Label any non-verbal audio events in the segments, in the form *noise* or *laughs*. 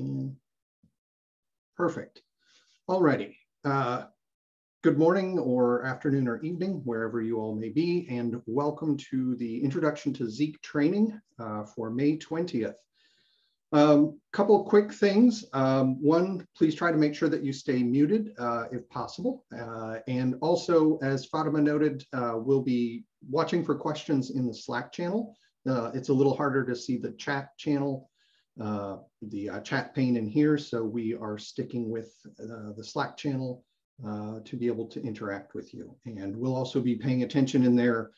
And perfect. Alrighty. Uh, good morning or afternoon or evening, wherever you all may be, and welcome to the Introduction to Zeek training uh, for May 20th. Um, couple quick things. Um, one, please try to make sure that you stay muted uh, if possible. Uh, and also, as Fatema noted, uh, we'll be watching for questions in the Slack channel. Uh, it's a little harder to see the chat channel, uh, the uh, chat pane in here. So we are sticking with the Slack channel to be able to interact with you. And we'll also be paying attention in there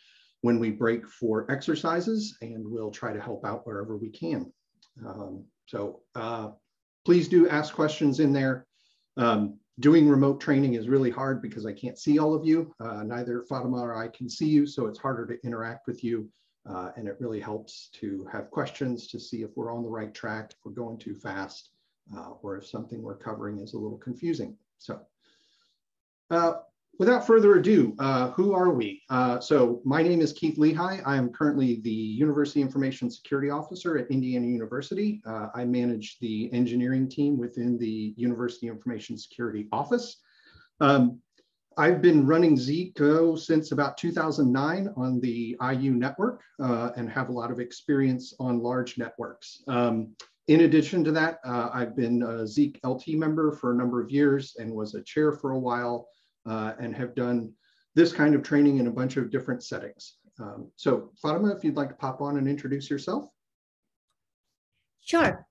when we break for exercises and we'll try to help out wherever we can. Um, so uh, please do ask questions in there. Um, doing remote training is really hard because I can't see all of you. Uh, neither Fatema or I can see you, so it's harder to interact with you. Uh, and it really helps to have questions to see if we're on the right track, if we're going too fast, uh, or if something we're covering is a little confusing. So uh, without further ado, uh, who are we? Uh, so my name is Keith Lehigh. I am currently the University Information Security Officer at Indiana University. Uh, I manage the engineering team within the University Information Security Office. Um, I've been running Zeek since about 2009 on the IU network uh, and have a lot of experience on large networks. Um, in addition to that, uh, I've been a Zeek LT member for a number of years and was a chair for a while uh, and have done this kind of training in a bunch of different settings. Um, so Fatema, if you'd like to pop on and introduce yourself. Sure.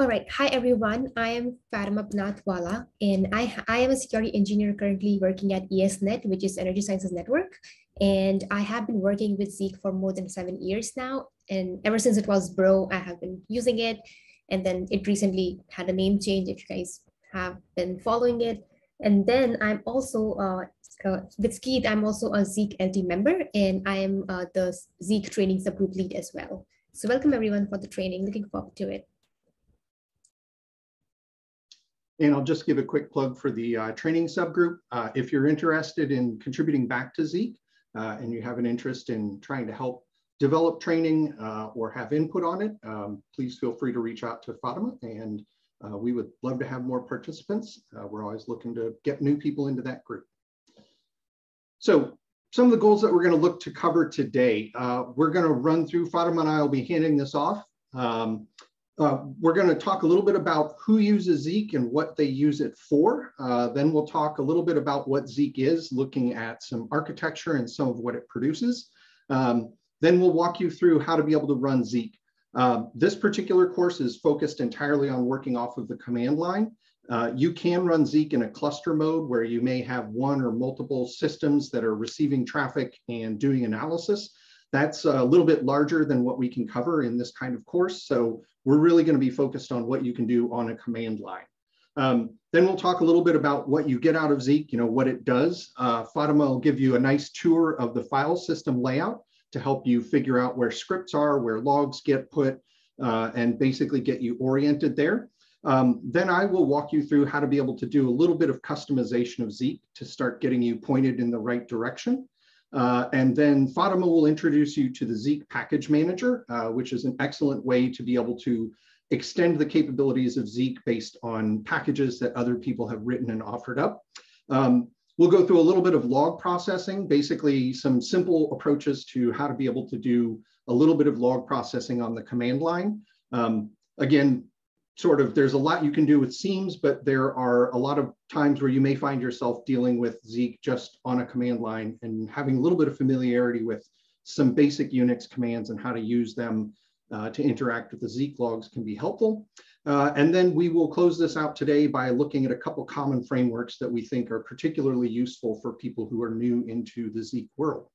All right. Hi, everyone. I am Fatema Bannat Wala, and I, I am a security engineer currently working at ESNet, which is Energy Sciences Network. And I have been working with Zeek for more than seven years now. And ever since it was Bro, I have been using it. And then it recently had a name change. If you guys have been following it. And then I'm also uh, uh, with Skeet, I'm also a Zeek LT member and I am uh, the Zeek training subgroup lead as well. So welcome everyone for the training, looking forward to it. And I'll just give a quick plug for the uh, training subgroup. Uh, if you're interested in contributing back to Zeek uh, and you have an interest in trying to help develop training uh, or have input on it, um, please feel free to reach out to Fatema and uh, we would love to have more participants. Uh, we're always looking to get new people into that group. So some of the goals that we're going to look to cover today, we're going to run through, Fatema and I will be handing this off. Um, uh, we're going to talk a little bit about who uses Zeek and what they use it for. Uh, then we'll talk a little bit about what Zeek is, looking at some architecture and some of what it produces. Um, then we'll walk you through how to be able to run Zeek. Um, this particular course is focused entirely on working off of the command line. Uh, you can run Zeek in a cluster mode where you may have one or multiple systems that are receiving traffic and doing analysis. That's a little bit larger than what we can cover in this kind of course. So we're really gonna be focused on what you can do on a command line. Um, then we'll talk a little bit about what you get out of Zeek, you know, what it does. Uh, Fatema will give you a nice tour of the file system layout to help you figure out where scripts are, where logs get put, uh, and basically get you oriented there. Um, then I will walk you through how to be able to do a little bit of customization of Zeek to start getting you pointed in the right direction. Uh, and then Fatema will introduce you to the Zeek Package Manager, uh, which is an excellent way to be able to extend the capabilities of Zeek based on packages that other people have written and offered up. Um, We'll go through a little bit of log processing, basically some simple approaches to how to be able to do a little bit of log processing on the command line. Um, again, sort of there's a lot you can do with SIEMs, but there are a lot of times where you may find yourself dealing with Zeek just on a command line and having a little bit of familiarity with some basic Unix commands and how to use them uh, to interact with the Zeek logs can be helpful. Uh, and then we will close this out today by looking at a couple common frameworks that we think are particularly useful for people who are new into the Zeek world.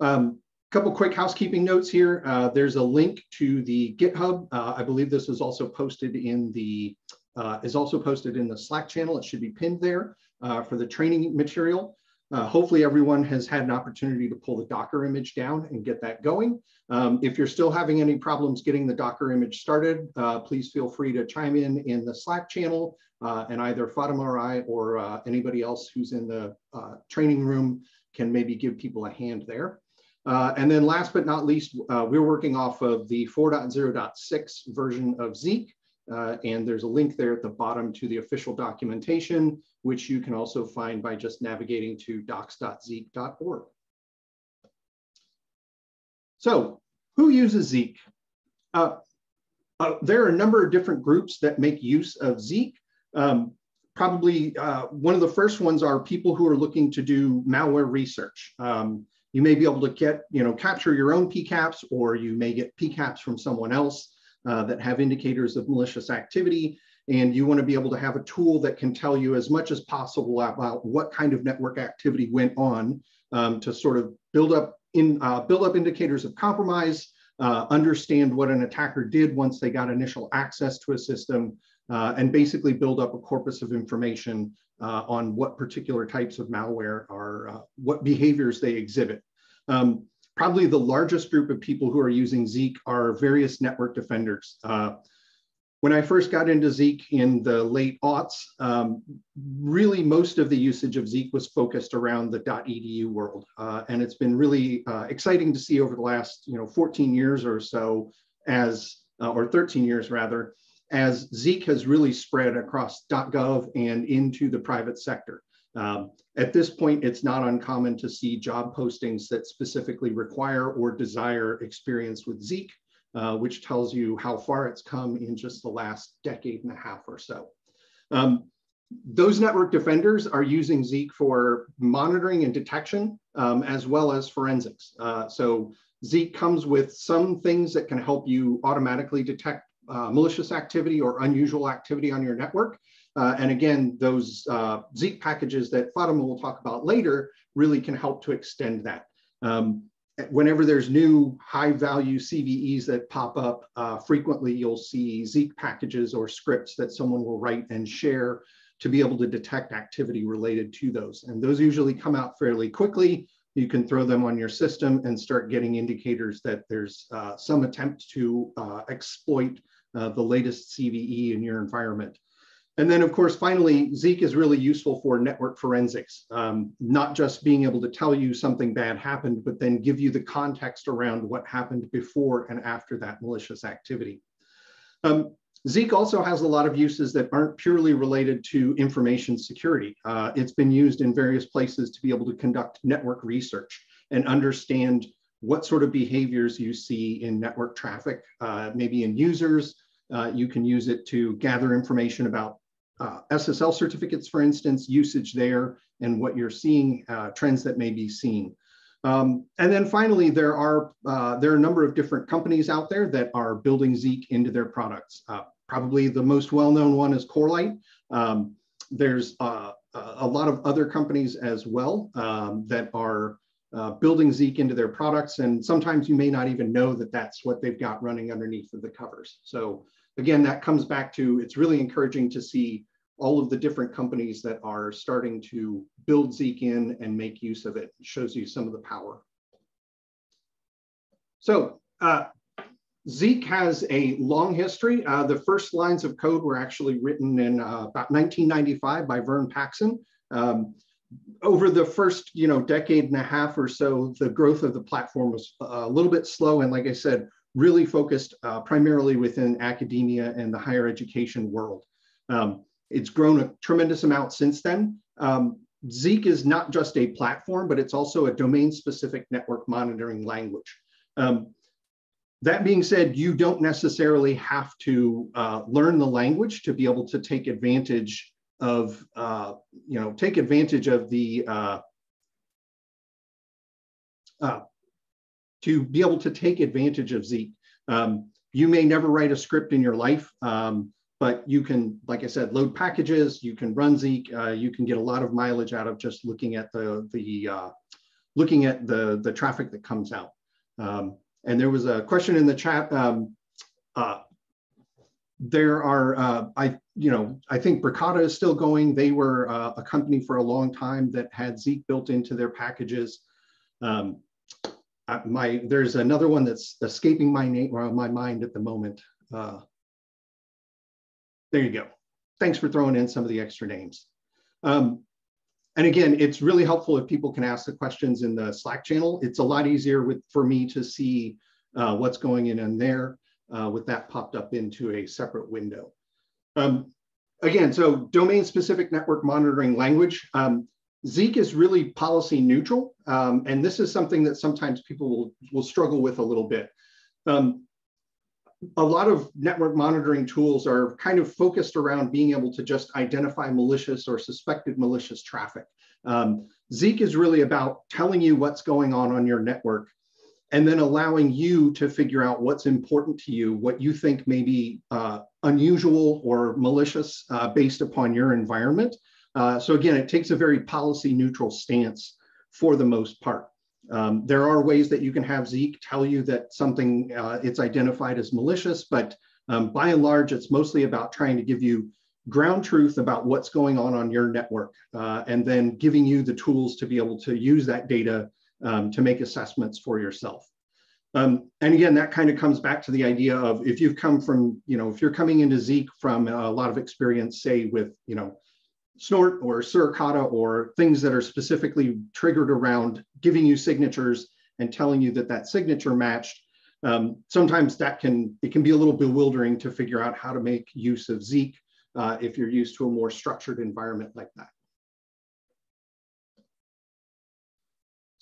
Um, couple quick housekeeping notes here. Uh, there's a link to the GitHub. Uh, I believe this is also posted in the uh, is also posted in the Slack channel. It should be pinned there uh, for the training material. Uh, hopefully everyone has had an opportunity to pull the Docker image down and get that going. Um, if you're still having any problems getting the Docker image started, uh, please feel free to chime in in the Slack channel and either Fatema or I or anybody else who's in the training room can maybe give people a hand there. Uh, and then last but not least, uh, we're working off of the 4.0.6 version of Zeek. Uh, and there's a link there at the bottom to the official documentation, which you can also find by just navigating to docs.zeek.org. So who uses Zeek? Uh, uh, there are a number of different groups that make use of Zeek. Um, probably uh, one of the first ones are people who are looking to do malware research. Um, you may be able to get, you know, capture your own PCAPs, or you may get PCAPs from someone else uh, that have indicators of malicious activity. And you want to be able to have a tool that can tell you as much as possible about what kind of network activity went on um, to sort of build up in uh, build up indicators of compromise, uh, understand what an attacker did once they got initial access to a system, uh, and basically build up a corpus of information uh, on what particular types of malware are, uh, what behaviors they exhibit. Um, probably the largest group of people who are using Zeek are various network defenders. Uh, when I first got into Zeek in the late aughts, um, really most of the usage of Zeek was focused around the .edu world. Uh, and it's been really uh, exciting to see over the last you know, 14 years or so as, or 13 years rather, as Zeek has really spread across .gov and into the private sector. Um, at this point, it's not uncommon to see job postings that specifically require or desire experience with Zeek uh, which tells you how far it's come in just the last decade and a half or so. Um, those network defenders are using Zeek for monitoring and detection, um, as well as forensics. Uh, so Zeek comes with some things that can help you automatically detect uh, malicious activity or unusual activity on your network. Uh, and again, those uh, Zeek packages that Fatema will talk about later really can help to extend that. Um, whenever there's new high value CVEs that pop up, uh, frequently you'll see Zeek packages or scripts that someone will write and share to be able to detect activity related to those. And those usually come out fairly quickly. You can throw them on your system and start getting indicators that there's uh, some attempt to uh, exploit uh, the latest CVE in your environment. And then of course, finally, Zeek is really useful for network forensics, um, not just being able to tell you something bad happened, but then give you the context around what happened before and after that malicious activity. Um, Zeek also has a lot of uses that aren't purely related to information security. Uh, it's been used in various places to be able to conduct network research and understand what sort of behaviors you see in network traffic, uh, maybe in users. Uh, you can use it to gather information about uh, SSL certificates, for instance, usage there, and what you're seeing, uh, trends that may be seen. Um, and then finally, there are, uh, there are a number of different companies out there that are building Zeek into their products. Uh, probably the most well-known one is Corelight. Um, there's a lot of other companies as well um, that are uh, building Zeek into their products. And sometimes you may not even know that that's what they've got running underneath of the covers. So again, that comes back to, it's really encouraging to see all of the different companies that are starting to build Zeek in and make use of it. it shows you some of the power. So uh, Zeek has a long history. Uh, the first lines of code were actually written in uh, about 1995 by Vern Paxson. Um, over the first you know decade and a half or so, the growth of the platform was a little bit slow. And like I said, really focused uh, primarily within academia and the higher education world. Um, it's grown a tremendous amount since then. Um, Zeek is not just a platform, but it's also a domain-specific network monitoring language. Um, that being said, you don't necessarily have to uh, learn the language to be able to take advantage of, uh, you know, take advantage of the, uh, uh to be able to take advantage of Zeek. Um, you may never write a script in your life, um, but you can, like I said, load packages, you can run Zeek, uh, you can get a lot of mileage out of just looking at the, the uh, looking at the, the traffic that comes out. Um, and there was a question in the chat. Uh, there are, uh, I, you know, I think Bricata is still going. They were uh, a company for a long time that had Zeek built into their packages. Um, uh, my there's another one that's escaping my name or my mind at the moment. Uh, there you go. Thanks for throwing in some of the extra names. Um, and again, it's really helpful if people can ask the questions in the Slack channel. It's a lot easier with for me to see uh, what's going in in there uh, with that popped up into a separate window. Um, again, so domain specific network monitoring language. Um, Zeek is really policy neutral. Um, and this is something that sometimes people will, will struggle with a little bit. Um, a lot of network monitoring tools are kind of focused around being able to just identify malicious or suspected malicious traffic. Um, Zeek is really about telling you what's going on on your network and then allowing you to figure out what's important to you, what you think may be uh, unusual or malicious uh, based upon your environment. Uh, so again, it takes a very policy neutral stance for the most part. Um, there are ways that you can have Zeek tell you that something uh, it's identified as malicious, but um, by and large, it's mostly about trying to give you ground truth about what's going on on your network, uh, and then giving you the tools to be able to use that data um, to make assessments for yourself. Um, and again, that kind of comes back to the idea of if you've come from, you know, if you're coming into Zeek from a lot of experience, say with, you know, Snort or Suricata or things that are specifically triggered around giving you signatures and telling you that that signature matched, um, sometimes that can, it can be a little bewildering to figure out how to make use of Zeek uh, if you're used to a more structured environment like that.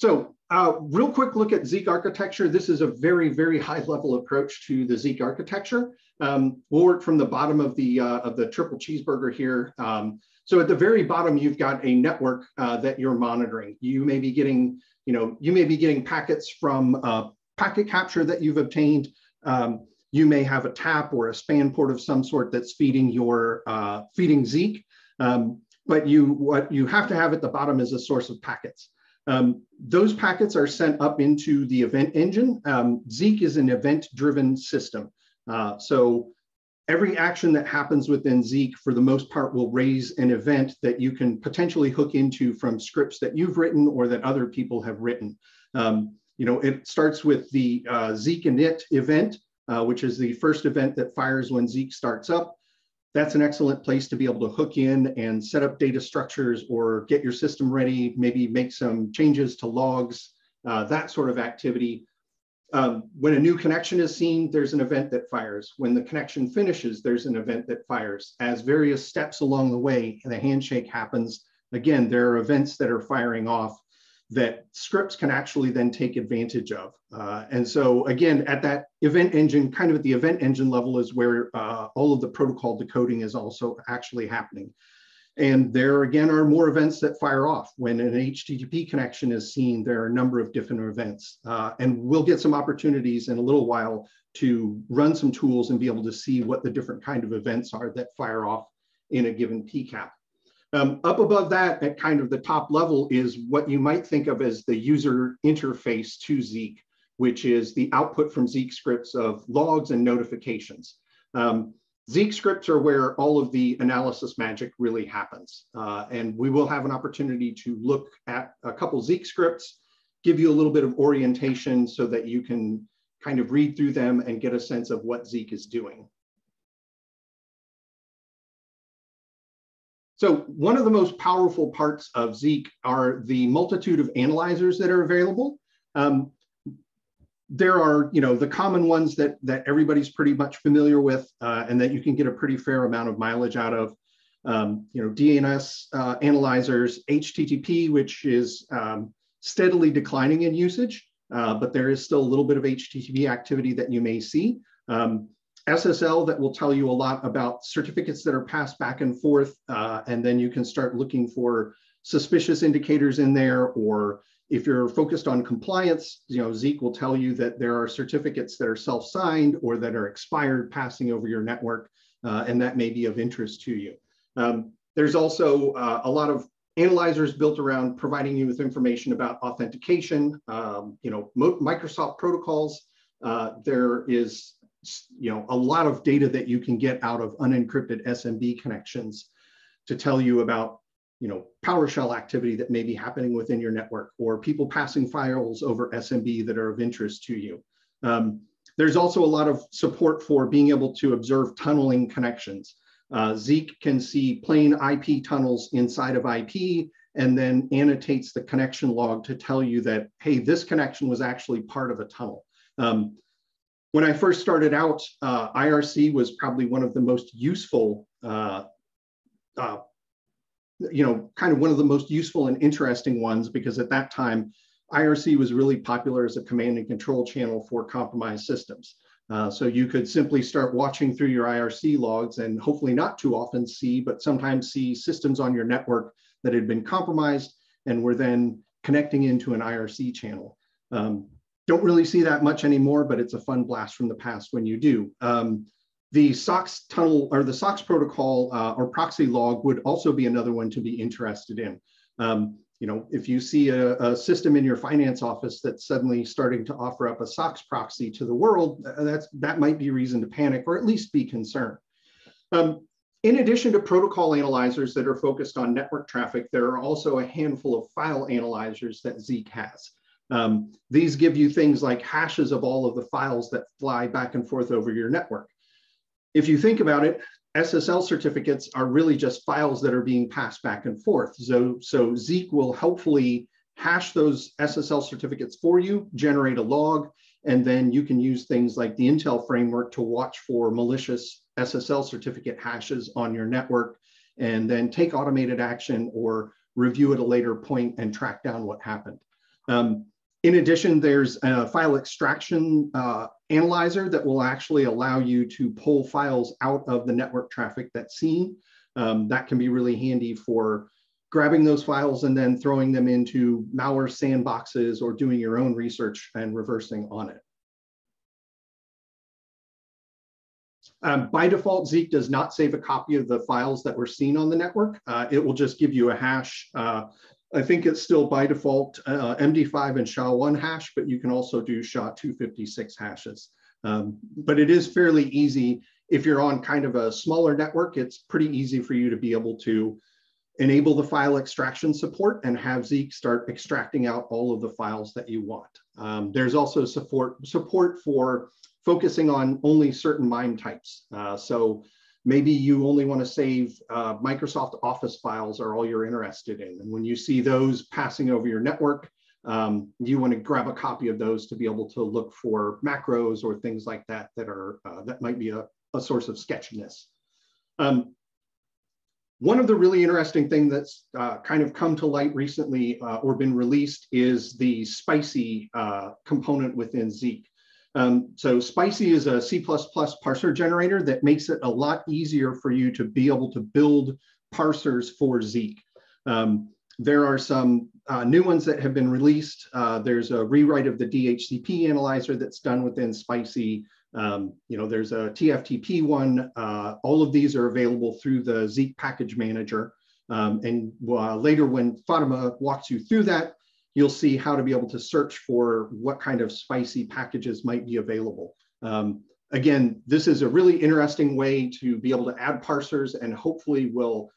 So uh, real quick look at Zeek architecture. This is a very, very high level approach to the Zeek architecture. Um, we'll work from the bottom of the, uh, of the triple cheeseburger here. Um, so at the very bottom, you've got a network uh, that you're monitoring. You may be getting, you know, you may be getting packets from uh, packet capture that you've obtained. Um, you may have a tap or a span port of some sort that's feeding your uh, feeding Zeek. Um, but you what you have to have at the bottom is a source of packets. Um, those packets are sent up into the event engine. Um, Zeek is an event-driven system. Uh, so every action that happens within Zeek, for the most part, will raise an event that you can potentially hook into from scripts that you've written or that other people have written. Um, you know, it starts with the uh, Zeek init event, uh, which is the first event that fires when Zeek starts up that's an excellent place to be able to hook in and set up data structures or get your system ready, maybe make some changes to logs, uh, that sort of activity. Um, when a new connection is seen, there's an event that fires. When the connection finishes, there's an event that fires. As various steps along the way, the handshake happens, again, there are events that are firing off that scripts can actually then take advantage of. Uh, and so again, at that event engine, kind of at the event engine level is where uh, all of the protocol decoding is also actually happening. And there again are more events that fire off. When an HTTP connection is seen, there are a number of different events. Uh, and we'll get some opportunities in a little while to run some tools and be able to see what the different kind of events are that fire off in a given PCAP. Um, up above that, at kind of the top level, is what you might think of as the user interface to Zeek, which is the output from Zeek scripts of logs and notifications. Um, Zeek scripts are where all of the analysis magic really happens. Uh, and we will have an opportunity to look at a couple Zeek scripts, give you a little bit of orientation so that you can kind of read through them and get a sense of what Zeek is doing. So one of the most powerful parts of Zeek are the multitude of analyzers that are available. Um, there are, you know, the common ones that that everybody's pretty much familiar with, uh, and that you can get a pretty fair amount of mileage out of. Um, you know, DNS uh, analyzers, HTTP, which is um, steadily declining in usage, uh, but there is still a little bit of HTTP activity that you may see. Um, SSL that will tell you a lot about certificates that are passed back and forth, uh, and then you can start looking for suspicious indicators in there, or if you're focused on compliance, you know, Zeek will tell you that there are certificates that are self-signed or that are expired passing over your network, uh, and that may be of interest to you. Um, there's also uh, a lot of analyzers built around providing you with information about authentication, um, you know, Microsoft protocols. Uh, there is you know, a lot of data that you can get out of unencrypted SMB connections to tell you about, you know, PowerShell activity that may be happening within your network or people passing files over SMB that are of interest to you. Um, there's also a lot of support for being able to observe tunneling connections. Uh, Zeek can see plain IP tunnels inside of IP and then annotates the connection log to tell you that, hey, this connection was actually part of a tunnel. Um, when I first started out, uh, IRC was probably one of the most useful, uh, uh, you know, kind of one of the most useful and interesting ones because at that time, IRC was really popular as a command and control channel for compromised systems. Uh, so you could simply start watching through your IRC logs and hopefully not too often see, but sometimes see systems on your network that had been compromised and were then connecting into an IRC channel. Um, don't really see that much anymore, but it's a fun blast from the past when you do. Um, the SOCKS tunnel or the SOCKS protocol uh, or proxy log would also be another one to be interested in. Um, you know, if you see a, a, system in your finance office that's suddenly starting to offer up a SOCKS proxy to the world, uh, that's, that might be reason to panic or at least be concerned. Um, in addition to protocol analyzers that are focused on network traffic, there are also a handful of file analyzers that Zeek has. Um, these give you things like hashes of all of the files that fly back and forth over your network. If you think about it, SSL certificates are really just files that are being passed back and forth. So, so Zeek will helpfully hash those SSL certificates for you, generate a log, and then you can use things like the Intel framework to watch for malicious SSL certificate hashes on your network and then take automated action or review at a later point and track down what happened. Um, in addition, there's a file extraction uh, analyzer that will actually allow you to pull files out of the network traffic that's seen. Um, that can be really handy for grabbing those files and then throwing them into malware sandboxes or doing your own research and reversing on it. Um, by default, Zeek does not save a copy of the files that were seen on the network. Uh, it will just give you a hash uh, I think it's still by default uh, MD5 and SHA-1 hash, but you can also do SHA-256 hashes. Um, but it is fairly easy. If you're on kind of a smaller network, it's pretty easy for you to be able to enable the file extraction support and have Zeek start extracting out all of the files that you want. Um, there's also support, support for focusing on only certain MIME types. Uh, so maybe you only want to save uh, Microsoft Office files are all you're interested in. And when you see those passing over your network, um, you want to grab a copy of those to be able to look for macros or things like that that are uh, that might be a, a source of sketchiness. Um, one of the really interesting things that's uh, kind of come to light recently uh, or been released is the spicy uh, component within Zeek. Um, so Spicy is a C++ parser generator that makes it a lot easier for you to be able to build parsers for Zeek. Um, there are some uh, new ones that have been released. Uh, there's a rewrite of the DHCP analyzer that's done within Spicy. Um, you know, there's a TFTP one. Uh, all of these are available through the Zeek package manager. Um, and uh, later when Fatema walks you through that, you'll see how to be able to search for what kind of spicy packages might be available. Um, again, this is a really interesting way to be able to add parsers and hopefully will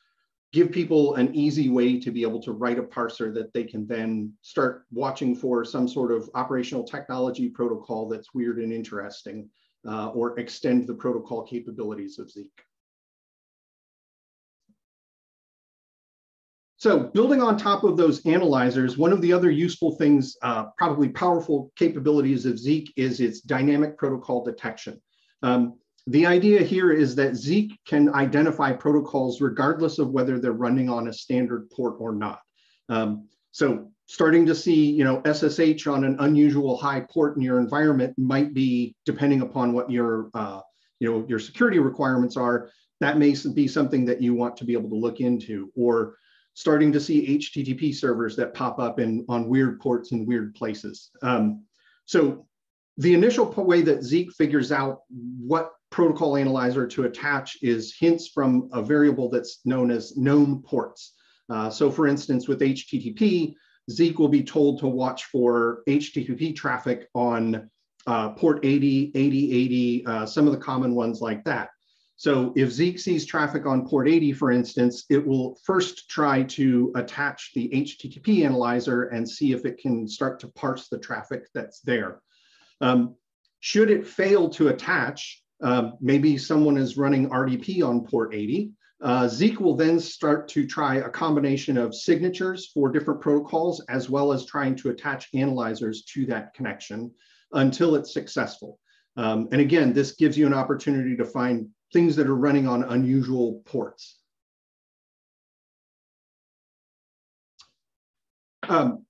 give people an easy way to be able to write a parser that they can then start watching for some sort of operational technology protocol that's weird and interesting uh, or extend the protocol capabilities of Zeek. So building on top of those analyzers, one of the other useful things, uh, probably powerful capabilities of Zeek is its dynamic protocol detection. Um, the idea here is that Zeek can identify protocols regardless of whether they're running on a standard port or not. Um, so starting to see, you know, SSH on an unusual high port in your environment might be, depending upon what your, uh, you know, your security requirements are, that may be something that you want to be able to look into. Or starting to see HTTP servers that pop up in on weird ports in weird places. Um, so the initial way that Zeek figures out what protocol analyzer to attach is hints from a variable that's known as known ports. Uh, so for instance, with HTTP, Zeek will be told to watch for HTTP traffic on uh, port 80, 8080, uh, some of the common ones like that. So if Zeek sees traffic on port 80, for instance, it will first try to attach the HTTP analyzer and see if it can start to parse the traffic that's there. Um, should it fail to attach, um, maybe someone is running RDP on port 80, Uh, Zeek will then start to try a combination of signatures for different protocols, as well as trying to attach analyzers to that connection until it's successful. Um, and again, this gives you an opportunity to find things that are running on unusual ports. Um,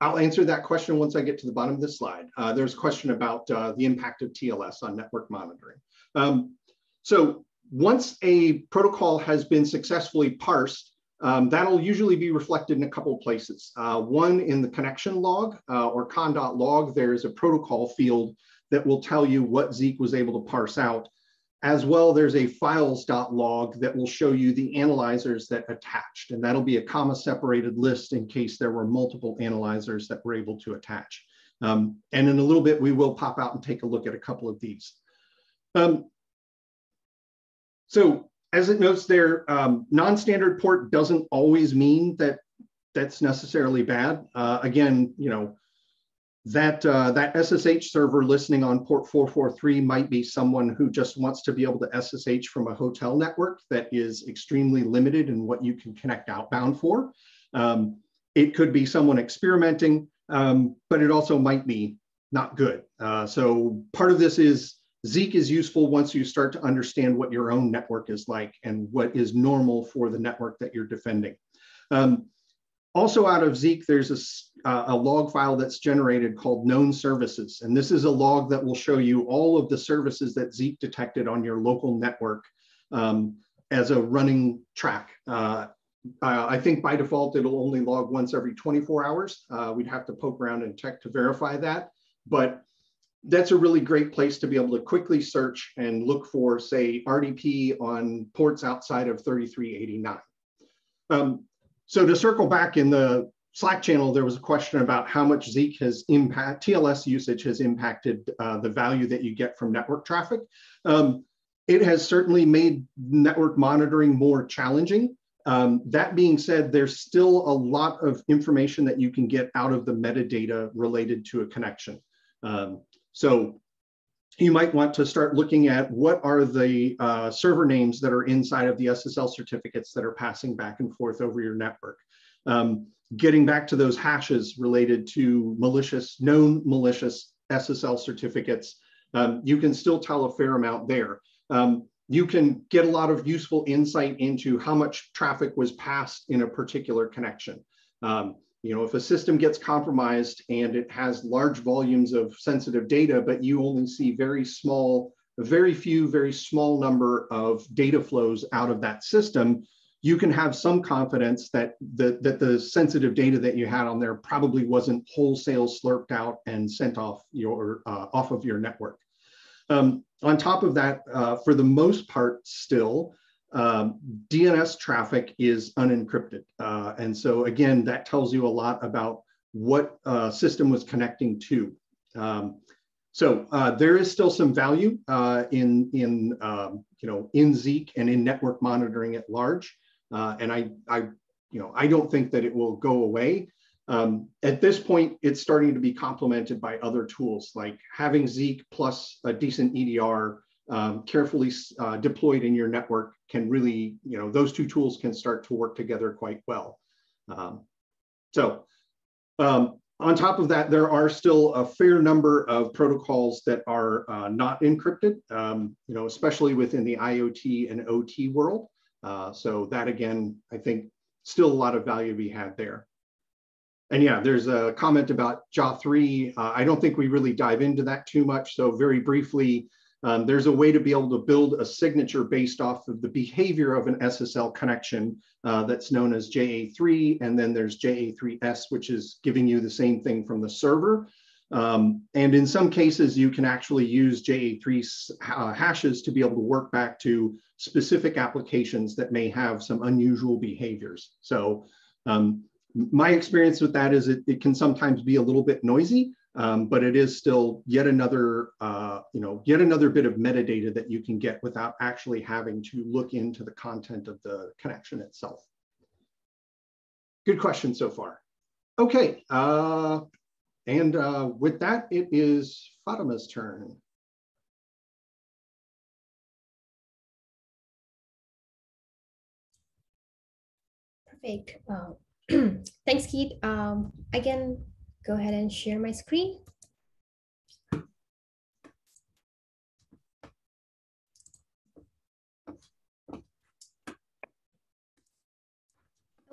I'll answer that question once I get to the bottom of the slide. Uh, there's a question about uh, the impact of TLS on network monitoring. Um, so once a protocol has been successfully parsed, um, that'll usually be reflected in a couple of places. Uh, one in the connection log uh, or conn.log, there's a protocol field that will tell you what Zeek was able to parse out. As well, there's a files.log that will show you the analyzers that attached, and that'll be a comma separated list in case there were multiple analyzers that were able to attach. Um, and in a little bit, we will pop out and take a look at a couple of these. Um, so as it notes there, um, non-standard port doesn't always mean that that's necessarily bad. Uh, again, you know, that uh, that SSH server listening on port 443 might be someone who just wants to be able to SSH from a hotel network that is extremely limited in what you can connect outbound for. Um, it could be someone experimenting, um, but it also might be not good. Uh, so part of this is Zeek is useful once you start to understand what your own network is like and what is normal for the network that you're defending. Um, also out of Zeek, there's a, uh, a, log file that's generated called known services. And this is a log that will show you all of the services that Zeek detected on your local network um, as a running track. Uh, I think by default, it'll only log once every 24 hours. Uh, we'd have to poke around and check to verify that. But that's a really great place to be able to quickly search and look for, say, RDP on ports outside of 3389. Um, so to circle back in the Slack channel, there was a question about how much Zeek has impact, TLS usage has impacted uh, the value that you get from network traffic. Um, it has certainly made network monitoring more challenging. Um, that being said, there's still a lot of information that you can get out of the metadata related to a connection. Um, so you might want to start looking at what are the uh, server names that are inside of the SSL certificates that are passing back and forth over your network. Um, getting back to those hashes related to malicious, known malicious SSL certificates, um, you can still tell a fair amount there. Um, you can get a lot of useful insight into how much traffic was passed in a particular connection. Um, you know, if a system gets compromised and it has large volumes of sensitive data, but you only see very small, a very few, very small number of data flows out of that system, you can have some confidence that the, that the sensitive data that you had on there probably wasn't wholesale slurped out and sent off your uh, off of your network. Um, on top of that, uh, for the most part still, um, DNS traffic is unencrypted. Uh, and so again, that tells you a lot about what uh, system was connecting to. Um, so uh, there is still some value uh, in, in, um, you know, in Zeek and in network monitoring at large. Uh, and I, I, you know, I don't think that it will go away. Um, at this point, it's starting to be complemented by other tools like having Zeek plus a decent EDR um, carefully uh, deployed in your network can really, you know, those two tools can start to work together quite well. Um, so um, on top of that, there are still a fair number of protocols that are uh, not encrypted, um, you know, especially within the IoT and OT world. Uh, so that again, I think still a lot of value to be had there. And yeah, there's a comment about JA3. Uh, I don't think we really dive into that too much. So very briefly, um, there's a way to be able to build a signature based off of the behavior of an SSL connection uh, that's known as JA3. And then there's JA3S, which is giving you the same thing from the server. Um, and in some cases, you can actually use JA3 uh, hashes to be able to work back to specific applications that may have some unusual behaviors. So um, my experience with that is it, it can sometimes be a little bit noisy, um, but it is still yet another, uh, you know, yet another bit of metadata that you can get without actually having to look into the content of the connection itself. Good question so far. Okay, uh, and uh, with that, it is Fatema's turn. Perfect. Uh, *clears throat* thanks, Keith. Um, can go ahead and share my screen.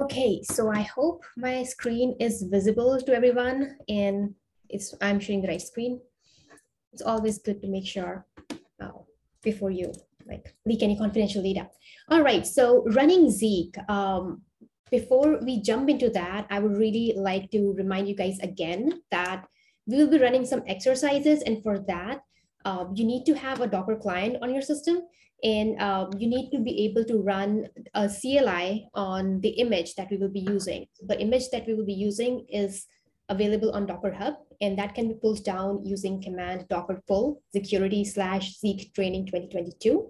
Okay, so I hope my screen is visible to everyone and it's I'm sharing the right screen. It's always good to make sure uh, before you like leak any confidential data. All right, so running Zeek. Um, before we jump into that, I would really like to remind you guys again that we will be running some exercises and for that, um, you need to have a Docker client on your system and um, you need to be able to run a CLI on the image that we will be using. The image that we will be using is available on Docker Hub, and that can be pulled down using command docker pull security slash zeek training 2022.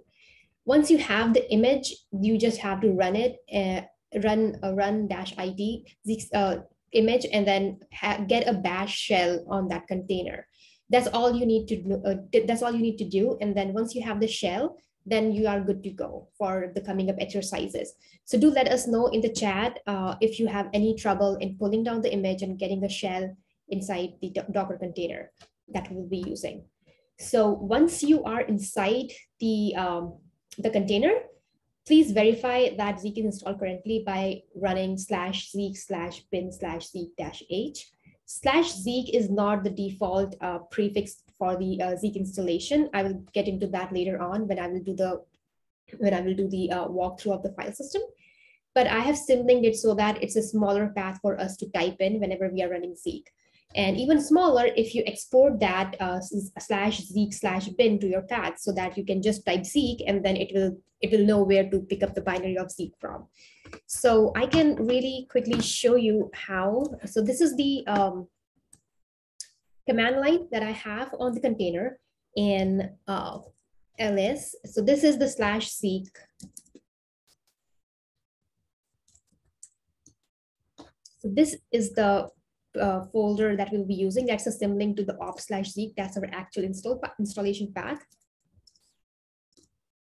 Once you have the image, you just have to run it, uh, run a run dash ID uh, image, and then get a bash shell on that container. That's all you need to do. Uh, that's all you need to do. And then once you have the shell, then you are good to go for the coming up exercises. So do let us know in the chat uh, if you have any trouble in pulling down the image and getting the shell inside the Docker container that we'll be using. So once you are inside the, um, the container, please verify that Zeek is installed currently by running slash Zeek slash bin slash Zeek dash H. Slash Zeek is not the default uh, prefix for the uh, Zeek installation. I will get into that later on when I will do the when I will do the uh, walkthrough of the file system. But I have symlinked it so that it's a smaller path for us to type in whenever we are running Zeek. And even smaller if you export that uh, slash Zeek slash bin to your path so that you can just type Zeek and then it will it will know where to pick up the binary of Zeek from. So I can really quickly show you how. So this is the um, command line that I have on the container in uh, ls. So this is the slash zeek. So this is the uh, folder that we'll be using. That's a symlink to the op slash zeek. That's our actual install installation path.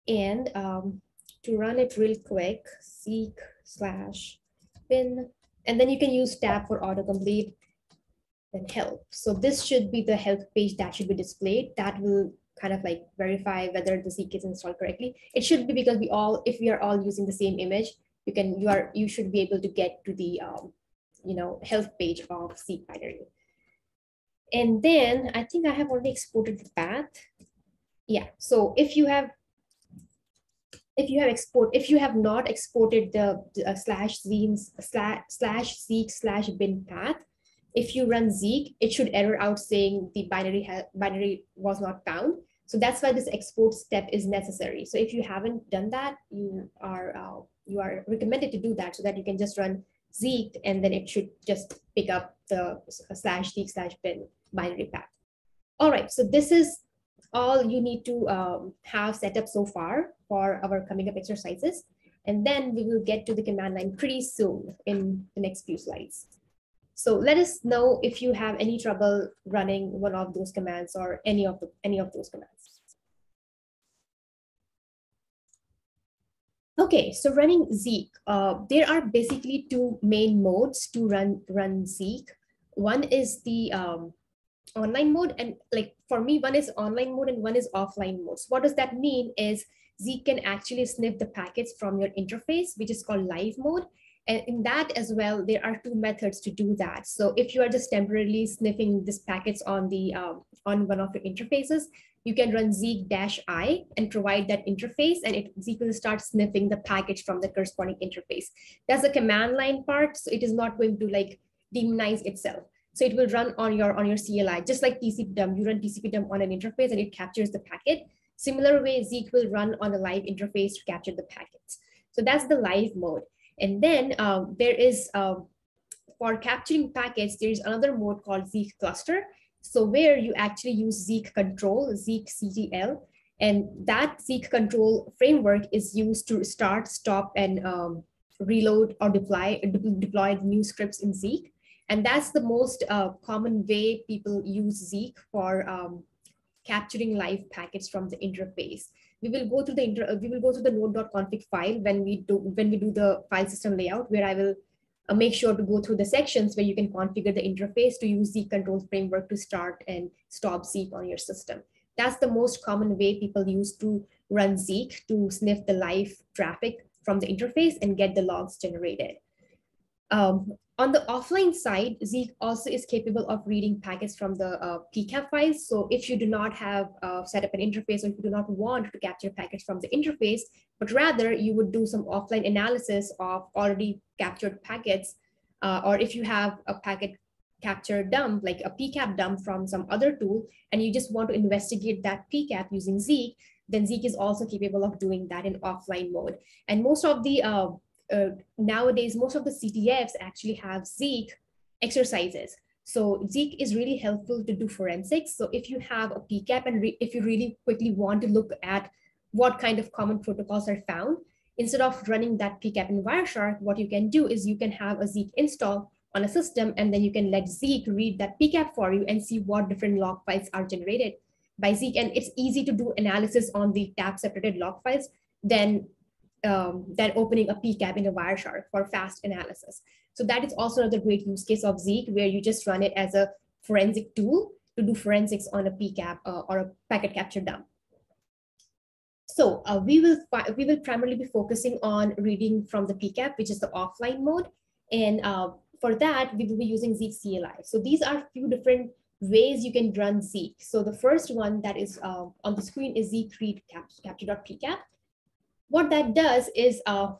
And um, to run it real quick, zeek slash bin, and then you can use tab for autocomplete then help. So this should be the help page that should be displayed. That will kind of like verify whether the Zeek is installed correctly. It should be because we all, if we are all using the same image, you can, you are, you should be able to get to the, um, you know, health page of Zeek binary. And then I think I have already exported the path. Yeah, so if you have, if you have export, if you have not exported the uh, slash zeens slash slash zeek slash bin path, if you run Zeek, it should error out saying the binary binary was not found. So that's why this export step is necessary. So if you haven't done that, you are uh, you are recommended to do that so that you can just run Zeek and then it should just pick up the slash Zeek slash bin binary path. All right, so this is all you need to um, have set up so far for our coming up exercises. And then we will get to the command line pretty soon in the next few slides. So let us know if you have any trouble running one of those commands or any of the any of those commands. Okay, so running Zeek, uh, there are basically two main modes to run run Zeek. One is the um, online mode, and like for me, one is online mode and one is offline mode. So what does that mean? Is Zeek can actually sniff the packets from your interface, which is called live mode, and in that as well, there are two methods to do that. So if you are just temporarily sniffing these packets on the um, on one of your interfaces, you can run zeek-i and provide that interface and it Zeek will start sniffing the package from the corresponding interface. That's the command line part. So it is not going to like daemonize itself. So it will run on your on your CLI, just like TCP-dump. You run TCP-dump on an interface and it captures the packet. Similar way, Zeek will run on a live interface to capture the packets. So that's the live mode. And then um, there is, um, for capturing packets, there is another mode called Zeek cluster. So where you actually use Zeek control, Zeek CTL, and that Zeek control framework is used to start, stop, and um, reload or deploy, deploy new scripts in Zeek. And that's the most uh, common way people use Zeek for um, capturing live packets from the interface we will go through the inter, we will go through the node.config file when we do when we do the file system layout where I will uh, make sure to go through the sections where you can configure the interface to use the control framework to start and stop Zeek on your system. That's the most common way people use to run Zeek to sniff the live traffic from the interface and get the logs generated. Um, on the offline side, Zeek also is capable of reading packets from the uh, PCAP files. So if you do not have uh, set up an interface or if you do not want to capture packets from the interface, but rather you would do some offline analysis of already captured packets, uh, or if you have a packet capture dump, like a PCAP dump from some other tool, and you just want to investigate that PCAP using Zeek, then Zeek is also capable of doing that in offline mode. And most of the uh, nowadays, most of the CTFs actually have Zeek exercises. So Zeek is really helpful to do forensics. So if you have a PCAP and if you really quickly want to look at what kind of common protocols are found, instead of running that PCAP in Wireshark, what you can do is you can have a Zeek install on a system, and then you can let Zeek read that PCAP for you and see what different log files are generated by Zeek. And it's easy to do analysis on the tab separated log files than um, than opening a PCAP in a Wireshark for fast analysis. So that is also another great use case of Zeek where you just run it as a forensic tool to do forensics on a PCAP uh, or a packet capture dump. So uh, we will we will primarily be focusing on reading from the PCAP, which is the offline mode. And uh, for that, we will be using Zeek CLI. So these are a few different ways you can run Zeek. So the first one that is uh, on the screen is Zeek read cap capture.pcap. What that does is uh,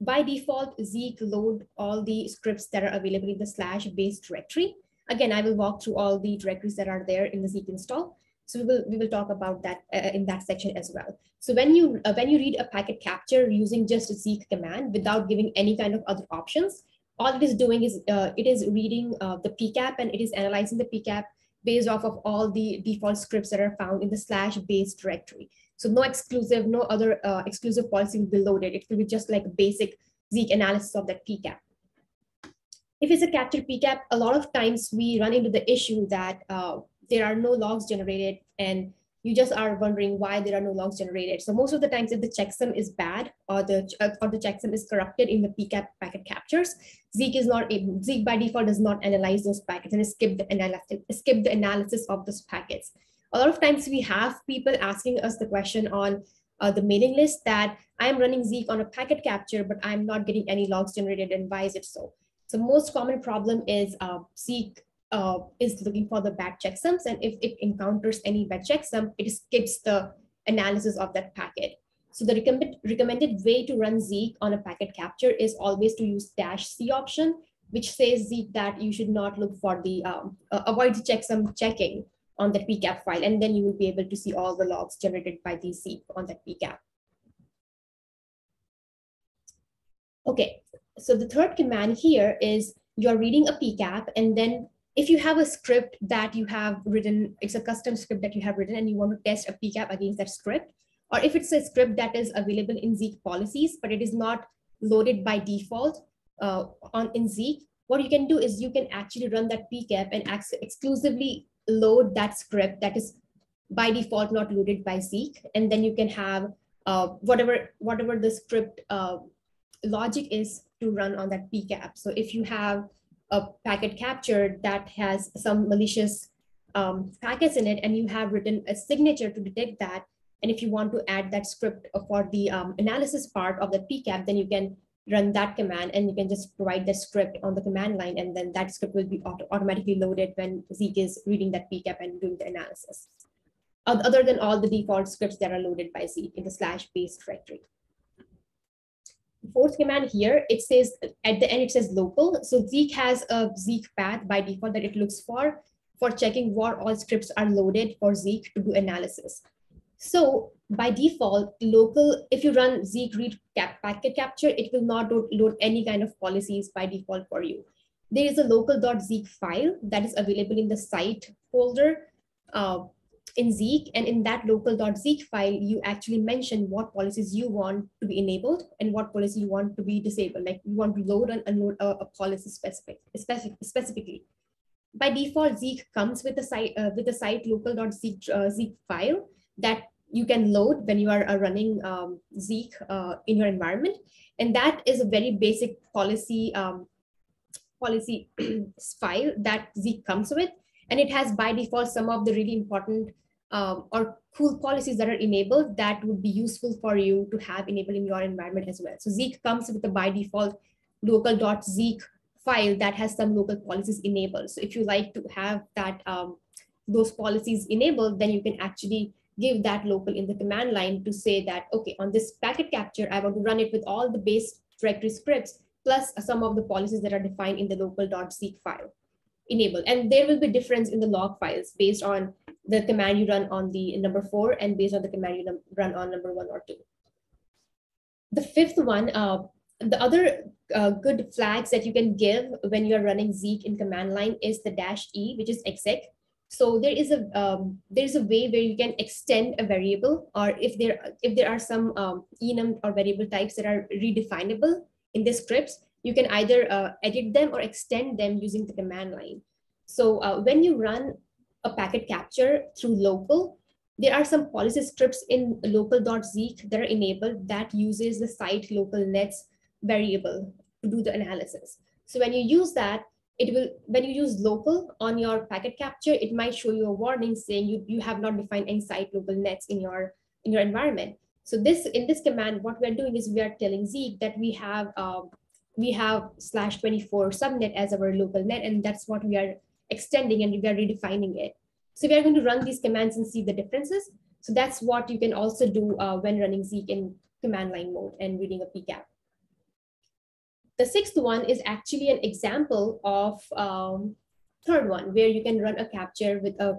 by default, Zeek load all the scripts that are available in the slash base directory. Again, I will walk through all the directories that are there in the Zeek install. So we will, we will talk about that uh, in that section as well. So when you, uh, when you read a packet capture using just a Zeek command without giving any kind of other options, all it is doing is uh, it is reading uh, the PCAP and it is analyzing the PCAP based off of all the default scripts that are found in the slash base directory. So no exclusive, no other uh, exclusive policy will be loaded. It will be just like basic Zeek analysis of that PCAP. If it's a capture PCAP, a lot of times we run into the issue that uh, there are no logs generated and you just are wondering why there are no logs generated. So most of the times if the checksum is bad or the, uh, or the checksum is corrupted in the PCAP packet captures, Zeek is not able, Zeek by default does not analyze those packets and skip the, analysis, skip the analysis of those packets a lot of times we have people asking us the question on uh, the mailing list that I'm running Zeek on a packet capture, but I'm not getting any logs generated and why is it so? So most common problem is uh, Zeek uh, is looking for the bad checksums. And if it encounters any bad checksum, it skips the analysis of that packet. So the recommend, recommended way to run Zeek on a packet capture is always to use dash C option, which says Zeek that you should not look for the, um, uh, avoid the checksum checking on that PCAP file, and then you will be able to see all the logs generated by the Zeek on that PCAP. Okay, so the third command here is you're reading a PCAP, and then if you have a script that you have written, it's a custom script that you have written, and you want to test a PCAP against that script, or if it's a script that is available in Zeek policies, but it is not loaded by default uh, on in Zeek, what you can do is you can actually run that PCAP and exclusively load that script that is by default not loaded by Zeek, and then you can have uh, whatever whatever the script uh, logic is to run on that PCAP. So if you have a packet captured that has some malicious um, packets in it, and you have written a signature to detect that, and if you want to add that script for the um, analysis part of the PCAP, then you can run that command and you can just provide the script on the command line and then that script will be auto automatically loaded when Zeek is reading that PCAP and doing the analysis. Other than all the default scripts that are loaded by Zeek in the slash base directory. Fourth command here, it says at the end, it says local. So Zeek has a Zeek path by default that it looks for, for checking what all scripts are loaded for Zeek to do analysis. So by default, local, if you run Zeek read cap packet capture, it will not load any kind of policies by default for you. There is a local.zeek file that is available in the site folder uh, in Zeek. And in that local.zeek file, you actually mention what policies you want to be enabled and what policy you want to be disabled. Like you want to load and unload a, a policy specific, specific, specifically. By default, Zeek comes with a site uh, with a site local.zeek uh, Zeek file that you can load when you are uh, running um, Zeek uh, in your environment. And that is a very basic policy um, policy *clears throat* file that Zeek comes with. And it has by default some of the really important um, or cool policies that are enabled that would be useful for you to have enabled in your environment as well. So Zeek comes with the by default local.zeek file that has some local policies enabled. So if you like to have that um, those policies enabled, then you can actually give that local in the command line to say that, okay, on this packet capture, I want to run it with all the base directory scripts plus some of the policies that are defined in the local.zeek file enabled. And there will be difference in the log files based on the command you run on the number four and based on the command you run on number one or two. The fifth one, uh, the other uh, good flags that you can give when you're running Zeek in command line is the dash E, which is exec. So there is a um, there is a way where you can extend a variable, or if there if there are some um, enum or variable types that are redefinable in the scripts, you can either uh, edit them or extend them using the command line. So uh, when you run a packet capture through local, there are some policy scripts in local.zeek that are enabled that uses the site local nets variable to do the analysis. So when you use that, it will when you use local on your packet capture, it might show you a warning saying you, you have not defined any site local nets in your in your environment. So this in this command, what we're doing is we are telling Zeek that we have um, we have slash 24 subnet as our local net, and that's what we are extending and we are redefining it. So we are going to run these commands and see the differences. So that's what you can also do uh, when running Zeek in command line mode and reading a PCAP. The sixth one is actually an example of um, third one, where you can run a capture with a,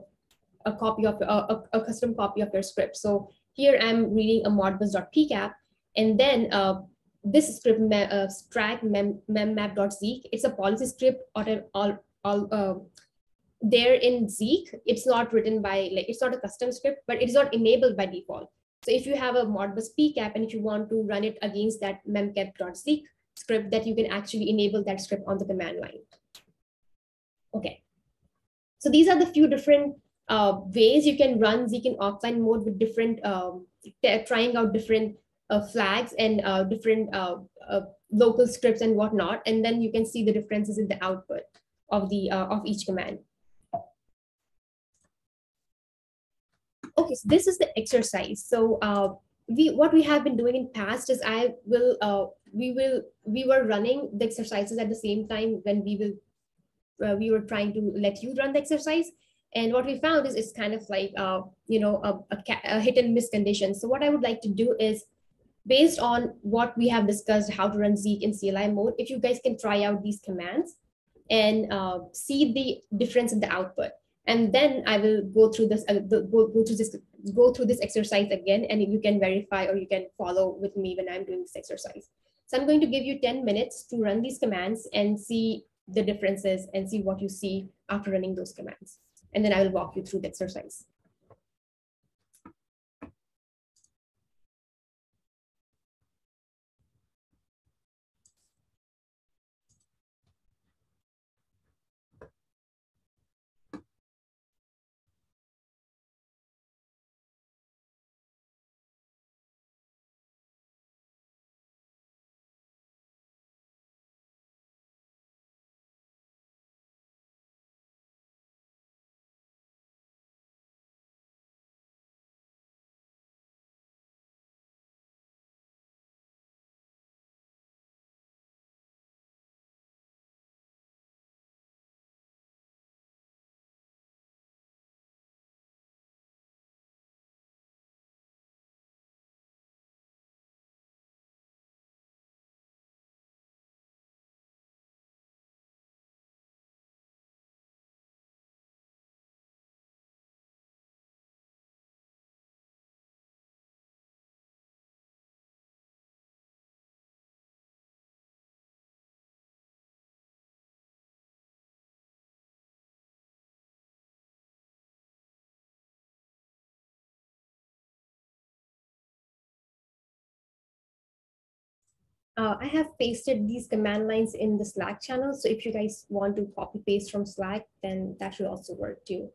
a copy of a, a custom copy of your script. So here I'm reading a modbus.pcap, and then uh, this script me, uh, strag mem, memmap.zeek. It's a policy script all, all, all uh, there in Zeek. It's not written by like it's not a custom script, but it's not enabled by default. So if you have a Modbus PCAP and if you want to run it against that memcap.zeek, script that you can actually enable that script on the command line. Okay. So these are the few different uh, ways you can run Zeek in offline mode with different, um, trying out different uh, flags and uh, different uh, uh, local scripts and whatnot. And then you can see the differences in the output of, the, uh, of each command. Okay, so this is the exercise. So we what we have been doing in past is I will we will we were running the exercises at the same time when we will uh, we were trying to let you run the exercise. And what we found is it's kind of like uh, you know a, a, a hit and miss condition. So what I would like to do is based on what we have discussed how to run Zeek in CLI mode if you guys can try out these commands and uh, see the difference in the output. And then I will go through this, uh, go, go through this, go through this exercise again, and you can verify or you can follow with me when I'm doing this exercise. So I'm going to give you 10 minutes to run these commands and see the differences and see what you see after running those commands. And then I will walk you through the exercise. Uh, I have pasted these command lines in the Slack channel. So if you guys want to copy paste from Slack, then that should also work too.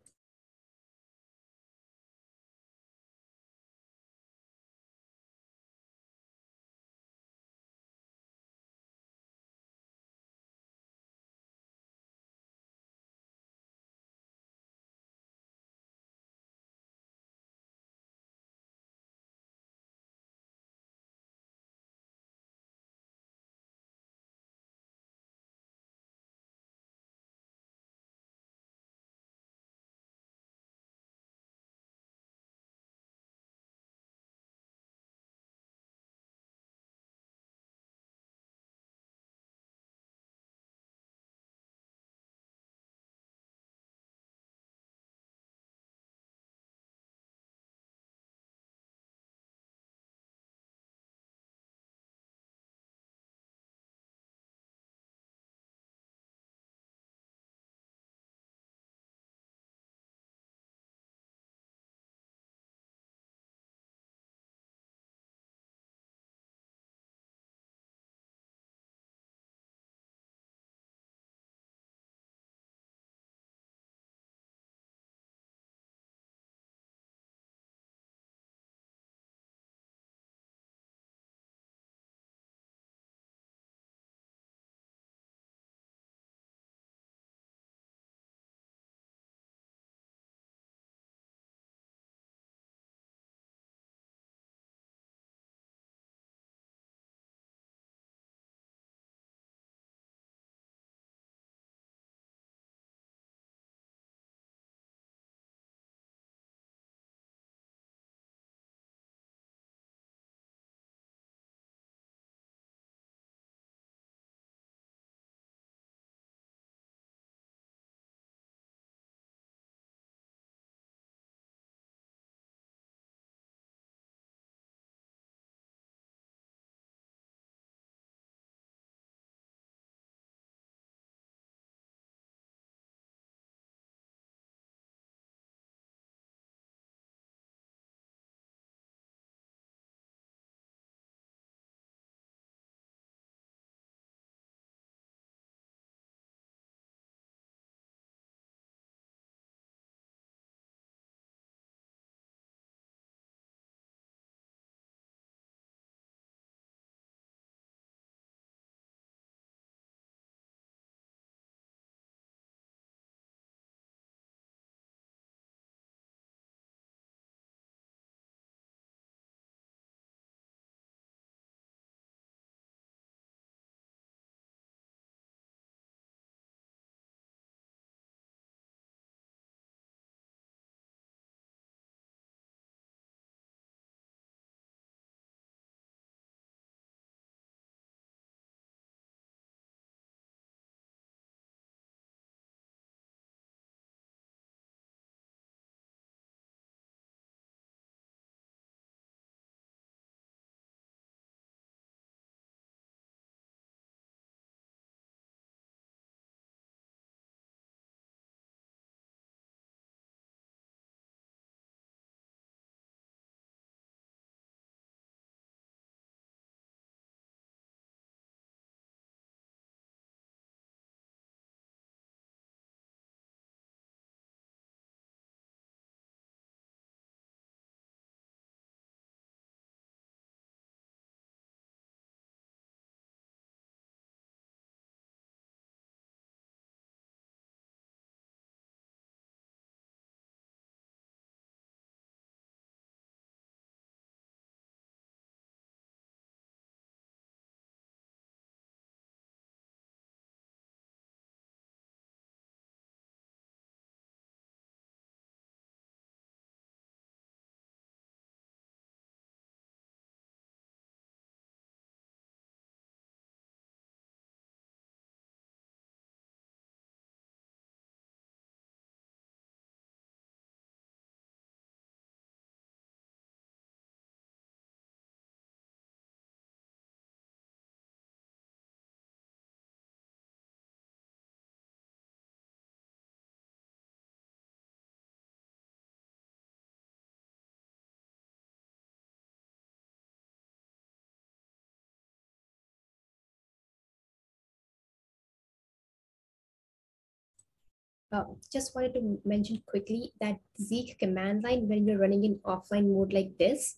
Um, just wanted to mention quickly that Zeek command line, when you're running in offline mode like this,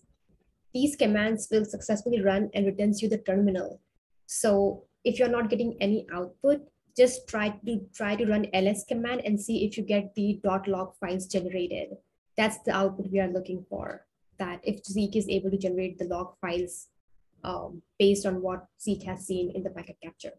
these commands will successfully run and returns you the terminal. So if you're not getting any output, just try to try to run ls command and see if you get the log files generated. That's the output we are looking for, that if Zeek is able to generate the log files um, based on what Zeek has seen in the packet capture.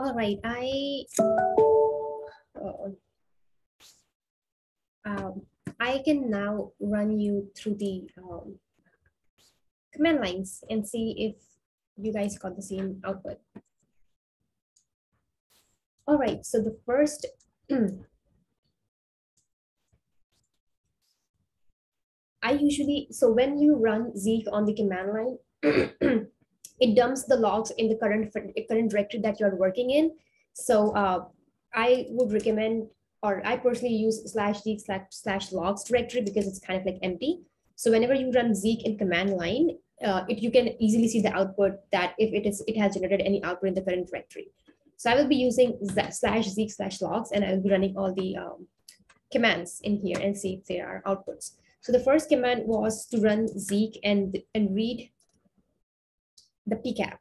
All right, I um, I can now run you through the um, command lines and see if you guys got the same output. All right, so the first *clears throat* I usually, so when you run Zeek on the command line, *clears throat* it dumps the logs in the current current directory that you're working in. So uh, I would recommend, or I personally use slash zeek slash, slash logs directory because it's kind of like empty. So whenever you run zeek in command line, uh, it, you can easily see the output that if it is it has generated any output in the current directory. So I will be using slash zeek slash logs and I will be running all the um, commands in here and see if there are outputs. So the first command was to run Zeek and, and read the PCAP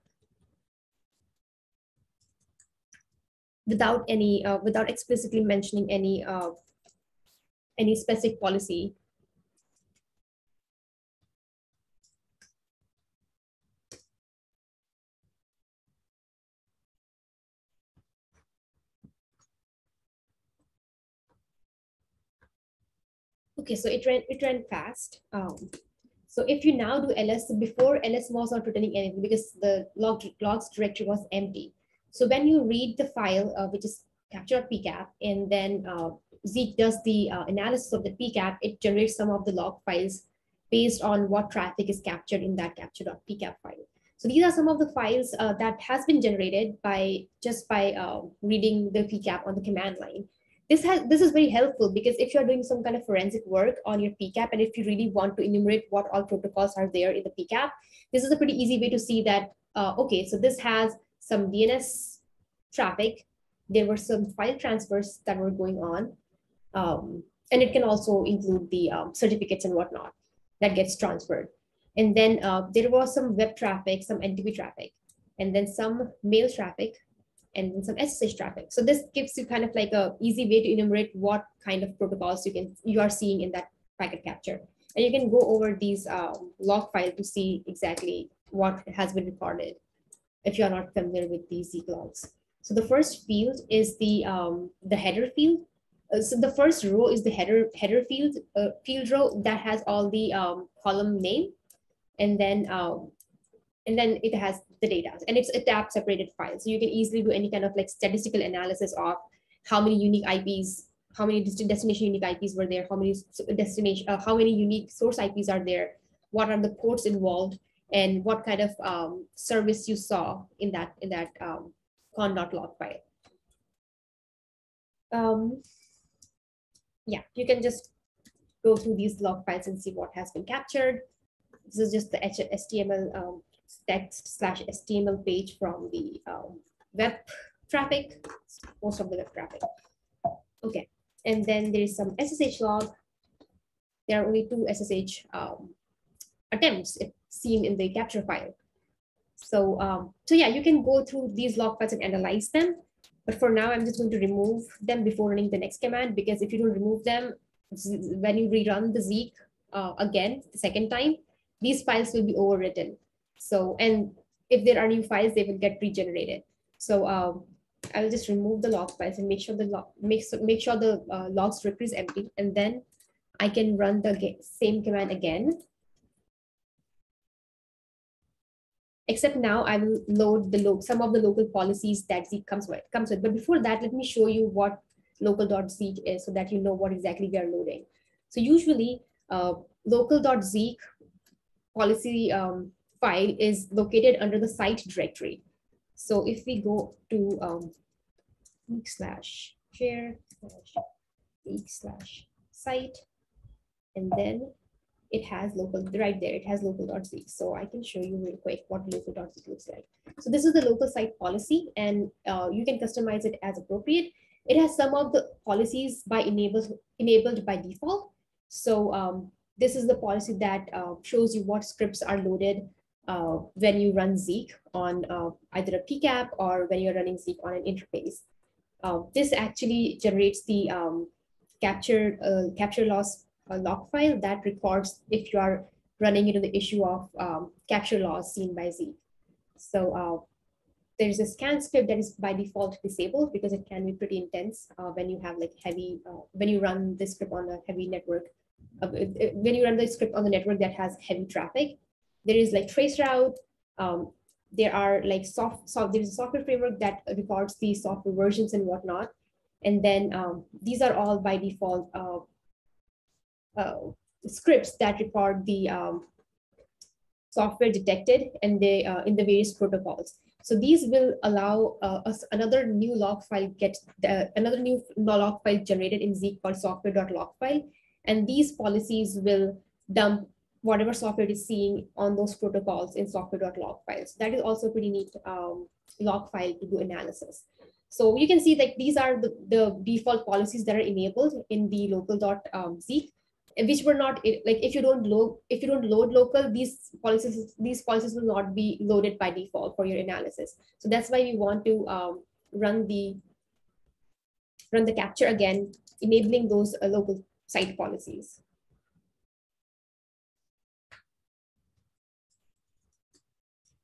without any, uh, without explicitly mentioning any, uh, any specific policy Okay, so it ran it ran fast. Um, so if you now do ls, before ls was not returning anything because the log, logs directory was empty. So when you read the file, uh, which is capture.pcap, and then uh, Zeek does the uh, analysis of the pcap, it generates some of the log files based on what traffic is captured in that capture.pcap file. So these are some of the files uh, that has been generated by just by uh, reading the pcap on the command line this has this is very helpful because if you're doing some kind of forensic work on your PCAP and if you really want to enumerate what all protocols are there in the PCAP, this is a pretty easy way to see that, uh, okay, so this has some DNS traffic. There were some file transfers that were going on. Um, and it can also include the um, certificates and whatnot that gets transferred. And then uh, there was some web traffic, some NTP traffic, and then some mail traffic and some SSH traffic. So this gives you kind of like a easy way to enumerate what kind of protocols you can you are seeing in that packet capture. And you can go over these um, log file to see exactly what has been recorded if you're not familiar with these logs. So the first field is the um, the header field. Uh, so the first row is the header header field uh, field row that has all the um, column name, and then um, and then it has the data and it's a tab separated file. So you can easily do any kind of like statistical analysis of how many unique IPs, how many destination unique IPs were there, how many destination, uh, how many unique source IPs are there, what are the ports involved, and what kind of um, service you saw in that in that um, conn.log file. Um, yeah, you can just go through these log files and see what has been captured. This is just the HTML um, text slash HTML page from the um, web traffic, most of the web traffic. Okay, and then there is some SSH log. There are only two SSH um, attempts seen in the capture file. So, um, so yeah, you can go through these log files and analyze them. But for now, I'm just going to remove them before running the next command because if you don't remove them, when you rerun the Zeek uh, again, the second time, these files will be overwritten. So, and if there are new files, they will get regenerated. So um, I'll just remove the log files and make sure the log, make, make sure the uh, logs directory is empty. And then I can run the same command again. Except now I will load the log, some of the local policies that Zeek comes with, comes with. But before that, let me show you what local.zeek is so that you know what exactly we are loading. So usually uh, local.zeek policy um, file is located under the site directory. So if we go to um, slash share slash slash site, and then it has local right there, it has local.zeek. So I can show you real quick what local.zeek looks like. So this is the local site policy, and uh, you can customize it as appropriate. It has some of the policies by enabled, enabled by default. So um, this is the policy that uh, shows you what scripts are loaded uh, when you run Zeek on uh, either a PCAP or when you're running Zeek on an interface. Uh, this actually generates the um, capture, uh, capture loss uh, log file that records if you are running into the issue of um, capture loss seen by Zeek. So uh, there's a scan script that is by default disabled because it can be pretty intense when you have like heavy, when you run the script on a heavy network, when you run the script on the network that has heavy traffic, there is like traceroute. Um, there are like soft, soft, there's a software framework that records the software versions and whatnot. And then um, these are all by default uh, uh, scripts that record the um, software detected and they uh, in the various protocols. So these will allow uh, us another new log file get the, another new log file generated in Zeek called software.log file. And these policies will dump whatever software is seeing on those protocols in software.log files. That is also pretty neat um, log file to do analysis. So you can see that these are the, the default policies that are enabled in the local.zeek. Um, which were not like if you don't load if you don't load local these policies these policies will not be loaded by default for your analysis so that's why we want to um, run the run the capture again enabling those uh, local site policies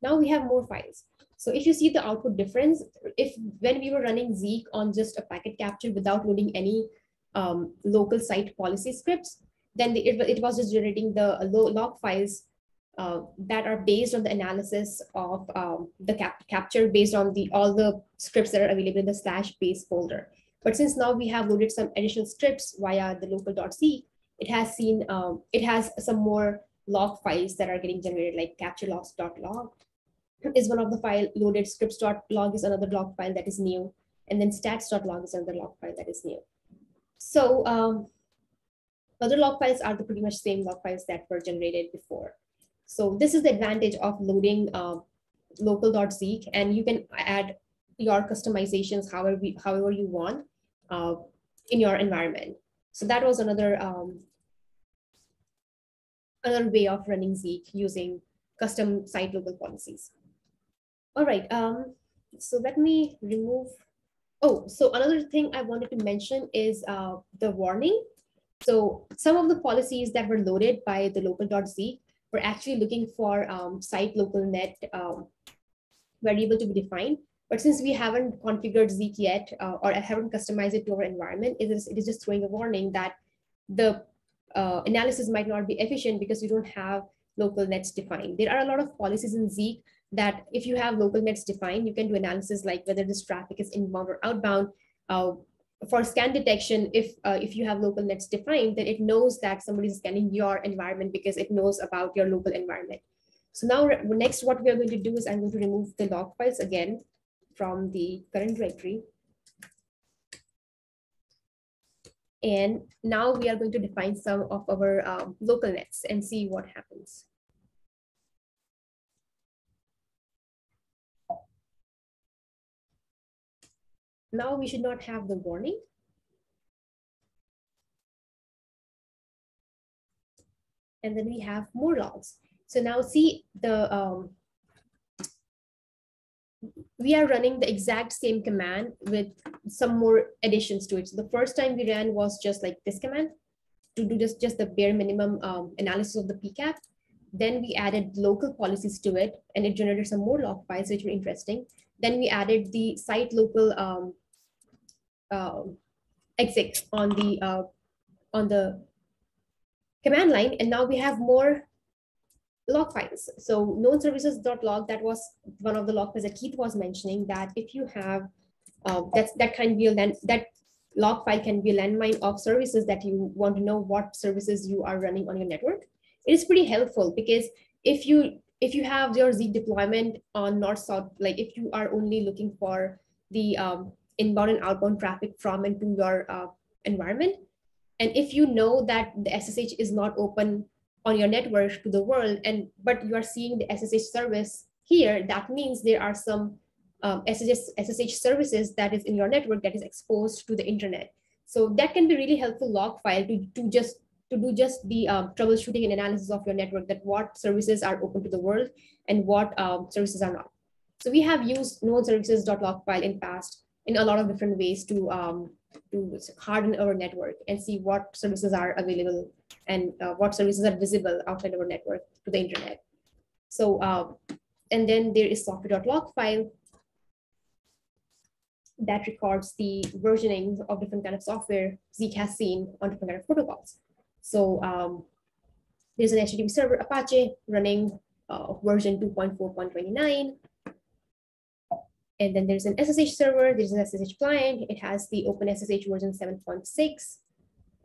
now we have more files so if you see the output difference if when we were running zeek on just a packet capture without loading any um, local site policy scripts then the, it, it was just generating the log files uh, that are based on the analysis of um, the cap capture based on the all the scripts that are available in the slash base folder. But since now we have loaded some additional scripts via the local.c, it has seen um, it has some more log files that are getting generated like capture loss.log is one of the file loaded scripts.log is another log file that is new and then stats.log is another log file that is new. So um, other log files are the pretty much same log files that were generated before. So this is the advantage of loading um, local.zeek and you can add your customizations however, however you want uh, in your environment. So that was another um, another way of running Zeek using custom site local policies. All right, um, so let me remove, oh, so another thing I wanted to mention is uh, the warning. So some of the policies that were loaded by the local.z were actually looking for um, site local net um, variable to be defined. But since we haven't configured Zeek yet uh, or I haven't customized it to our environment, it is, it is just throwing a warning that the uh, analysis might not be efficient because you don't have local nets defined. There are a lot of policies in Zeek that if you have local nets defined, you can do analysis like whether this traffic is inbound or outbound, uh, for scan detection, if uh, if you have local nets defined, then it knows that somebody is scanning your environment because it knows about your local environment. So now next what we are going to do is I'm going to remove the log files again from the current directory. And now we are going to define some of our um, local nets and see what happens. Now we should not have the warning. And then we have more logs. So now see the, um, we are running the exact same command with some more additions to it. So the first time we ran was just like this command to do just, just the bare minimum um, analysis of the PCAP. Then we added local policies to it and it generated some more log files, which were interesting. Then we added the site local um, uh, exec on the uh, on the command line, and now we have more log files. So known services.log, that was one of the log files that Keith was mentioning that if you have uh, that's that can be a land, that log file can be a landmine of services that you want to know what services you are running on your network. It is pretty helpful because if you if you have your Z deployment on north south, like if you are only looking for the um, inbound and outbound traffic from and to your uh, environment. And if you know that the SSH is not open on your network to the world, and but you are seeing the SSH service here, that means there are some um, SSH, SSH services that is in your network that is exposed to the internet. So that can be really helpful log file to, to just to do just the um, troubleshooting and analysis of your network that what services are open to the world and what um, services are not. So we have used known services.log file in past in a lot of different ways to um, to harden our network and see what services are available and uh, what services are visible outside our network to the internet. So, um, and then there is software.log file that records the versioning of different kind of software has seen on different kind of protocols. So um, there's an HTTP server Apache running uh, version 2.4.29 and then there's an SSH server, there's an SSH client, it has the OpenSSH version 7.6.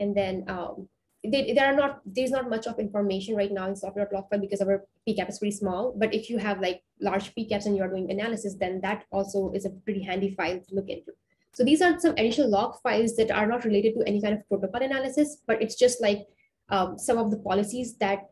And then um, they, there are not, there's not much of information right now in software.log file because our PCAP is pretty small. But if you have like large PCAPs and you're doing analysis, then that also is a pretty handy file to look into. So these are some additional log files that are not related to any kind of protocol analysis, but it's just like um, some of the policies that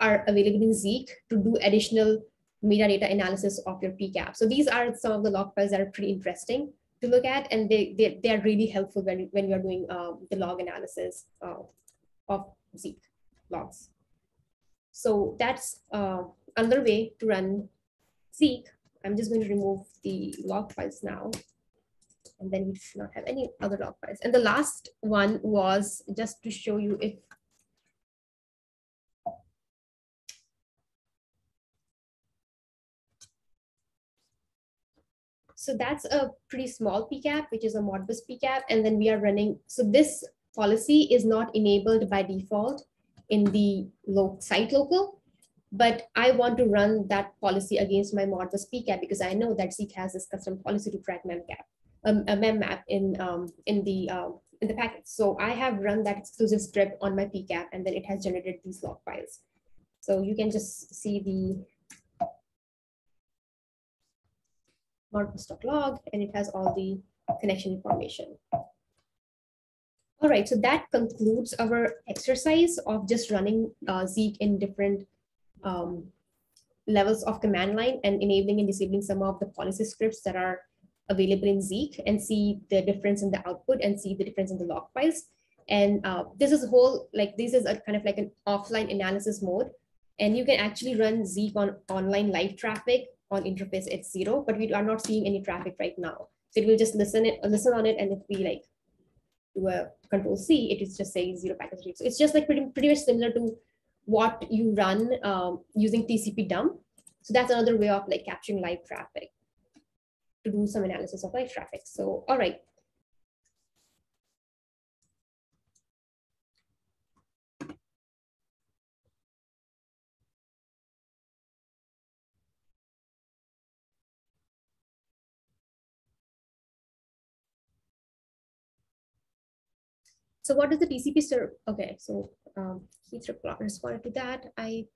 are available in Zeek to do additional metadata analysis of your PCAP. So these are some of the log files that are pretty interesting to look at, and they, they, they are really helpful when, when you're doing um, the log analysis uh, of Zeek logs. So that's uh, another way to run Zeek. I'm just going to remove the log files now. And then we should not have any other log files. And the last one was just to show you if So that's a pretty small PCAP, which is a Modbus PCAP. And then we are running, so this policy is not enabled by default in the lo site local, but I want to run that policy against my Modbus PCAP because I know that Zeek has this custom policy to track memcap, um, a memmap in, um, in, the, um, in the packet. So I have run that exclusive script on my PCAP and then it has generated these log files. So you can just see the modbus.log, and it has all the connection information. All right, so that concludes our exercise of just running uh, Zeek in different um, levels of command line and enabling and disabling some of the policy scripts that are available in Zeek and see the difference in the output and see the difference in the log files. And uh, this is whole, like this is a kind of like an offline analysis mode. And you can actually run Zeek on online live traffic on interface eth0, but we are not seeing any traffic right now. So it will just listen it, listen on it, and if we like do a control C, it is just saying zero packets. So it's just like pretty, pretty much similar to what you run um, using tcpdump. So that's another way of like capturing live traffic to do some analysis of live traffic. So, all right. So what does the TCP serve? Okay, so um, Keith responded to that. I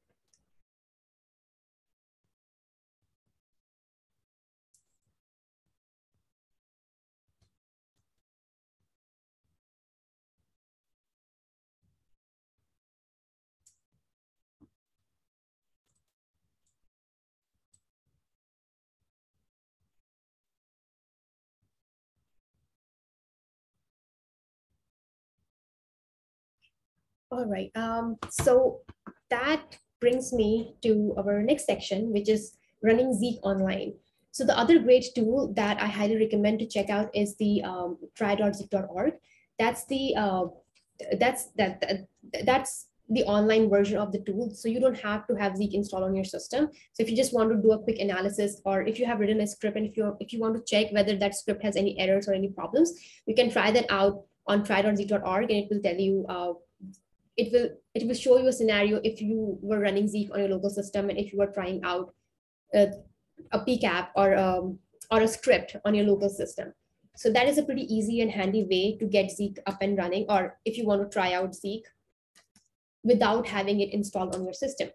All right. Um, so that brings me to our next section, which is running Zeek online. So the other great tool that I highly recommend to check out is the um, try.zeek.org. That's the uh, that's that, that that's the online version of the tool. So you don't have to have Zeek installed on your system. So if you just want to do a quick analysis, or if you have written a script, and if you if you want to check whether that script has any errors or any problems, you can try that out on try.zeek.org, and it will tell you uh, it will it will show you a scenario if you were running Zeek on your local system and if you were trying out a, a PCAP or um, or a script on your local system. So that is a pretty easy and handy way to get Zeek up and running, or if you want to try out Zeek without having it installed on your system.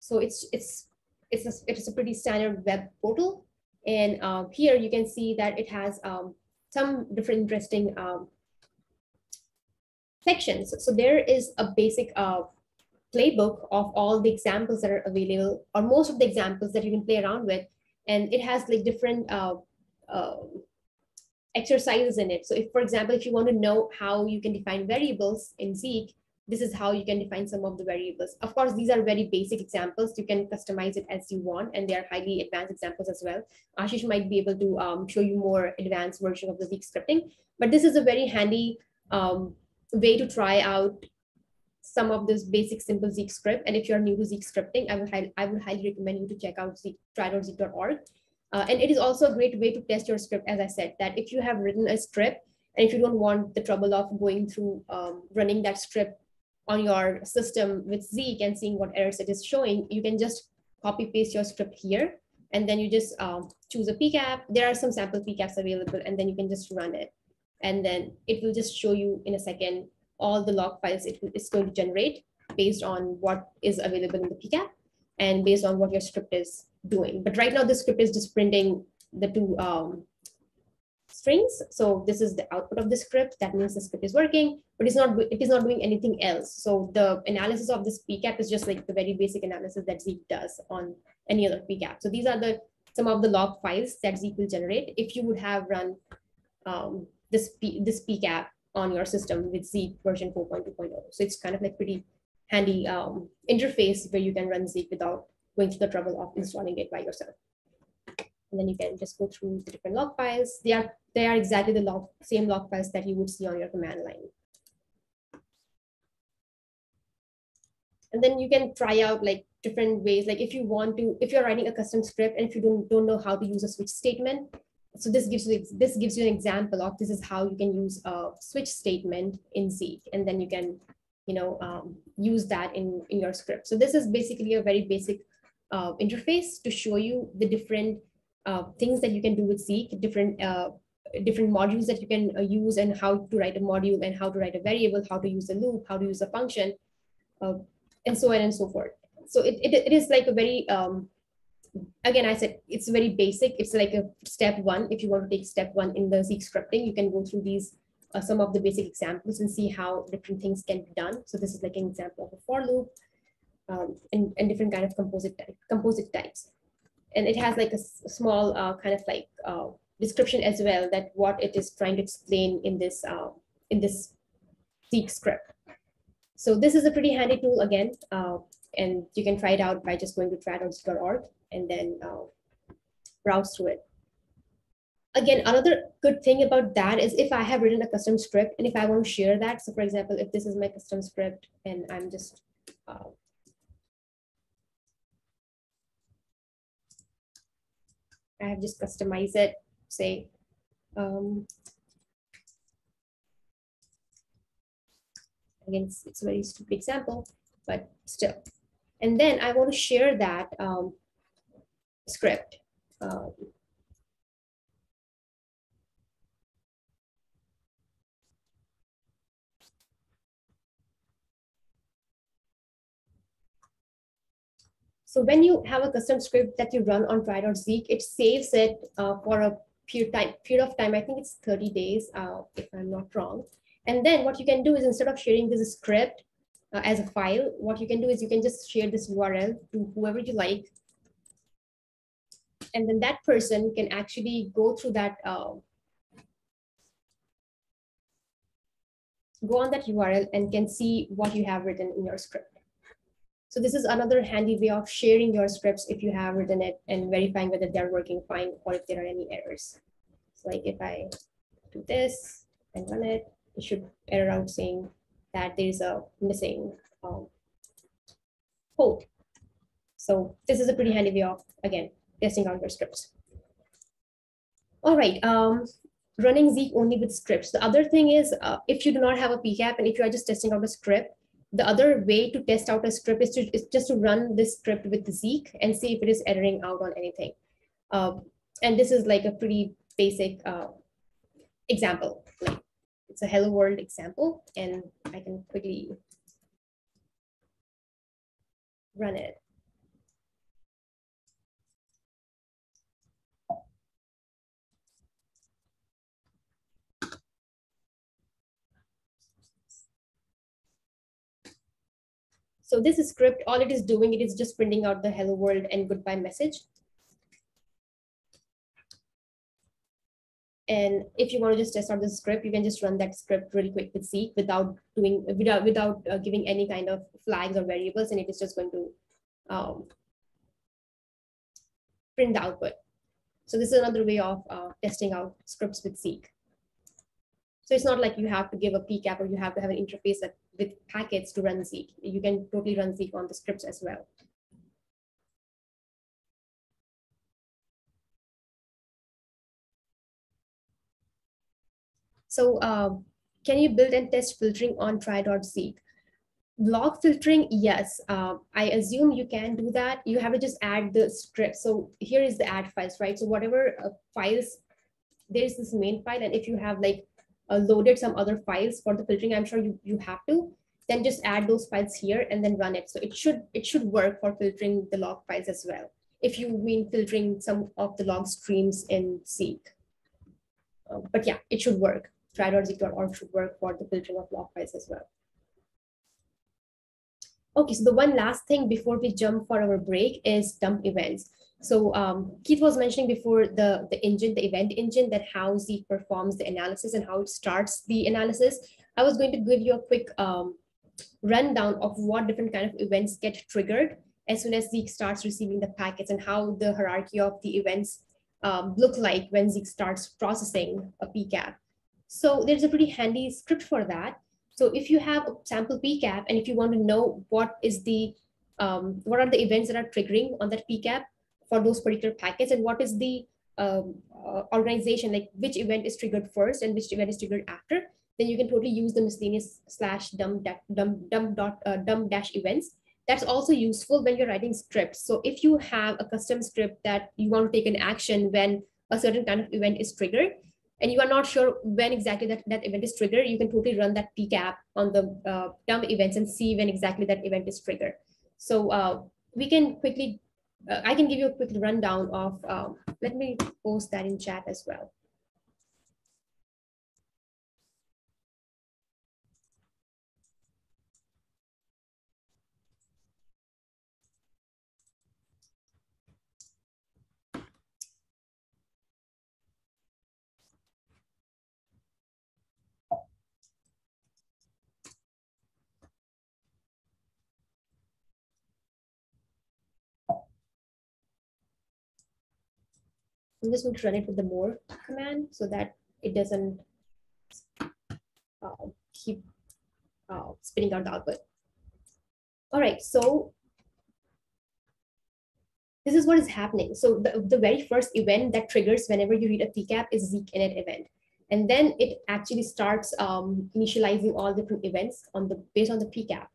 So it's it's it's a, it's a pretty standard web portal, and uh, here you can see that it has um, some different interesting um, sections. So there is a basic uh, playbook of all the examples that are available, or most of the examples that you can play around with. And it has like different uh, uh, exercises in it. So if, for example, if you want to know how you can define variables in Zeek, this is how you can define some of the variables. Of course, these are very basic examples. You can customize it as you want, and they are highly advanced examples as well. Aashish might be able to um, show you more advanced version of the Zeek scripting, but this is a very handy um, way to try out some of this basic simple Zeek script. And if you're new to Zeek scripting, I would, I would highly recommend you to check out Zeek, try.zeek.org. Uh, and it is also a great way to test your script, as I said, that if you have written a script, and if you don't want the trouble of going through um, running that script on your system with Zeek and seeing what errors it is showing, you can just copy paste your script here. And then you just um, choose a PCAP. There are some sample PCAPs available, and then you can just run it and then it will just show you in a second all the log files it is going to generate based on what is available in the PCAP and based on what your script is doing. But right now the script is just printing the two um, strings. So this is the output of the script. That means the script is working, but it's not it is not doing anything else. So the analysis of this PCAP is just like the very basic analysis that Zeek does on any other PCAP. So these are the some of the log files that Zeek will generate. If you would have run um, this, P, this PCAP on your system with Zeek version 4.2.0. So it's kind of like pretty handy um, interface where you can run Zeek without going through the trouble of installing it by yourself. And then you can just go through the different log files. They are, they are exactly the log, same log files that you would see on your command line. And then you can try out like different ways. Like if you want to, if you're writing a custom script and if you don't, don't know how to use a switch statement, so this gives you this gives you an example of this is how you can use a switch statement in Zeek, and then you can, you know, um, use that in in your script. So this is basically a very basic uh, interface to show you the different uh, things that you can do with Zeek, different uh, different modules that you can uh, use, and how to write a module, and how to write a variable, how to use a loop, how to use a function, uh, and so on and so forth. So it, it, it is like a very um, again, I said it's very basic. It's like a step one. If you want to take step one in the Zeek scripting, you can go through these uh, some of the basic examples and see how different things can be done. So this is like an example of a for loop um, and, and different kind of composite type, composite types. And it has like a, small uh, kind of like uh, description as well that what it is trying to explain in this uh, in this Zeek script. So this is a pretty handy tool again, uh, and you can try it out by just going to try.zeek.org and then uh, browse through it. Again, another good thing about that is if I have written a custom script and if I want to share that, so for example, if this is my custom script and I'm just uh, I have just customized it, say, um, again, it's, it's, a very stupid example, but still. And then I want to share that um, script. Um, so when you have a custom script that you run on try.zeek, it saves it uh, for a period, period of time. I think it's 30 days, uh, if I'm not wrong. And then what you can do is instead of sharing this script uh, as a file, what you can do is you can just share this URL to whoever you like and then that person can actually go through that, uh, go on that URL and can see what you have written in your script. So this is another handy way of sharing your scripts if you have written it and verifying whether they're working fine or if there are any errors. So like if I do this and run it, it should error out saying that there's a missing um, code. So this is a pretty handy way of, again, testing out your scripts. All right, um, running Zeek only with scripts. The other thing is uh, if you do not have a PCAP and if you are just testing out a script, the other way to test out a script is, to, is just to run this script with Zeek and see if it is erroring out on anything. Um, and this is like a pretty basic uh, example. It's a hello world example and I can quickly run it. So this script, all it is doing, it is just printing out the hello world and goodbye message. And if you want to just test out the script, you can just run that script really quick with Zeek without doing without without uh, giving any kind of flags or variables, and it is just going to um, print the output. So this is another way of uh, testing out scripts with Zeek. So it's not like you have to give a PCAP or you have to have an interface that, with packets to run Zeek. You can totally run Zeek on the scripts as well. So um, can you build and test filtering on try.zeek? Log filtering, yes. Uh, I assume you can do that. You have to just add the script. So here is the add files, right? So whatever uh, files, there's this main file. And if you have like uh, loaded some other files for the filtering, I'm sure you, you have to, then just add those files here and then run it. So it should, it should work for filtering the log files as well. If you mean filtering some of the log streams in Zeek. Uh, but yeah, it should work. Try.zeek.org should work for the filtering of log files as well. Okay, so the one last thing before we jump for our break is dump events. So um, Keith was mentioning before the, the engine, the event engine that how Zeek performs the analysis and how it starts the analysis. I was going to give you a quick um, rundown of what different kind of events get triggered as soon as Zeek starts receiving the packets and how the hierarchy of the events um, look like when Zeek starts processing a PCAP. So there's a pretty handy script for that. So if you have a sample PCAP and if you want to know what is the um, what are the events that are triggering on that PCAP for those particular packets and what is the um, uh, organization, like which event is triggered first and which event is triggered after, then you can totally use the miscellaneous slash dump, dump, dump, dot, uh, dump dash events. That's also useful when you're writing scripts. So if you have a custom script that you want to take an action when a certain kind of event is triggered, and you are not sure when exactly that, that event is triggered, you can totally run that PCAP on the uh, dump events and see when exactly that event is triggered. So uh, we can quickly, uh, I can give you a quick rundown of, um, let me post that in chat as well. I'm just going to run it with the more command so that it doesn't uh, keep uh, spitting out the output. All right, so this is what is happening. So the, the very first event that triggers whenever you read a PCAP is Zeek init event. And then it actually starts um, initializing all different events on the based on the PCAP.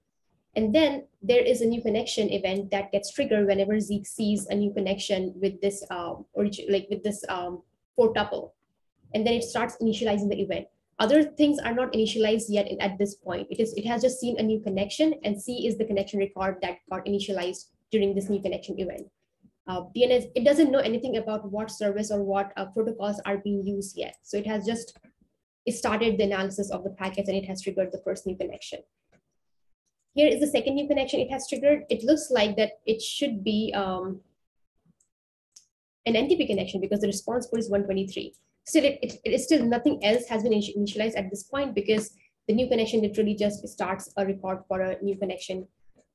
And then there is a new connection event that gets triggered whenever Zeek sees a new connection with this um, origin, like with this um, port tuple. And then it starts initializing the event. Other things are not initialized yet at this point. It is it has just seen a new connection and C is the connection record that got initialized during this new connection event. Uh, DNS, it doesn't know anything about what service or what uh, protocols are being used yet. So it has just, it started the analysis of the packets and it has triggered the first new connection. Here is the second new connection it has triggered. It looks like that it should be um, an NTP connection because the response port is 123. Still, it, it, it is still nothing else has been initialized at this point because the new connection literally just starts a record for a new connection,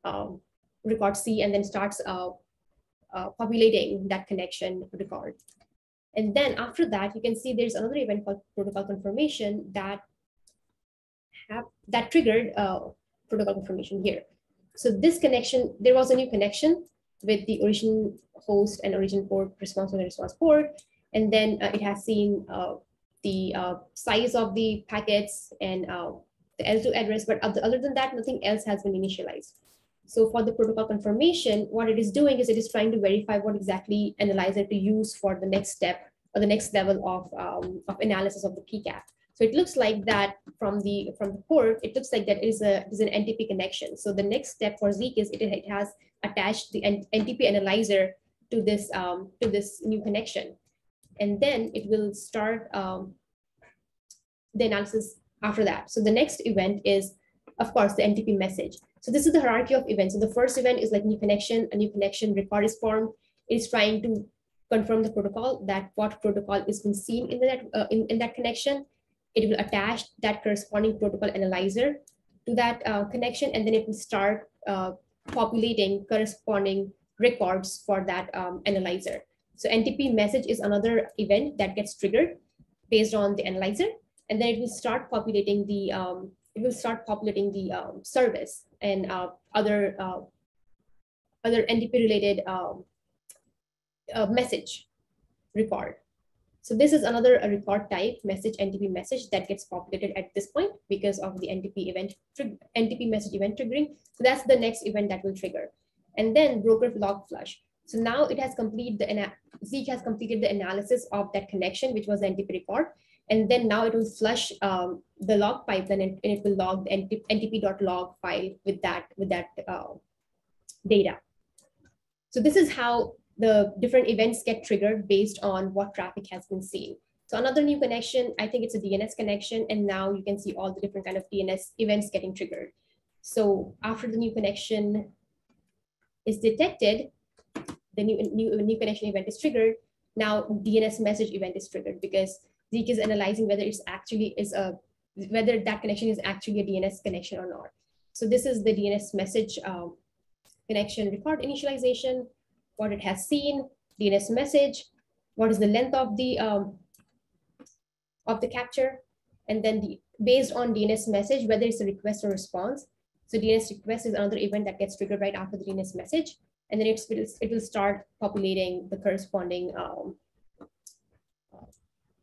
um, record C, and then starts uh, uh, populating that connection record. And then after that, you can see there's another event called protocol confirmation that have that triggered uh, protocol information here. So this connection, there was a new connection with the origin host and origin port response on the response port. And then uh, it has seen uh, the uh, size of the packets and uh, the L2 address, but other, other than that, nothing else has been initialized. So for the protocol confirmation, what it is doing is it is trying to verify what exactly analyzer to use for the next step or the next level of, um, of analysis of the PCAP. So it looks like that from the from the port, it looks like that is a is an NTP connection. So the next step for Zeek is it, it has attached the NTP analyzer to this um, to this new connection, and then it will start um, the analysis after that. So the next event is, of course, the NTP message. So this is the hierarchy of events. So the first event is like new connection, a new connection record is formed. It is trying to confirm the protocol that what protocol is being seen in that uh, in, in that connection it will attach that corresponding protocol analyzer to that uh, connection, and then it will start uh, populating corresponding records for that um, analyzer. So NTP message is another event that gets triggered based on the analyzer, and then it will start populating the um, it will start populating the um, service and uh, other uh, other NTP related um, uh, message record. So this is another a record type message NTP message that gets populated at this point because of the NTP event NTP message event triggering. So that's the next event that will trigger. And then broker log flush. So now it has completed the Zeek has completed the analysis of that connection, which was the NTP record. And then now it will flush um, the log pipeline and, and, it will log the NTP, NTP.log file with that with that uh, data. So this is how the different events get triggered based on what traffic has been seen. So another new connection, I think it's a DNS connection, and now you can see all the different kind of DNS events getting triggered. So after the new connection is detected, the new, new, new connection event is triggered, now DNS message event is triggered because Zeek is analyzing whether it's actually is a whether that connection is actually a DNS connection or not. So this is the DNS message um, connection record initialization, what it has seen, DNS message, what is the length of the um, of the capture, and then the based on DNS message, whether it's a request or response. So DNS request is another event that gets triggered right after the DNS message, and then it's, it will start populating the corresponding um,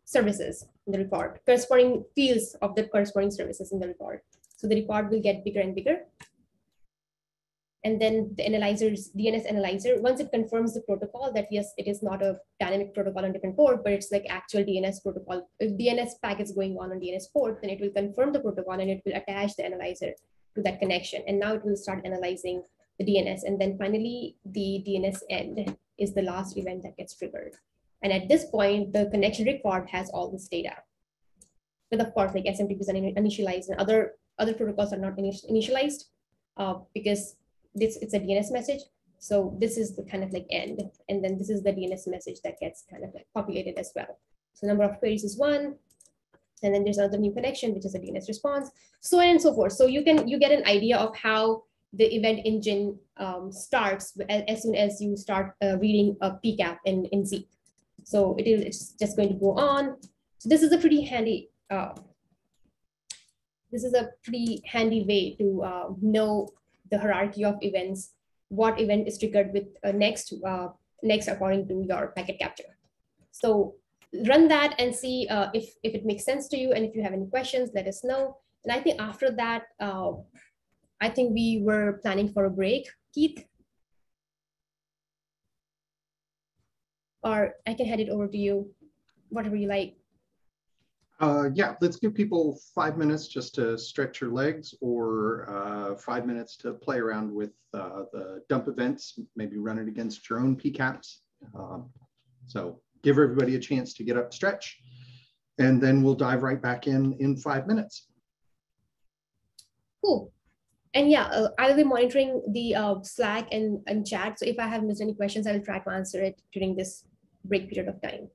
services in the report, corresponding fields of the corresponding services in the report. So the report will get bigger and bigger. And then the analyzer's DNS analyzer, once it confirms the protocol that yes, it is not a dynamic protocol on different port, but it's like actual DNS protocol. If DNS packets going on on DNS port, then it will confirm the protocol and it will attach the analyzer to that connection. And now it will start analyzing the DNS. And then finally, the DNS end is the last event that gets triggered. And at this point, the connection record has all this data. But of course, like SMTP is initialized and other, other protocols are not initialized uh, because this it's a DNS message. So this is the kind of like end. And then this is the DNS message that gets kind of like populated as well. So number of queries is one. And then there's another new connection, which is a DNS response, so on and so forth. So you can you get an idea of how the event engine um, starts as soon as you start uh, reading a PCAP in, in Zeek. So it is it's just going to go on. So this is a pretty handy, uh, this is a pretty handy way to uh, know the hierarchy of events, what event is triggered with uh, next, uh, next according to your packet capture. So run that and see uh, if, if it makes sense to you. And if you have any questions, let us know. And I think after that, uh, I think we were planning for a break. Keith? or I can hand it over to you, whatever you like. Uh, yeah, let's give people five minutes just to stretch your legs or uh, five minutes to play around with uh, the dump events, maybe run it against your own PCAPs. Um, so give everybody a chance to get up, stretch, and then we'll dive right back in in five minutes. Cool. And yeah, uh, I will be monitoring the uh, Slack and, and chat. So if I have missed any questions, I will try to answer it during this break period of time.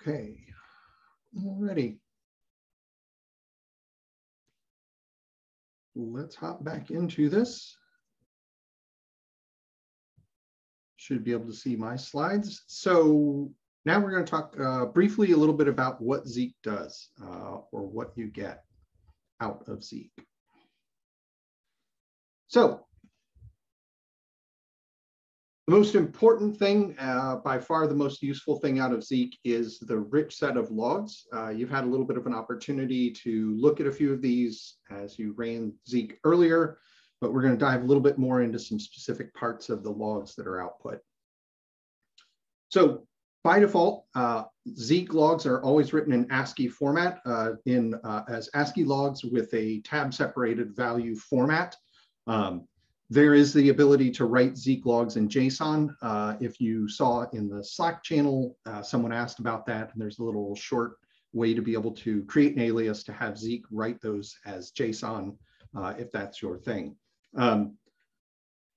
Okay, alrighty. Let's hop back into this. Should be able to see my slides. So now we're going to talk uh, briefly a little bit about what Zeek does uh, or what you get out of Zeek. So the most important thing, uh, by far the most useful thing out of Zeek is the rich set of logs. Uh, you've had a little bit of an opportunity to look at a few of these as you ran Zeek earlier, but we're going to dive a little bit more into some specific parts of the logs that are output. So by default, uh, Zeek logs are always written in ASCII format uh, in uh, as ASCII logs with a tab separated value format. Um, there is the ability to write Zeek logs in JSON. Uh, if you saw in the Slack channel, uh, someone asked about that, and there's a little short way to be able to create an alias to have Zeek write those as JSON uh, if that's your thing. Um,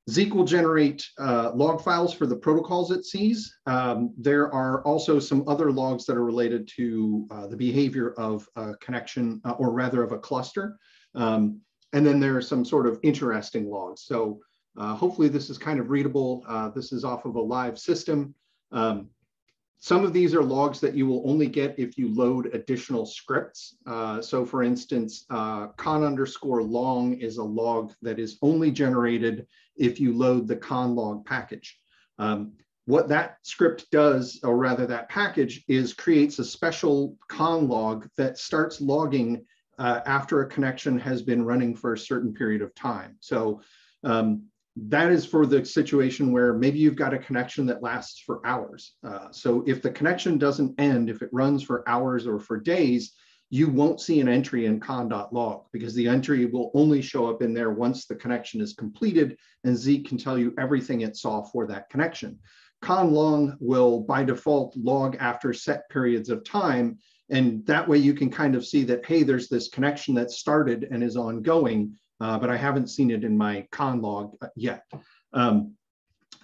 Zeek will generate uh, log files for the protocols it sees. Um, there are also some other logs that are related to uh, the behavior of a connection, uh, or rather of a cluster. Um, and then there are some sort of interesting logs. So uh, hopefully this is kind of readable. Uh, this is off of a live system. Um, some of these are logs that you will only get if you load additional scripts. Uh, so for instance, uh, conn underscore long is a log that is only generated if you load the conlog package. Um, what that script does, or rather that package, is creates a special conn log that starts logging uh, after a connection has been running for a certain period of time. So um, that is for the situation where maybe you've got a connection that lasts for hours. Uh, so if the connection doesn't end, if it runs for hours or for days, you won't see an entry in conn.log because the entry will only show up in there once the connection is completed and Zeek can tell you everything it saw for that connection. Conn long will by default log after set periods of time and that way you can kind of see that, hey, there's this connection that started and is ongoing, uh, but I haven't seen it in my conn log uh, yet. Um,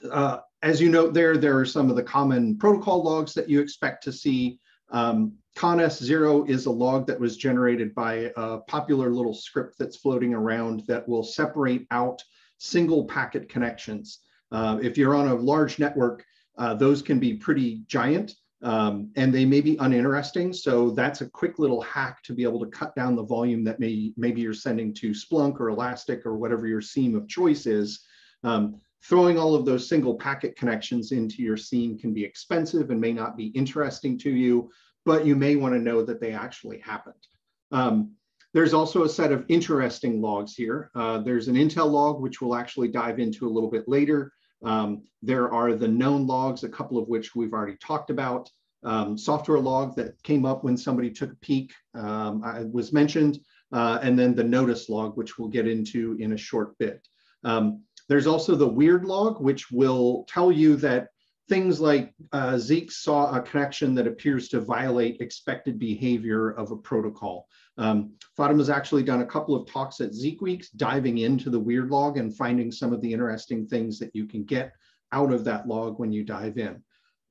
uh, as you note there, there are some of the common protocol logs that you expect to see. Um, ConS0 is a log that was generated by a popular little script that's floating around that will separate out single packet connections. Uh, if you're on a large network, uh, those can be pretty giant um, and they may be uninteresting. So that's a quick little hack to be able to cut down the volume that may maybe you're sending to Splunk or Elastic or whatever your SIEM of choice is. Um, throwing all of those single packet connections into your SIEM can be expensive and may not be interesting to you, but you may want to know that they actually happened. Um, there's also a set of interesting logs here. Uh, there's an Intel log, which we'll actually dive into a little bit later. Um, there are the known logs, a couple of which we've already talked about. Um, software log that came up when somebody took a peek um, was mentioned, uh, and then the notice log, which we'll get into in a short bit. Um, there's also the weird log, which will tell you that things like uh, Zeek saw a connection that appears to violate expected behavior of a protocol. Um, Fatema's actually done a couple of talks at Zeek Weeks, diving into the weird log and finding some of the interesting things that you can get out of that log when you dive in.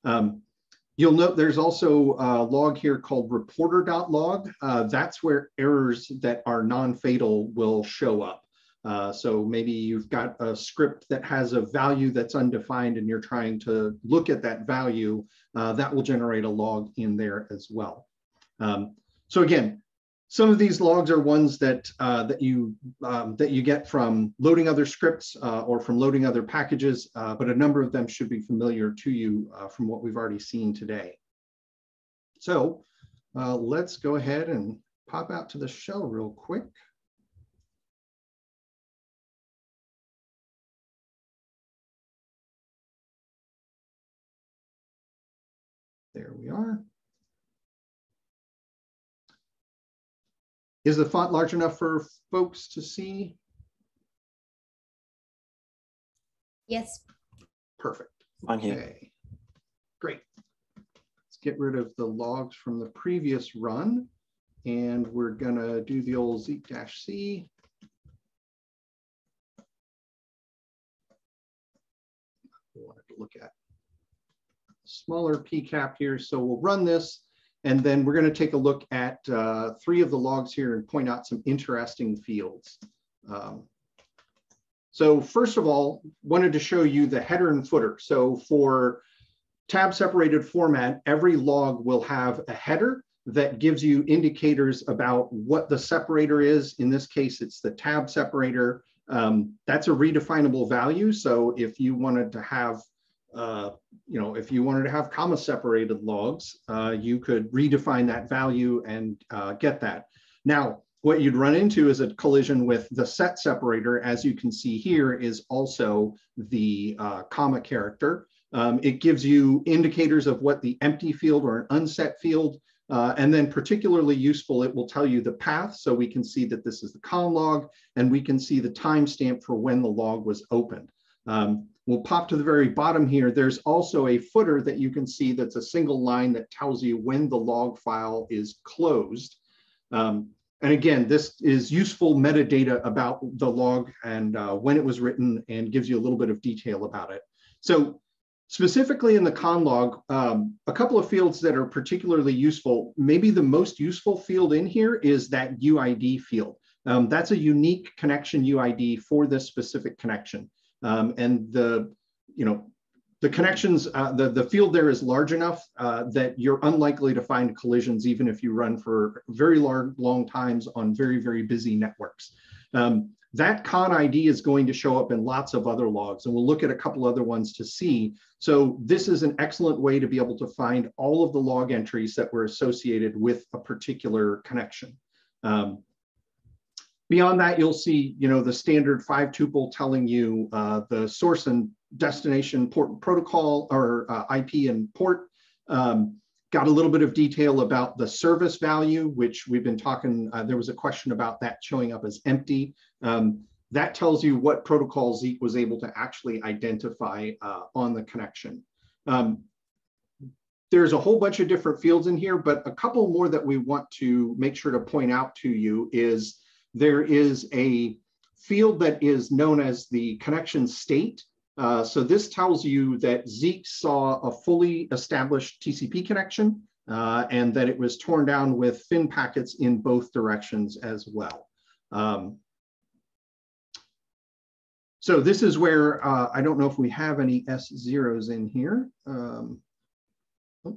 Um, you'll note there's also a log here called reporter.log. Uh, that's where errors that are non-fatal will show up. Uh, so maybe you've got a script that has a value that's undefined and you're trying to look at that value, uh, that will generate a log in there as well. Um, so again, some of these logs are ones that uh, that you um, that you get from loading other scripts uh, or from loading other packages, uh, but a number of them should be familiar to you uh, from what we've already seen today. So uh, let's go ahead and pop out to the shell real quick. There we are. Is the font large enough for folks to see? Yes. Perfect. On here. Okay. Great. Let's get rid of the logs from the previous run. And we're gonna do the old Zeek-C. We wanted to look at smaller PCAP here. So we'll run this. And then we're going to take a look at uh, three of the logs here and point out some interesting fields. Um, so first of all, wanted to show you the header and footer. So for tab separated format, every log will have a header that gives you indicators about what the separator is. In this case, it's the tab separator. Um, that's a redefinable value. So if you wanted to have, uh, you know, if you wanted to have comma separated logs, uh, you could redefine that value and uh, get that. Now, what you'd run into is a collision with the set separator, as you can see here, is also the uh, comma character. Um, it gives you indicators of what the empty field or an unset field uh, and then particularly useful, it will tell you the path. So we can see that this is the conn log and we can see the timestamp for when the log was opened. Um, we'll pop to the very bottom here. There's also a footer that you can see that's a single line that tells you when the log file is closed. Um, and again, this is useful metadata about the log and uh, when it was written and gives you a little bit of detail about it. So Specifically in the conn log, um, a couple of fields that are particularly useful, maybe the most useful field in here is that UID field. Um, that's a unique connection UID for this specific connection. Um, and the, you know, the connections, uh, the, the field there is large enough uh, that you're unlikely to find collisions even if you run for very long, long times on very, very busy networks. Um, that con ID is going to show up in lots of other logs, and we'll look at a couple other ones to see. So this is an excellent way to be able to find all of the log entries that were associated with a particular connection. Um, beyond that, you'll see, you know, the standard five tuple telling you uh, the source and destination port protocol or uh, IP and port. Um, got a little bit of detail about the service value, which we've been talking, uh, there was a question about that showing up as empty. Um, that tells you what protocol Zeek was able to actually identify uh, on the connection. Um, there's a whole bunch of different fields in here, but a couple more that we want to make sure to point out to you is there is a field that is known as the connection state. Uh, so this tells you that Zeek saw a fully established TCP connection uh, and that it was torn down with fin packets in both directions as well. Um, so this is where, uh, I don't know if we have any S zeros in here. Um, oh.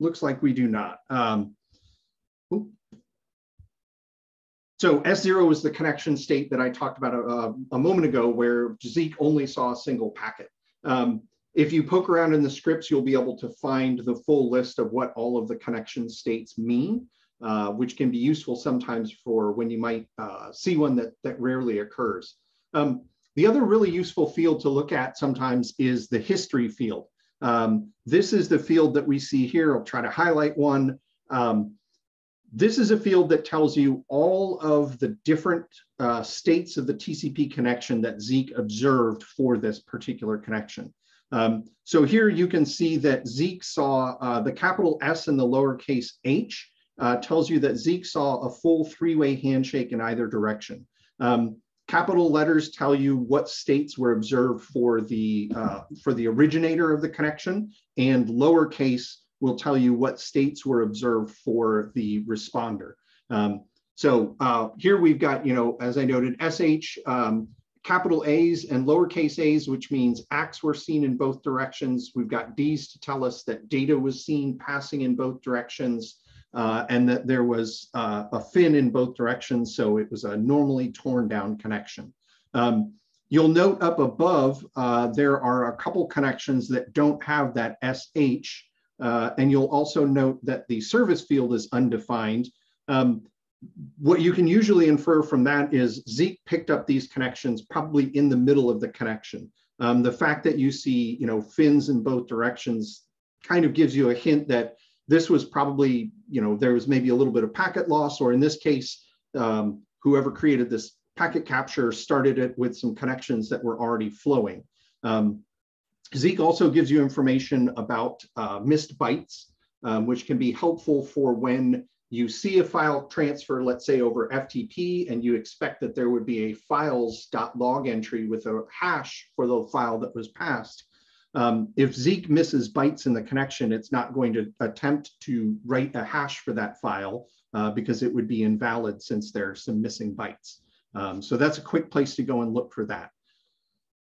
looks like we do not. Um, so S0 is the connection state that I talked about a, a moment ago where Zeek only saw a single packet. Um, if you poke around in the scripts, you'll be able to find the full list of what all of the connection states mean. Uh, which can be useful sometimes for when you might uh, see one that, that rarely occurs. Um, the other really useful field to look at sometimes is the history field. Um, this is the field that we see here. I'll try to highlight one. Um, this is a field that tells you all of the different uh, states of the TCP connection that Zeek observed for this particular connection. Um, so here you can see that Zeek saw uh, the capital S and the lowercase h uh, tells you that Zeek saw a full three-way handshake in either direction. Um, capital letters tell you what states were observed for the, uh, for the originator of the connection, and lowercase will tell you what states were observed for the responder. Um, so uh, here we've got, you know, as I noted, SH, um, capital A's and lowercase a's, which means acts were seen in both directions. We've got D's to tell us that data was seen passing in both directions uh, and that there was uh, a fin in both directions, so it was a normally torn down connection. Um, you'll note up above, uh, there are a couple connections that don't have that SH, uh, and you'll also note that the service field is undefined. Um, what you can usually infer from that is Zeek picked up these connections probably in the middle of the connection. Um, the fact that you see, you know, fins in both directions kind of gives you a hint that this was probably, you know, there was maybe a little bit of packet loss, or in this case, um, whoever created this packet capture started it with some connections that were already flowing. Um, Zeek also gives you information about uh, missed bytes, um, which can be helpful for when you see a file transfer, let's say over FTP, and you expect that there would be a files.log entry with a hash for the file that was passed. Um, if Zeek misses bytes in the connection, it's not going to attempt to write a hash for that file uh, because it would be invalid since there are some missing bytes. Um, so that's a quick place to go and look for that.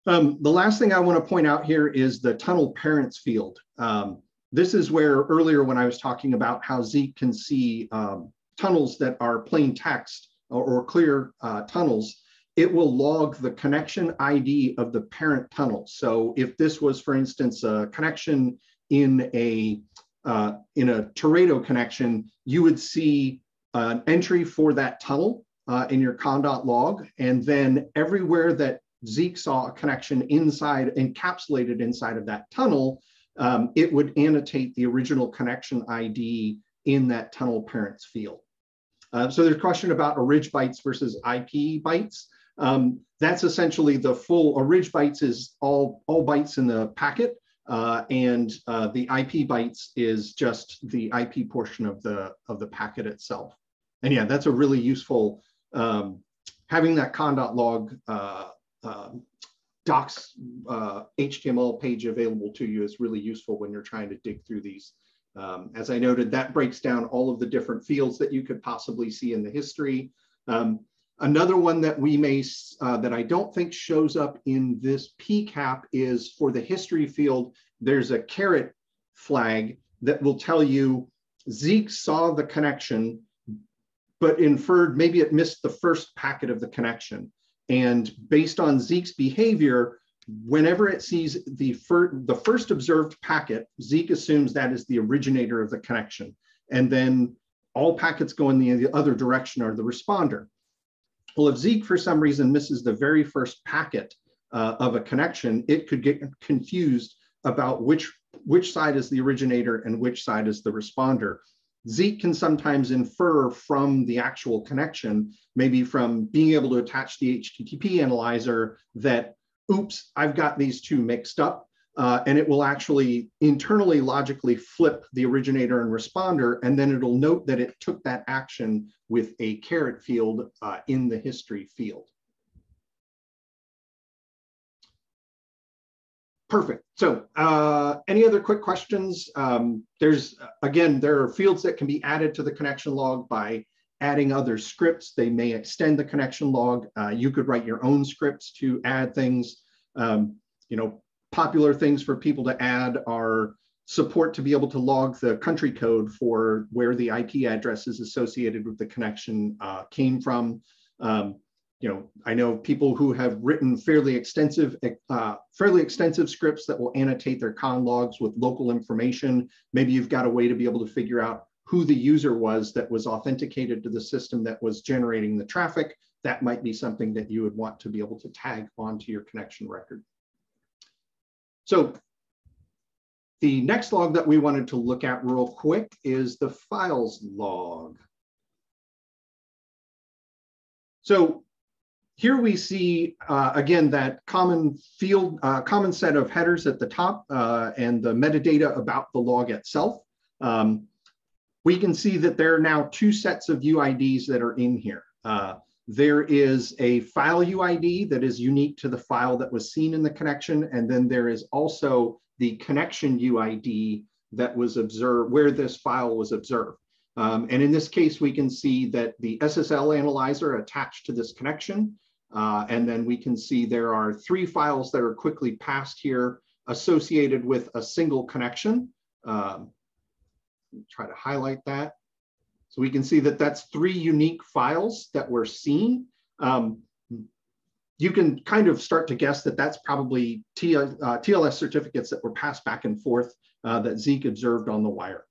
Um, the last thing I want to point out here is the tunnel parents field. Um, this is where earlier when I was talking about how Zeek can see um, tunnels that are plain text or, or clear uh, tunnels, it will log the connection ID of the parent tunnel. So if this was, for instance, a connection in a uh, in a Teredo connection, you would see an entry for that tunnel uh, in your conn.log, log, and then everywhere that Zeek saw a connection inside, encapsulated inside of that tunnel, um, it would annotate the original connection ID in that tunnel parents field. Uh, so there's a question about orig bytes versus IP bytes. Um, that's essentially the full orig bytes is all, all bytes in the packet. Uh, and uh, the IP bytes is just the IP portion of the of the packet itself. And yeah, that's a really useful um, having that conn.log uh, uh, docs uh, HTML page available to you is really useful when you're trying to dig through these. Um, as I noted, that breaks down all of the different fields that you could possibly see in the history. Um, another one that we may, uh, that I don't think shows up in this PCAP is for the history field, there's a caret flag that will tell you Zeek saw the connection, but inferred maybe it missed the first packet of the connection. And based on Zeek's behavior, whenever it sees the, fir the first observed packet, Zeek assumes that is the originator of the connection. And then all packets go in the, the other direction are the responder. Well, if Zeek for some reason misses the very first packet uh, of a connection, it could get confused about which, which side is the originator and which side is the responder. Zeek can sometimes infer from the actual connection, maybe from being able to attach the HTTP analyzer that, oops, I've got these two mixed up. Uh, and it will actually internally logically flip the originator and responder, and then it'll note that it took that action with a caret field uh, in the history field. Perfect. So uh, any other quick questions? Um, there's, again, there are fields that can be added to the connection log by adding other scripts. They may extend the connection log. Uh, you could write your own scripts to add things. Um, you know, popular things for people to add are support to be able to log the country code for where the IP addresses associated with the connection uh, came from. Um, you know, I know people who have written fairly extensive, uh, fairly extensive scripts that will annotate their conn logs with local information. Maybe you've got a way to be able to figure out who the user was that was authenticated to the system that was generating the traffic. That might be something that you would want to be able to tag onto your connection record. So the next log that we wanted to look at real quick is the files log. So here we see, uh, again, that common field, uh, common set of headers at the top uh, and the metadata about the log itself. Um, we can see that there are now two sets of UIDs that are in here. Uh, there is a file UID that is unique to the file that was seen in the connection. And then there is also the connection UID that was observed, where this file was observed. Um, and in this case, we can see that the SSL analyzer attached to this connection uh, and then we can see there are three files that are quickly passed here associated with a single connection. Um, try to highlight that. So we can see that that's three unique files that were seen. Um, you can kind of start to guess that that's probably T, uh, TLS certificates that were passed back and forth uh, that Zeek observed on the wire.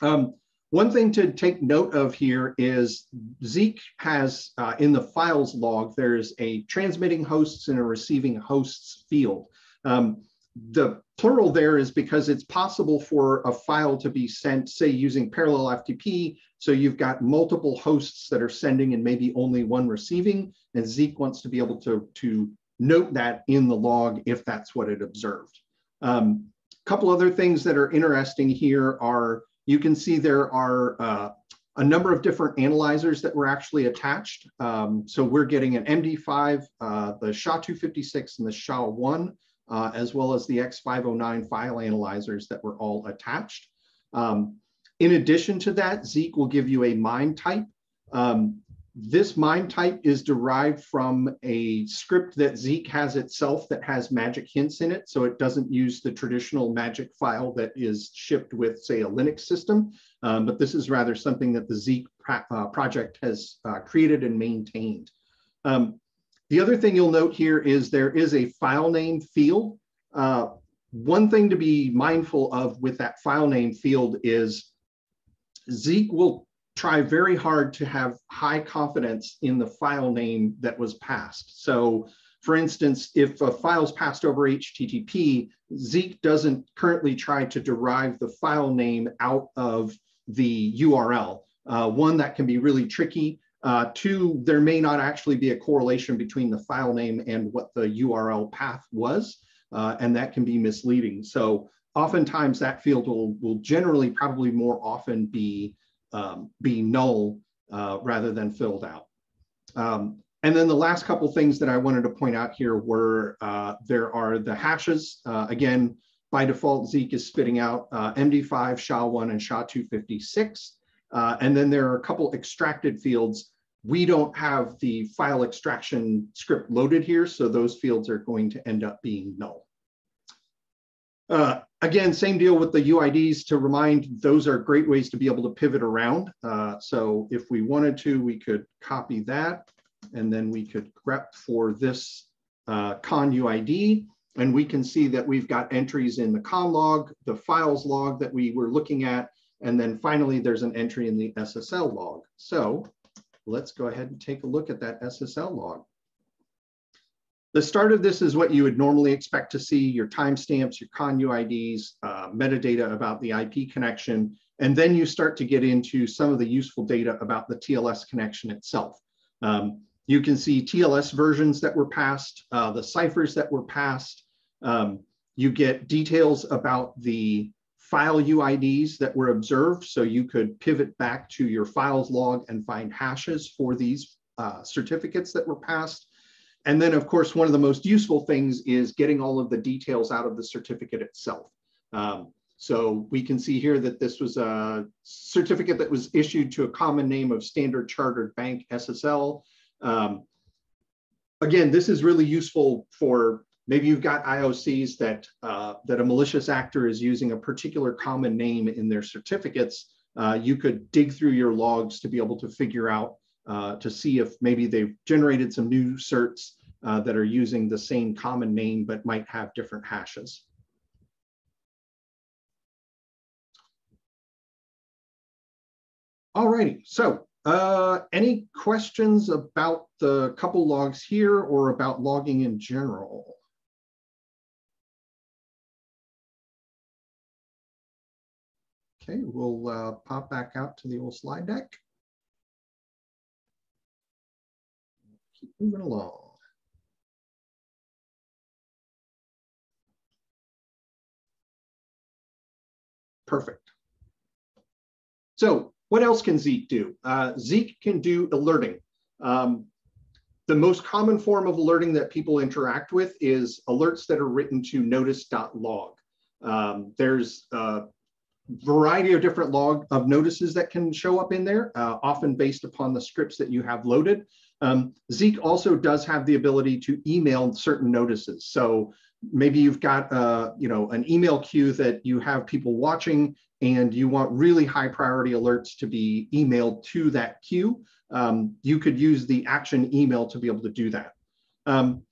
Um, one thing to take note of here is Zeek has uh, in the files log, there's a transmitting hosts and a receiving hosts field. Um, the plural there is because it's possible for a file to be sent, say, using parallel FTP. So you've got multiple hosts that are sending and maybe only one receiving. And Zeek wants to be able to, to note that in the log if that's what it observed. A um, couple other things that are interesting here are you can see there are uh, a number of different analyzers that were actually attached. Um, so we're getting an MD5, uh, the SHA-256 and the SHA-1 uh, as well as the X509 file analyzers that were all attached. Um, in addition to that, Zeek will give you a MIME type. Um, this MIME type is derived from a script that Zeek has itself that has magic hints in it. So it doesn't use the traditional magic file that is shipped with, say, a Linux system. Um, but this is rather something that the Zeek uh, project has uh, created and maintained. Um, the other thing you'll note here is there is a file name field. Uh, one thing to be mindful of with that file name field is Zeek will try very hard to have high confidence in the file name that was passed. So for instance, if a file is passed over HTTP, Zeek doesn't currently try to derive the file name out of the URL. Uh, one, that can be really tricky. Uh, two, there may not actually be a correlation between the file name and what the URL path was, uh, and that can be misleading. So oftentimes that field will, will generally probably more often be um, be null uh, rather than filled out. Um, and then the last couple things that I wanted to point out here were uh, there are the hashes. Uh, again, by default, Zeek is spitting out uh, MD5, SHA-1, and SHA-256. Uh, and then there are a couple extracted fields. We don't have the file extraction script loaded here, so those fields are going to end up being null. Uh, again, same deal with the UIDs to remind those are great ways to be able to pivot around. Uh, so if we wanted to, we could copy that and then we could grep for this uh, conn UID. And we can see that we've got entries in the conn log, the files log that we were looking at, and then finally there's an entry in the SSL log. So let's go ahead and take a look at that SSL log. The start of this is what you would normally expect to see, your timestamps, your conn UIDs, uh, metadata about the IP connection, and then you start to get into some of the useful data about the TLS connection itself. Um, you can see TLS versions that were passed, uh, the ciphers that were passed. Um, you get details about the file UIDs that were observed. So you could pivot back to your files log and find hashes for these uh, certificates that were passed. And then, of course, one of the most useful things is getting all of the details out of the certificate itself. Um, so we can see here that this was a certificate that was issued to a common name of Standard Chartered Bank SSL. Um, again, this is really useful for maybe you've got IOCs that, uh, that a malicious actor is using a particular common name in their certificates. Uh, you could dig through your logs to be able to figure out uh, to see if maybe they've generated some new certs uh, that are using the same common name but might have different hashes. All righty, so uh, any questions about the couple logs here or about logging in general? Okay, we'll uh, pop back out to the old slide deck. Keep moving along. Perfect. So what else can Zeek do? Uh, Zeek can do alerting. Um, the most common form of alerting that people interact with is alerts that are written to notice.log. Um, there's a variety of different log of notices that can show up in there, uh, often based upon the scripts that you have loaded. Um, Zeek also does have the ability to email certain notices. So maybe you've got uh, you know an email queue that you have people watching and you want really high priority alerts to be emailed to that queue. Um, you could use the action email to be able to do that. Um,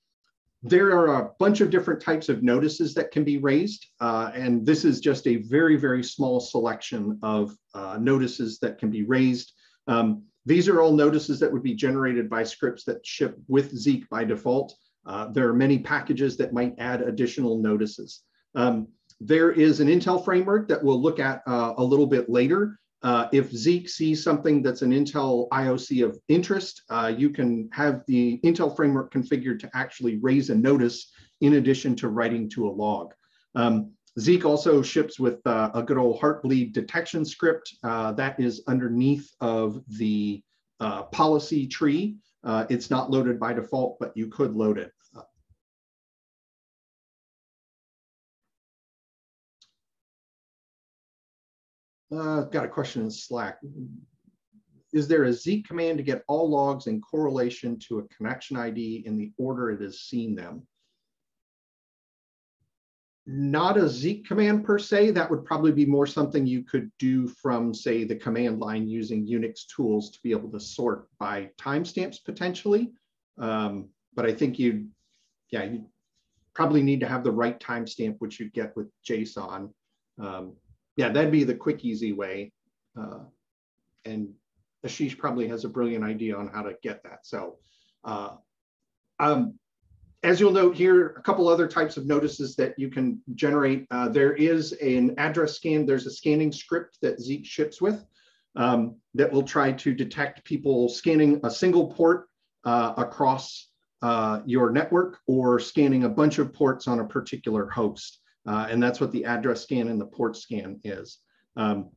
there are a bunch of different types of notices that can be raised, uh, and this is just a very, very small selection of uh, notices that can be raised. Um, these are all notices that would be generated by scripts that ship with Zeek by default. Uh, there are many packages that might add additional notices. Um, there is an Intel framework that we'll look at uh, a little bit later. Uh, if Zeek sees something that's an Intel IOC of interest, uh, you can have the Intel framework configured to actually raise a notice in addition to writing to a log. Um, Zeek also ships with uh, a good old heartbleed detection script uh, that is underneath of the uh, policy tree. Uh, it's not loaded by default, but you could load it. Uh, got a question in Slack. Is there a Zeek command to get all logs in correlation to a connection ID in the order it has seen them? Not a Zeek command per se, that would probably be more something you could do from say the command line using Unix tools to be able to sort by timestamps potentially. Um, but I think you, yeah, you probably need to have the right timestamp, which you get with JSON. Um, yeah, that'd be the quick, easy way. Uh, and Aashish probably has a brilliant idea on how to get that. So uh, um, as you'll note here, a couple other types of notices that you can generate. Uh, there is an address scan. There's a scanning script that Zeek ships with um, that will try to detect people scanning a single port uh, across uh, your network or scanning a bunch of ports on a particular host. Uh, and that's what the address scan and the port scan is. Um,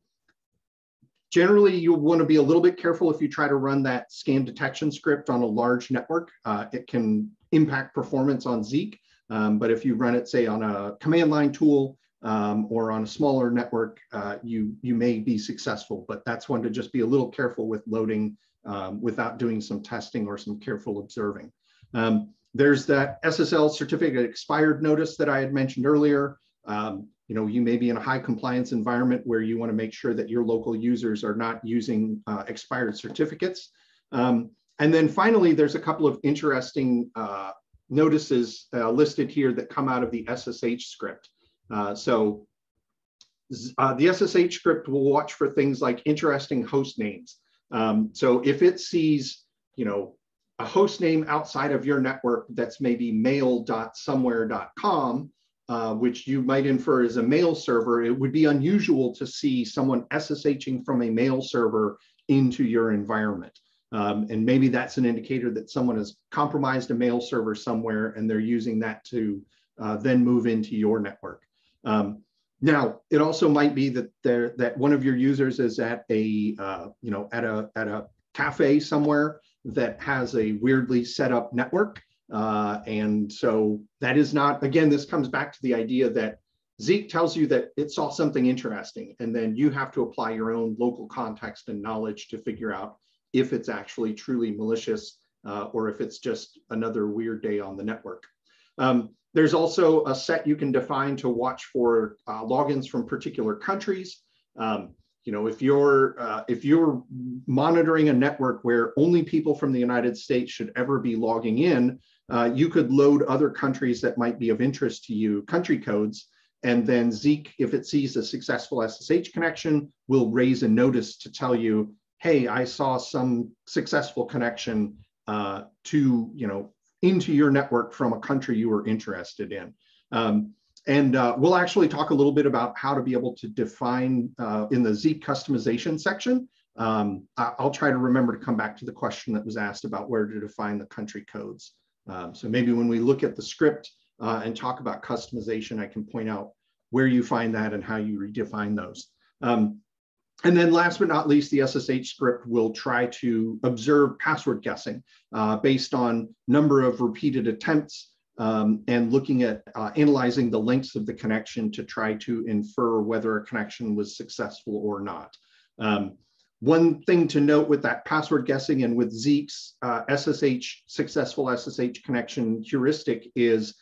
generally, you'll want to be a little bit careful if you try to run that scan detection script on a large network. Uh, it can impact performance on Zeek. Um, but if you run it, say, on a command line tool um, or on a smaller network, uh, you, you may be successful. But that's one to just be a little careful with loading um, without doing some testing or some careful observing. Um, there's that SSL certificate expired notice that I had mentioned earlier. Um, you know, you may be in a high compliance environment where you want to make sure that your local users are not using uh, expired certificates. Um, and then finally, there's a couple of interesting uh, notices uh, listed here that come out of the SSH script. Uh, so uh, the SSH script will watch for things like interesting host names. Um, so if it sees, you know, a host name outside of your network that's maybe mail.somewhere.com, uh, which you might infer is a mail server, it would be unusual to see someone SSHing from a mail server into your environment. Um, and maybe that's an indicator that someone has compromised a mail server somewhere and they're using that to uh, then move into your network. Um, now, it also might be that there that one of your users is at a uh, you know at a at a cafe somewhere that has a weirdly set up network. Uh, and so that is not, again, this comes back to the idea that Zeek tells you that it saw something interesting, and then you have to apply your own local context and knowledge to figure out if it's actually truly malicious uh, or if it's just another weird day on the network. Um, there's also a set you can define to watch for uh, logins from particular countries. Um, you know, if you're uh, if you're monitoring a network where only people from the United States should ever be logging in, uh, you could load other countries that might be of interest to you, country codes, and then Zeek, if it sees a successful SSH connection, will raise a notice to tell you, hey, I saw some successful connection uh, to, you know, into your network from a country you were interested in. Um, and uh, we'll actually talk a little bit about how to be able to define uh, in the Zeek customization section. Um, I'll try to remember to come back to the question that was asked about where to define the country codes. Um, so maybe when we look at the script uh, and talk about customization, I can point out where you find that and how you redefine those. Um, and then last but not least, the SSH script will try to observe password guessing uh, based on number of repeated attempts um, and looking at uh, analyzing the lengths of the connection to try to infer whether a connection was successful or not. Um, one thing to note with that password guessing and with Zeek's uh, SSH, successful SSH connection heuristic is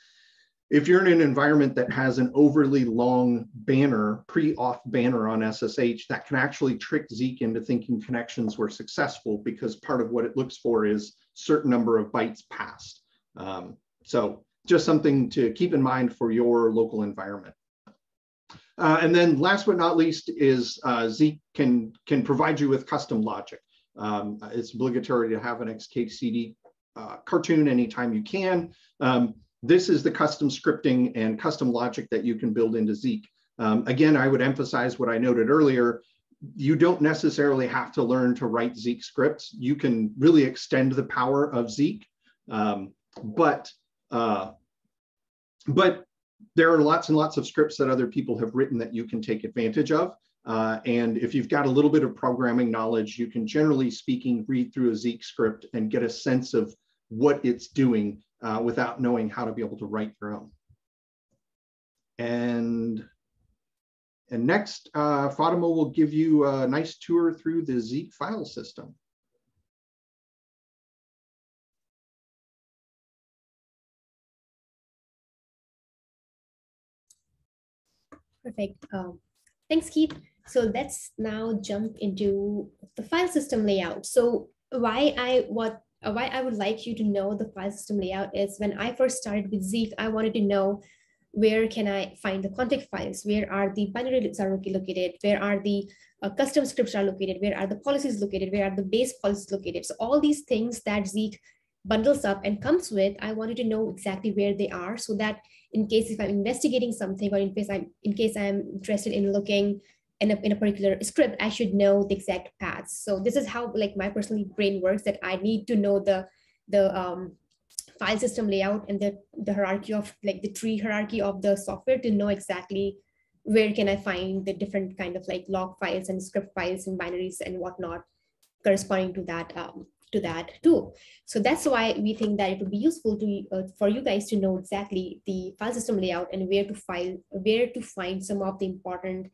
if you're in an environment that has an overly long banner, pre-auth banner on SSH, that can actually trick Zeek into thinking connections were successful because part of what it looks for is certain number of bytes passed. Um, so just something to keep in mind for your local environment. Uh, and then last but not least is uh, Zeek can, can provide you with custom logic. Um, it's obligatory to have an XKCD uh, cartoon anytime you can. Um, this is the custom scripting and custom logic that you can build into Zeek. Um, again, I would emphasize what I noted earlier. You don't necessarily have to learn to write Zeek scripts. You can really extend the power of Zeek. Um, but uh, but there are lots and lots of scripts that other people have written that you can take advantage of. Uh, and if you've got a little bit of programming knowledge, you can generally speaking read through a Zeek script and get a sense of what it's doing uh, without knowing how to be able to write your own. And And next, uh, Fatema will give you a nice tour through the Zeek file system. Perfect. Um, thanks, Keith. So let's now jump into the file system layout. So why I what why I would like you to know the file system layout is when I first started with Zeek, I wanted to know where can I find the config files? Where are the binary binaries are located? Where are the uh, custom scripts are located? Where are the policies located? Where are the base policies located? So all these things that Zeek bundles up and comes with, I wanted to know exactly where they are so that in case if I'm investigating something or in case I'm in case I'm interested in looking in a, in a particular script, I should know the exact paths. So this is how like my personal brain works that I need to know the the um, file system layout and the, the hierarchy of like the tree hierarchy of the software to know exactly where can I find the different kind of like log files and script files and binaries and whatnot corresponding to that um, to that too. So that's why we think that it would be useful to uh, for you guys to know exactly the file system layout and where to file where to find some of the important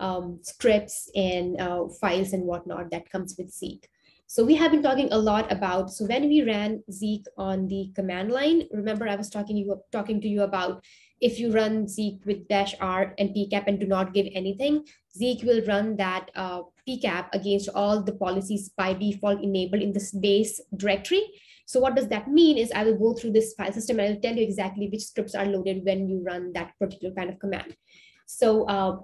um, scripts and uh, files and whatnot that comes with Zeek. So we have been talking a lot about, so when we ran Zeek on the command line, remember I was talking, you, talking to you about if you run Zeek with dash R and pcap and do not give anything, Zeek will run that uh, pcap against all the policies by default enabled in this base directory. So what does that mean is I will go through this file system and I'll tell you exactly which scripts are loaded when you run that particular kind of command. So uh,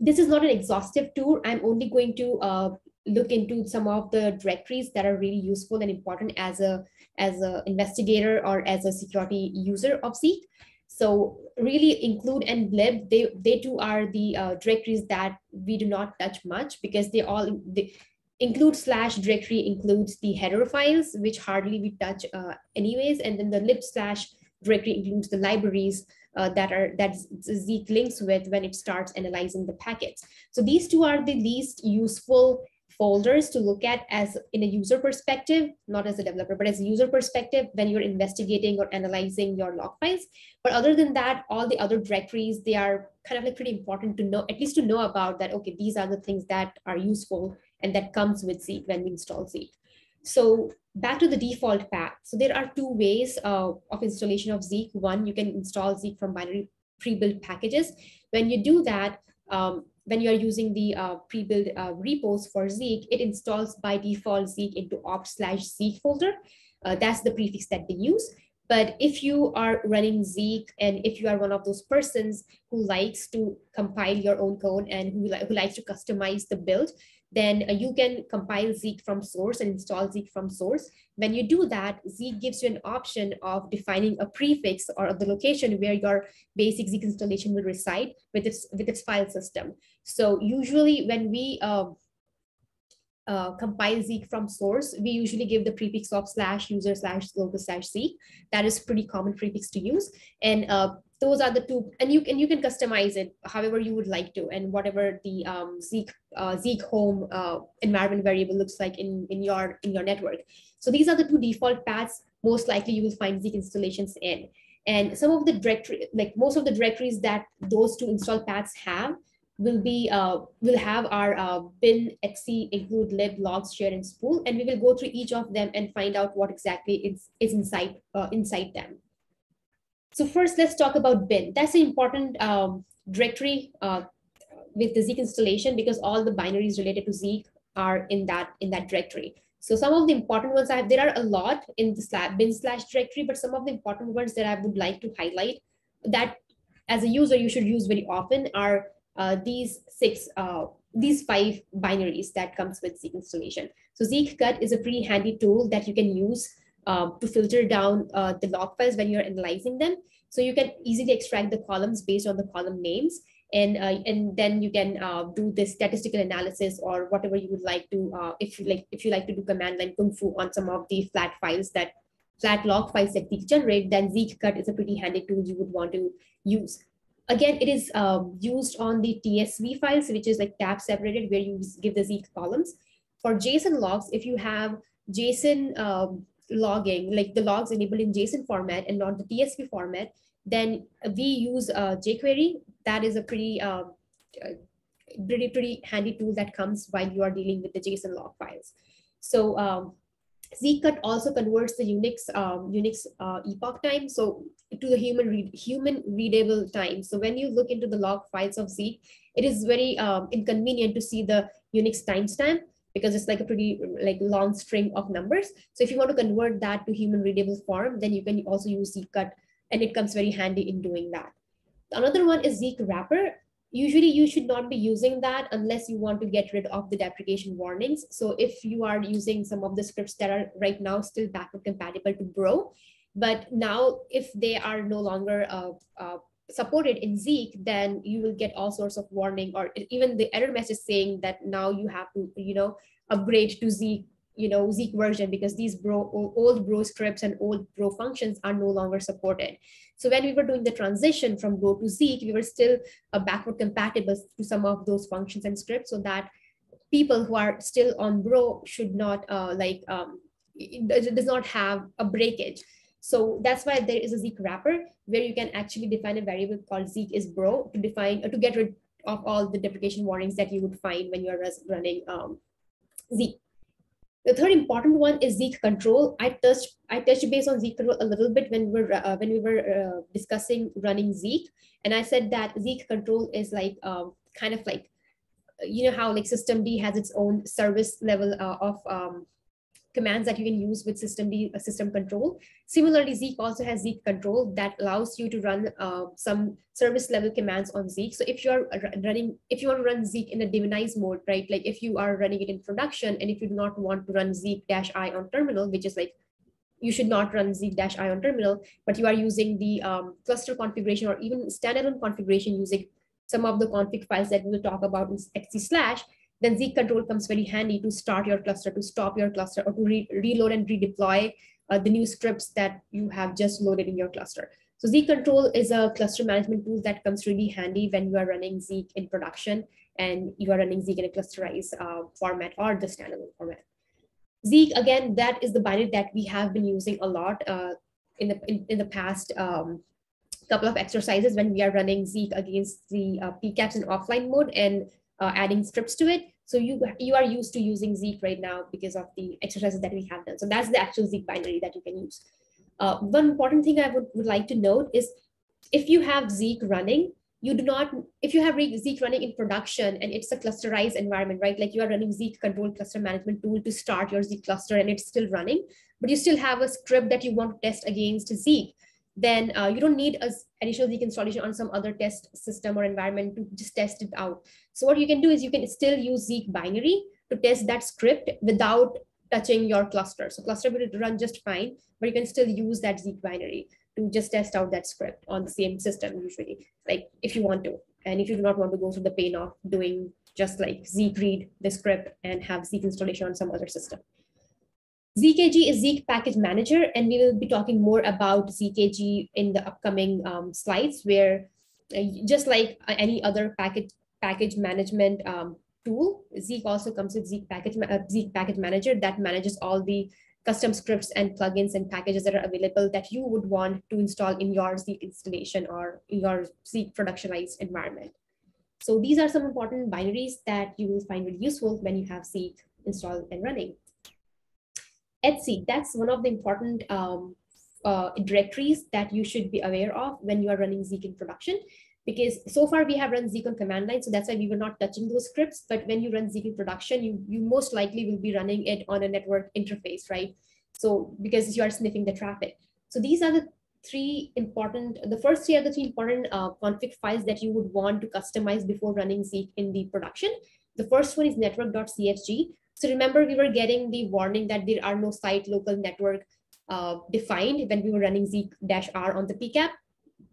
this is not an exhaustive tour. I'm only going to uh, look into some of the directories that are really useful and important as a as an investigator or as a security user of Zeek. So really include and lib, they, they too are the uh, directories that we do not touch much because they all, they, include slash directory includes the header files, which hardly we touch uh, anyways. And then the lib slash directory includes the libraries uh, that are that Zeek links with when it starts analyzing the packets. So these two are the least useful folders to look at as in a user perspective, not as a developer, but as a user perspective when you're investigating or analyzing your log files. But other than that, all the other directories, they are kind of like pretty important to know, at least to know about that, okay, these are the things that are useful and that comes with Zeek when we install Zeek. So back to the default path. So there are two ways uh, of installation of Zeek. One, you can install Zeek from binary pre-built packages. When you do that, um, when you're using the uh, pre-built uh, repos for Zeek, it installs by default Zeek into opt slash Zeek folder. Uh, that's the prefix that they use. But if you are running Zeek and if you are one of those persons who likes to compile your own code and who, li who likes to customize the build, then uh, you can compile Zeek from source and install Zeek from source. When you do that, Zeek gives you an option of defining a prefix or the location where your basic Zeek installation will reside with its, with its file system. So usually when we uh, uh, compile Zeek from source, we usually give the prefix of slash user slash local slash Zeek. That is pretty common prefix to use. And uh, those are the two, and you can you can customize it however you would like to, and whatever the um, Zeek uh, Zeek home uh, environment variable looks like in in your in your network. So these are the two default paths. Most likely you will find Zeek installations in, and some of the directory, like most of the directories that those two install paths have, will be uh, will have our uh, bin etc include lib logs share and spool and we will go through each of them and find out what exactly is, is inside uh, inside them so first, let's talk about bin. That's an important um, directory uh, with the Zeek installation because all the binaries related to Zeek are in that in that directory. So some of the important ones I have, there are a lot in the slash, bin slash directory, but some of the important ones that I would like to highlight that as a user you should use very often are uh, these six, uh, these five binaries that comes with Zeek installation. So Zeek cut is a pretty handy tool that you can use um, to filter down uh, the log files when you're analyzing them. So you can easily extract the columns based on the column names. And, uh, and then you can uh, do the statistical analysis or whatever you would like to, uh, if you like, if you like to do command line kung fu on some of the flat files that flat log files that Zeek generate, then Zeek cut is a pretty handy tool you would want to use. Again, it is used on the TSV files, which is like tab separated where you give the Zeek columns. For JSON logs, if you have JSON um, logging, like the logs enabled in JSON format and not the TSV format, then we use uh, jQuery. That is a pretty uh, uh, pretty, pretty handy tool that comes while you are dealing with the JSON log files. So um, Zeekcut also converts the Unix um, Unix uh, epoch time so to the human read human readable time. So when you look into the log files of Z, it is very um, inconvenient to see the Unix timestamp because it's like a pretty like long string of numbers. So if you want to convert that to human readable form, then you can also use zcut and it comes very handy in doing that. Another one is Zeek wrapper usually you should not be using that unless you want to get rid of the deprecation warnings. So if you are using some of the scripts that are right now still backward compatible to Bro, but now if they are no longer uh, uh, supported in Zeek, then you will get all sorts of warning or even the error message saying that now you have to, you know, upgrade to Zeek you know Zeek version because these bro old bro scripts and old bro functions are no longer supported. So when we were doing the transition from bro to Zeek, we were still uh, backward compatible to some of those functions and scripts so that people who are still on bro should not uh, like um, it does not have a breakage. So that's why there is a Zeek wrapper where you can actually define a variable called Zeek is bro to define uh, to get rid of all the deprecation warnings that you would find when you're running um, Zeek. The third important one is Zeek control. I touched I touched base on Zeek control a little bit when we were uh, when we were uh, discussing running Zeek, and I said that Zeek control is like um, kind of like you know how like System systemd has its own service level uh, of um, commands that you can use with system uh, system control. Similarly, Zeek also has Zeek control that allows you to run uh, some service level commands on Zeek. So if you're running, if you want to run Zeek in a daemonize mode, right? Like if you are running it in production and if you do not want to run Zeek dash I on terminal, which is like, you should not run Zeek dash I on terminal, but you are using the um, cluster configuration or even standalone configuration using some of the config files that we will talk about in etc slash, then Zeek control comes very handy to start your cluster, to stop your cluster, or to re reload and redeploy uh, the new scripts that you have just loaded in your cluster. So Zeek control is a cluster management tool that comes really handy when you are running Zeek in production and you are running Zeek in a clusterized uh, format or the standalone format. Zeek, again, that is the binary that we have been using a lot uh, in, the, in, in the past um, couple of exercises when we are running Zeek against the uh, PCAPs in offline mode and uh, adding scripts to it. So you, you are used to using Zeek right now because of the exercises that we have done. So that's the actual Zeek binary that you can use. Uh, one important thing I would, would like to note is if you have Zeek running, you do not, if you have Zeek running in production and it's a clusterized environment, right? Like you are running Zeek control cluster management tool to start your Zeek cluster and it's still running, but you still have a script that you want to test against Zeek then uh, you don't need a additional Zeek installation on some other test system or environment to just test it out. So what you can do is you can still use Zeek binary to test that script without touching your cluster. So cluster will run just fine, but you can still use that Zeek binary to just test out that script on the same system usually, like if you want to. And if you do not want to go through the pain of doing just like Zeek read the script and have Zeek installation on some other system. ZKG is Zeek Package Manager, and we will be talking more about ZKG in the upcoming um, slides, where uh, just like any other package package management um, tool, Zeek also comes with Zeek Package uh, Zeek Package Manager that manages all the custom scripts and plugins and packages that are available that you would want to install in your Zeek installation or your Zeek productionized environment. So these are some important binaries that you will find really useful when you have Zeek installed and running etc that's one of the important um, uh, directories that you should be aware of when you are running zeek in production. Because so far we have run zeek on command line so that's why we were not touching those scripts. But when you run zeek in production you you most likely will be running it on a network interface right? So because you are sniffing the traffic. So these are the three important the first three are the three important uh, config files that you would want to customize before running zeek in the production. The first one is network.cfg so remember, we were getting the warning that there are no site local network uh, defined when we were running Zeek-R on the PCAP.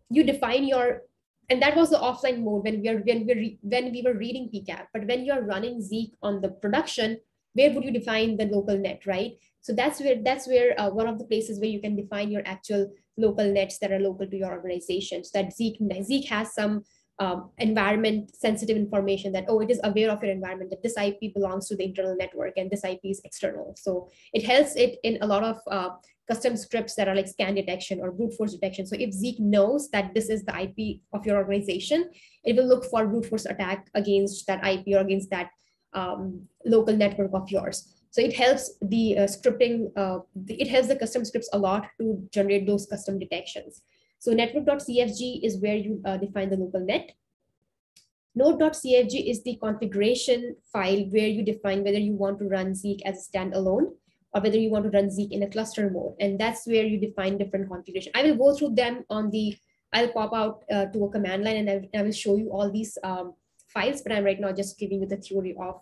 You define your, and that was the offline mode when we are when we were when we were reading PCAP. But when you are running Zeek on the production, where would you define the local net, right? So that's where that's where uh, one of the places where you can define your actual local nets that are local to your organization. So that Zeek Zeek has some um, environment sensitive information that, oh, it is aware of your environment, that this IP belongs to the internal network and this IP is external. So it helps it in a lot of uh, custom scripts that are like scan detection or brute force detection. So if Zeek knows that this is the IP of your organization, it will look for brute force attack against that IP or against that um, local network of yours. So it helps the uh, scripting, uh, the, it helps the custom scripts a lot to generate those custom detections. So network.cfg is where you uh, define the local net. Node.cfg is the configuration file where you define whether you want to run Zeek as a standalone or whether you want to run Zeek in a cluster mode. And that's where you define different configuration. I will go through them on the, I'll pop out uh, to a command line and I, I will show you all these um, files, but I'm right now just giving you the theory of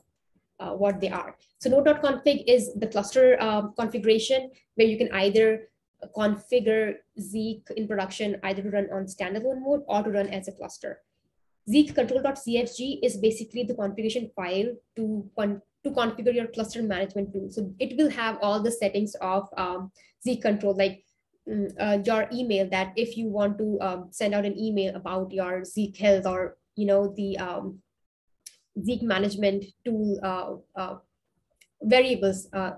uh, what they are. So node.config is the cluster um, configuration where you can either configure Zeek in production either to run on standalone mode or to run as a cluster. Zeek control.cfg is basically the configuration file to, con to configure your cluster management tool. So it will have all the settings of um, Zeek control, like mm, uh, your email that if you want to um, send out an email about your Zeek health or, you know, the um, Zeek management tool uh, uh, variables, uh,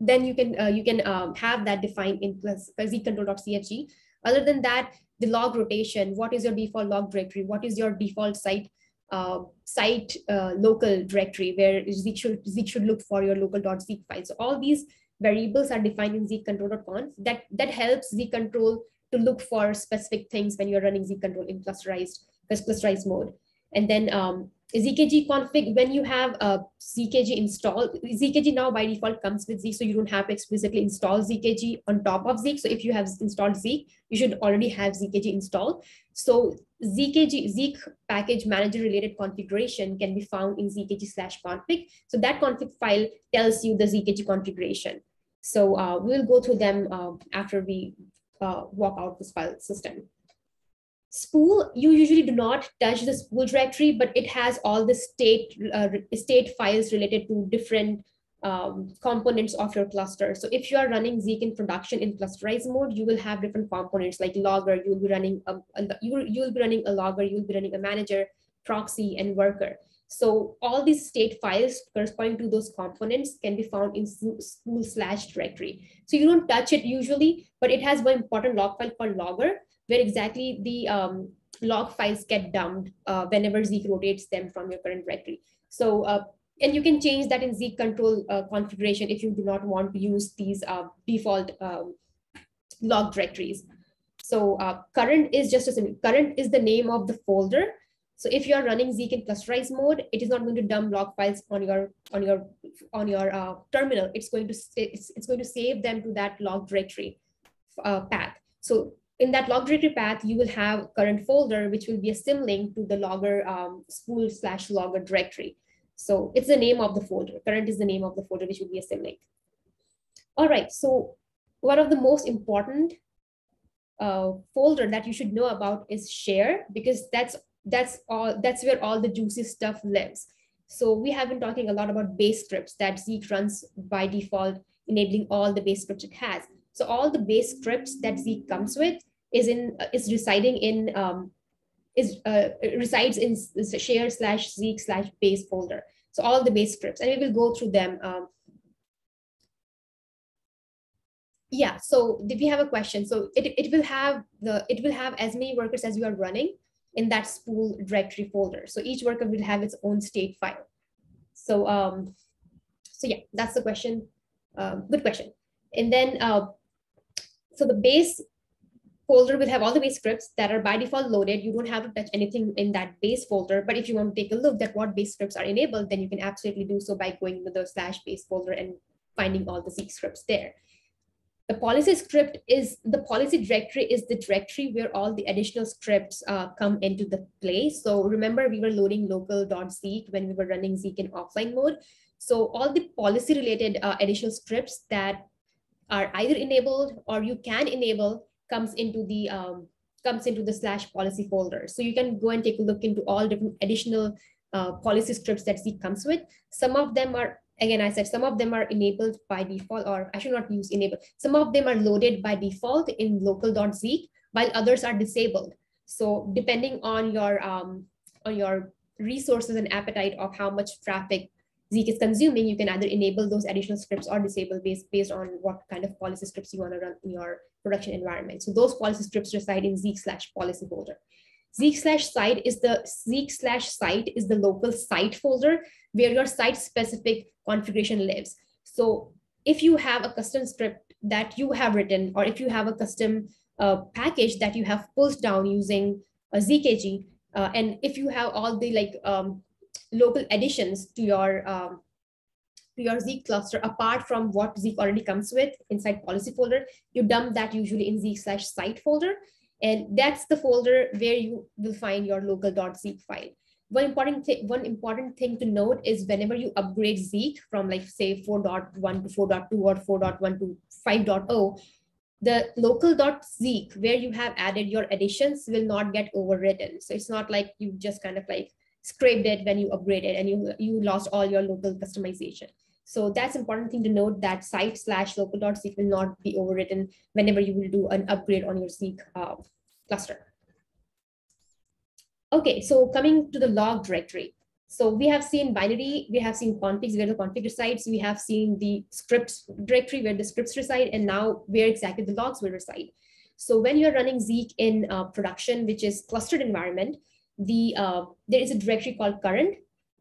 then you can uh, you can um, have that defined in zcontrol.cfg. Other than that, the log rotation, what is your default log directory? What is your default site uh, site uh, local directory where Zeek should, Zeek should look for your local.zeek file. So all these variables are defined in Zeek control.conf that, that helps Zeek control to look for specific things when you're running Zeek control in clusterized, clusterized mode. And then um, ZKG config, when you have a ZKG installed, ZKG now by default comes with Zeek, so you don't have to explicitly install ZKG on top of Zeek. So if you have installed Zeek, you should already have ZKG installed. So ZKG, Zeek package manager related configuration can be found in ZKG slash config. So that config file tells you the ZKG configuration. So uh, we'll go through them uh, after we uh, walk out this file system. Spool, you usually do not touch the spool directory, but it has all the state, uh, state files related to different um, components of your cluster. So if you are running Zeek in production in clusterized mode, you will have different components like logger, you will be running a, a you, you will be running a logger, you will be running a manager, proxy, and worker. So all these state files corresponding to those components can be found in spool slash directory. So you don't touch it usually, but it has one important log file called logger, where exactly the um, log files get dumped uh, whenever Zeek rotates them from your current directory. So, uh, and you can change that in Zeek control uh, configuration if you do not want to use these uh, default um, log directories. So uh, current is just a current is the name of the folder. So if you are running Zeek in clusterized mode, it is not going to dump log files on your on your on your uh, terminal. It's going to it's, it's going to save them to that log directory path. So in that log directory path, you will have current folder, which will be a symlink to the logger um, spool slash logger directory. So it's the name of the folder. Current is the name of the folder, which will be a symlink. All right, so one of the most important uh, folder that you should know about is share because that's that's all that's where all the juicy stuff lives. So we have been talking a lot about base scripts that Zeek runs by default, enabling all the base scripts it has. So all the base scripts that Zeek comes with is in uh, is residing in um, is uh, resides in share slash zeek slash base folder. So all the base scripts, and we will go through them. Um, yeah, so did we have a question? So it, it will have the it will have as many workers as you are running in that spool directory folder. So each worker will have its own state file. So um, so yeah, that's the question. Um, good question. And then uh, so the base folder will have all the base scripts that are by default loaded. You don't have to touch anything in that base folder. But if you want to take a look at what base scripts are enabled, then you can absolutely do so by going to the slash base folder and finding all the Zeek scripts there. The policy script is the policy directory is the directory where all the additional scripts uh, come into the play. So remember we were loading local.zeek when we were running Zeek in offline mode. So all the policy related uh, additional scripts that are either enabled or you can enable comes into the um, comes into the slash policy folder. So you can go and take a look into all different additional uh, policy scripts that Zeek comes with. Some of them are, again, I said, some of them are enabled by default, or I should not use enable. Some of them are loaded by default in local.zeek, while others are disabled. So depending on your um, on your resources and appetite of how much traffic Zeek is consuming, you can either enable those additional scripts or disable based, based on what kind of policy scripts you want to run in your production environment. So those policy scripts reside in Zeek slash policy folder. Zeek slash site is the Zeek slash site is the local site folder where your site specific configuration lives. So if you have a custom script that you have written, or if you have a custom uh, package that you have pulled down using a ZKG, uh, and if you have all the like um, local additions to your um, to your Zeek cluster apart from what Zeek already comes with inside policy folder, you dump that usually in Zeek slash site folder. And that's the folder where you will find your local.zeek file. One important, one important thing to note is whenever you upgrade Zeek from like say 4.1 to 4.2 or 4.1 to 5.0, the local.zeek where you have added your additions will not get overwritten. So it's not like you just kind of like scraped it when you upgraded and you, you lost all your local customization. So that's important thing to note that site slash local dot local.zeek will not be overwritten whenever you will do an upgrade on your Zeek uh, cluster. Okay, so coming to the log directory. So we have seen binary, we have seen configs where the config resides, we have seen the scripts directory where the scripts reside, and now where exactly the logs will reside. So when you're running Zeek in uh, production, which is clustered environment, the uh, there is a directory called current,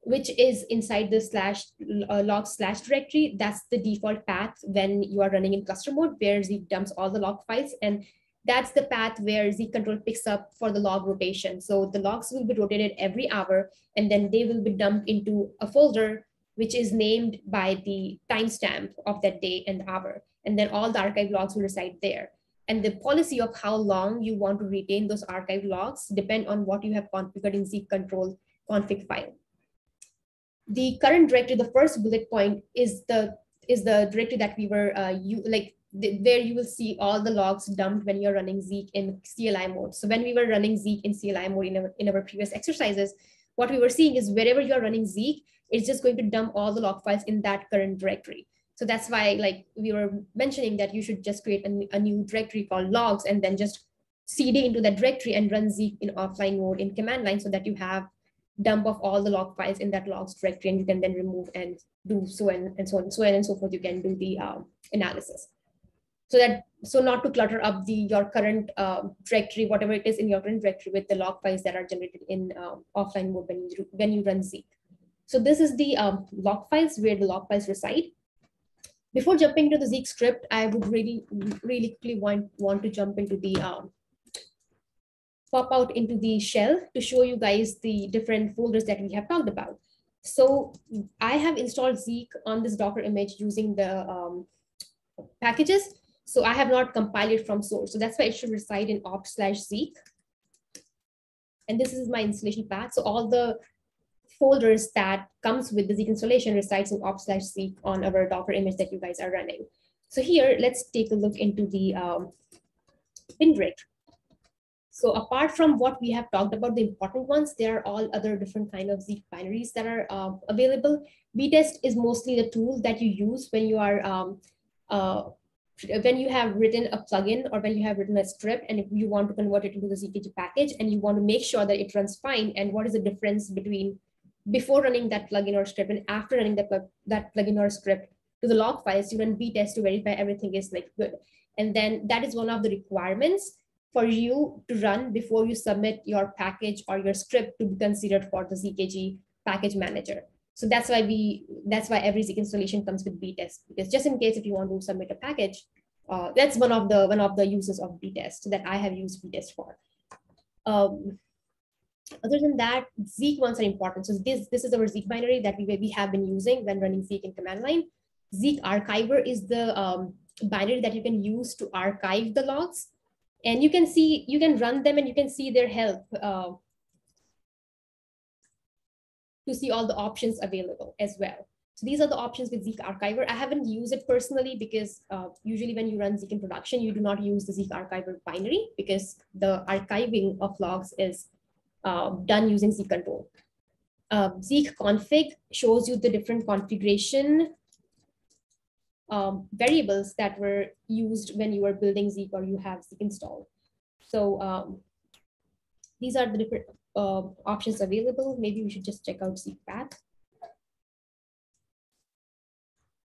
which is inside the slash uh, log slash directory. That's the default path when you are running in cluster mode, where Zeek dumps all the log files. And that's the path where Zeek control picks up for the log rotation. So the logs will be rotated every hour, and then they will be dumped into a folder, which is named by the timestamp of that day and hour. And then all the archive logs will reside there. And the policy of how long you want to retain those archive logs depend on what you have configured in Zeek control config file. The current directory, the first bullet point is the is the directory that we were uh, you like where you will see all the logs dumped when you're running Zeek in CLI mode. So when we were running Zeek in CLI mode in our, in our previous exercises, what we were seeing is wherever you're running Zeek, it's just going to dump all the log files in that current directory. So that's why like we were mentioning that you should just create a, a new directory called logs and then just cd into that directory and run Zeek in offline mode in command line so that you have dump of all the log files in that logs directory and you can then remove and do so and, and so on so on and so forth. You can do the um, analysis. So that so not to clutter up the your current uh, directory, whatever it is in your current directory with the log files that are generated in um, offline mode when you when you run Zeek. So this is the um, log files where the log files reside. Before jumping to the Zeek script, I would really, really quickly want, want to jump into the, um, pop out into the shell to show you guys the different folders that we have talked about. So I have installed Zeek on this Docker image using the um, packages. So I have not compiled it from source. So that's why it should reside in opt slash Zeek. And this is my installation path. So all the folders that comes with the Zeek installation resides in opt slash Zeek on our Docker image that you guys are running. So here, let's take a look into the um, bin. So apart from what we have talked about, the important ones, there are all other different kind of Zeek binaries that are uh, available. btest is mostly the tool that you use when you are um, uh, when you have written a plugin or when you have written a script and if you want to convert it into the ZKG package and you want to make sure that it runs fine and what is the difference between before running that plugin or script and after running that, that plugin or script to the log files, you run btest to verify everything is like good. And then that is one of the requirements for you to run before you submit your package or your script to be considered for the ZKG package manager. So that's why we that's why every Zeek installation comes with btest because just in case if you want to submit a package, uh, that's one of the one of the uses of btest that I have used btest for. Um, other than that, Zeek ones are important. So this, this is our Zeek binary that we, we have been using when running Zeek in command line. Zeek archiver is the um, binary that you can use to archive the logs. And you can see, you can run them and you can see their help uh, to see all the options available as well. So these are the options with Zeek Archiver. I haven't used it personally because uh, usually when you run Zeek in production, you do not use the Zeek Archiver binary because the archiving of logs is uh, done using Zeek control. Uh, Zeek config shows you the different configuration um, variables that were used when you were building Zeek or you have Zeek installed. So um, these are the different uh, options available. Maybe we should just check out Zeek path.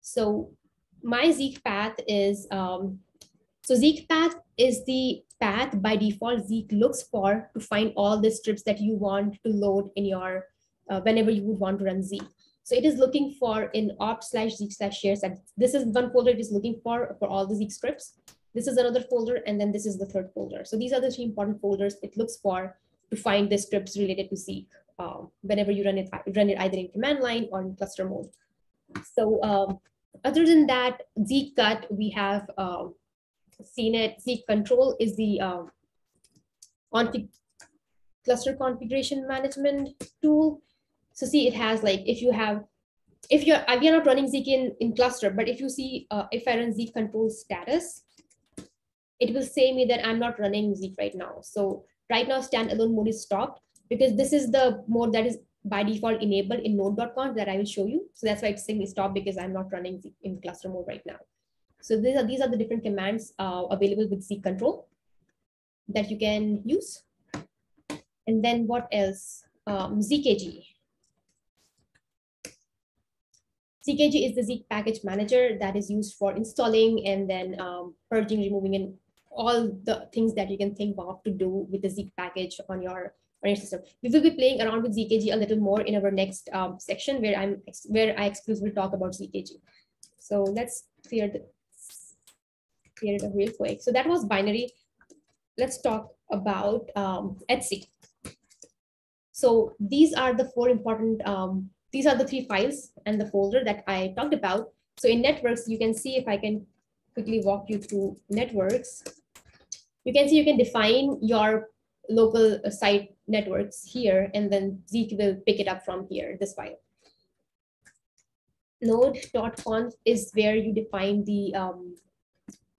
So my Zeek path is, um, so Zeek path is the path by default Zeek looks for to find all the strips that you want to load in your, uh, whenever you would want to run Zeek. So it is looking for in opt slash Zeek slash shares that this is one folder it is looking for for all the Zeek scripts. This is another folder, and then this is the third folder. So these are the three important folders it looks for to find the scripts related to Zeek um, whenever you run it, run it either in command line or in cluster mode. So um, other than that, Zeek cut, we have um, seen it. Zeek control is the um, config cluster configuration management tool. So see, it has like, if you have, if you're, we are not running Zeek in, in cluster, but if you see, uh, if I run Zeek control status, it will say me that I'm not running Zeek right now. So right now standalone mode is stopped because this is the mode that is by default enabled in node.conf that I will show you. So that's why it's saying stop because I'm not running Zeek in cluster mode right now. So these are, these are the different commands uh, available with Zeek control that you can use. And then what else? Um, ZKG. ZKG is the Zeek package manager that is used for installing and then um, purging, removing, and all the things that you can think of to do with the Zeek package on your on your system. We will be playing around with ZKG a little more in our next um, section where I'm where I exclusively talk about ZKG. So let's clear the clear it real quick. So that was binary. Let's talk about um, etc. So these are the four important, um, these are the three files and the folder that I talked about. So in networks, you can see if I can quickly walk you through networks. You can see you can define your local site networks here, and then Zeek will pick it up from here, this file. Node.conf is where you define the um,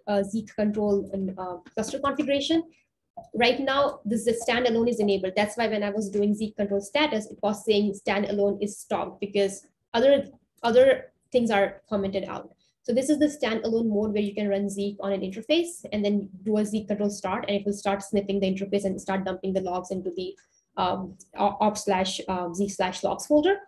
uh, Zeek control and uh, cluster configuration. Right now, this is standalone is enabled. That's why when I was doing Zeek control status, it was saying standalone is stopped because other, other things are commented out. So this is the standalone mode where you can run Zeek on an interface and then do a Zeek control start and it will start sniffing the interface and start dumping the logs into the um, op slash um, Zeek slash logs folder.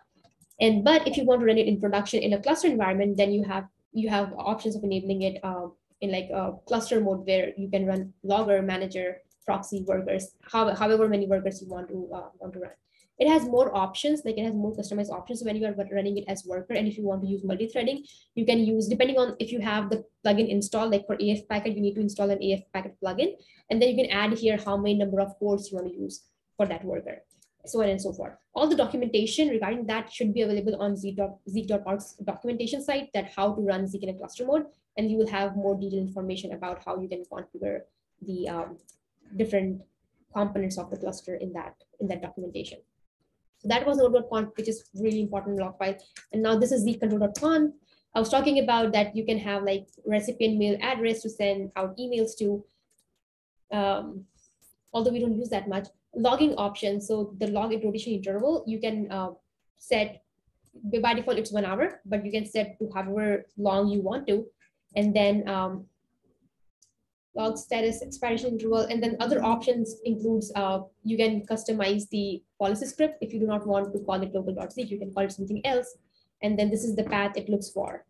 And but if you want to run it in production in a cluster environment, then you have you have options of enabling it um, in like a cluster mode where you can run logger, manager, proxy workers, how, however many workers you want to uh, want to run. It has more options, like it has more customized options when you are running it as worker. And if you want to use multi-threading, you can use, depending on if you have the plugin installed, like for AF packet, you need to install an AF packet plugin. And then you can add here how many number of cores you want to use for that worker, so on and so forth. All the documentation regarding that should be available on zeek.org's documentation site that how to run Zeek in a cluster mode. And you will have more detailed information about how you can configure the um, different components of the cluster in that in that documentation. So that was node.conf, which is really important log file. And now this is the zeekcontrol.conf. I was talking about that you can have like recipient mail address to send out emails to, um, although we don't use that much. Logging option, so the log rotation interval, you can uh, set, by default it's one hour, but you can set to however long you want to. And then um, log status, expiration interval, and then other options includes uh, you can customize the policy script. If you do not want to call it local.zeek, you can call it something else. And then this is the path it looks for.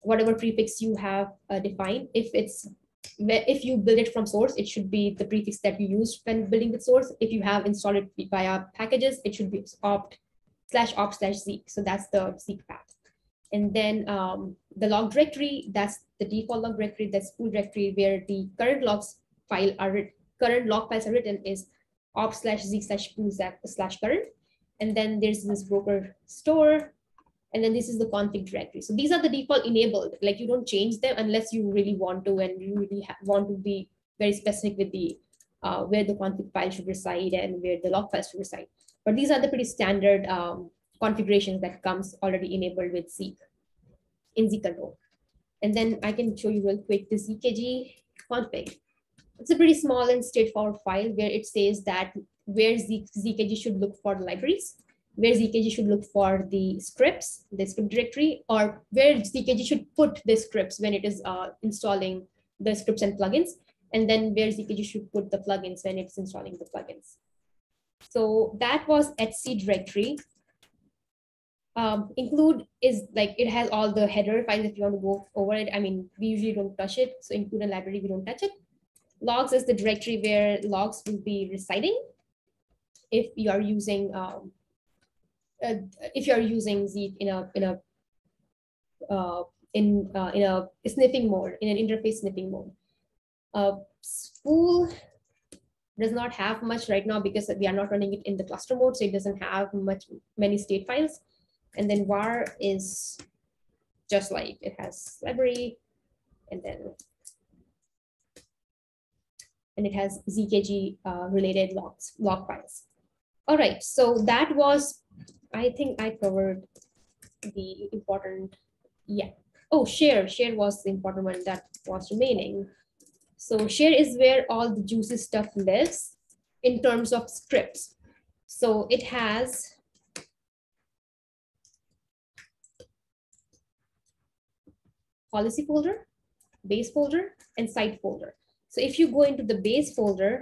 Whatever prefix you have uh, defined, if it's if you build it from source, it should be the prefix that you use when building with source. If you have installed it via packages, it should be opt slash opt slash zeek. So that's the zeek path. And then um, the log directory, that's the default log directory, that's spool directory where the current logs file are current log files are written is op slash z slash spool slash current. And then there's this broker store. And then this is the config directory. So these are the default enabled, like you don't change them unless you really want to and you really want to be very specific with the uh, where the config file should reside and where the log files should reside. But these are the pretty standard um, configurations that comes already enabled with Zeek in control. And then I can show you real quick the ZKG config. It's a pretty small and straightforward file where it says that where ZKG should look for the libraries, where ZKG should look for the scripts, the script directory, or where ZKG should put the scripts when it is uh, installing the scripts and plugins, and then where ZKG should put the plugins when it's installing the plugins. So that was etc directory. Um, include is like it has all the header files if you want to go over it. I mean, we usually don't touch it. So include a library, we don't touch it. Logs is the directory where logs will be residing if you are using um, uh, if you are using Zeek in a in a uh, in uh, in a sniffing mode in an interface sniffing mode. Uh, spool does not have much right now because we are not running it in the cluster mode, so it doesn't have much many state files. And then var is just like it has library, and then and it has zkg uh, related logs log files. All right, so that was I think I covered the important yeah. Oh, share share was the important one that was remaining. So share is where all the juicy stuff lives in terms of scripts. So it has policy folder, base folder, and site folder. So if you go into the base folder,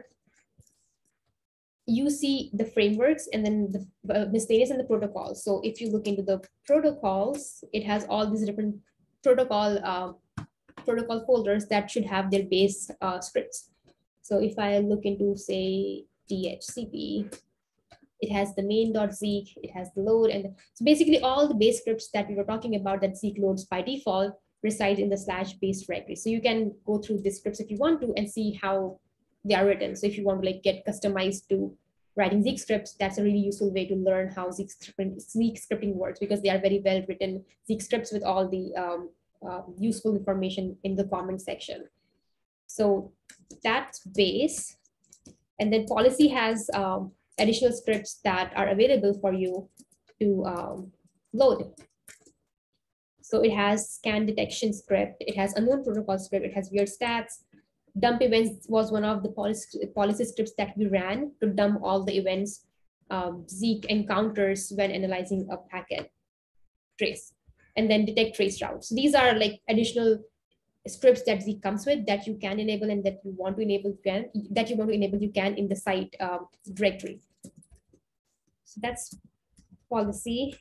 you see the frameworks and then the uh, miscellaneous and the protocols. So if you look into the protocols, it has all these different protocol uh, protocol folders that should have their base uh, scripts. So if I look into say DHCP, it has the main.zeek, it has the load, and so basically all the base scripts that we were talking about that Zeek loads by default reside in the slash base directory. So you can go through the scripts if you want to and see how they are written. So if you want to like get customized to writing Zeek scripts, that's a really useful way to learn how Zeek scripting, Zeek scripting works because they are very well written Zeek scripts with all the um, uh, useful information in the comment section. So that's base. And then policy has um, additional scripts that are available for you to um, load. So it has scan detection script, it has unknown protocol script, it has weird stats, dump events was one of the policy, policy scripts that we ran to dump all the events um, Zeek encounters when analyzing a packet trace and then detect trace routes. So these are like additional scripts that Zeek comes with that you can enable and that you want to enable can that you want to enable you can in the site um, directory. So that's policy.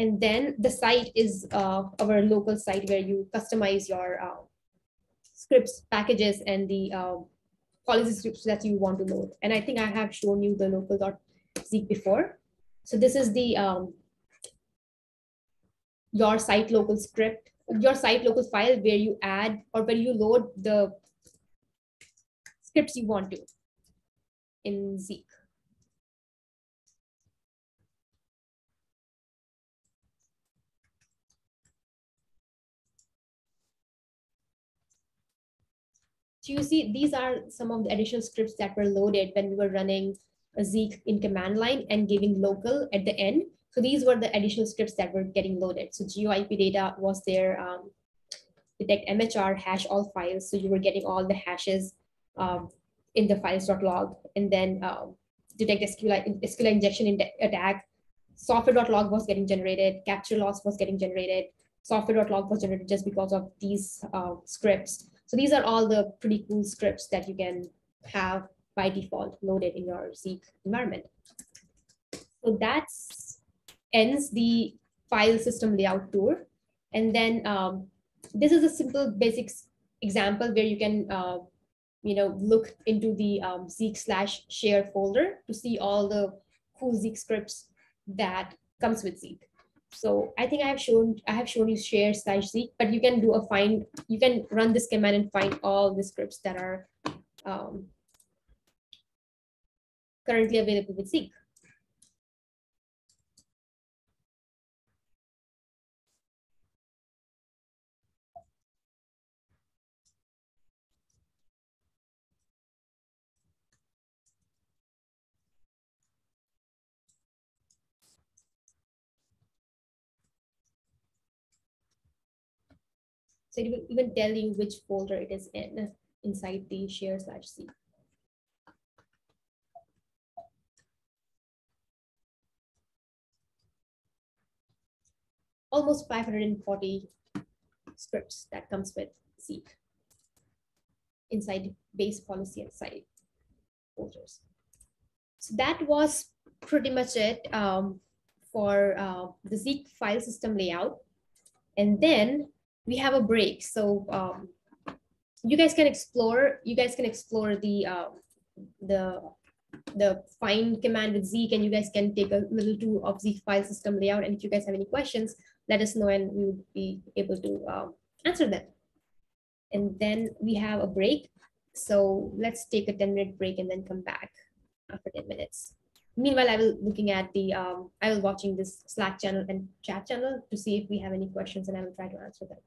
And then the site is uh, our local site where you customize your uh, scripts, packages, and the um, policy scripts that you want to load. And I think I have shown you the local.zeek before. So this is the um, your site local script, your site local file where you add or where you load the scripts you want to in Zeek. So you see, these are some of the additional scripts that were loaded when we were running a Zeek in command line and giving local at the end. So these were the additional scripts that were getting loaded. So GeoIP data was there, um, detect MHR, hash all files. So you were getting all the hashes um, in the files.log and then um, detect SQL, SQL injection in attack. Software.log was getting generated, capture loss was getting generated, software.log was generated just because of these uh, scripts. So these are all the pretty cool scripts that you can have by default loaded in your Zeek environment. So that ends the file system layout tour. And then um, this is a simple basics example where you can uh, you know, look into the um, Zeek slash share folder to see all the cool Zeek scripts that comes with Zeek. So I think I have shown I have shown you share slash Zeek, but you can do a find. You can run this command and find all the scripts that are um, currently available with Zeek. So it will even tell you which folder it is in inside the share slash C. Almost 540 scripts that comes with Zeek inside base policy and site folders. so that was pretty much it um, for uh, the Zeek file system layout. And then we have a break. So um, you guys can explore, you guys can explore the, uh, the, the find command with Zeek and you guys can take a little tour of Zeek file system layout. And if you guys have any questions, let us know and we will be able to um, answer them. And then we have a break. So let's take a 10 minute break and then come back after 10 minutes. Meanwhile, I will looking at the, um, I will watching this Slack channel and chat channel to see if we have any questions and I will try to answer them.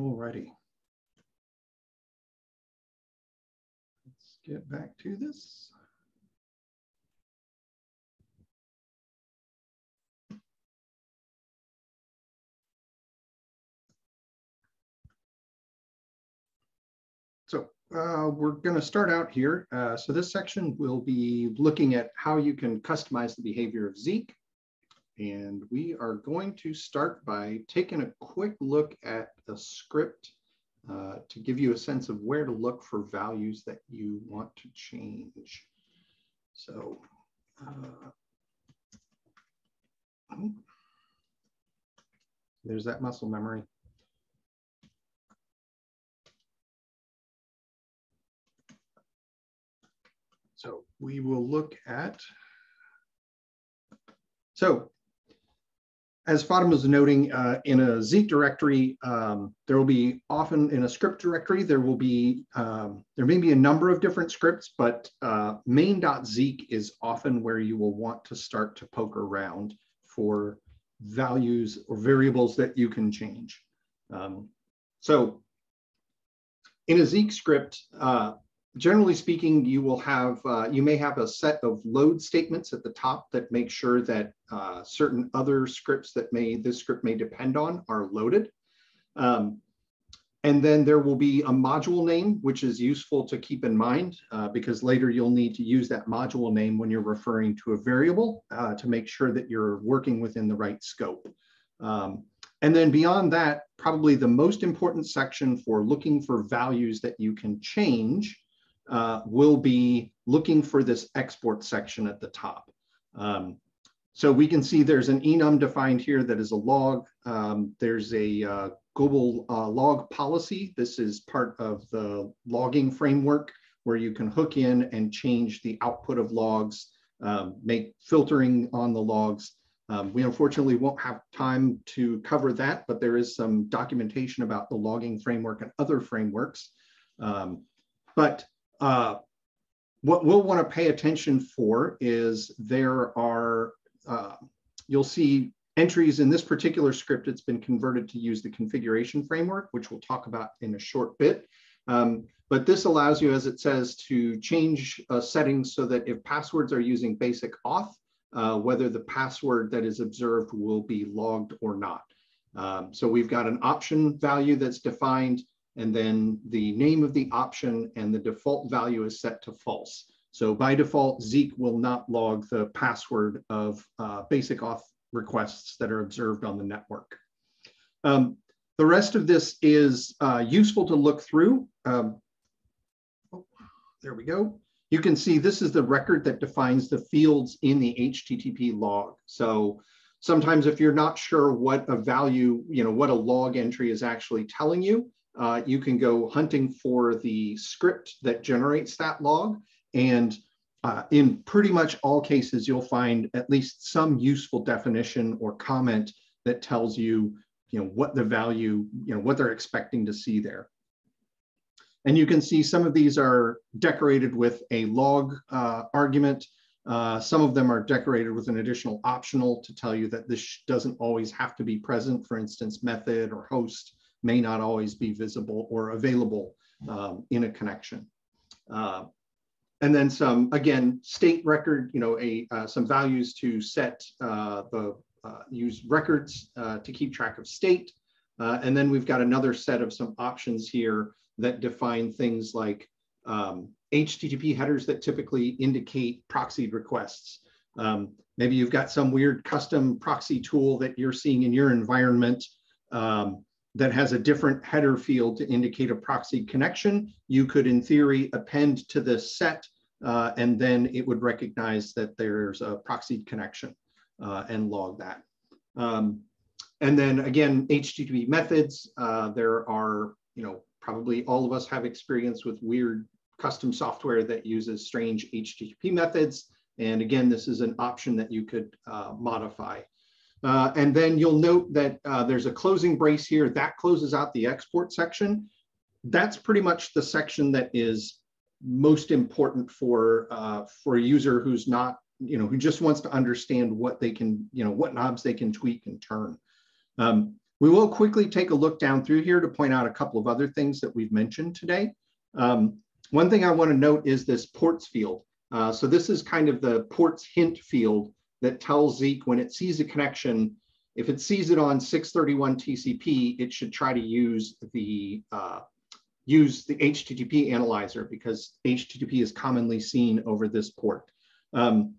Alrighty. Let's get back to this. So uh, we're going to start out here. Uh, so this section will be looking at how you can customize the behavior of Zeek. And we are going to start by taking a quick look at the script uh, to give you a sense of where to look for values that you want to change. So uh, there's that muscle memory. So we will look at, so as Fatema was noting, uh, in a Zeek directory, um, there will be often in a script directory, there will be, um, there may be a number of different scripts, but uh, main.zeek is often where you will want to start to poke around for values or variables that you can change. Um, so in a Zeek script, uh, generally speaking, you will have, uh, you may have a set of load statements at the top that make sure that uh, certain other scripts that may, this script may depend on are loaded. Um, and then there will be a module name, which is useful to keep in mind uh, because later you'll need to use that module name when you're referring to a variable uh, to make sure that you're working within the right scope. Um, and then beyond that, probably the most important section for looking for values that you can change uh, will be looking for this export section at the top. Um, so we can see there's an enum defined here that is a log. Um, there's a uh, global uh, log policy. This is part of the logging framework where you can hook in and change the output of logs, um, make filtering on the logs. Um, we unfortunately won't have time to cover that, but there is some documentation about the logging framework and other frameworks. Um, but uh, what we'll want to pay attention for is there are, uh, you'll see entries in this particular script, it's been converted to use the configuration framework, which we'll talk about in a short bit. Um, but this allows you, as it says, to change uh, settings so that if passwords are using basic auth, uh, whether the password that is observed will be logged or not. Um, so we've got an option value that's defined and then the name of the option and the default value is set to false. So by default, Zeek will not log the password of uh, basic auth requests that are observed on the network. Um, the rest of this is uh, useful to look through. Um, oh, there we go. You can see this is the record that defines the fields in the HTTP log. So sometimes if you're not sure what a value, you know, what a log entry is actually telling you, uh, you can go hunting for the script that generates that log. And uh, in pretty much all cases, you'll find at least some useful definition or comment that tells you, you know, what the value, you know, what they're expecting to see there. And you can see some of these are decorated with a log uh, argument. Uh, some of them are decorated with an additional optional to tell you that this doesn't always have to be present. For instance, method or host may not always be visible or available um, in a connection. Uh, and then some, again, state record, you know, a uh, some values to set uh, the uh, use records uh, to keep track of state. And then we've got another set of some options here that define things like um, HTTP headers that typically indicate proxied requests. Um, maybe you've got some weird custom proxy tool that you're seeing in your environment um, that has a different header field to indicate a proxy connection, you could in theory append to this set uh, and then it would recognize that there's a proxy connection uh, and log that. Um, and then again, HTTP methods, uh, there are, you know, probably all of us have experience with weird custom software that uses strange HTTP methods. And again, this is an option that you could uh, modify. Uh, and then you'll note that uh, there's a closing brace here that closes out the export section. That's pretty much the section that is most important for uh, for a user who's not, you know, who just wants to understand what they can, you know, what knobs they can tweak and turn. Um, we will quickly take a look down through here to point out a couple of other things that we've mentioned today. Um, one thing I want to note is this ports field. Uh, so this is kind of the ports hint field that tells Zeek when it sees a connection, if it sees it on 631 TCP, it should try to use the uh, use the HTTP analyzer because HTTP is commonly seen over this port. Um,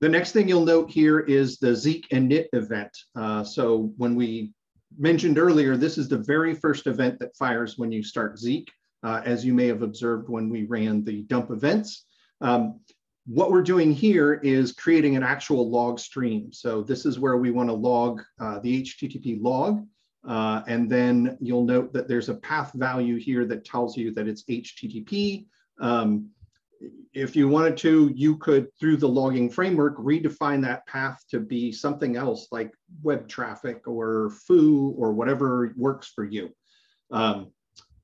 the next thing you'll note here is the Zeek init event. Uh, so when we mentioned earlier, this is the very first event that fires when you start Zeek, uh, as you may have observed when we ran the dump events. Um, what we're doing here is creating an actual log stream. So this is where we want to log uh, the HTTP log. Uh, and then you'll note that there's a path value here that tells you that it's HTTP. Um, if you wanted to, you could, through the logging framework, redefine that path to be something else like web traffic or foo or whatever works for you. Um,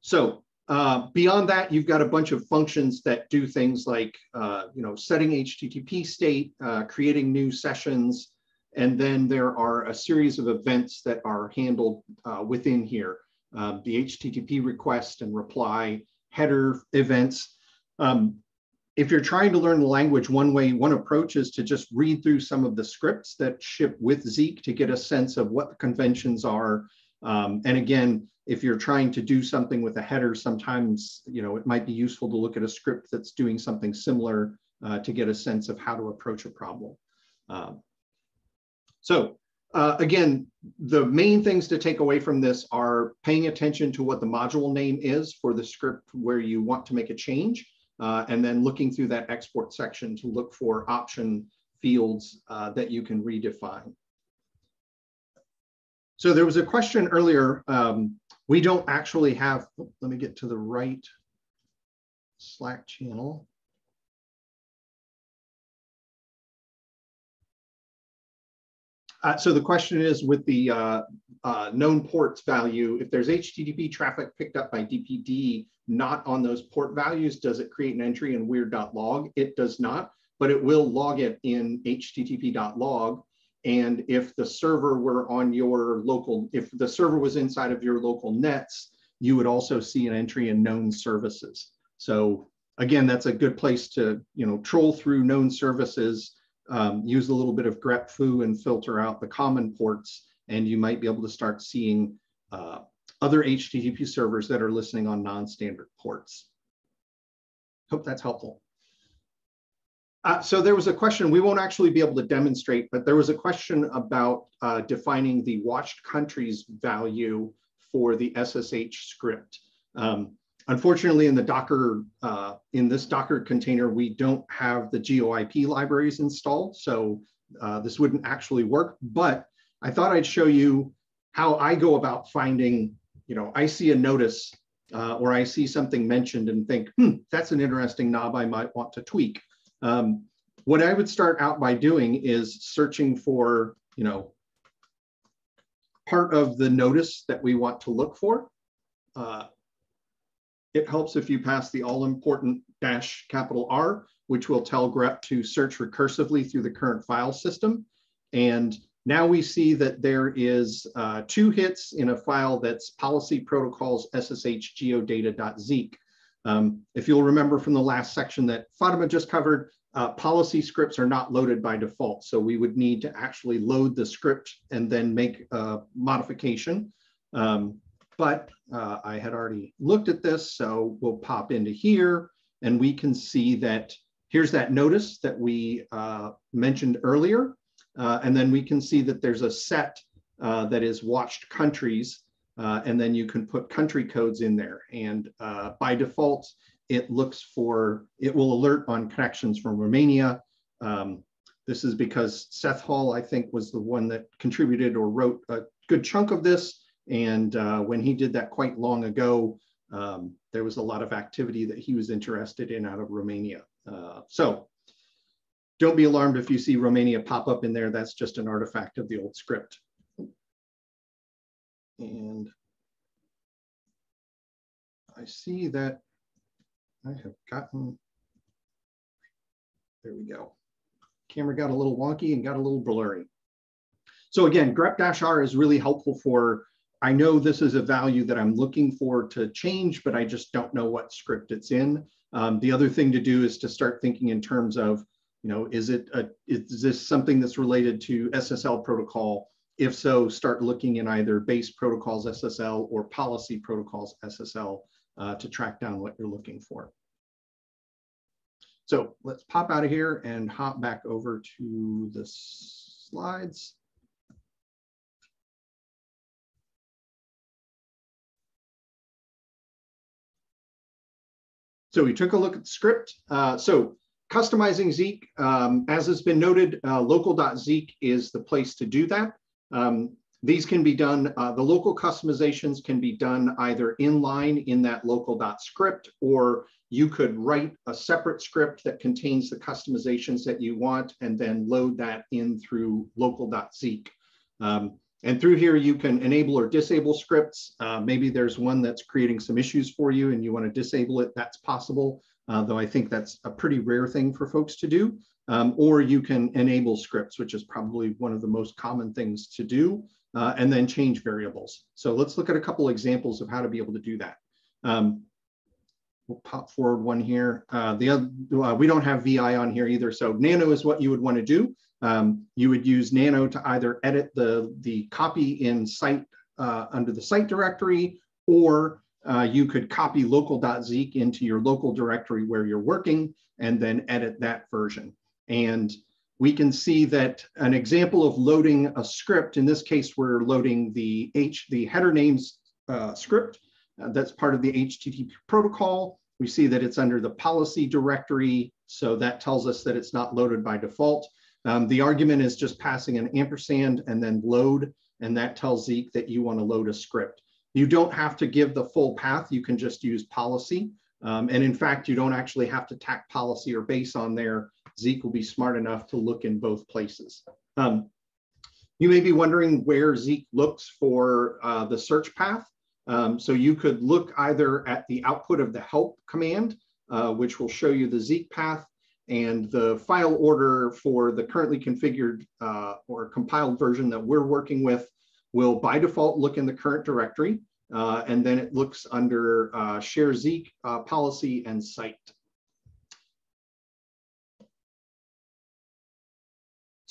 so uh, beyond that, you've got a bunch of functions that do things like, uh, you know, setting HTTP state, uh, creating new sessions, and then there are a series of events that are handled uh, within here. Um, the HTTP request and reply header events. Um, if you're trying to learn the language, one way, one approach is to just read through some of the scripts that ship with Zeek to get a sense of what the conventions are. Um, and again, if you're trying to do something with a header, sometimes you know it might be useful to look at a script that's doing something similar uh, to get a sense of how to approach a problem. Um, so uh, again, the main things to take away from this are paying attention to what the module name is for the script where you want to make a change uh, and then looking through that export section to look for option fields uh, that you can redefine. So there was a question earlier. Um, we don't actually have, oh, let me get to the right Slack channel. Uh, so the question is with the uh, uh, known ports value, if there's HTTP traffic picked up by DPD not on those port values, does it create an entry in weird.log? It does not, but it will log it in http.log. And if the server were on your local, if the server was inside of your local nets, you would also see an entry in known services. So again, that's a good place to, you know, troll through known services um, use a little bit of grep foo and filter out the common ports, and you might be able to start seeing uh, other HTTP servers that are listening on non-standard ports. Hope that's helpful. Uh, so there was a question, we won't actually be able to demonstrate, but there was a question about uh, defining the watched countries value for the SSH script. Um, Unfortunately, in the Docker, uh, in this Docker container, we don't have the GeoIP libraries installed, so uh, this wouldn't actually work. But I thought I'd show you how I go about finding, you know, I see a notice uh, or I see something mentioned and think, hmm, that's an interesting knob I might want to tweak. Um, what I would start out by doing is searching for, you know, part of the notice that we want to look for. Uh, it helps if you pass the all important dash capital R, which will tell grep to search recursively through the current file system. And now we see that there is uh, two hits in a file that's policy protocols ssh geodata.zeek. Um, if you'll remember from the last section that Fatema just covered, uh, policy scripts are not loaded by default. So we would need to actually load the script and then make a modification. Um, but uh, I had already looked at this. So we'll pop into here and we can see that here's that notice that we uh, mentioned earlier. Uh, and then we can see that there's a set uh, that is watched countries. Uh, and then you can put country codes in there. And uh, by default, it looks for, it will alert on connections from Romania. Um, this is because Seth Hall, I think, was the one that contributed or wrote a good chunk of this. And uh, when he did that quite long ago, um, there was a lot of activity that he was interested in out of Romania. Uh, so don't be alarmed if you see Romania pop up in there. That's just an artifact of the old script. And I see that I have gotten, there we go. Camera got a little wonky and got a little blurry. so again, grep-r is really helpful for, I know this is a value that I'm looking for to change, but I just don't know what script it's in. Um, the other thing to do is to start thinking in terms of, you know, is it a, is this something that's related to SSL protocol? If so, start looking in either base protocols SSL or policy protocols SSL uh, to track down what you're looking for. So let's pop out of here and hop back over to the slides. So we took a look at the script. Uh, so customizing Zeek, um, as has been noted, uh, local.zeek is the place to do that. Um, these can be done, uh, the local customizations can be done either inline in that local.script, or you could write a separate script that contains the customizations that you want and then load that in through local.zeek. Um, and through here, you can enable or disable scripts. Uh, maybe there's one that's creating some issues for you and you want to disable it, that's possible, uh, though I think that's a pretty rare thing for folks to do. Um, or you can enable scripts, which is probably one of the most common things to do, uh, and then change variables. So let's look at a couple examples of how to be able to do that. Um, we'll pop forward one here. Uh, the other, uh, we don't have VI on here either. So nano is what you would want to do. Um, you would use nano to either edit the, the copy in site uh, under the site directory, or uh, you could copy local.zeek into your local directory where you're working and then edit that version. And we can see that an example of loading a script, in this case, we're loading the H, the header names uh, script uh, that's part of the HTTP protocol. We see that it's under the policy directory. So that tells us that it's not loaded by default. Um, the argument is just passing an ampersand and then load, and that tells Zeek that you want to load a script. You don't have to give the full path. You can just use policy. Um, and in fact, you don't actually have to tack policy or base on there. Zeek will be smart enough to look in both places. Um, you may be wondering where Zeek looks for uh, the search path. Um, so you could look either at the output of the help command, uh, which will show you the Zeek path, and the file order for the currently configured uh, or compiled version that we're working with will by default look in the current directory. Uh, and then it looks under uh, share Zeek uh, policy and site.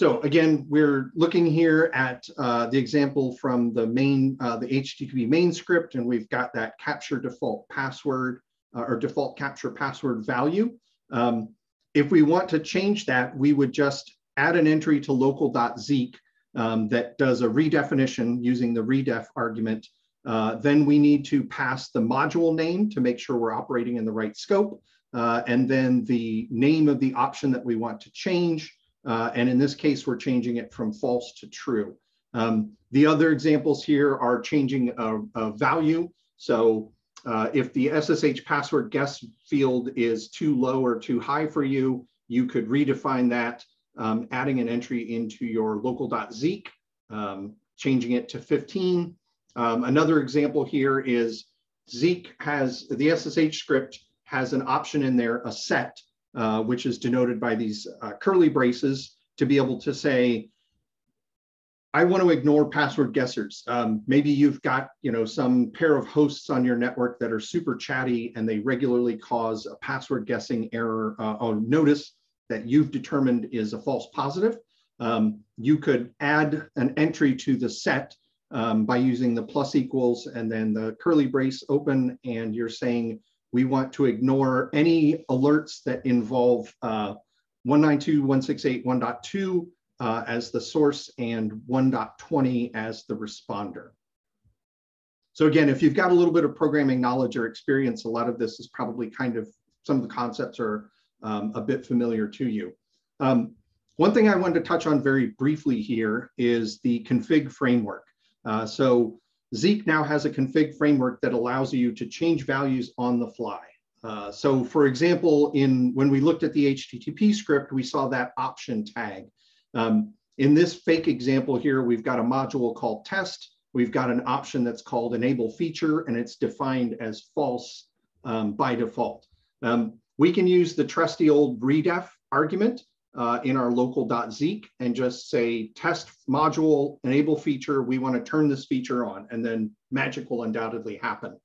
So again, we're looking here at uh, the example from the main, uh, the HTTP main script, and we've got that capture default password uh, or default capture password value. Um, if we want to change that, we would just add an entry to local.zeek um, that does a redefinition using the redef argument. Uh, then we need to pass the module name to make sure we're operating in the right scope. Uh, and then the name of the option that we want to change. Uh, and in this case, we're changing it from false to true. Um, the other examples here are changing a, a value. So uh, if the SSH password guess field is too low or too high for you, you could redefine that, um, adding an entry into your local.zeek, um, changing it to 15. Um, another example here is Zeek has, the SSH script has an option in there, a set, uh, which is denoted by these uh, curly braces to be able to say, I want to ignore password guessers. Um, maybe you've got you know some pair of hosts on your network that are super chatty and they regularly cause a password guessing error uh, or notice that you've determined is a false positive. Um, you could add an entry to the set um, by using the plus equals and then the curly brace open and you're saying we want to ignore any alerts that involve uh, 192.168.1.2 uh, as the source and 1.20 as the responder. So again, if you've got a little bit of programming knowledge or experience, a lot of this is probably kind of, some of the concepts are um, a bit familiar to you. Um, one thing I wanted to touch on very briefly here is the config framework. Uh, so Zeek now has a config framework that allows you to change values on the fly. Uh, so for example, in when we looked at the HTTP script, we saw that option tag. Um, in this fake example here, we've got a module called test. We've got an option that's called enable feature, and it's defined as false um, by default. Um, we can use the trusty old redef argument uh, in our local.zeek and just say test module enable feature. We want to turn this feature on and then magic will undoubtedly happen.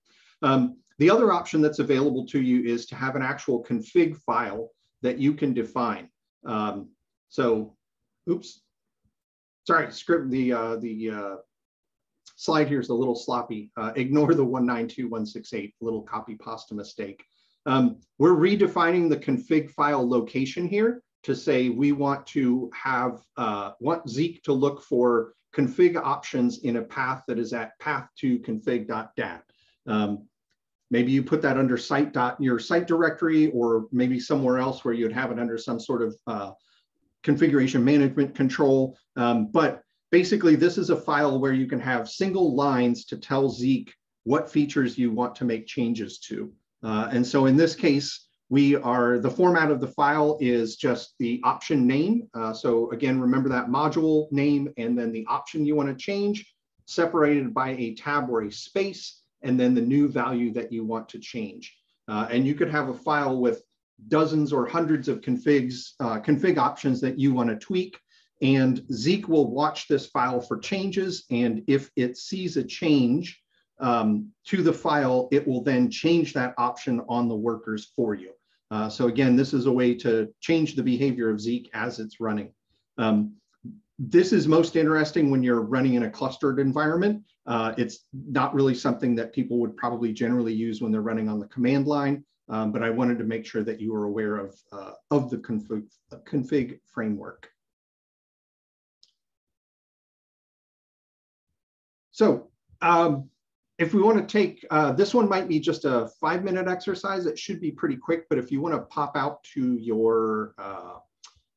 Um, the other option that's available to you is to have an actual config file that you can define. Um, so, oops, sorry, script, the, uh, the uh, slide here is a little sloppy. Uh, ignore the 192168, little copy pasta mistake. Um, we're redefining the config file location here to say we want to have, uh, want Zeek to look for config options in a path that is at path to config.dat. Um, maybe you put that under site dot your site directory or maybe somewhere else where you'd have it under some sort of uh, configuration management control. Um, but basically this is a file where you can have single lines to tell Zeek what features you want to make changes to. Uh, and so in this case, we are, the format of the file is just the option name. Uh, so again, remember that module name and then the option you wanna change separated by a tab or a space and then the new value that you want to change. Uh, and you could have a file with dozens or hundreds of configs, uh, config options that you want to tweak. And Zeek will watch this file for changes. And if it sees a change um, to the file, it will then change that option on the workers for you. Uh, so again, this is a way to change the behavior of Zeek as it's running. Um, this is most interesting when you're running in a clustered environment. Uh, it's not really something that people would probably generally use when they're running on the command line, um, but I wanted to make sure that you were aware of, uh, of the config, config framework. So um, if we want to take, uh, this one might be just a five minute exercise. It should be pretty quick, but if you want to pop out to your, uh,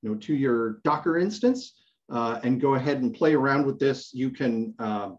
you know, to your Docker instance, uh, and go ahead and play around with this. You can, um,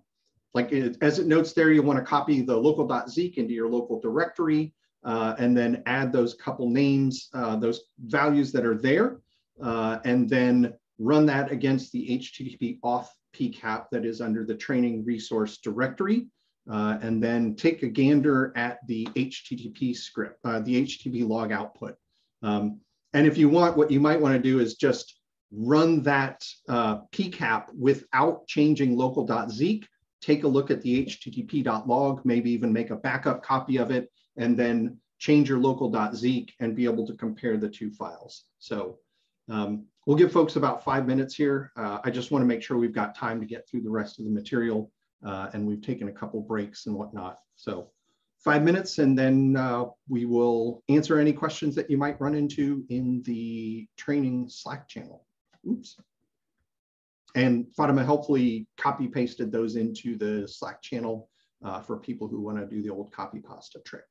like it, as it notes there, you want to copy the local.zeek into your local directory uh, and then add those couple names, uh, those values that are there, uh, and then run that against the HTTP auth PCAP that is under the training resource directory. Uh, and then take a gander at the HTTP script, uh, the HTTP log output. Um, and if you want, what you might want to do is just run that uh, PCAP without changing local.zeek, take a look at the http.log, maybe even make a backup copy of it, and then change your local.zeek and be able to compare the two files. So um, we'll give folks about five minutes here. Uh, I just wanna make sure we've got time to get through the rest of the material uh, and we've taken a couple breaks and whatnot. So five minutes and then uh, we will answer any questions that you might run into in the training Slack channel. Oops. And Fatema helpfully copy pasted those into the Slack channel uh, for people who want to do the old copy pasta trick.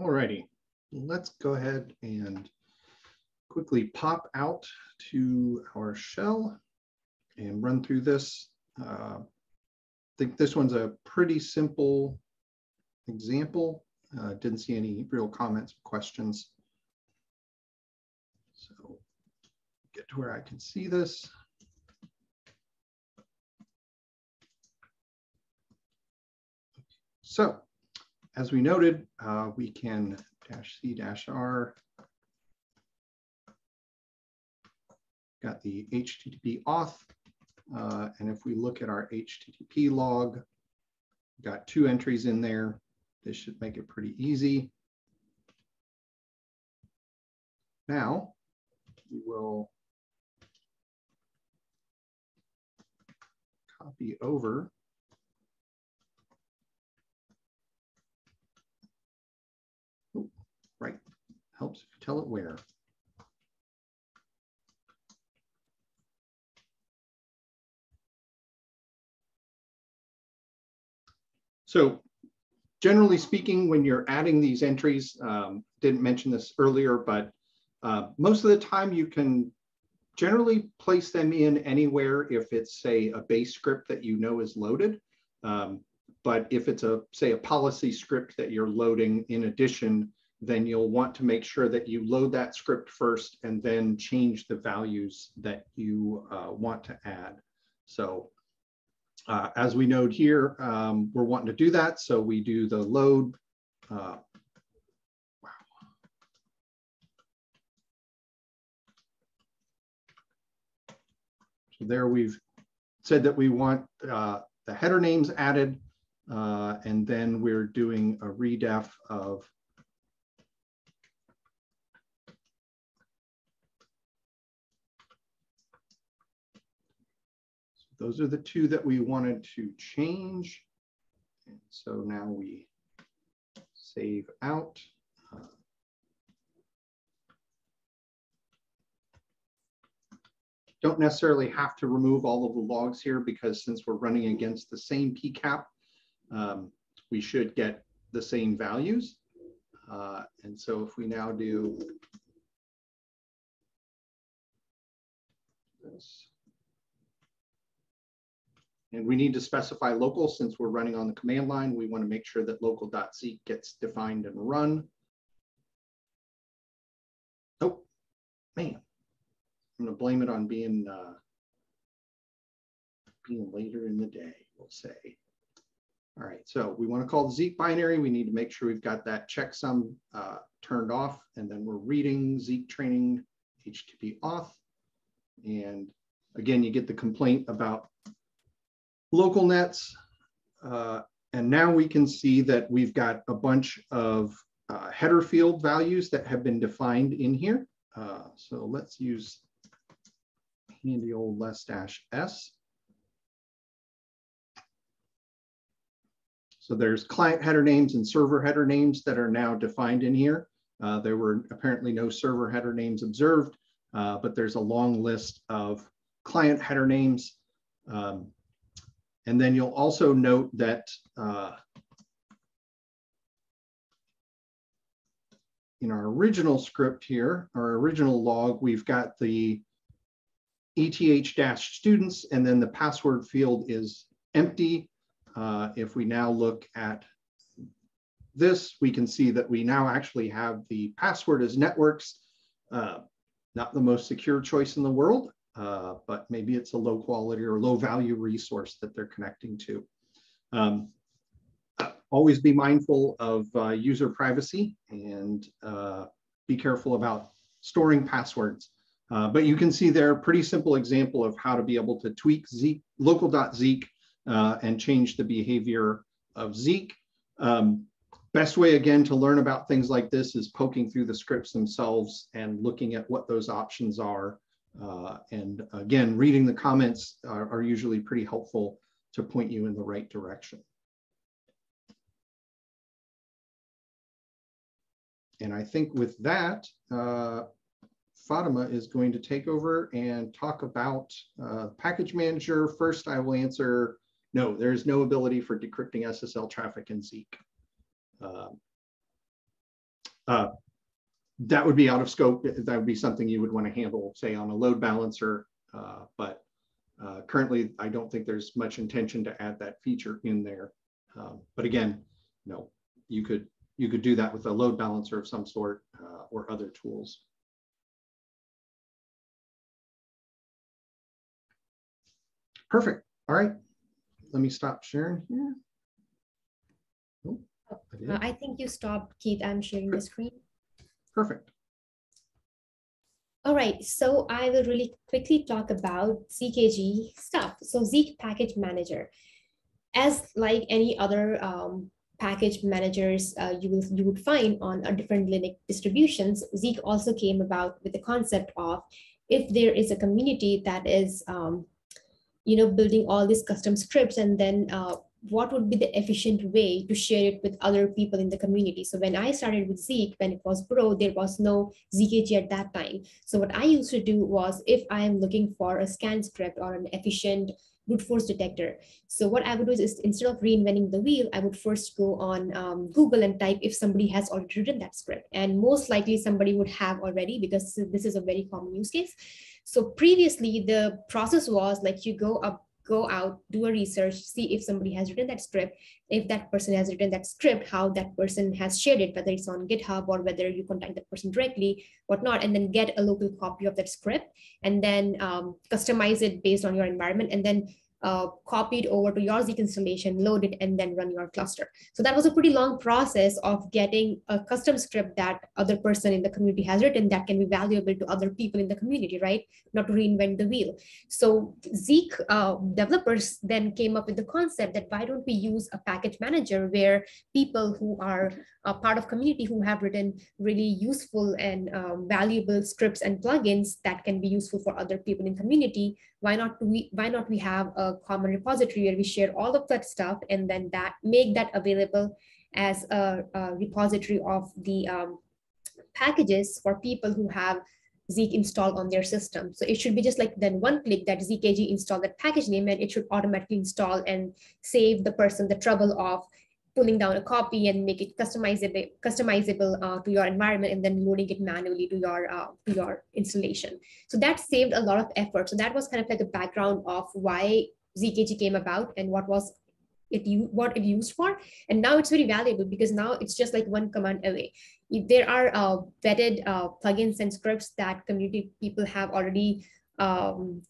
Alrighty, let's go ahead and quickly pop out to our shell and run through this. Uh, I think this one's a pretty simple example. Uh, didn't see any real comments, or questions. So get to where I can see this. So as we noted, uh, we can dash C dash R. Got the HTTP auth. Uh, and if we look at our HTTP log, got two entries in there. This should make it pretty easy. Now, we will copy over Right, helps if you tell it where. So generally speaking, when you're adding these entries, um, didn't mention this earlier, but uh, most of the time you can generally place them in anywhere if it's say a base script that you know is loaded. Um, but if it's a say a policy script that you're loading in addition, then you'll want to make sure that you load that script first and then change the values that you uh, want to add. So uh, as we note here, um, we're wanting to do that. So we do the load. Uh, wow. So there we've said that we want uh, the header names added, uh, and then we're doing a redef of those are the two that we wanted to change. And so now we save out. Don't necessarily have to remove all of the logs here because since we're running against the same PCAP, um, we should get the same values. Uh, and so if we now do this, and we need to specify local since we're running on the command line. We want to make sure that local.zeek gets defined and run. Oh, man. I'm going to blame it on being uh, being later in the day, we'll say. All right, so we want to call the Zeek binary. We need to make sure we've got that checksum uh, turned off, and then we're reading Zeek training HTTP auth. And again, you get the complaint about local nets. Uh, and now we can see that we've got a bunch of uh, header field values that have been defined in here. Uh, so let's use handy old less dash s. So there's client header names and server header names that are now defined in here. Uh, there were apparently no server header names observed, uh, but there's a long list of client header names. Um, and then you'll also note that uh, in our original script here, our original log, we've got the ETH-students and then the password field is empty. Uh, if we now look at this, we can see that we now actually have the password as networks, uh, not the most secure choice in the world uh, but maybe it's a low quality or low value resource that they're connecting to. Um, always be mindful of uh, user privacy and uh, be careful about storing passwords. Uh, but you can see there a pretty simple example of how to be able to tweak Zeek, local.zeek uh, and change the behavior of Zeek. Um, best way again to learn about things like this is poking through the scripts themselves and looking at what those options are uh, and again, reading the comments are, are, usually pretty helpful to point you in the right direction. And I think with that, uh, Fatema is going to take over and talk about uh, package manager. First, I will answer, no, there is no ability for decrypting SSL traffic in Zeek. That would be out of scope. That would be something you would want to handle, say, on a load balancer. Uh, but uh, currently, I don't think there's much intention to add that feature in there. Um, but again, you know, you could you could do that with a load balancer of some sort uh, or other tools. Perfect. All right. Let me stop sharing here. Oh, I, uh, I think you stopped, Keith. I'm sharing the screen. Perfect. All right, so I will really quickly talk about ZKG stuff. So Zeek Package Manager. As like any other um, package managers uh, you, will, you would find on a different Linux distributions, Zeek also came about with the concept of if there is a community that is um, you know, building all these custom scripts and then uh, what would be the efficient way to share it with other people in the community. So when I started with Zeek, when it was Bro, there was no ZKG at that time. So what I used to do was if I am looking for a scan script or an efficient brute force detector. So what I would do is instead of reinventing the wheel, I would first go on um, Google and type if somebody has already written that script. And most likely somebody would have already because this is a very common use case. So previously the process was like you go up go out, do a research, see if somebody has written that script, if that person has written that script, how that person has shared it, whether it's on GitHub or whether you contact that person directly, whatnot, and then get a local copy of that script and then um, customize it based on your environment. And then uh, copied over to your Zeek installation, load it, and then run your cluster. So that was a pretty long process of getting a custom script that other person in the community has written that can be valuable to other people in the community, right? Not to reinvent the wheel. So Zeek uh, developers then came up with the concept that why don't we use a package manager where people who are a part of community who have written really useful and um, valuable scripts and plugins that can be useful for other people in community why not we why not we have a common repository where we share all of that stuff and then that make that available as a, a repository of the um, packages for people who have Zeek installed on their system. So it should be just like then one click that ZKG install that package name and it should automatically install and save the person the trouble of pulling down a copy and make it customizable customizable uh, to your environment and then loading it manually to your uh, to your installation. So that saved a lot of effort. So that was kind of like a background of why zkg came about and what was it what it used for. And now it's very valuable because now it's just like one command away. There are uh, vetted uh, plugins and scripts that community people have already um,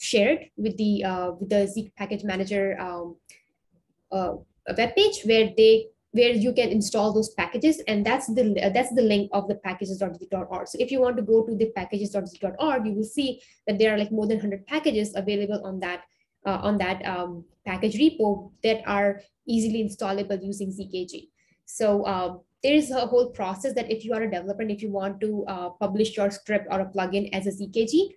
shared with the uh, with the Zeek package manager um, uh, a web page where they where you can install those packages and that's the uh, that's the link of the packages.zeek.org so if you want to go to the packages.zeek.org you will see that there are like more than 100 packages available on that uh, on that um, package repo that are easily installable using zkg so um, there is a whole process that if you are a developer and if you want to uh, publish your script or a plugin as a zkg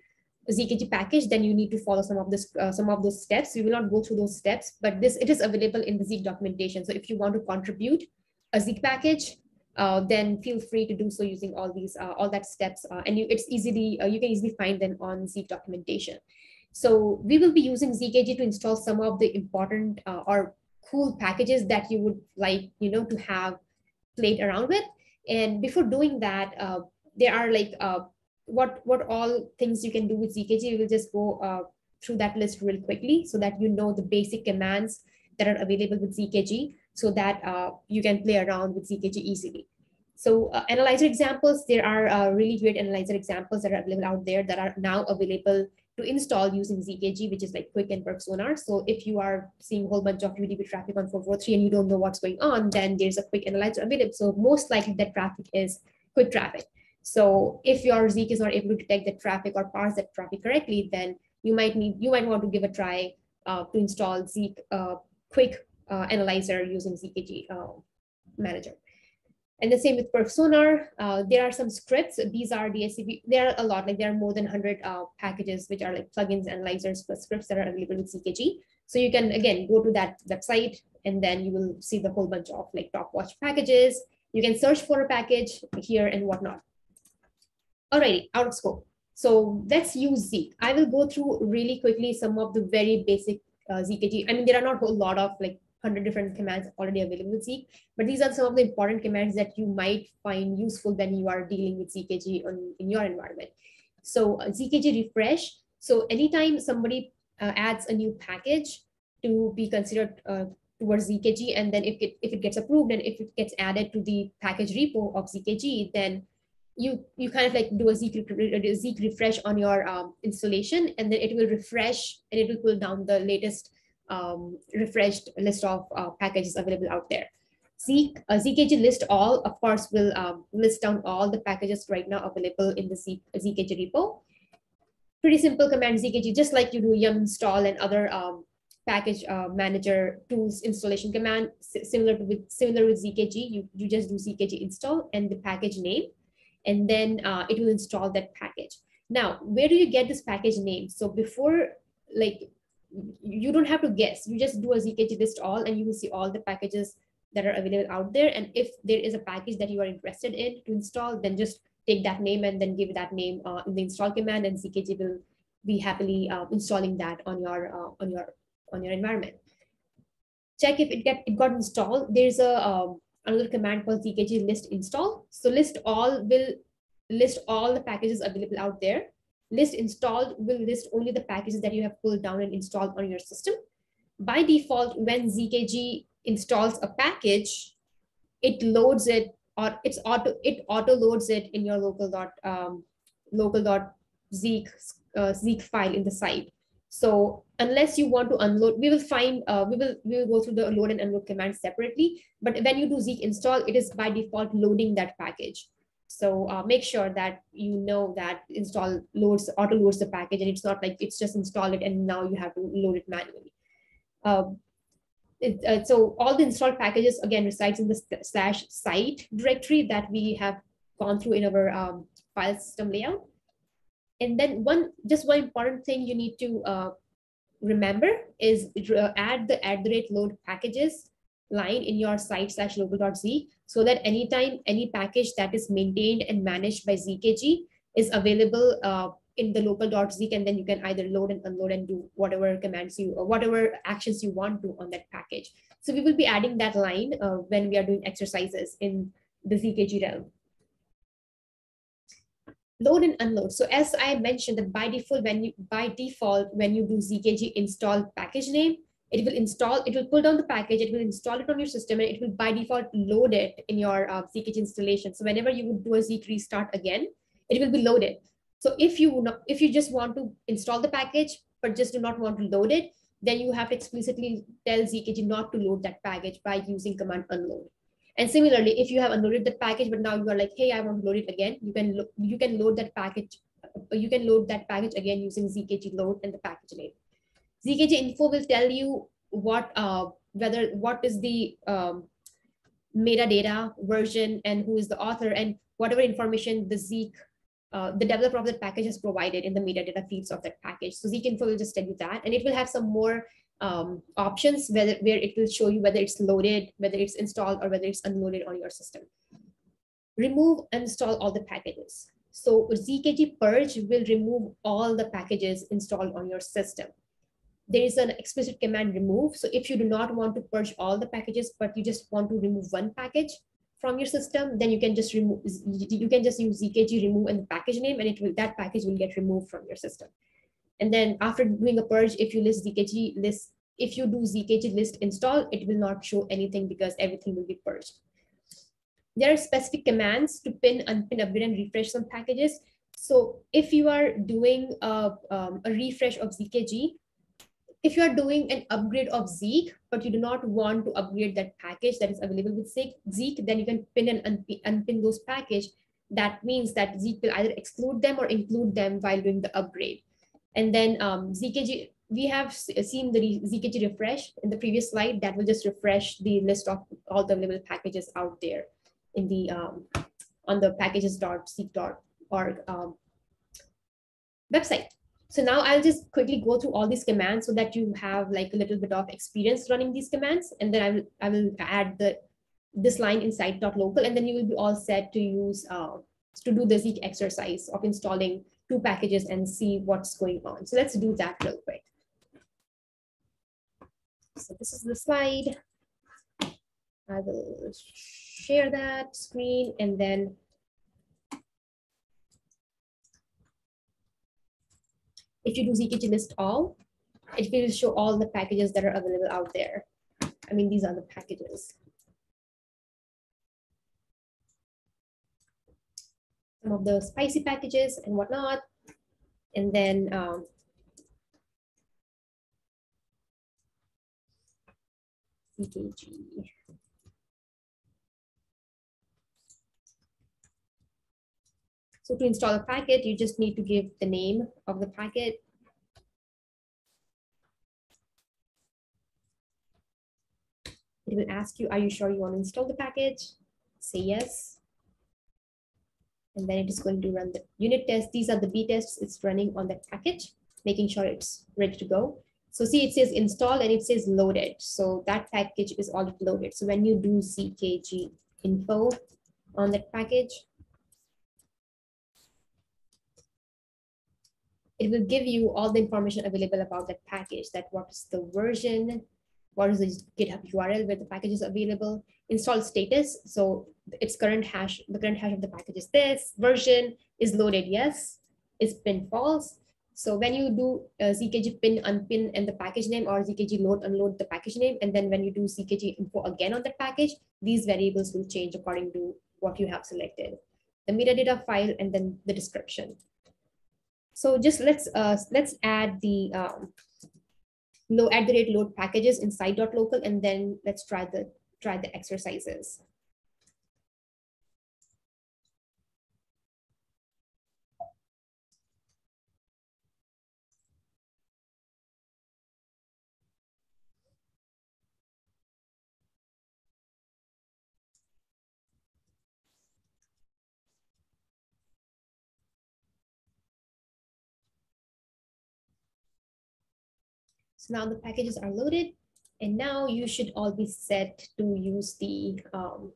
ZKG package, then you need to follow some of this, uh, some of those steps. We will not go through those steps, but this it is available in the Zeek documentation. So if you want to contribute a Zeek package, uh, then feel free to do so using all these, uh, all that steps, uh, and you, it's easily uh, you can easily find them on Zeek documentation. So we will be using ZKG to install some of the important uh, or cool packages that you would like, you know, to have played around with. And before doing that, there are like what what all things you can do with ZKG. We will just go uh, through that list real quickly so that you know the basic commands that are available with ZKG so that uh, you can play around with ZKG easily. So uh, analyzer examples, there are uh, really great analyzer examples that are available out there that are now available to install using ZKG, which is like QUIC and PerfSonar. So if you are seeing a whole bunch of UDP traffic on 443 and you don't know what's going on, then there's a QUIC analyzer available. So most likely that traffic is QUIC traffic. So if your Zeek is not able to detect the traffic or parse that traffic correctly, then you might need you might want to give a try uh, to install Zeek uh, QUIC uh, analyzer using ZKG uh, manager. And the same with PerfSonar. Uh, there are some scripts. These are DSCP. There are a lot. Like there are more than 100 uh, packages, which are like plugins, analyzers, plus scripts that are available with ZKG. So you can again go to that website, and then you will see the whole bunch of like top watch packages. You can search for a package here and whatnot. Alrighty, out of scope. So let's use Zeek. I will go through really quickly some of the very basic uh, ZKG. I mean, there are not a whole lot of like 100 different commands already available with Zeek, but these are some of the important commands that you might find useful when you are dealing with ZKG on, in your environment. So uh, ZKG refresh. So anytime somebody uh, adds a new package to be considered uh, towards ZKG, and then if it, if it gets approved and if it gets added to the package repo of ZKG, then you you kind of like do a Zeek, a Zeek refresh on your um, installation, and then it will refresh and it will pull down the latest um, refreshed list of uh, packages available out there. Zeek, uh, ZKG list all, of course, will um, list down all the packages right now available in the Zeek, ZKG repo. Pretty simple command ZKG, just like you do yum install and other um, package uh, manager tools installation command, similar to with similar with ZKG, you, you just do ZKG install and the package name and then uh, it will install that package. Now, where do you get this package name? So before, like, you don't have to guess. You just do a ZKG list all, and you will see all the packages that are available out there. And if there is a package that you are interested in to install, then just take that name and then give that name uh, in the install command, and ZKG will be happily uh, installing that on your uh, on your on your environment. Check if it get it got installed. There's a um, another command called zkg list install. So list all will list all the packages available out there. List installed will list only the packages that you have pulled down and installed on your system. By default, when zkg installs a package, it loads it or it's auto it auto loads it in your local dot um, local dot zeek uh, zeek file in the site. So unless you want to unload, we will find, uh, we will we will go through the load and unload commands separately. But when you do Zeek install, it is by default loading that package. So uh, make sure that you know that install loads, auto loads the package and it's not like it's just install it and now you have to load it manually. Um, it, uh, so all the installed packages again resides in the slash site directory that we have gone through in our um, file system layout. And then one, just one important thing you need to uh, remember is uh, add the add the rate load packages line in your site slash local.z so that anytime any package that is maintained and managed by ZKG is available uh, in the local.z and then you can either load and unload and do whatever commands you or whatever actions you want to on that package. So we will be adding that line uh, when we are doing exercises in the ZKG realm load and unload. So as I mentioned that by default, when you by default, when you do ZKG install package name, it will install, it will pull down the package, it will install it on your system, and it will by default load it in your uh, ZKG installation. So whenever you would do a Zeek restart again, it will be loaded. So if you not, if you just want to install the package, but just do not want to load it, then you have to explicitly tell ZKG not to load that package by using command unload. And similarly, if you have unloaded the package, but now you are like, hey, I want to load it again, you can you can load that package. You can load that package again using zkg load and the package name. zkg info will tell you what uh, whether what is the um, metadata version and who is the author and whatever information the Zeek, uh, the developer of that package has provided in the metadata fields of that package. So Zeek info will just tell you that, and it will have some more um, options whether, where it will show you whether it's loaded, whether it's installed, or whether it's unloaded on your system. Remove and install all the packages. So ZKG purge will remove all the packages installed on your system. There is an explicit command remove. So if you do not want to purge all the packages, but you just want to remove one package from your system, then you can just remove, you can just use ZKG remove and the package name and it will, that package will get removed from your system. And then after doing a purge, if you list ZKG list, if you do ZKG list install, it will not show anything because everything will be purged. There are specific commands to pin, unpin, upgrade, and refresh some packages. So if you are doing a, um, a refresh of ZKG, if you are doing an upgrade of Zeek, but you do not want to upgrade that package that is available with Zeek, then you can pin and unpin, unpin those package. That means that Zeek will either exclude them or include them while doing the upgrade. And then um, ZKG, we have seen the ZKG refresh in the previous slide that will just refresh the list of all the available packages out there in the um, on the packages.zeek.org um, website. So now I'll just quickly go through all these commands so that you have like a little bit of experience running these commands. And then I will, I will add the this line inside .local and then you will be all set to use uh, to do the Zeek exercise of installing two packages and see what's going on. So let's do that real quick. So this is the slide. I will share that screen and then if you do ZKG list all, it will show all the packages that are available out there. I mean, these are the packages. Some of the spicy packages and whatnot. And then um, ZKG. So to install a packet, you just need to give the name of the packet. It will ask you, are you sure you want to install the package? Say yes. And then it is going to run the unit test. These are the B tests it's running on that package, making sure it's ready to go. So see, it says install and it says loaded. So that package is already loaded. So when you do zkg info on that package, it will give you all the information available about that package, that what is the version, what is the GitHub URL where the package is available, install status. So its current hash, the current hash of the package is this, version is loaded, yes, is pin false. So when you do uh, ZKG pin unpin and the package name or ZKG load unload the package name, and then when you do ZKG info again on that package, these variables will change according to what you have selected. The metadata file and then the description. So just let's uh, let's add the um, low at the rate load packages inside dot local, and then let's try the try the exercises. So now the packages are loaded and now you should all be set to use the, um,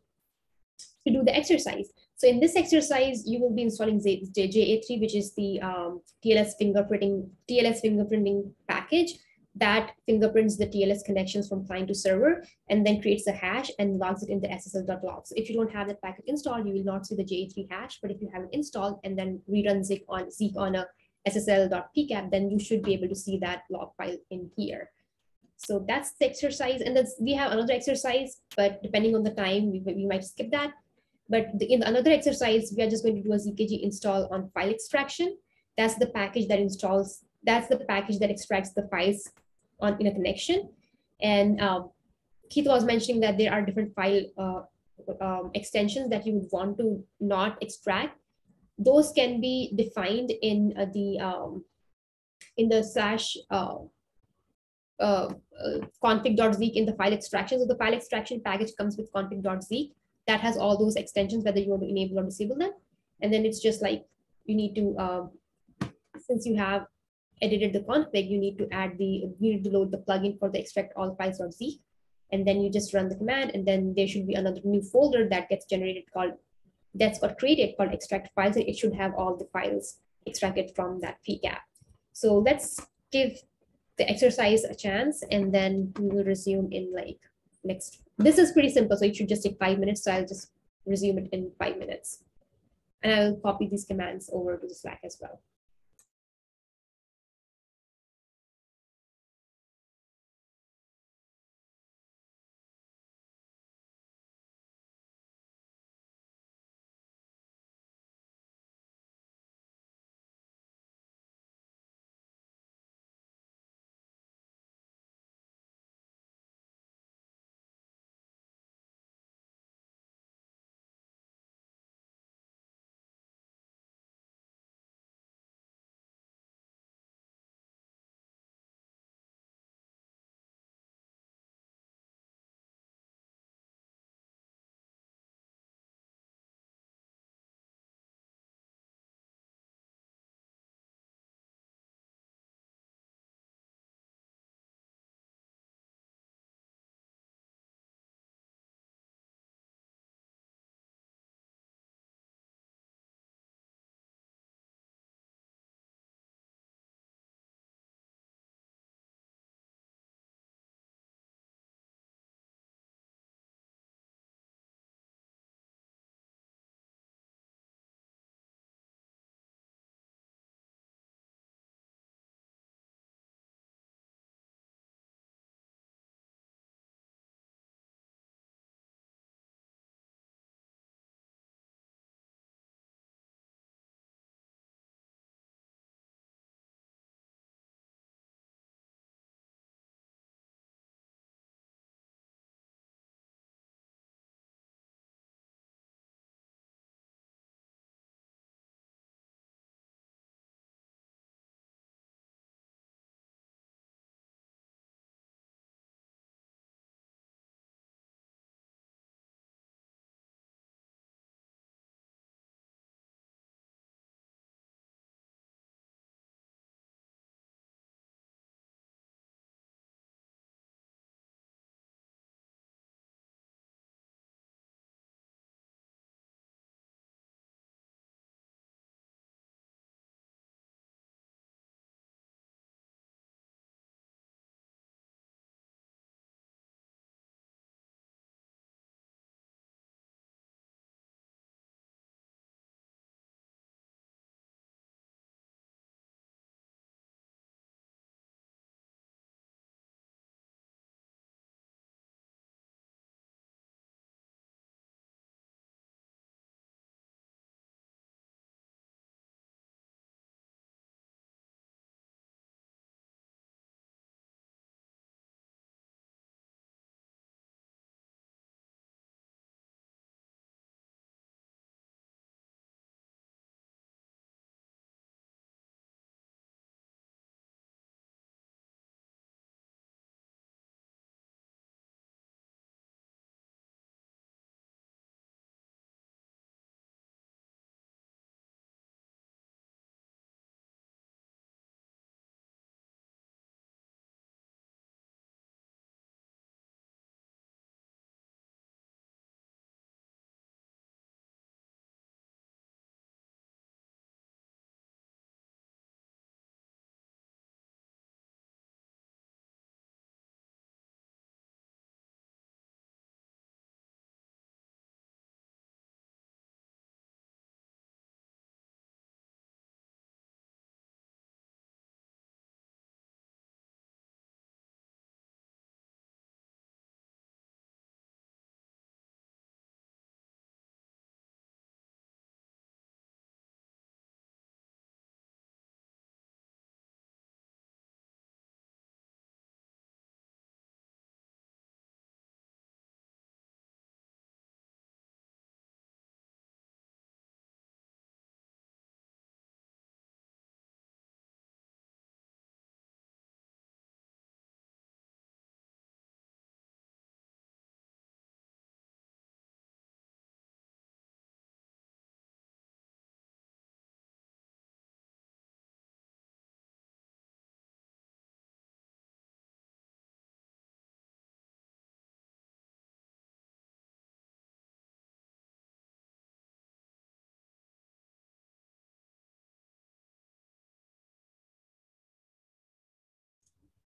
to do the exercise. So in this exercise, you will be installing JA3, which is the um, TLS fingerprinting, TLS fingerprinting package that fingerprints the TLS connections from client to server and then creates a hash and logs it in the SSL.log. So if you don't have that package installed, you will not see the JA3 hash, but if you have it installed and then rerun Zeek on Zeek on a ssl.pcap, then you should be able to see that log file in here. So that's the exercise. And that's, we have another exercise, but depending on the time, we, we might skip that. But the, in another exercise, we are just going to do a ZKG install on file extraction. That's the package that installs, that's the package that extracts the files on in a connection. And um, Keith was mentioning that there are different file uh, um, extensions that you would want to not extract those can be defined in uh, the um, in the slash uh, uh, uh config.zeek in the file extraction. So the file extraction package comes with config.zeek that has all those extensions, whether you want to enable or disable them. And then it's just like you need to, um, since you have edited the config, you need to add the, you need to load the plugin for the extract all files.zeek. And then you just run the command and then there should be another new folder that gets generated called that's got created called extract files. And It should have all the files extracted from that PCAP. So let's give the exercise a chance and then we will resume in like next. This is pretty simple, so it should just take five minutes. So I'll just resume it in five minutes. And I'll copy these commands over to the Slack as well.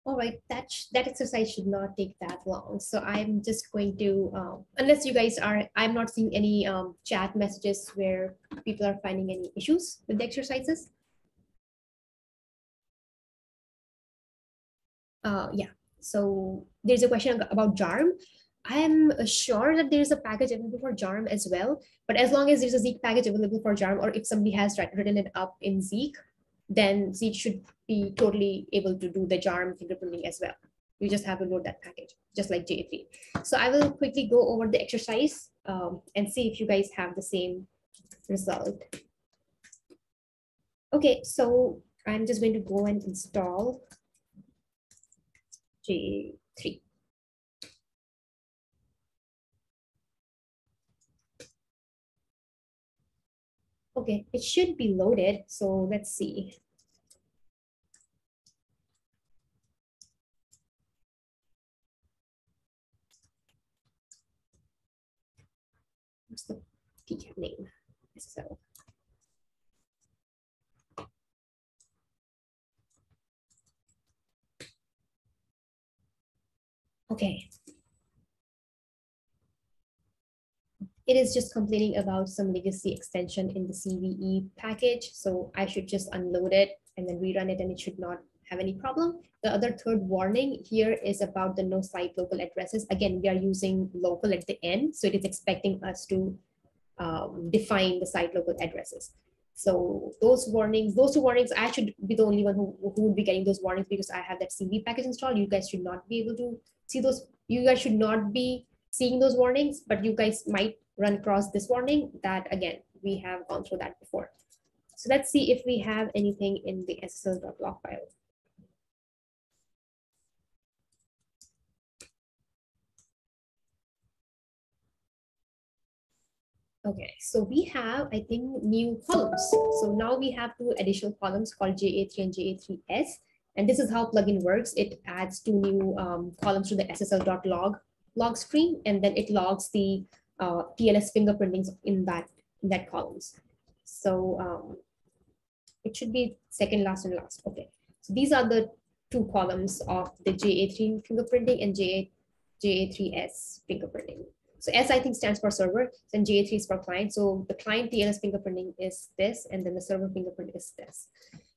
All right, that that exercise should not take that long. So I'm just going to, um, unless you guys are, I'm not seeing any um, chat messages where people are finding any issues with the exercises. Uh, yeah, so there's a question about JARM. I am sure that there's a package available for JARM as well, but as long as there's a Zeek package available for JARM, or if somebody has written it up in Zeek, then Zeek should be totally able to do the JARM fingerprinting as well. You just have to load that package, just like JA3. So I will quickly go over the exercise um, and see if you guys have the same result. Okay, so I'm just going to go and install JA3. Okay, it should be loaded. So let's see. What's the PCAP name? So. Okay, it is just complaining about some legacy extension in the CVE package. So I should just unload it and then rerun it and it should not have any problem. The other third warning here is about the no site local addresses. Again, we are using local at the end. So it is expecting us to um, define the site local addresses. So those warnings, those two warnings, I should be the only one who, who would be getting those warnings because I have that CVE package installed. You guys should not be able to see those. You guys should not be seeing those warnings, but you guys might run across this warning that again, we have gone through that before. So let's see if we have anything in the SSL.log file. Okay, so we have, I think, new columns. So now we have two additional columns called JA3 and JA3S. And this is how plugin works. It adds two new um, columns to the SSL.log log screen, and then it logs the uh, TLS fingerprintings in that in that columns. So um, it should be second last and last. Okay, so these are the two columns of the JA3 fingerprinting and JA, JA3S fingerprinting. So S I think stands for server, and JA3 is for client. So the client TLS fingerprinting is this, and then the server fingerprint is this.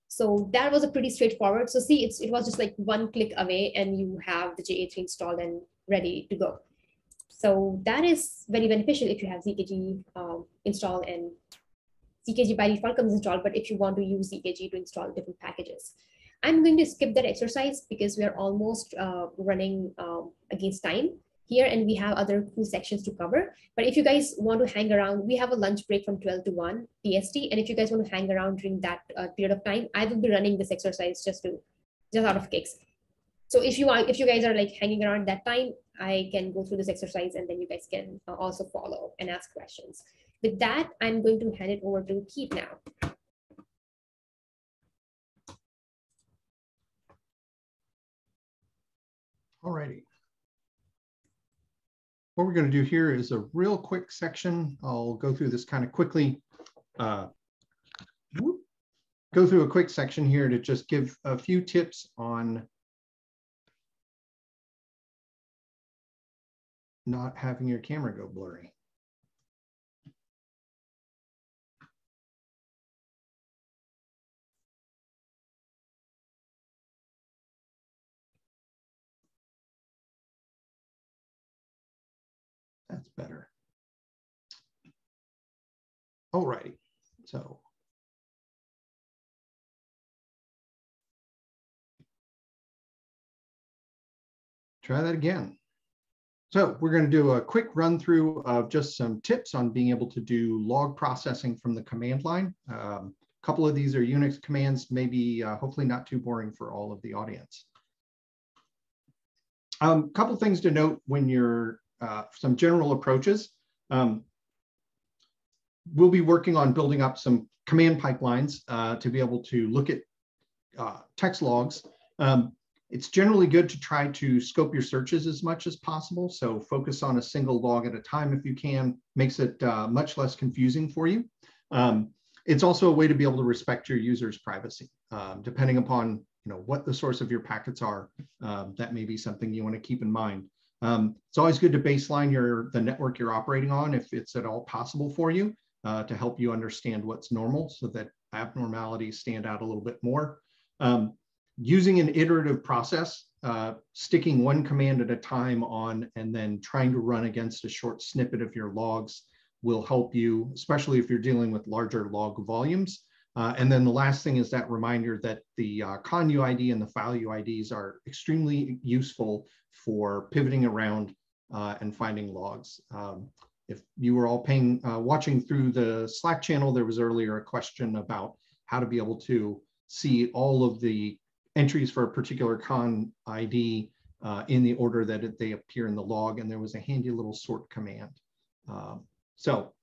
So that was a pretty straightforward. So see, it's, it was just like one click away and you have the JA3 installed and ready to go. So that is very beneficial if you have ZKG um, installed and ZKG by default comes installed, but if you want to use ZKG to install different packages. I'm going to skip that exercise because we are almost uh, running um, against time here and we have other cool sections to cover. But if you guys want to hang around, we have a lunch break from 12 to 1 PST. And if you guys want to hang around during that uh, period of time, I will be running this exercise just to just out of kicks. So if you want, if you guys are like hanging around that time, I can go through this exercise and then you guys can uh, also follow and ask questions. With that, I'm going to hand it over to Keith now. All righty. What we're going to do here is a real quick section. I'll go through this kind of quickly. Uh, go through a quick section here to just give a few tips on not having your camera go blurry. That's better. All righty, so. Try that again. So we're going to do a quick run through of just some tips on being able to do log processing from the command line. Um, a couple of these are Unix commands, maybe uh, hopefully not too boring for all of the audience. A um, couple things to note when you're uh, some general approaches. Um, we'll be working on building up some command pipelines uh, to be able to look at uh, text logs. Um, it's generally good to try to scope your searches as much as possible. So focus on a single log at a time if you can, makes it uh, much less confusing for you. Um, it's also a way to be able to respect your user's privacy. Um, depending upon you know, what the source of your packets are. Um, that may be something you want to keep in mind. Um, it's always good to baseline your the network you're operating on if it's at all possible for you uh, to help you understand what's normal so that abnormalities stand out a little bit more. Um, using an iterative process, uh, sticking one command at a time on and then trying to run against a short snippet of your logs will help you, especially if you're dealing with larger log volumes. Uh, and then the last thing is that reminder that the uh, conn UID and the file UIDs are extremely useful for pivoting around uh, and finding logs. Um, if you were all paying, uh, watching through the Slack channel, there was earlier a question about how to be able to see all of the entries for a particular conn ID uh, in the order that it, they appear in the log, and there was a handy little sort command. Um, so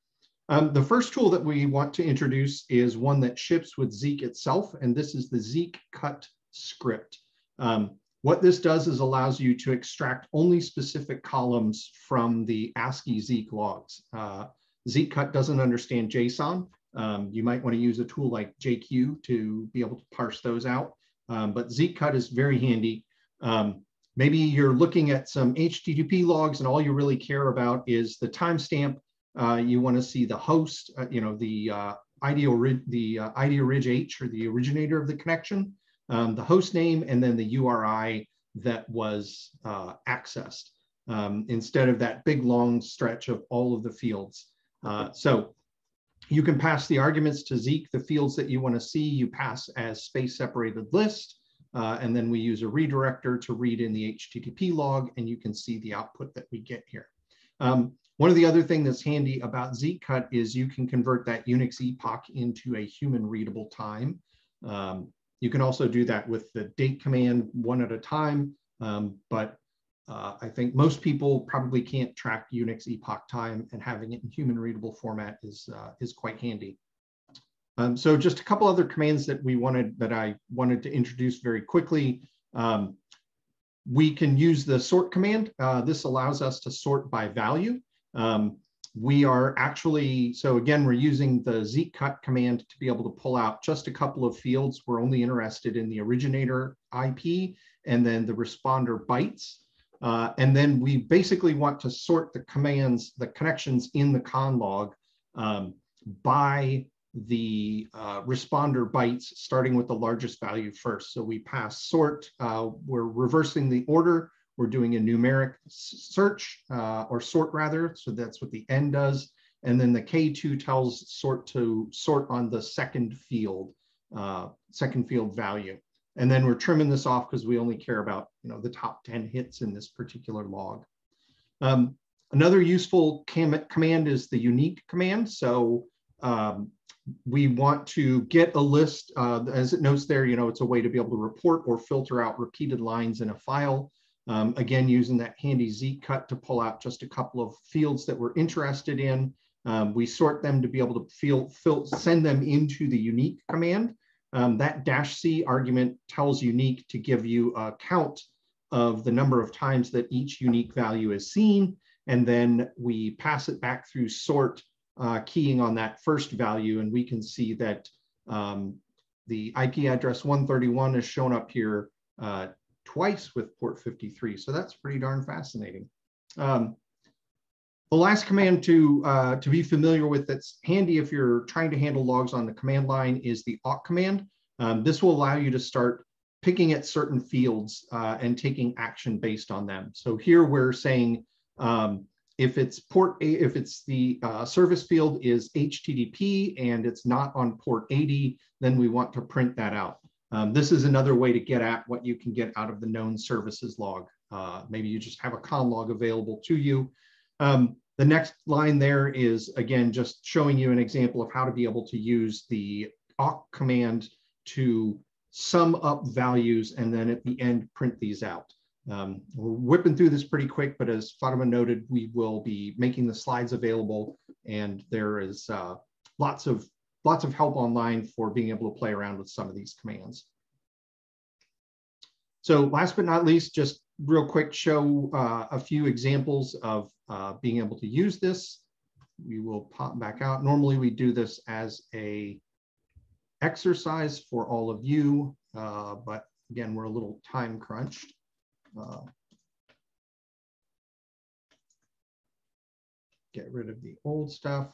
um, the first tool that we want to introduce is one that ships with Zeek itself, and this is the Zeek cut script. Um, what this does is allows you to extract only specific columns from the ASCII Zeek logs. Uh, Zeek cut doesn't understand JSON. Um, you might want to use a tool like JQ to be able to parse those out. Um, but Zeek cut is very handy. Um, maybe you're looking at some HTTP logs and all you really care about is the timestamp uh, you want to see the host, uh, you know, the uh, ID, the uh, ID orig H or the originator of the connection, um, the host name, and then the URI that was uh, accessed um, instead of that big long stretch of all of the fields. Uh, so you can pass the arguments to Zeek, the fields that you want to see, you pass as space separated list. Uh, and then we use a redirector to read in the HTTP log, and you can see the output that we get here. Um, one of the other thing that's handy about Zeekcut is you can convert that Unix epoch into a human readable time. Um, you can also do that with the date command one at a time, um, but uh, I think most people probably can't track Unix epoch time and having it in human readable format is, uh, is quite handy. Um, so just a couple other commands that we wanted, that I wanted to introduce very quickly. Um, we can use the sort command. Uh, this allows us to sort by value. Um, we are actually, so again, we're using the Zeek cut command to be able to pull out just a couple of fields. We're only interested in the originator IP and then the responder bytes. Uh, and then we basically want to sort the commands, the connections in the conn log um, by the uh, responder bytes, starting with the largest value first. So we pass sort, uh, we're reversing the order we're doing a numeric search uh, or sort rather. So that's what the N does. And then the K2 tells sort to sort on the second field, uh, second field value. And then we're trimming this off because we only care about you know, the top 10 hits in this particular log. Um, another useful command is the unique command. So um, we want to get a list, uh, as it notes there, you know, it's a way to be able to report or filter out repeated lines in a file. Um, again, using that handy Z cut to pull out just a couple of fields that we're interested in. Um, we sort them to be able to feel, fill, send them into the unique command. Um, that dash C argument tells unique to give you a count of the number of times that each unique value is seen. And then we pass it back through sort, uh, keying on that first value. And we can see that um, the IP address 131 is shown up here uh, twice with port 53. So that's pretty darn fascinating. Um, the last command to, uh, to be familiar with that's handy if you're trying to handle logs on the command line is the awk command. Um, this will allow you to start picking at certain fields uh, and taking action based on them. So here we're saying um, if it's port, if it's the uh, service field is HTTP and it's not on port 80, then we want to print that out. Um, this is another way to get at what you can get out of the known services log. Uh, maybe you just have a conn log available to you. Um, the next line there is, again, just showing you an example of how to be able to use the awk command to sum up values and then at the end print these out. Um, we're whipping through this pretty quick, but as Fatema noted, we will be making the slides available and there is uh, lots of lots of help online for being able to play around with some of these commands. So last but not least, just real quick, show uh, a few examples of uh, being able to use this. We will pop back out. Normally we do this as a exercise for all of you, uh, but again, we're a little time crunched. Uh, get rid of the old stuff.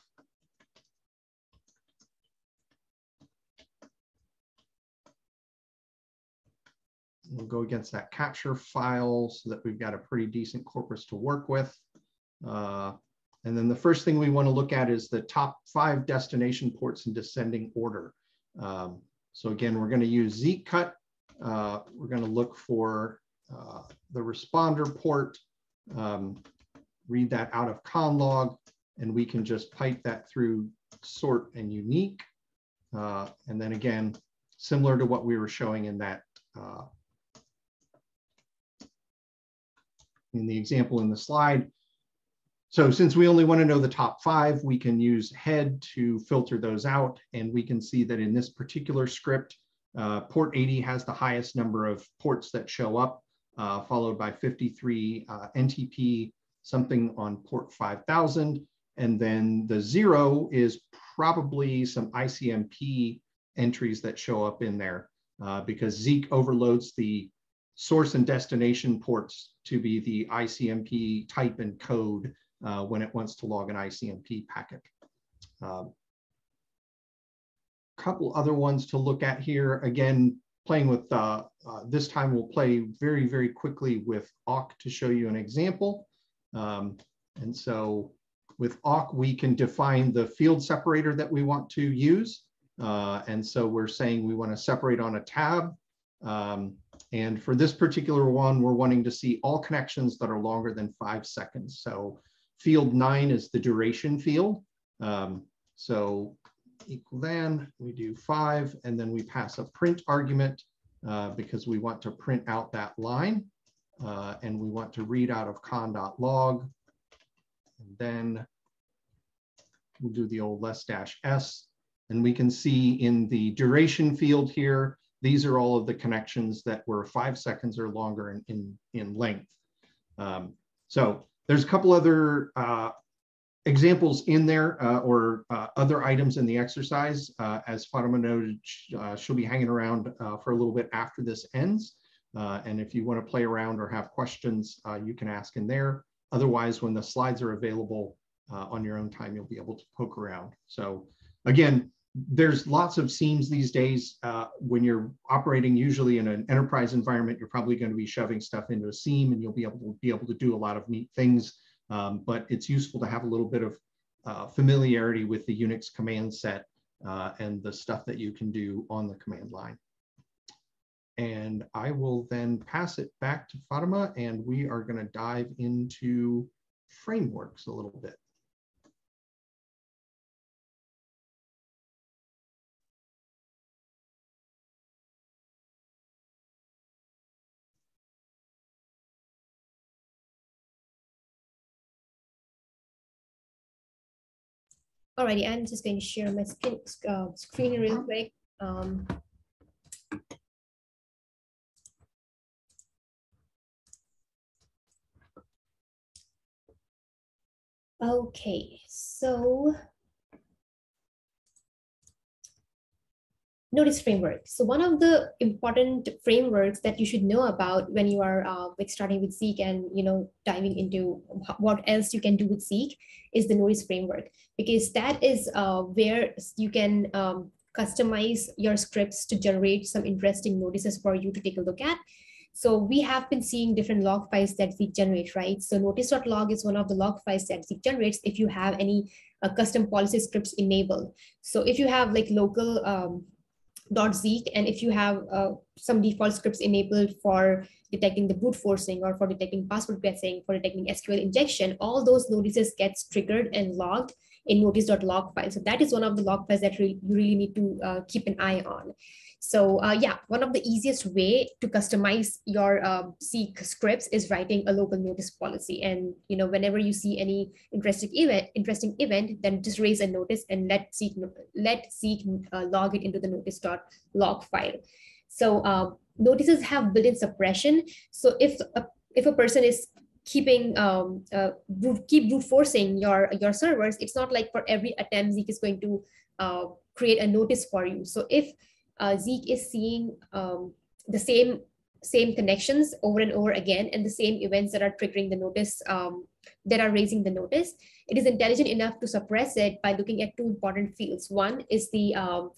We'll go against that capture file so that we've got a pretty decent corpus to work with. Uh, and then the first thing we want to look at is the top five destination ports in descending order. Um, so again, we're going to use zcut. Uh, we're going to look for uh, the responder port, um, read that out of conn.log, and we can just pipe that through sort and unique. Uh, and then again, similar to what we were showing in that uh, in the example in the slide. So since we only want to know the top five, we can use head to filter those out. And we can see that in this particular script, uh, port 80 has the highest number of ports that show up, uh, followed by 53 uh, NTP, something on port 5000. And then the zero is probably some ICMP entries that show up in there uh, because Zeek overloads the source and destination ports to be the ICMP type and code uh, when it wants to log an ICMP packet. A um, couple other ones to look at here. Again, playing with, uh, uh, this time we'll play very, very quickly with awk to show you an example. Um, and so with awk, we can define the field separator that we want to use. Uh, and so we're saying we want to separate on a tab. Um, and for this particular one, we're wanting to see all connections that are longer than five seconds. So field nine is the duration field. Um, so equal than, we do five, and then we pass a print argument uh, because we want to print out that line. Uh, and we want to read out of conn.log. And then we'll do the old less dash s. And we can see in the duration field here, these are all of the connections that were five seconds or longer in, in, in length. Um, so there's a couple other uh, examples in there uh, or uh, other items in the exercise. Uh, as Fatema noted, uh, she'll be hanging around uh, for a little bit after this ends. and if you want to play around or have questions, you can ask in there. Otherwise, when the slides are available on your own time, you'll be able to poke around. So again, there's lots of SIEMs these days. Uh, when you're operating usually in an enterprise environment, you're probably going to be shoving stuff into a SIEM and you'll be able to be able to do a lot of neat things. Um, but it's useful to have a little bit of uh, familiarity with the Unix command set uh, and the stuff that you can do on the command line. And I will then pass it back to Fatema and we are going to dive into frameworks a little bit. Alrighty, I'm just going to share my screen, uh, screen real quick. Um, okay, so notice framework. So one of the important frameworks that you should know about when you are uh, like starting with Zeek and you know diving into what else you can do with Zeek is the notice framework because that is uh, where you can um, customize your scripts to generate some interesting notices for you to take a look at. So we have been seeing different log files that Zeek generates, right? So notice.log is one of the log files that Zeek generates if you have any uh, custom policy scripts enabled. So if you have like local um, .zeek. And if you have uh, some default scripts enabled for detecting the brute forcing or for detecting password guessing, for detecting SQL injection, all those notices gets triggered and logged in notice.log file. So that is one of the log files that you really need to uh, keep an eye on. So uh, yeah, one of the easiest way to customize your uh, Zeek scripts is writing a local notice policy. And you know, whenever you see any interesting event, interesting event, then just raise a notice and let Zeek let Zeek uh, log it into the notice.log file. So uh, notices have built-in suppression. So if a, if a person is keeping um, uh, keep brute forcing your your servers, it's not like for every attempt Zeek is going to uh, create a notice for you. So if uh, Zeek is seeing um, the same same connections over and over again and the same events that are triggering the notice um, that are raising the notice. It is intelligent enough to suppress it by looking at two important fields. One is the um,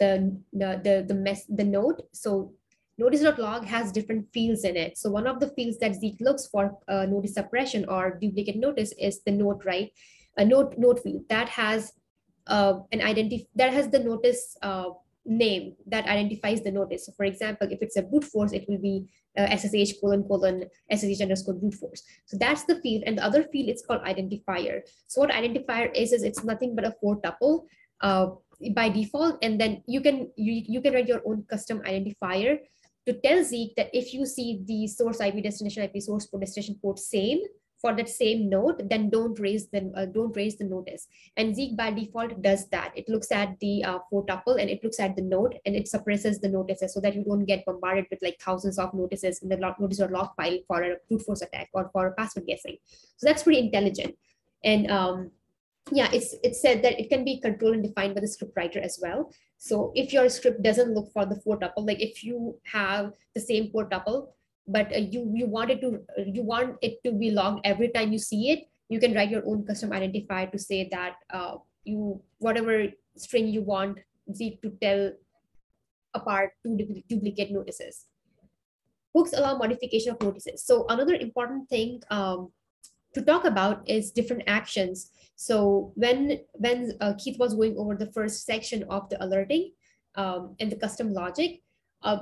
the the the, mess the node so notice.log has different fields in it. So one of the fields that zeek looks for uh, notice suppression or duplicate notice is the note right? A note note field that has uh, an identity that has the notice uh, name that identifies the notice. So for example, if it's a brute force, it will be uh, SSH colon colon SSH underscore brute force. So that's the field. And the other field, it's called identifier. So what identifier is, is it's nothing but a four tuple uh, by default. And then you can, you, you can write your own custom identifier to tell Zeek that if you see the source IP destination IP source port destination port same, for that same note, then don't raise the uh, don't raise the notice. And Zeek by default does that. It looks at the uh, four tuple and it looks at the note and it suppresses the notices so that you don't get bombarded with like thousands of notices in the notice or log file for a brute force attack or for a password guessing. So that's pretty intelligent. And um, yeah, it's it said that it can be controlled and defined by the script writer as well. So if your script doesn't look for the four tuple, like if you have the same four tuple, but uh, you you want it to you want it to be logged every time you see it you can write your own custom identifier to say that uh, you whatever string you want Zeek to tell apart two duplicate notices. Hooks allow modification of notices. So another important thing um, to talk about is different actions. So when when uh, keith was going over the first section of the alerting um, and the custom logic uh,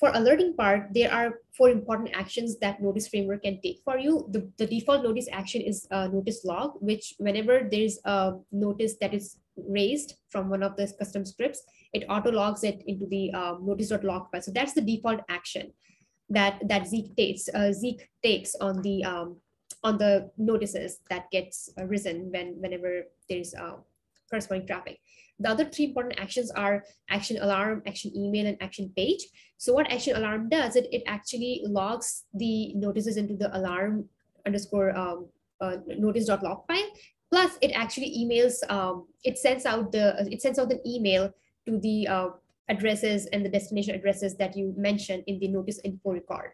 for alerting part, there are four important actions that notice framework can take for you. The, the default notice action is a notice log, which whenever there's a notice that is raised from one of the custom scripts, it auto logs it into the um, notice.log file. So that's the default action that, that Zeek takes, uh, Zeek takes on the um, on the notices that gets risen when whenever there's uh, corresponding traffic. The other three important actions are action alarm, action email, and action page. So what action alarm does, it, it actually logs the notices into the alarm underscore um, uh, notice.log file. Plus it actually emails, um, it sends out the, it sends out an email to the uh, addresses and the destination addresses that you mentioned in the notice info record.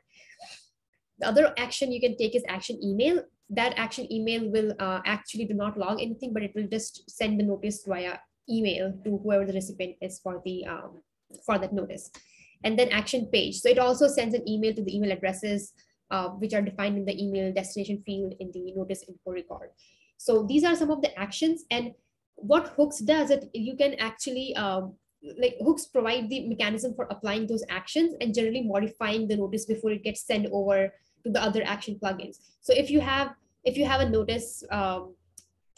The other action you can take is action email. That action email will uh, actually do not log anything, but it will just send the notice via email to whoever the recipient is for the um, for that notice. And then action page. So it also sends an email to the email addresses uh, which are defined in the email destination field in the notice info record. So these are some of the actions. And what hooks does it, you can actually um, like hooks provide the mechanism for applying those actions and generally modifying the notice before it gets sent over to the other action plugins. So if you have if you have a notice um,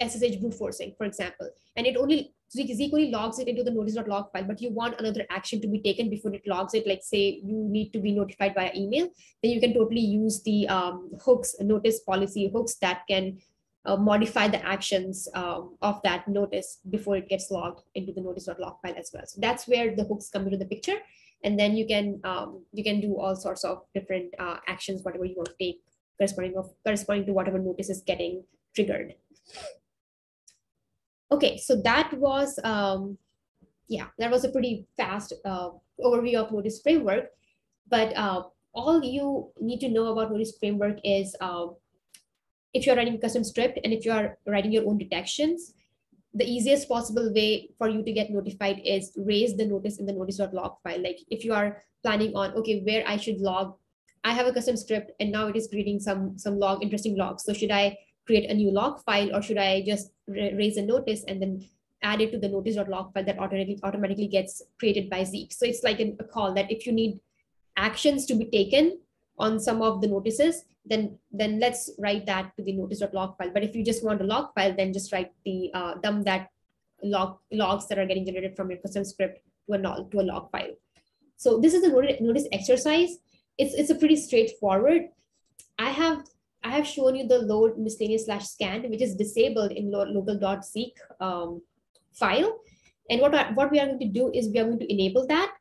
SSH brute forcing, for example, and it only Zeek equally logs it into the notice.log file, but you want another action to be taken before it logs it. Like say you need to be notified via email, then you can totally use the um, hooks notice policy hooks that can uh, modify the actions um, of that notice before it gets logged into the notice.log file as well. So that's where the hooks come into the picture. And then you can um, you can do all sorts of different uh, actions, whatever you want to take corresponding of corresponding to whatever notice is getting triggered. Okay, so that was, um, yeah, that was a pretty fast uh, overview of Notice Framework. But uh, all you need to know about Notice Framework is uh, if you're writing custom script and if you are writing your own detections, the easiest possible way for you to get notified is raise the notice in the notice.log file. Like if you are planning on, okay, where I should log, I have a custom script and now it is creating some, some log, interesting logs. So should I create a new log file or should I just raise a notice and then add it to the notice.log file that automatically, automatically gets created by Zeek. So it's like a, a call that if you need actions to be taken on some of the notices, then then let's write that to the notice.log file. But if you just want a log file, then just write the uh, dump that log logs that are getting generated from your custom script to a log to a log file. So this is a notice exercise. It's it's a pretty straightforward. I have I have shown you the load miscellaneous slash scan, which is disabled in lo local.zeek um, file. And what, what we are going to do is we are going to enable that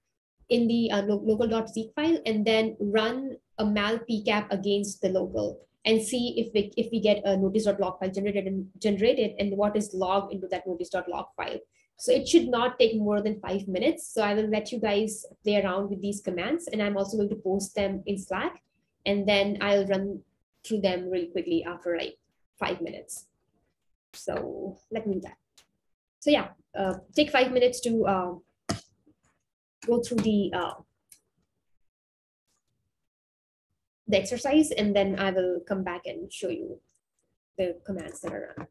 in the uh, lo local.zeek file and then run a mal pcap against the local and see if we, if we get a notice.log file generated and generated and what is logged into that notice.log file. So it should not take more than five minutes. So I will let you guys play around with these commands and I'm also going to post them in Slack and then I'll run through them really quickly after like five minutes. So let me do that. So yeah, uh, take five minutes to uh, go through the uh, the exercise and then I will come back and show you the commands that are run.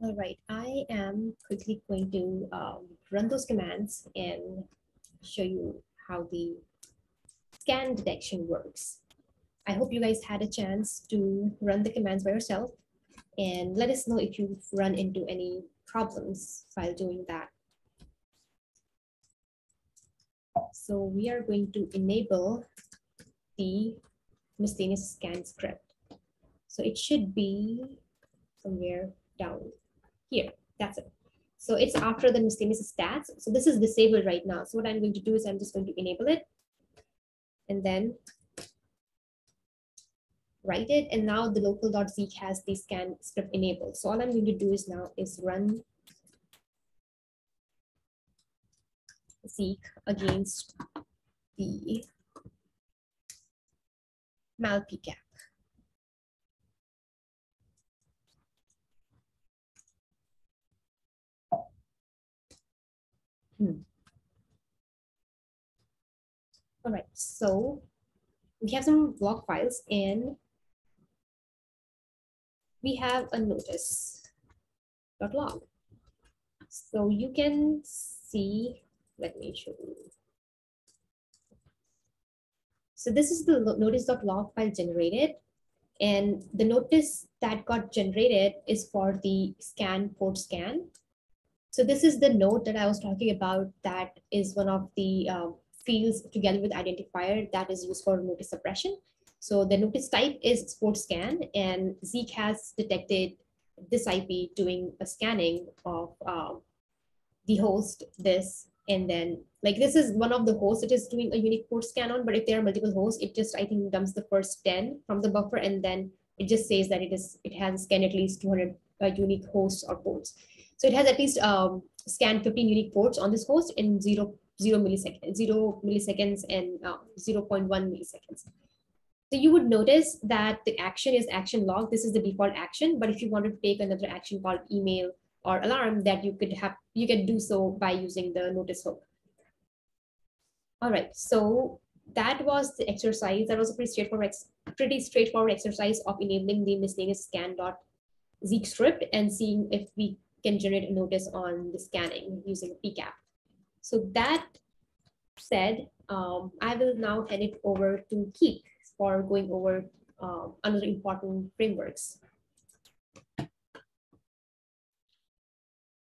All right, I am quickly going to um, run those commands and show you how the scan detection works. I hope you guys had a chance to run the commands by yourself and let us know if you've run into any problems while doing that. So we are going to enable the miscellaneous scan script. So it should be somewhere down here. That's it. So it's after the miscellaneous stats. So this is disabled right now. So what I'm going to do is I'm just going to enable it and then write it. And now the local.zeek has the scan script enabled. So all I'm going to do is now is run Zeek against the malpcap. Hmm. All right, so we have some log files and we have a notice.log. So you can see, let me show you. So this is the notice.log file generated. And the notice that got generated is for the scan port scan. So this is the note that I was talking about that is one of the uh, fields together with identifier that is used for notice suppression. So the notice type is port scan and Zeek has detected this IP doing a scanning of um, the host, this, and then like this is one of the hosts it is doing a unique port scan on, but if there are multiple hosts, it just, I think dumps the first 10 from the buffer and then it just says that it is it has scanned at least 200 uh, unique hosts or ports. So it has at least um, scanned 15 unique ports on this host in zero, zero milliseconds, zero milliseconds and uh, 0.1 milliseconds. So you would notice that the action is action log. This is the default action, but if you wanted to take another action called email or alarm that you could have, you can do so by using the notice hook. All right, so that was the exercise. That was a pretty straightforward, pretty straightforward exercise of enabling the miscellaneous scan dot Zeek script and seeing if we can generate a notice on the scanning using PCAP. So that said, um, I will now hand it over to Keith for going over uh, another important frameworks.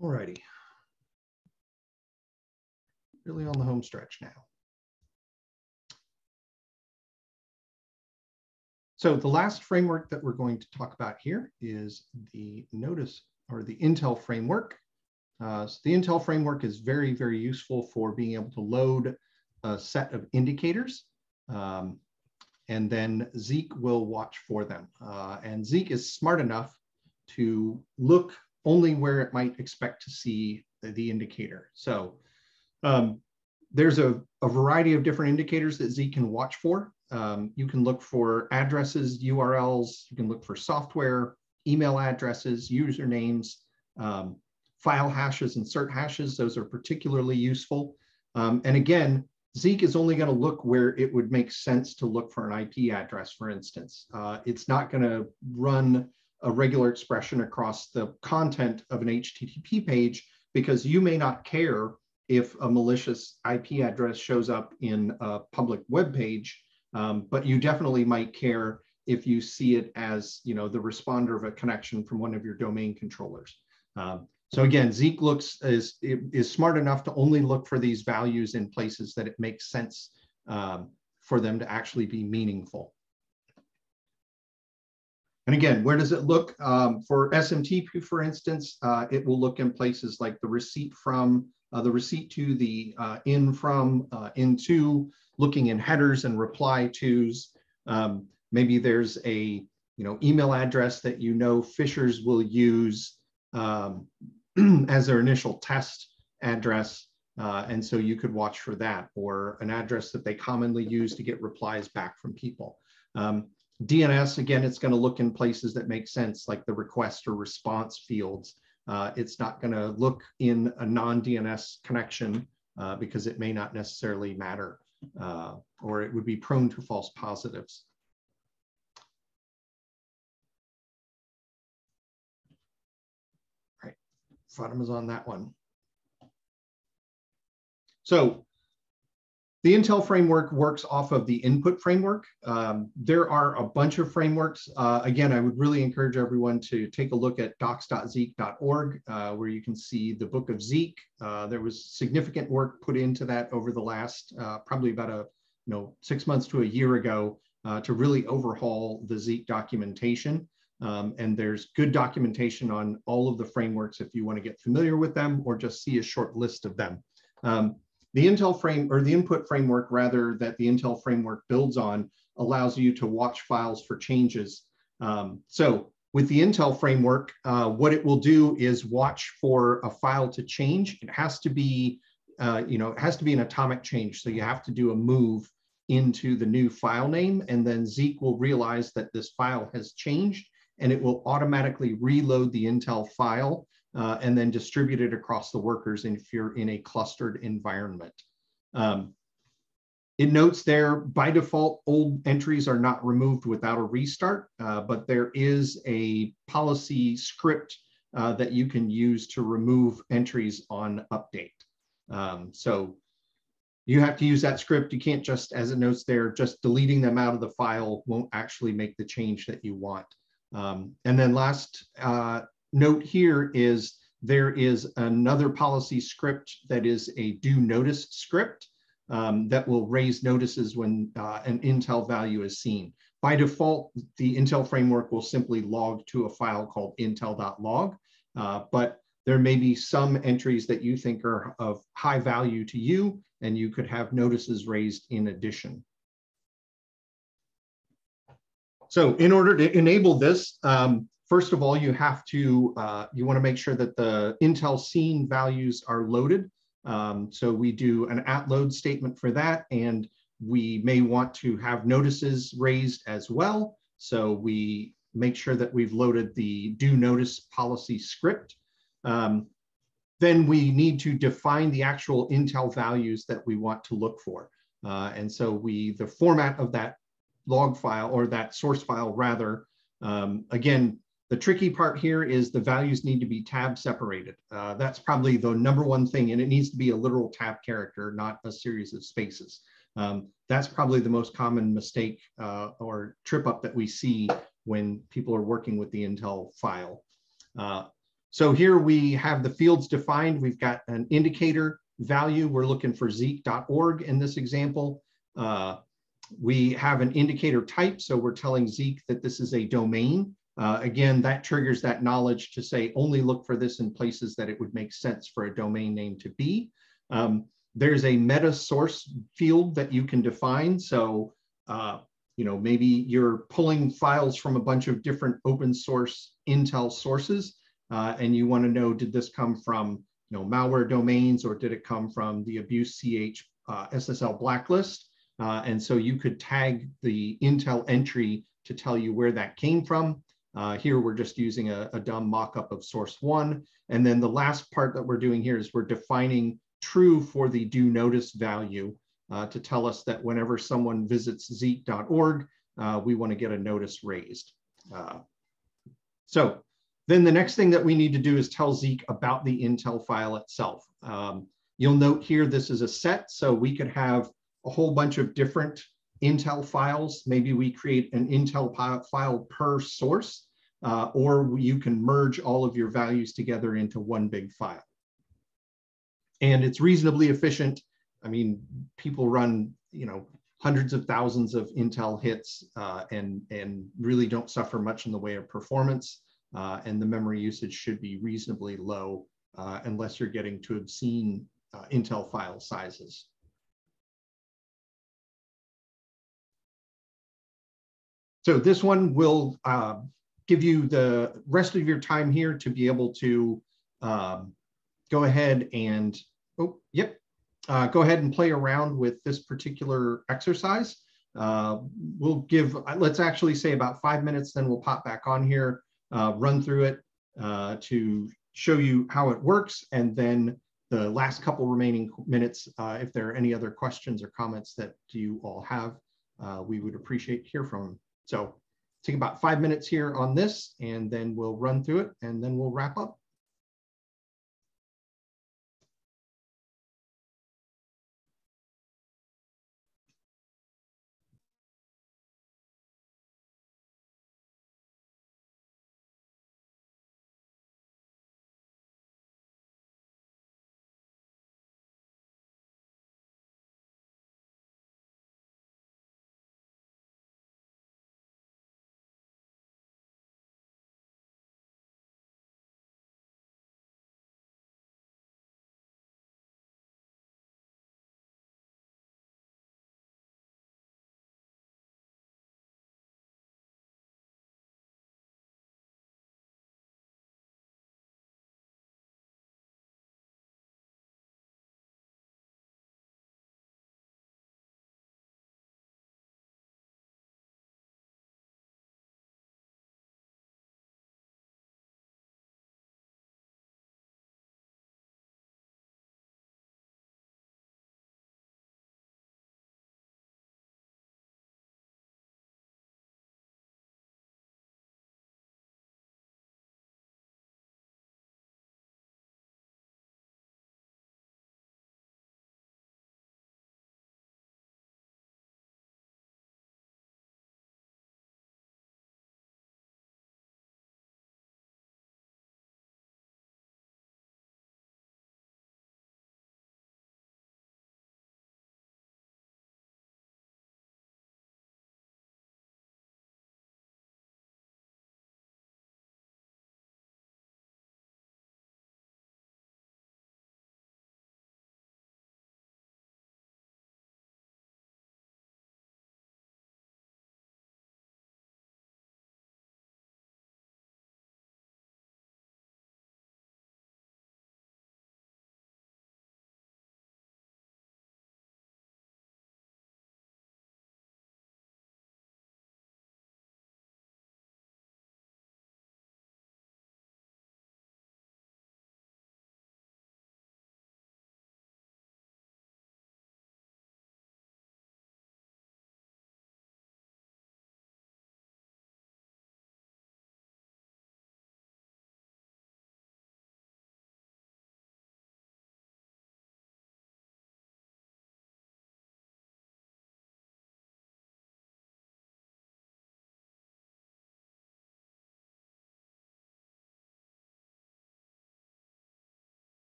Alrighty. Really on the home stretch now. So the last framework that we're going to talk about here is the notice or the Intel framework. Uh, so the Intel framework is very, very useful for being able to load a set of indicators. Um, and then Zeek will watch for them. Uh, and Zeek is smart enough to look only where it might expect to see the, the indicator. So um, there's a, a, variety of different indicators that Zeek can watch for. Um, you can look for addresses, URLs, you can look for software, email addresses, usernames, um, file hashes insert hashes. Those are particularly useful. Um, and again, Zeek is only going to look where it would make sense to look for an IP address, for instance. Uh, it's not going to run a regular expression across the content of an HTTP page because you may not care if a malicious IP address shows up in a public web page, um, but you definitely might care if you see it as you know the responder of a connection from one of your domain controllers. Um, so again, Zeek looks is, is smart enough to only look for these values in places that it makes sense um, for them to actually be meaningful. And again, where does it look? Um, for SMTP, for instance, uh, it will look in places like the receipt from, uh, the receipt to, the uh, in from, uh, into, looking in headers and reply tos. Um, maybe there's a you know email address that you know phishers will use um, *clears throat* as their initial test address. Uh, and so you could watch for that or an address that they commonly use to get replies back from people. Um, DNS, again, it's going to look in places that make sense, like the request or response fields. Uh, it's not going to look in a non-DNS connection uh, because it may not necessarily matter uh, or it would be prone to false positives. Fatema's on that one. So the Intel framework works off of the input framework. Um, there are a bunch of frameworks. Uh, again, I would really encourage everyone to take a look at docs.zeek.org, uh, where you can see the book of Zeek. Uh, there was significant work put into that over the last, uh, probably about a, you know, six months to a year ago uh, to really overhaul the Zeek documentation. Um, and there's good documentation on all of the frameworks if you want to get familiar with them or just see a short list of them. Um, the Intel frame or the input framework rather that the Intel framework builds on allows you to watch files for changes. Um, so with the Intel framework, uh, what it will do is watch for a file to change. It has to be, uh, you know, it has to be an atomic change. So you have to do a move into the new file name and then Zeek will realize that this file has changed and it will automatically reload the Intel file uh, and then distribute it across the workers if you're in a clustered environment. Um, it notes there, by default, old entries are not removed without a restart, uh, but there is a policy script uh, that you can use to remove entries on update. Um, so you have to use that script. You can't just, as it notes there, just deleting them out of the file won't actually make the change that you want. Um, and then last uh, note here is there is another policy script that is a do notice script um, that will raise notices when uh, an Intel value is seen. By default, the Intel framework will simply log to a file called intel.log, uh, but there may be some entries that you think are of high value to you, and you could have notices raised in addition. So in order to enable this, um, first of all, you have to, uh, you wanna make sure that the Intel scene values are loaded. Um, so we do an at load statement for that, and we may want to have notices raised as well. So we make sure that we've loaded the do notice policy script. Um, then we need to define the actual Intel values that we want to look for. Uh, and so we, the format of that log file or that source file rather, um, again, the tricky part here is the values need to be tab separated. Uh, that's probably the number one thing, and it needs to be a literal tab character, not a series of spaces. Um, that's probably the most common mistake uh, or trip up that we see when people are working with the Intel file. Uh, so here we have the fields defined. We've got an indicator value. We're looking for zeek.org in this example. Uh, we have an indicator type. So we're telling Zeek that this is a domain. Uh, again, that triggers that knowledge to say only look for this in places that it would make sense for a domain name to be. Um, there's a meta source field that you can define. So, uh, you know, maybe you're pulling files from a bunch of different open source Intel sources, uh, and you want to know, did this come from, you know, malware domains or did it come from the abuse CH uh, SSL blacklist? Uh, and so you could tag the Intel entry to tell you where that came from. Uh, here we're just using a, a dumb mockup of source one. And then the last part that we're doing here is we're defining true for the do notice value uh, to tell us that whenever someone visits zeek.org, uh, we want to get a notice raised. Uh, so then the next thing that we need to do is tell Zeek about the Intel file itself. Um, you'll note here this is a set, so we could have a whole bunch of different Intel files. Maybe we create an Intel file per source, uh, or you can merge all of your values together into one big file. And it's reasonably efficient. I mean, people run, you know, hundreds of thousands of Intel hits uh, and, and really don't suffer much in the way of performance. Uh, and the memory usage should be reasonably low uh, unless you're getting to obscene uh, Intel file sizes. So this one will uh, give you the rest of your time here to be able to um, go ahead and, oh, yep, uh, go ahead and play around with this particular exercise. Uh, we'll give, let's actually say about five minutes, then we'll pop back on here, uh, run through it uh, to show you how it works. And then the last couple remaining minutes, uh, if there are any other questions or comments that you all have, we would appreciate hear from so take about five minutes here on this, and then we'll run through it, and then we'll wrap up.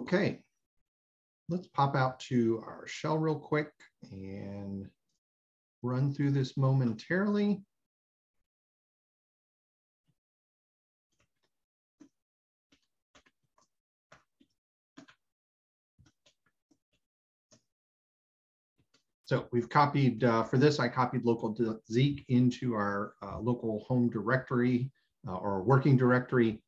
Okay, let's pop out to our shell real quick and run through this momentarily. So we've copied, uh, for this, I copied local Zeek into our uh, local home directory uh, or working directory.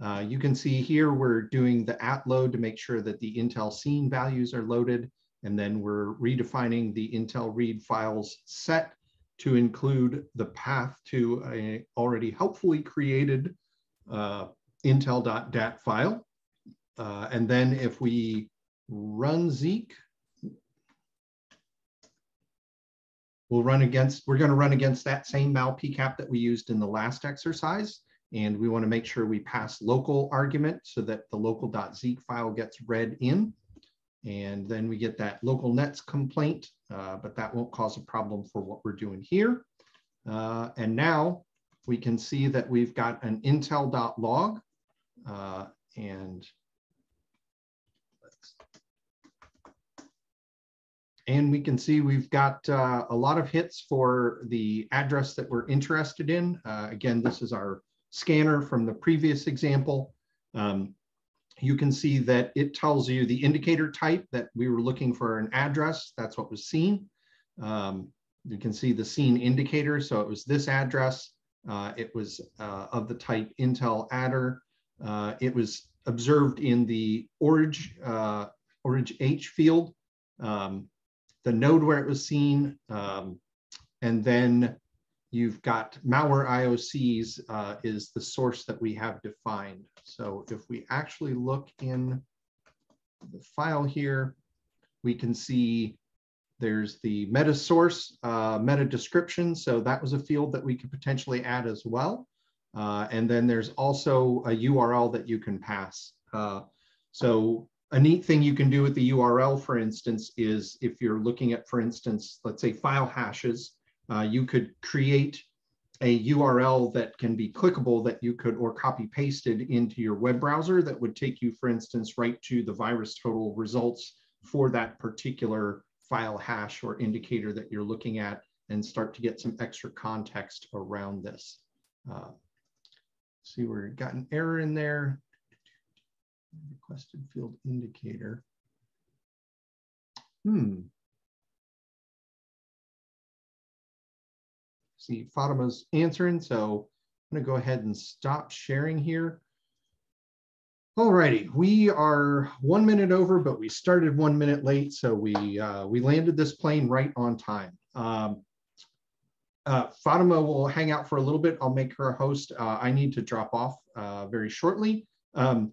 Uh, you can see here we're doing the at load to make sure that the Intel scene values are loaded. And then we're redefining the Intel read files set to include the path to a already helpfully created uh, intel.dat file. Uh, and then if we run Zeek, We'll run against, we're gonna run against that same mal pcap that we used in the last exercise. And we wanna make sure we pass local argument so that the local.zeek file gets read in. And then we get that local nets complaint, uh, but that won't cause a problem for what we're doing here. Uh, and now we can see that we've got an intel.log uh, and And we can see we've got uh, a lot of hits for the address that we're interested in. Uh, again, this is our scanner from the previous example. Um, you can see that it tells you the indicator type that we were looking for an address. That's what was seen. Um, you can see the scene indicator. So it was this address. Uh, it was uh, of the type Intel adder. Uh, it was observed in the ORG, uh, ORG H field. Um, the node where it was seen, um, and then you've got malware IOCs uh, is the source that we have defined. So if we actually look in the file here, we can see there's the meta source, uh, meta description. So that was a field that we could potentially add as well. Uh, and then there's also a URL that you can pass. Uh, so a neat thing you can do with the URL, for instance, is if you're looking at, for instance, let's say file hashes, uh, you could create a URL that can be clickable that you could or copy pasted into your web browser that would take you, for instance, right to the VirusTotal results for that particular file hash or indicator that you're looking at and start to get some extra context around this. Uh, see, we've got an error in there requested field indicator. Hmm. See, Fatema's answering, so I'm gonna go ahead and stop sharing here. Alrighty, we are one minute over, but we started one minute late, so we uh, we landed this plane right on time. Um, uh, Fatima will hang out for a little bit. I'll make her a host. Uh, I need to drop off uh, very shortly. Um,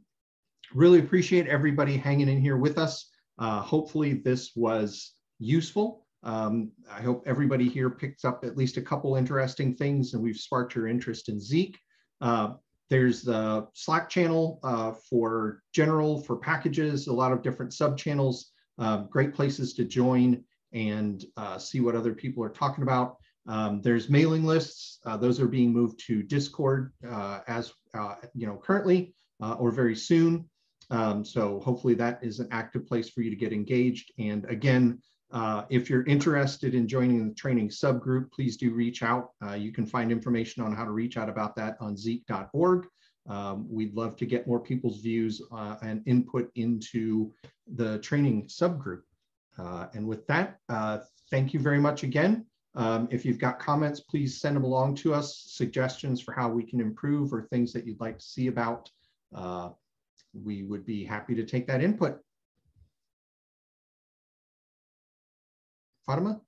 Really appreciate everybody hanging in here with us. Uh, hopefully this was useful. Um, I hope everybody here picks up at least a couple interesting things and we've sparked your interest in Zeek. Uh, there's the Slack channel uh, for general, for packages, a lot of different sub channels, uh, great places to join and uh, see what other people are talking about. Um, there's mailing lists. Uh, those are being moved to Discord as you know currently or very soon. Um, so hopefully that is an active place for you to get engaged. And again, uh, if you're interested in joining the training subgroup, please do reach out. Uh, you can find information on how to reach out about that on zeek.org. Um, we'd love to get more people's views uh, and input into the training subgroup. Uh, and with that, uh, thank you very much again. Um, if you've got comments, please send them along to us, suggestions for how we can improve or things that you'd like to see about. We would be happy to take that input. Fatema?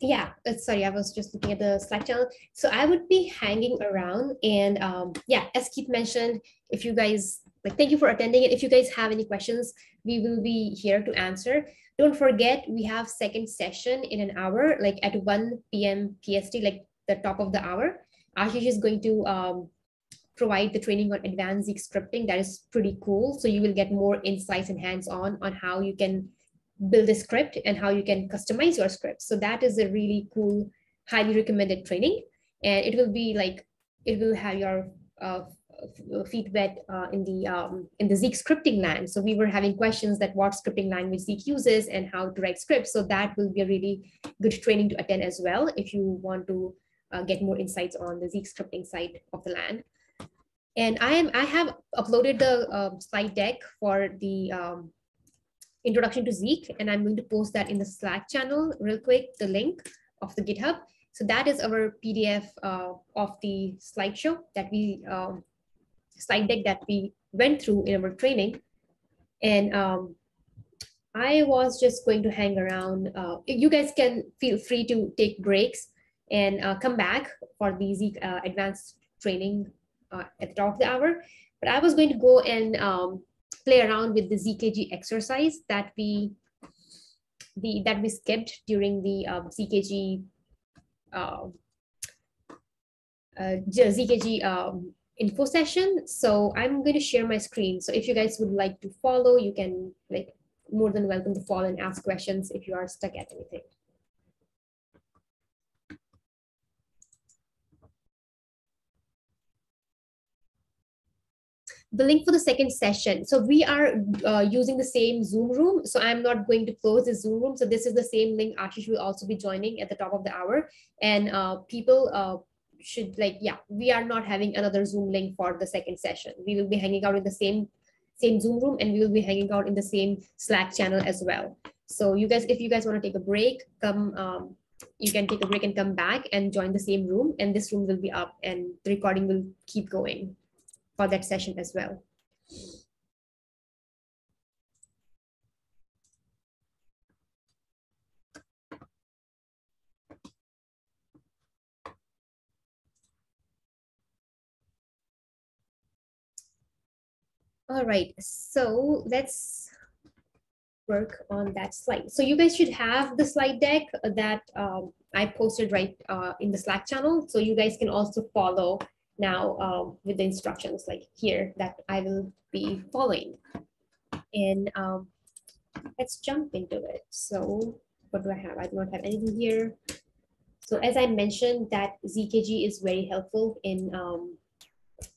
Yeah, uh, sorry, I was just looking at the Slack channel. So I would be hanging around and um, yeah, as Keith mentioned, if you guys, like, thank you for attending it. If you guys have any questions, we will be here to answer. Don't forget, we have second session in an hour, like at 1 p.m. PST, like the top of the hour. Aashish is going to um, provide the training on advanced Zeek scripting. That is pretty cool. So you will get more insights and hands-on on how you can build a script and how you can customize your script. So that is a really cool, highly recommended training. And it will be like, it will have your uh, feedback uh, in the um, in the Zeek scripting land. So we were having questions that what scripting language Zeek uses and how to write scripts. So that will be a really good training to attend as well if you want to uh, get more insights on the Zeek scripting side of the land. And I am I have uploaded the um, slide deck for the um, introduction to Zeek, and I'm going to post that in the Slack channel real quick, the link of the GitHub. So that is our PDF uh, of the slideshow that we, um, slide deck that we went through in our training. And um, I was just going to hang around. Uh, you guys can feel free to take breaks and uh, come back for the Zeek uh, advanced training uh, at the top of the hour. But I was going to go and um, play around with the ZKG exercise that we the that we skipped during the um, ZKG uh, uh, ZKG um, info session. So I'm going to share my screen. So if you guys would like to follow, you can like more than welcome to follow and ask questions if you are stuck at anything. The link for the second session. So we are uh, using the same Zoom room. So I'm not going to close the Zoom room. So this is the same link. Aashish will also be joining at the top of the hour. And uh, people uh, should like, yeah, we are not having another Zoom link for the second session. We will be hanging out in the same same Zoom room and we will be hanging out in the same Slack channel as well. So you guys, if you guys want to take a break, come, um, you can take a break and come back and join the same room and this room will be up and the recording will keep going for that session as well. All right, so let's work on that slide. So you guys should have the slide deck that um, I posted right uh, in the Slack channel. So you guys can also follow now um, with the instructions like here that I will be following. And um, let's jump into it. So what do I have? I do not have anything here. So as I mentioned that ZKG is very helpful in, um,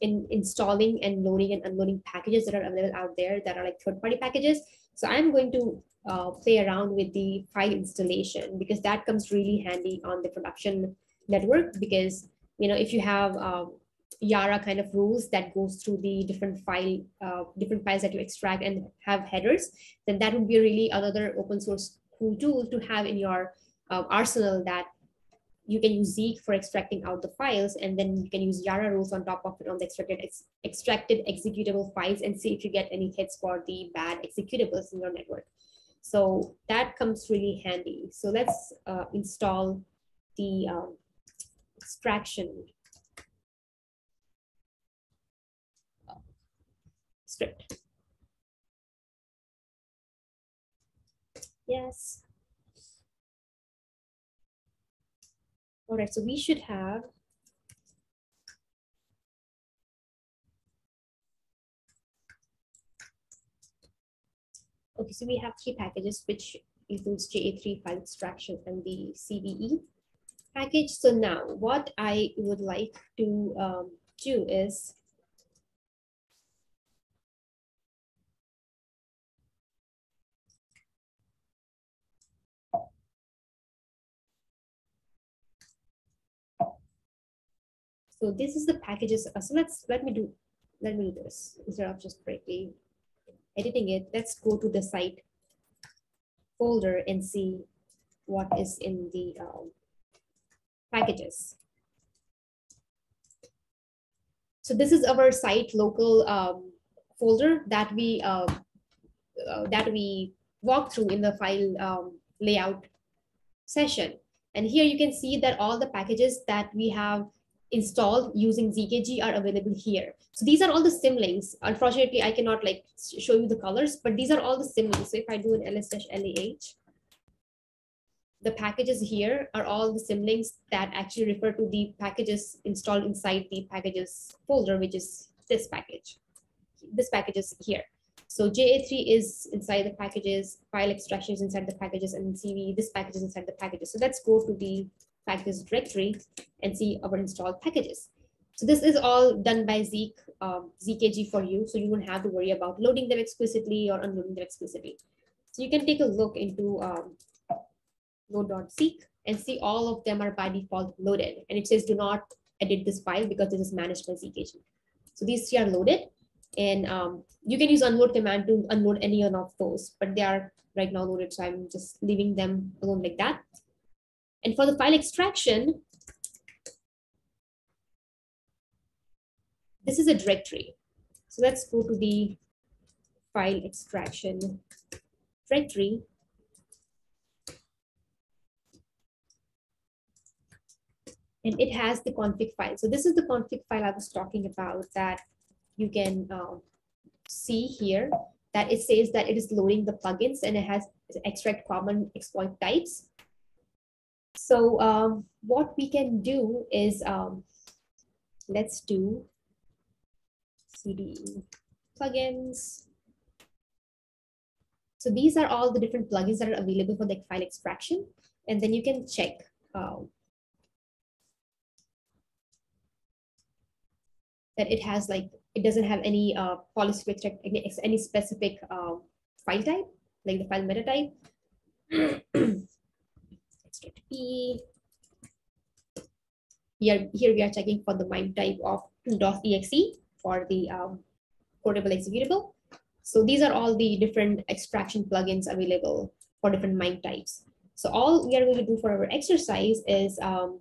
in installing and loading and unloading packages that are available out there that are like third-party packages. So I'm going to uh, play around with the file installation because that comes really handy on the production network because you know if you have um, Yara kind of rules that goes through the different file, uh, different files that you extract and have headers, then that would be really another open source cool tool to have in your uh, arsenal that you can use Zeek for extracting out the files, and then you can use Yara rules on top of it on the extracted, ex extracted executable files and see if you get any hits for the bad executables in your network. So that comes really handy. So let's uh, install the um, extraction Yes. All right, so we should have Okay, so we have three packages, which includes JA3 file extraction and the CVE package. So now what I would like to um, do is So this is the packages. Uh, so let's let me do let me do this instead of just breaking editing it. Let's go to the site folder and see what is in the um, packages. So this is our site local um, folder that we uh, uh, that we walk through in the file um, layout session. And here you can see that all the packages that we have installed using ZKG are available here. So these are all the symlinks. Unfortunately, I cannot like show you the colors, but these are all the symlinks. So if I do an ls-leh, the packages here are all the symlinks that actually refer to the packages installed inside the packages folder, which is this package. This package is here. So JA3 is inside the packages, file extraction is inside the packages, and CV, this package is inside the packages. So let's go to the packages directory and see our installed packages. So this is all done by Zeek um, ZKG for you, so you don't have to worry about loading them explicitly or unloading them explicitly. So you can take a look into um, load.zeek and see all of them are by default loaded. And it says do not edit this file because this is managed by ZKG. So these three are loaded and um, you can use unload command to unload any one of those, but they are right now loaded. So I'm just leaving them alone like that. And for the file extraction, this is a directory. So let's go to the file extraction directory. And it has the config file. So this is the config file I was talking about that you can uh, see here that it says that it is loading the plugins and it has extract common exploit types. So um, what we can do is, um, let's do cd plugins. So these are all the different plugins that are available for the file extraction. And then you can check uh, that it has like, it doesn't have any uh, policy to extract any, any specific uh, file type, like the file MIME type. *clears throat* P. Here, here we are checking for the MIME type of .exe for the um, portable executable. So these are all the different extraction plugins available for different MIME types. So all we are going to do for our exercise is um,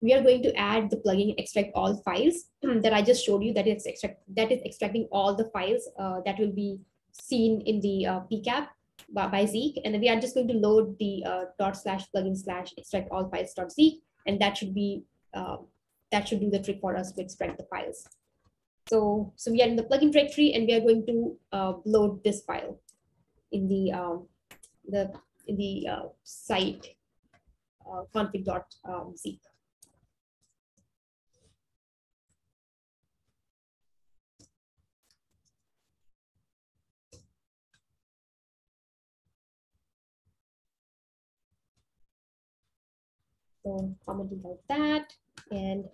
we are going to add the plugin extract all files *clears throat* that I just showed you that is extract that is extracting all the files uh, that will be seen in the uh, PCAP by, Zeek. And we are just going to load the uh, dot slash plugin slash extract all files dot Zeek. And that should be, uh, that should do the trick for us to extract the files. So, so we are in the plugin directory and we are going to uh, load this file in the, um, the, in the uh, site uh, dot Um, So commenting about that and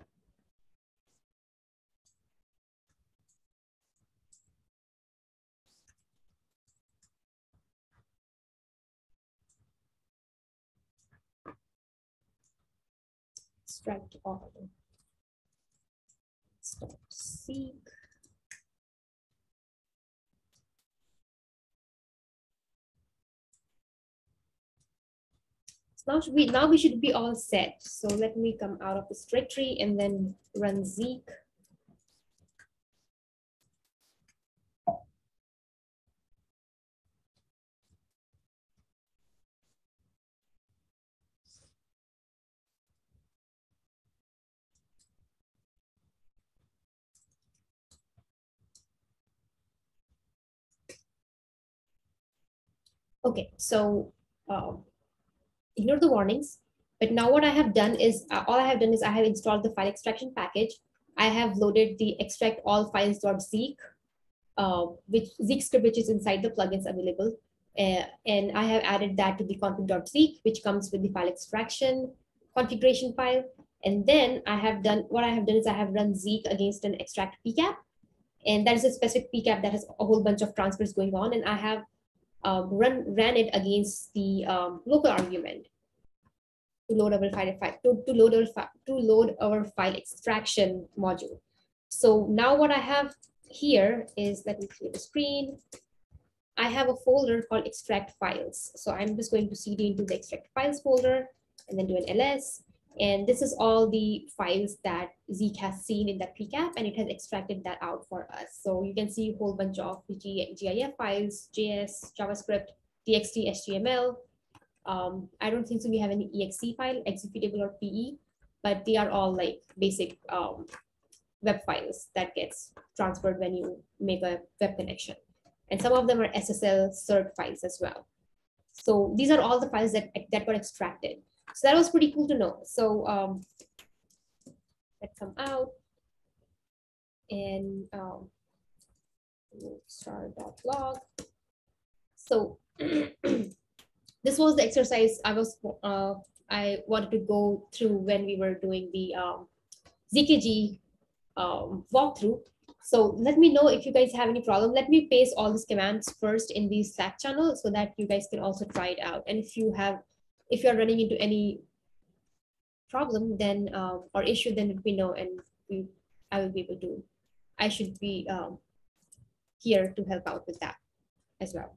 extract all start Zeek now we now we should be all set. So let me come out of this directory and then run Zeek. Okay, so um, ignore the warnings. But now what I have done is, uh, all I have done is I have installed the file extraction package. I have loaded the extract all files.zeek, uh, which Zeek script, which is inside the plugins available. Uh, and I have added that to the config.zeek, which comes with the file extraction configuration file. And then I have done, what I have done is I have run Zeek against an extract PCAP. And that is a specific PCAP that has a whole bunch of transfers going on. And I have um, run ran it against the um, local argument to load our file, to, to load our to load our file extraction module. So now what I have here is let me clear the screen. I have a folder called extract files. So I'm just going to cd into the extract files folder and then do an ls and this is all the files that Zeek has seen in that PCAP and it has extracted that out for us. So you can see a whole bunch of GIF files, JS, JavaScript, TXT, HTML. Um, I don't think so we have any exe file, executable or PE, but they are all like basic um, web files that gets transferred when you make a web connection. And some of them are SSL cert files as well. So these are all the files that, that got extracted. So that was pretty cool to know. So um, let's come out and um, start.log. So *clears throat* this was the exercise I was uh, I wanted to go through when we were doing the um, ZKG um, walkthrough. So let me know if you guys have any problem. Let me paste all these commands first in the Slack channel so that you guys can also try it out. And if you have, if you're running into any problem then uh, or issue, then me know and we, I will be able to, I should be um, here to help out with that as well.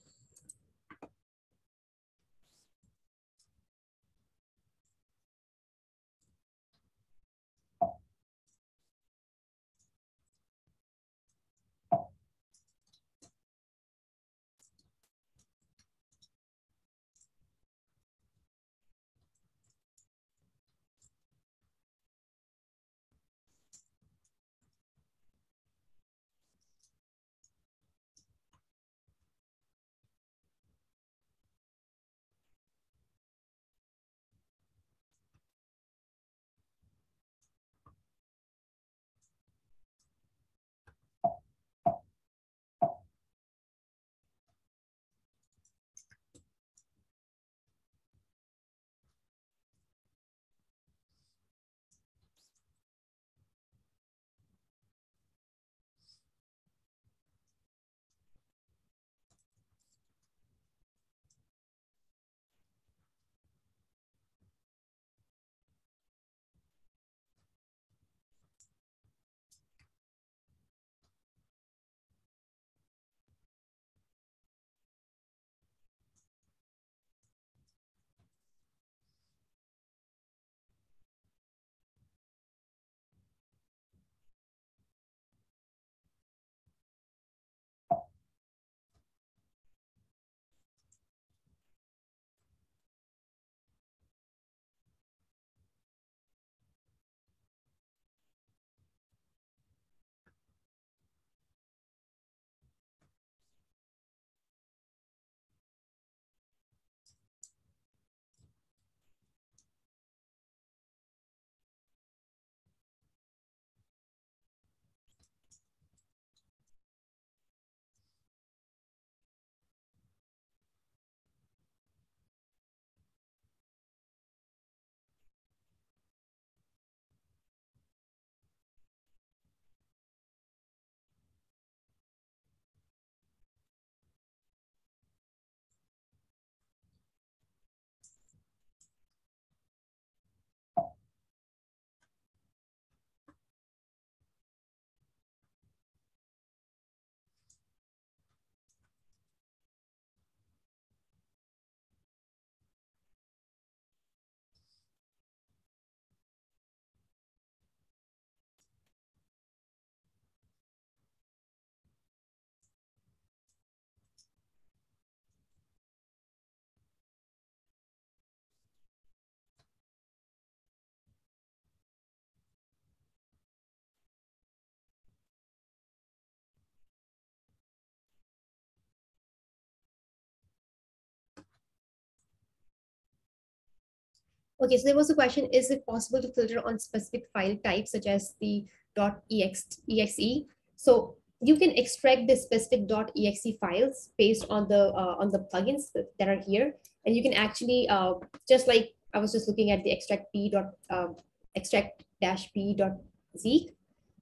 Okay, so there was a question, is it possible to filter on specific file types such as the .exe? So you can extract the specific .exe files based on the uh, on the plugins that are here. And you can actually, uh, just like I was just looking at the extract p dot um, extract dash p dot zeek.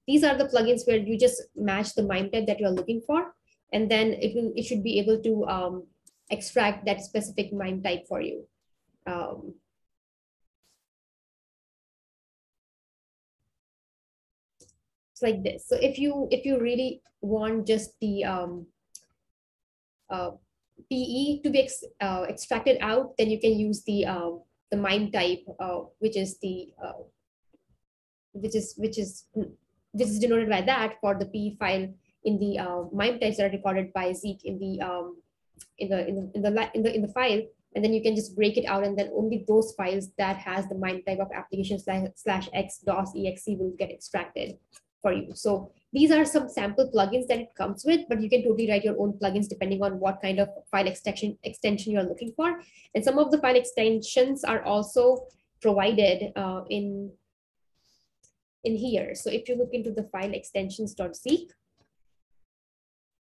These are the plugins where you just match the MIME type that you are looking for. And then it will it should be able to um, extract that specific MIME type for you. Um, like this. So if you if you really want just the um, uh, PE to be ex, uh, extracted out, then you can use the uh, the MIME type, which is the uh, which is which is which is denoted by that for the PE file in the uh, MIME types that are recorded by Zeek in the um, in the in the in the in the in the file, and then you can just break it out, and then only those files that has the MIME type of application slash, slash x dos exe will get extracted for you. So these are some sample plugins that it comes with, but you can totally write your own plugins depending on what kind of file extension extension you're looking for. And some of the file extensions are also provided uh, in, in here. So if you look into the file extensions.zeek,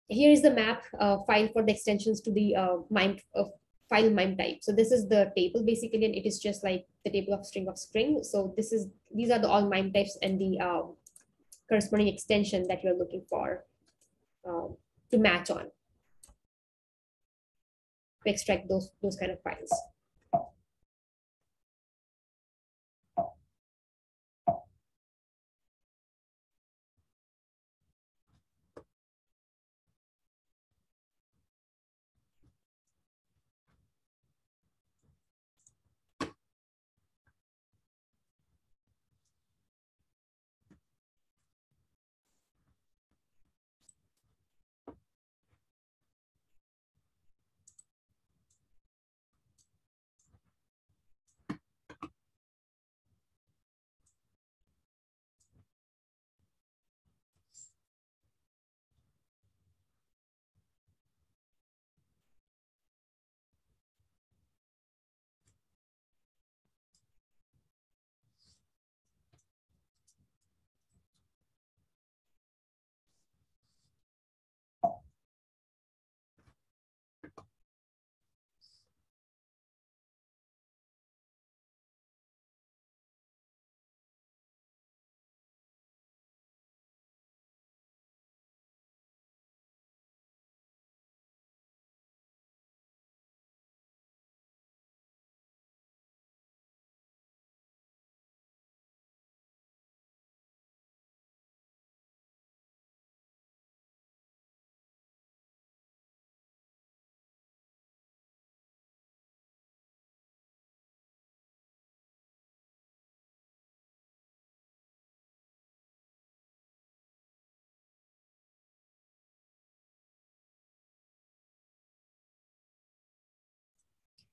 here is the map uh, file for the extensions to the uh, MIME uh, file MIME type. So this is the table basically, and it is just like the table of string of string. So this is these are the all MIME types and the uh, corresponding extension that you're looking for um, to match on to extract those those kind of files.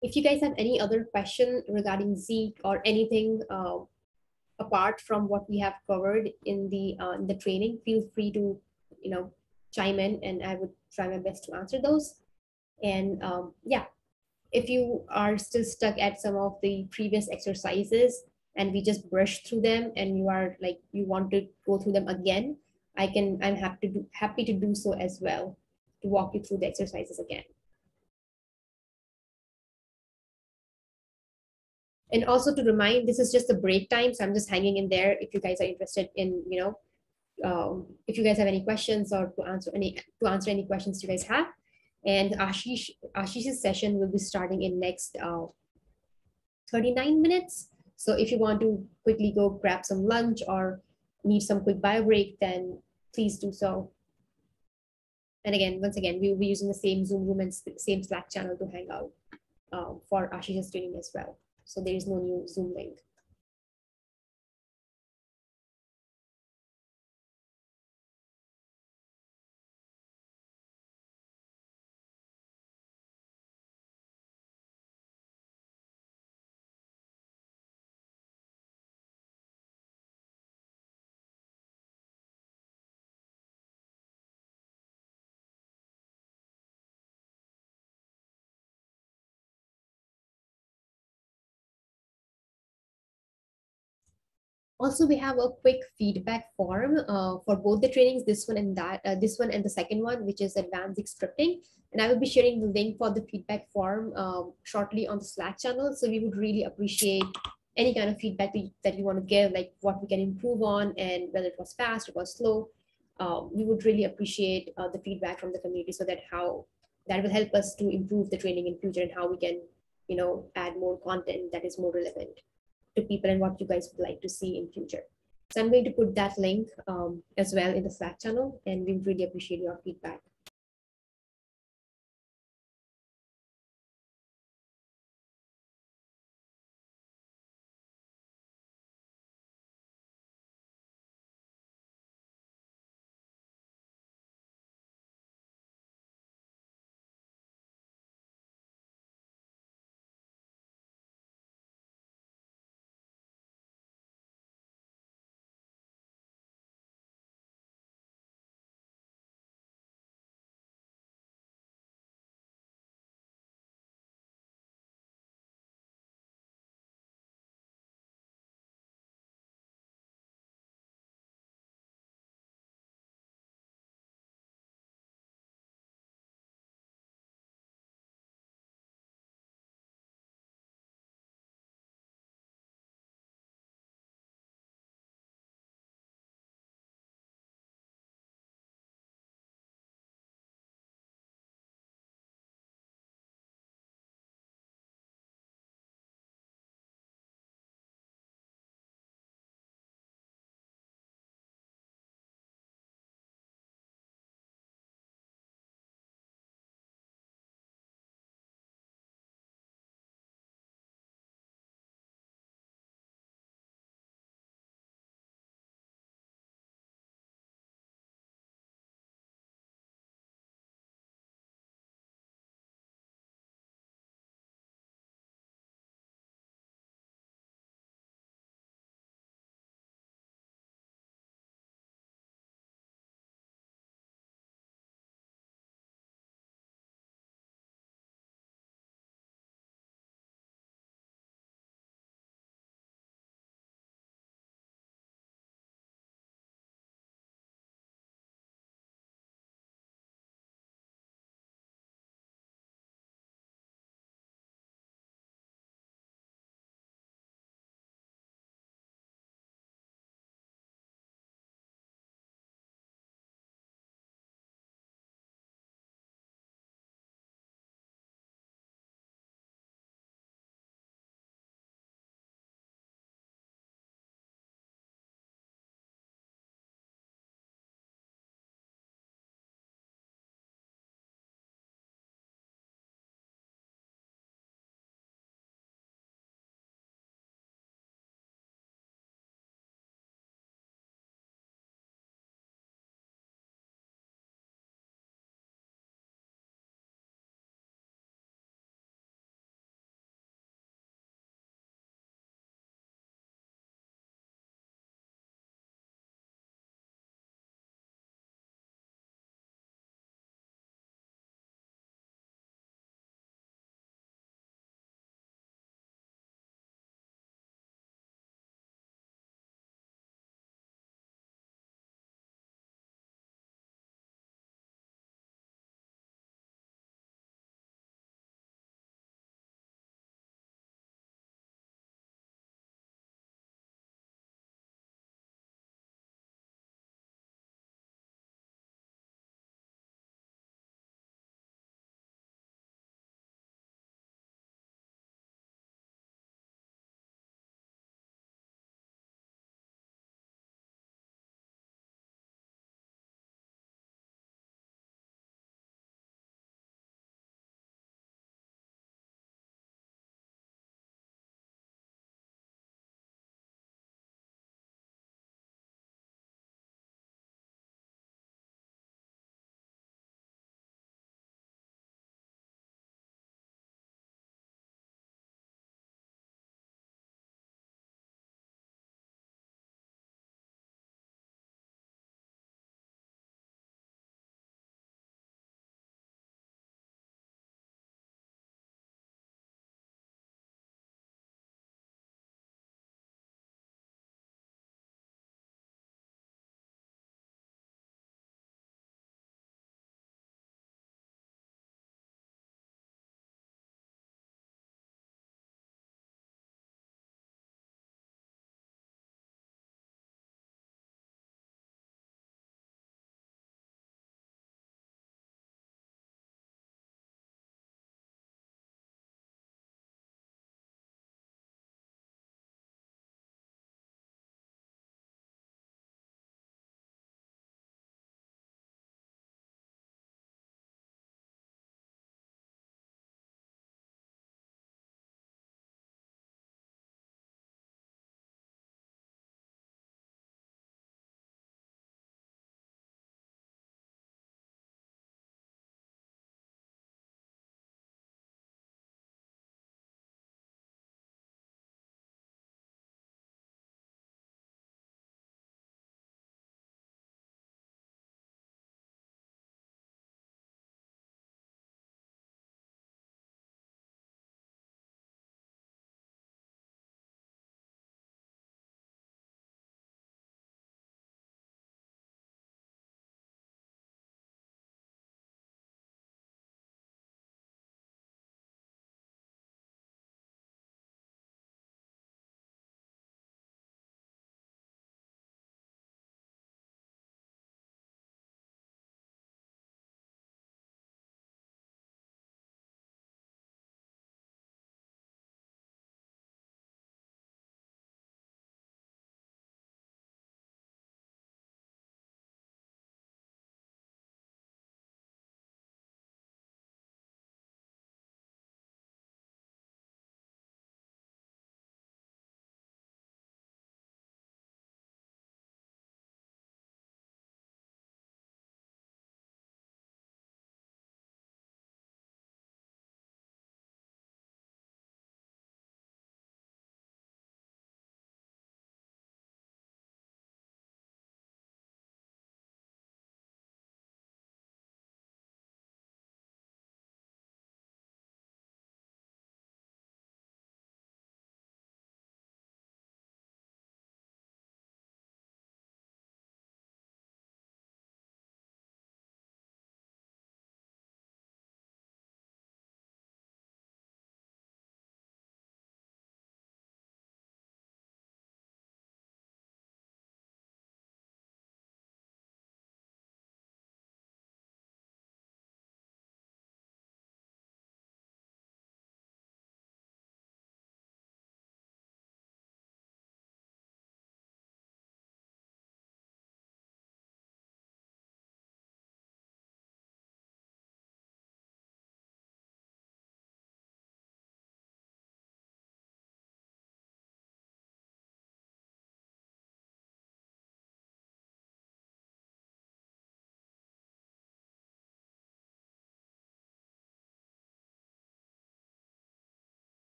If you guys have any other question regarding Zeek or anything uh, apart from what we have covered in the uh, in the training, feel free to you know chime in, and I would try my best to answer those. And um, yeah, if you are still stuck at some of the previous exercises and we just brush through them, and you are like you want to go through them again, I can I'm happy to do, happy to do so as well to walk you through the exercises again. And also to remind this is just the break time so i'm just hanging in there if you guys are interested in you know um, if you guys have any questions or to answer any to answer any questions you guys have. And aashish aashish's session will be starting in next uh, 39 minutes. So if you want to quickly go grab some lunch or need some quick bio break then please do so. And again once again we will be using the same zoom room and same slack channel to hang out um, for aashish's training as well so there is no new Zoom link. Also, we have a quick feedback form uh, for both the trainings, this one and that, uh, this one and the second one, which is advanced scripting. And I will be sharing the link for the feedback form um, shortly on the Slack channel. So we would really appreciate any kind of feedback that you want to give, like what we can improve on and whether it was fast or was slow. Um, we would really appreciate uh, the feedback from the community so that how that will help us to improve the training in future and how we can, you know, add more content that is more relevant to people and what you guys would like to see in future. So I'm going to put that link um, as well in the Slack channel and we really appreciate your feedback.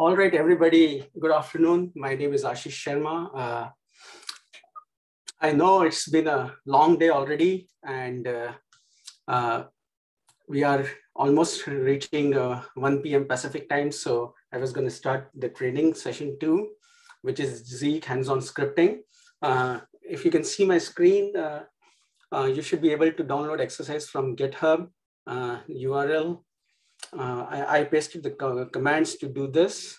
All right, everybody, good afternoon. My name is Aashish Sharma. Uh, I know it's been a long day already, and uh, uh, we are almost reaching uh, 1 p.m. Pacific time. So I was going to start the training session two, which is Zeek hands-on scripting. Uh, if you can see my screen, uh, you should be able to download exercise from GitHub URL uh, I, I, pasted the commands to do this.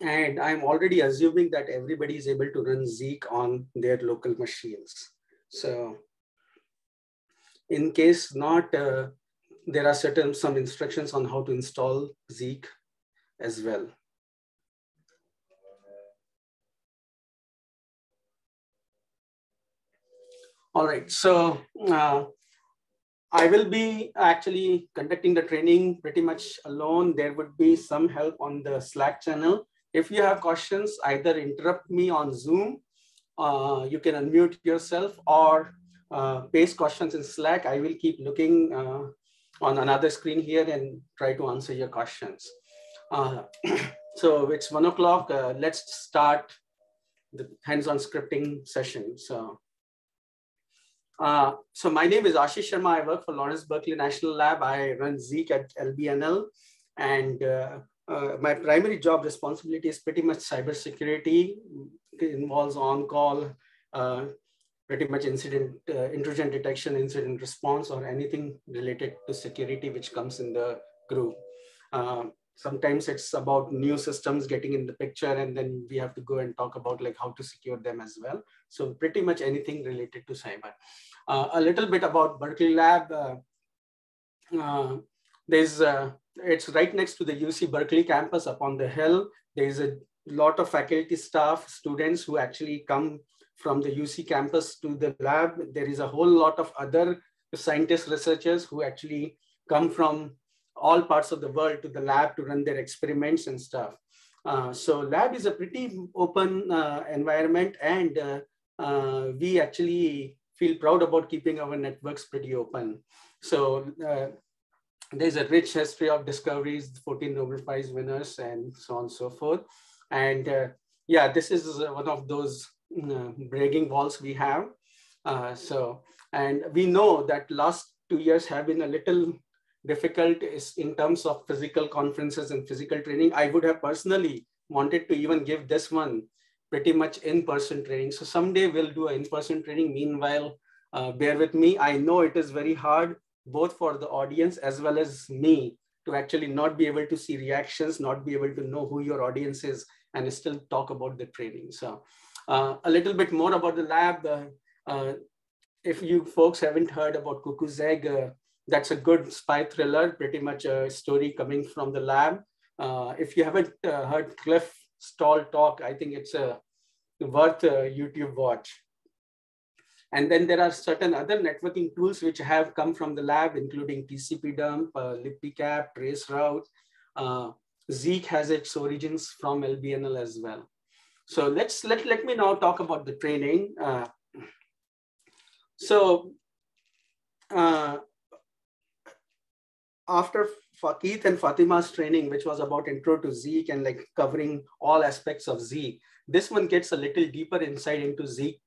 And I'm already assuming that everybody is able to run Zeek on their local machines. So in case not, uh, there are certain some instructions on how to install Zeek as well. All right, so uh, I will be actually conducting the training pretty much alone. There would be some help on the Slack channel. If you have questions, either interrupt me on Zoom, uh, you can unmute yourself or uh, paste questions in Slack. I will keep looking uh, on another screen here and try to answer your questions. Uh, *clears throat* so it's one o'clock. Uh, let's start the hands-on scripting session. So uh, so my name is Aashish Sharma. I work for Lawrence Berkeley National Lab. I run Zeek at LBNL. And uh, uh, my primary job responsibility is pretty much cybersecurity. It involves on-call, uh, pretty much incident, uh, intrusion detection, incident response, or anything related to security which comes in the group. Sometimes it's about new systems getting in the picture and then we have to go and talk about like how to secure them as well. So pretty much anything related to cyber. Uh, a little bit about Berkeley Lab. Uh, uh, there's it's right next to the UC Berkeley campus up on the hill. There's a lot of faculty staff, students who actually come from the UC campus to the lab. There is a whole lot of other scientists, researchers who actually come from all parts of the world to the lab to run their experiments and stuff. Uh, so lab is a pretty open uh, environment and uh, uh we actually feel proud about keeping our networks pretty open. So uh, there's a rich history of discoveries, 14 Nobel Prize winners, and so on and so forth. And uh, yeah, this is one of those uh, bragging walls we have. So, and we know that last two years have been a little difficult is in terms of physical conferences and physical training. I would have personally wanted to even give this one pretty much in-person training. So someday we'll do an in-person training. Meanwhile, uh, bear with me. I know it is very hard, both for the audience as well as me to actually not be able to see reactions, not be able to know who your audience is, and still talk about the training. So uh, a little bit more about the lab. Uh, uh if you folks haven't heard about Cuckoo's Egg, uh, that's a good spy thriller, pretty much a story coming from the lab. Uh, if you haven't heard Cliff Stoll talk. I think it's a worth a YouTube watch. And then there are certain other networking tools which have come from the lab, including tcpdump, uh, libpcap, traceroute. Uh, Zeek has its origins from LBNL as well. So let's let, let me now talk about the training. Uh, so uh, after Keith and Fatema's training, which was about intro to Zeek and like covering all aspects of Zeek. This one gets a little deeper insight into Zeek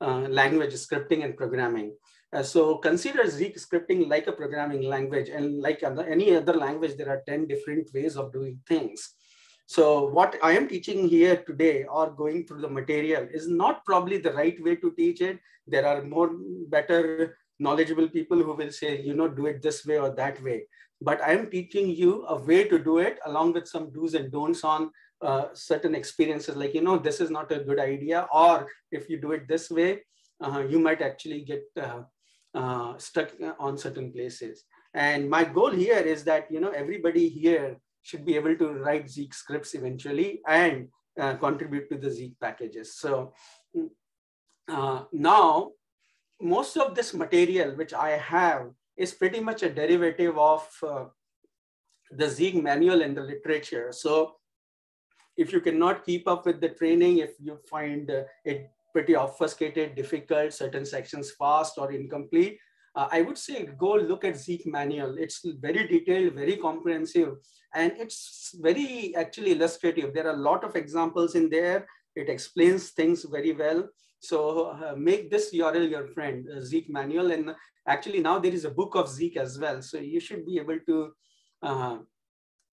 uh, language scripting and programming. Uh, so consider Zeek scripting like a programming language and like any other language, there are 10 different ways of doing things. So what I am teaching here today or going through the material is not probably the right way to teach it. There are more better knowledgeable people who will say, you know, do it this way or that way but I'm teaching you a way to do it along with some do's and don'ts on uh, certain experiences like, you know, this is not a good idea, or if you do it this way, uh, you might actually get uh, uh stuck on certain places. And my goal here is that, you know, everybody here should be able to write Zeek scripts eventually and uh, contribute to the Zeek packages. So uh, now, most of this material which I have is pretty much a derivative of uh, the Zeek manual and the literature. So if you cannot keep up with the training, if you find uh, it pretty obfuscated, difficult, certain sections fast or incomplete, uh, I would say go look at Zeek manual. It's very detailed, very comprehensive, and it's very actually illustrative. There are a lot of examples in there. It explains things very well. So uh, make this URL your friend, uh, Zeek manual. And actually now there is a book of Zeek as well. So you should be able to uh,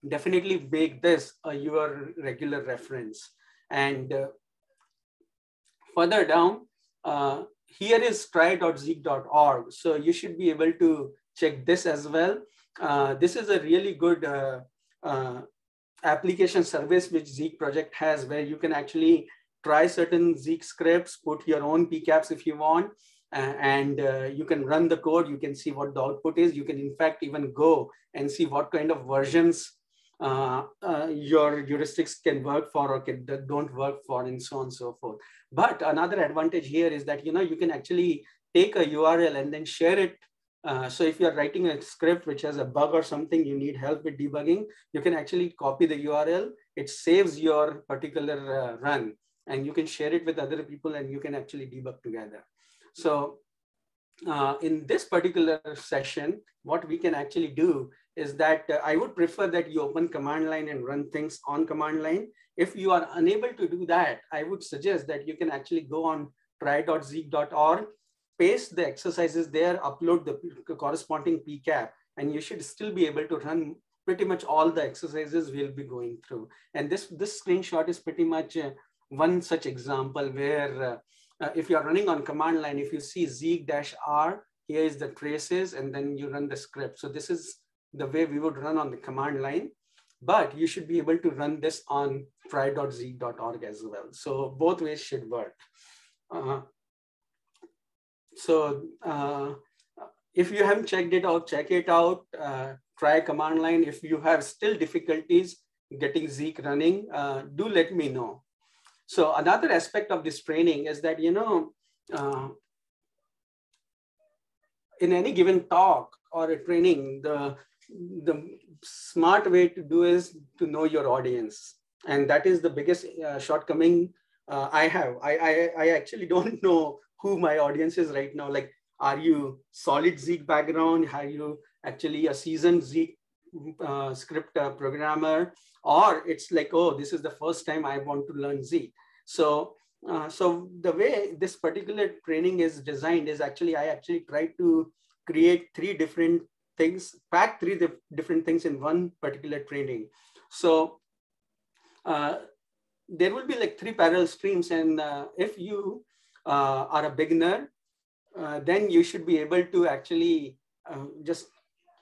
definitely make this your regular reference. And uh, further down, uh, here is try.zeek.org. So you should be able to check this as well. Uh, this is a really good application service which Zeek project has where you can actually try certain Zeek scripts, put your own PCAPs if you want, and uh, you can run the code. You can see what the output is. You can in fact even go and see what kind of versions uh, uh, your heuristics can work for or can, don't work for and so on and so forth. But another advantage here is that, you know, you can actually take a URL and then share it. Uh, so if you're writing a script which has a bug or something, you need help with debugging, you can actually copy the URL. It saves your particular uh, run and you can share it with other people and you can actually debug together. So uh, in this particular session, what we can actually do is that uh, I would prefer that you open command line and run things on command line. If you are unable to do that, I would suggest that you can actually go on try.zeek.org, paste the exercises there, upload the corresponding PCAP, and you should still be able to run pretty much all the exercises we'll be going through. And this, this screenshot is pretty much uh, one such example where uh, if you're running on command line, if you see zeek-r, here is the traces, and then you run the script. So this is the way we would run on the command line, but you should be able to run this on try.zeek.org as well. So both ways should work. Uh, so uh, if you haven't checked it out, check it out. Uh, try command line. If you have still difficulties getting Zeek running, uh, do let me know. So another aspect of this training is that, you know, uh, in any given talk or a training, the the smart way to do is to know your audience. And that is the biggest uh, shortcoming uh, I have. I, I, I actually *laughs* don't know who my audience is right now. Like, are you solid Zeek background? Are you actually a seasoned Zeek uh, script uh, programmer? Or it's like, oh, this is the first time I want to learn Z. So, uh, so the way this particular training is designed is actually, I actually try to create three different things, pack three different things in one particular training. So uh, there will be like three parallel streams. And uh, if you uh, are a beginner, then you should be able to actually just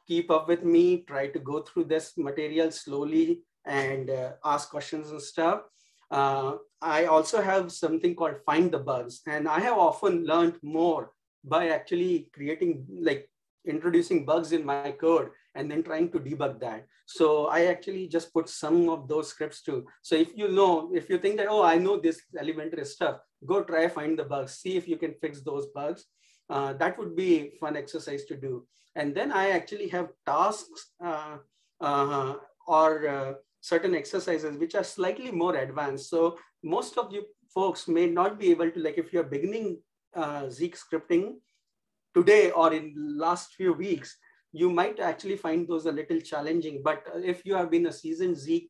keep up with me, try to go through this material slowly and uh, ask questions and stuff. I also have something called find the bugs. And I have often learned more by actually creating like introducing bugs in my code and then trying to debug that. So I actually just put some of those scripts too. So if you know, if you think that, oh, I know this elementary stuff, go try find the bugs, see if you can fix those bugs. Uh, that would be fun exercise to do. And then I actually have tasks uh, uh, or uh, certain exercises which are slightly more advanced. So most of you folks may not be able to, like if you're beginning uh, Zeek scripting, today or in last few weeks, you might actually find those a little challenging. But if you have been a seasoned Zeek,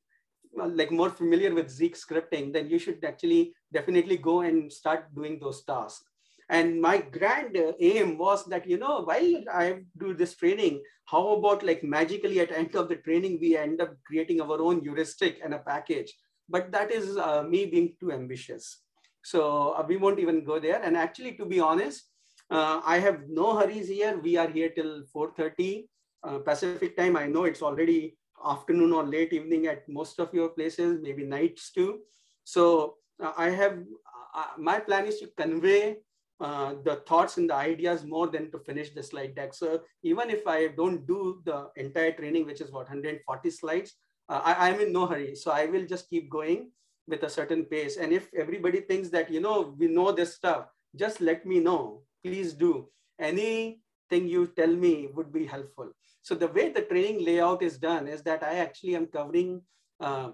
like more familiar with Zeek scripting, then you should actually definitely go and start doing those tasks. And my grand aim was that, you know, while I do this training, how about like magically at end of the training, we end up creating our own heuristic and a package. But that is uh, me being too ambitious. So uh, we won't even go there. And actually, to be honest, uh, I have no hurries here. We are here till 4.30 uh, Pacific time. I know it's already afternoon or late evening at most of your places, maybe nights too. So uh, I have, uh, my plan is to convey uh, the thoughts and the ideas more than to finish the slide deck. So even if I don't do the entire training, which is what 140 slides, uh, I, I'm in no hurry. So I will just keep going with a certain pace. And if everybody thinks that, you know, we know this stuff, just let me know please do. Anything you tell me would be helpful. So the way the training layout is done is that I actually am covering uh,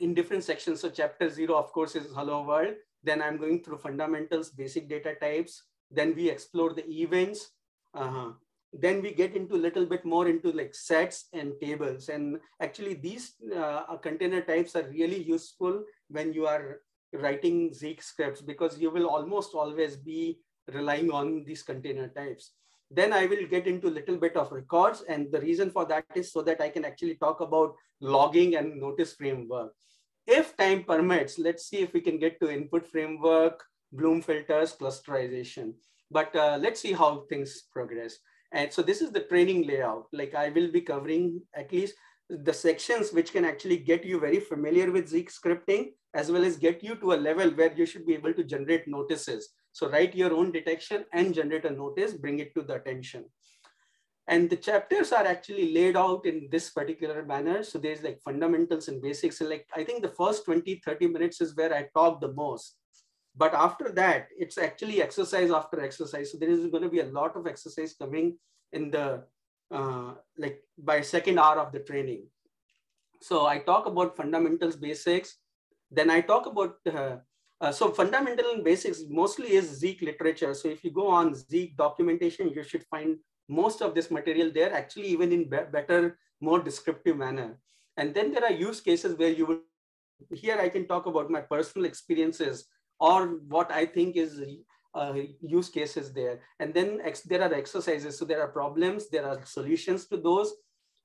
in different sections. So chapter zero, of course, is hello world. Then I'm going through fundamentals, basic data types. Then we explore the events. Uh, then we get into a little bit more into like sets and tables. And actually these uh, container types are really useful when you are writing Zeek scripts because you will almost always be relying on these container types. Then I will get into a little bit of records. And the reason for that is so that I can actually talk about logging and notice framework. If time permits, let's see if we can get to input framework, Bloom filters, clusterization. But uh, let's see how things progress. And so this is the training layout. Like I will be covering at least the sections which can actually get you very familiar with Zeek scripting, as well as get you to a level where you should be able to generate notices. So write your own detection and generate a notice, bring it to the attention. And the chapters are actually laid out in this particular manner. So there's like fundamentals and basics. And like, I think the first 20, 30 minutes is where I talk the most. But after that, it's actually exercise after exercise. So there is going to be a lot of exercise coming in the, uh, like by second hour of the training. So I talk about fundamentals, basics. Then I talk about, uh, uh, so fundamental and basics mostly is Zeek literature. So if you go on Zeek documentation, you should find most of this material there actually even in be better, more descriptive manner. And then there are use cases where you will, here I can talk about my personal experiences or what I think is uh, use cases there. And then there are exercises. So there are problems, there are solutions to those.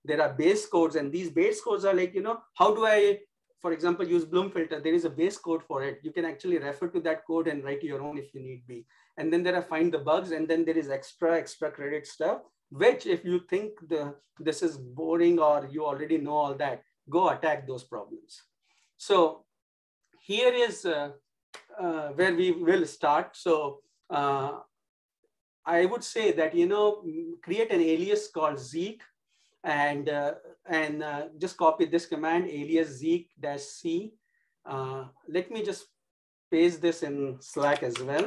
There are base codes and these base codes are like, you know, how do I, for example, use Bloom filter? There is a base code for it. You can actually refer to that code and write your own if you need be. And then there are find the bugs and then there is extra, extra credit stuff, which if you think the this is boring or you already know all that, go attack those problems. So here is uh, uh, where we will start. So uh, I would say that, you know, create an alias called Zeek and, uh, and uh, just copy this command alias Zeek dash C. Uh, let me just paste this in Slack as well.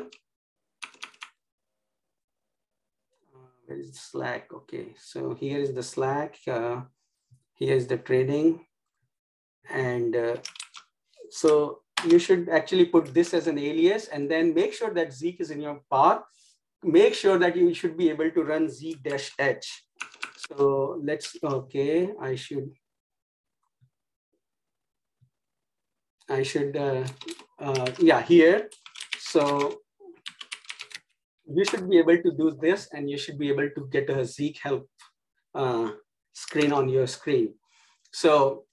Uh, where is Slack? Okay, so here is the Slack. here is the trading. And so you should actually put this as an alias and then make sure that Zeek is in your path. Make sure that you should be able to run Zeek dash H. So let's, okay, I should, I should, uh, uh, yeah, here. So you should be able to do this and you should be able to get a Zeek help uh, screen on your screen. So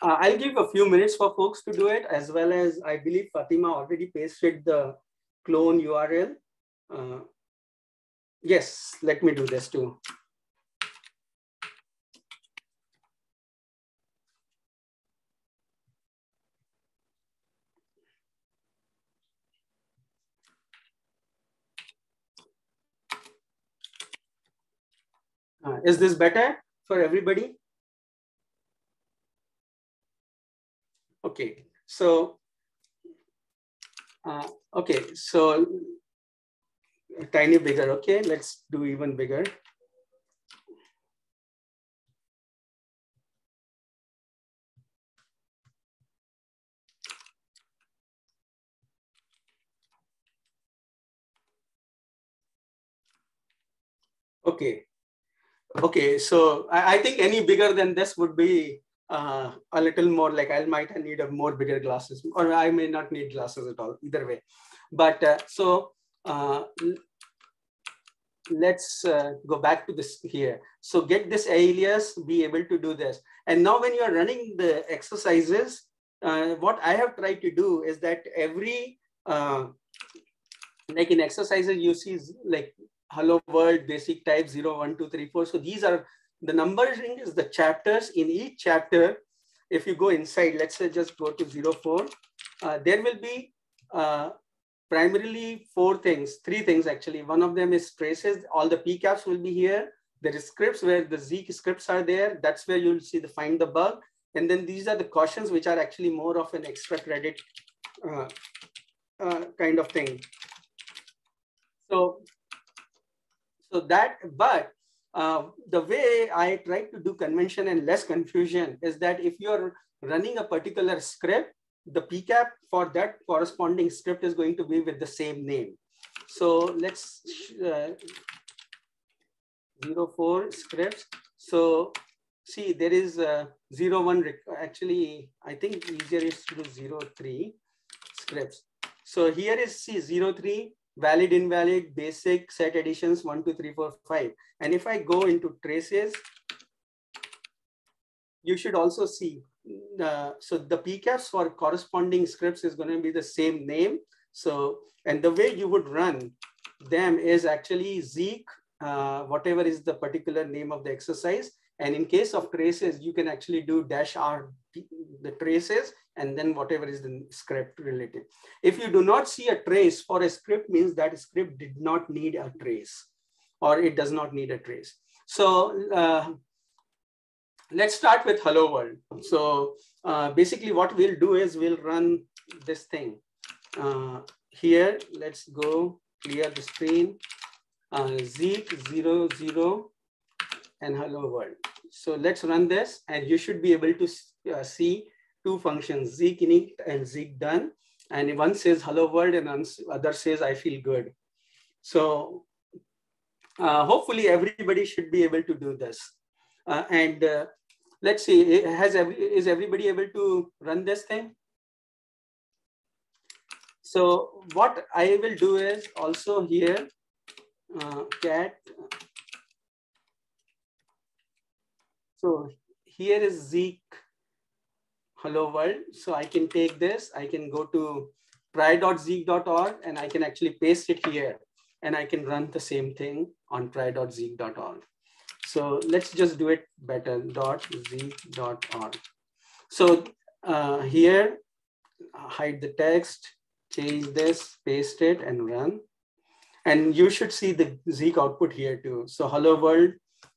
uh, I'll give a few minutes for folks to do it, as well as I believe Fatema already pasted the clone URL. Uh, yes, let me do this too. Uh, is this better for everybody? Okay, so, uh, okay, so tiny bigger, okay, let's do even bigger. Okay. Okay, so I, I, think any bigger than this would be uh, a little more like I might need a more bigger glasses or I may not need glasses at all either way. But uh, so uh, let's uh, go back to this here. So get this alias, be able to do this. And now when you're running the exercises, uh, what I have tried to do is that every, uh, like in exercises, you see like hello world, basic type 0, 1, 2, 3, 4. So these are the numbering is the chapters. In each chapter, if you go inside, let's say just go to 04, uh, there will be uh, primarily four things, three things actually. One of them is traces. All the PCAPs will be here. There is scripts where the Zeek scripts are there. That's where you'll see the find the bug. And then these are the cautions, which are actually more of an extra credit uh, uh, kind of thing. So, so that, but uh, the way I try to do convention and less confusion is that if you're running a particular script, the PCAP for that corresponding script is going to be with the same name. So let's uh, zero four scripts. So see, there is a zero one. Actually, I think easier is to do zero three scripts. So here is see zero three valid, invalid, basic, set additions, one, two, three, four, five. And if I go into traces, you should also see, uh, so the PCAPs for corresponding scripts is going to be the same name. So, and the way you would run them is actually Zeek, uh, whatever is the particular name of the exercise. And in case of traces, you can actually do dash R, the traces, and then whatever is the script related. If you do not see a trace for a script means that script did not need a trace or it does not need a trace. So uh, let's start with hello world. So uh, basically what we'll do is we'll run this thing. Uh, here, let's go clear the screen. Uh, Zeek 00 and hello world. So let's run this and you should be able to uh, see two functions, Zeek init and Zeek done. And one says hello world and other says I feel good. So uh, hopefully everybody should be able to do this. Uh, and uh, let's see, has every, is everybody able to run this thing? So what I will do is also here, uh, cat. So here is Zeek hello world. So I can take this, I can go to try.zeek.org and I can actually paste it here and I can run the same thing on try.zeek.org. So let's just do it better, dot zeek.org. So uh, here, hide the text, change this, paste it and run. And you should see the Zeek output here too. So hello world,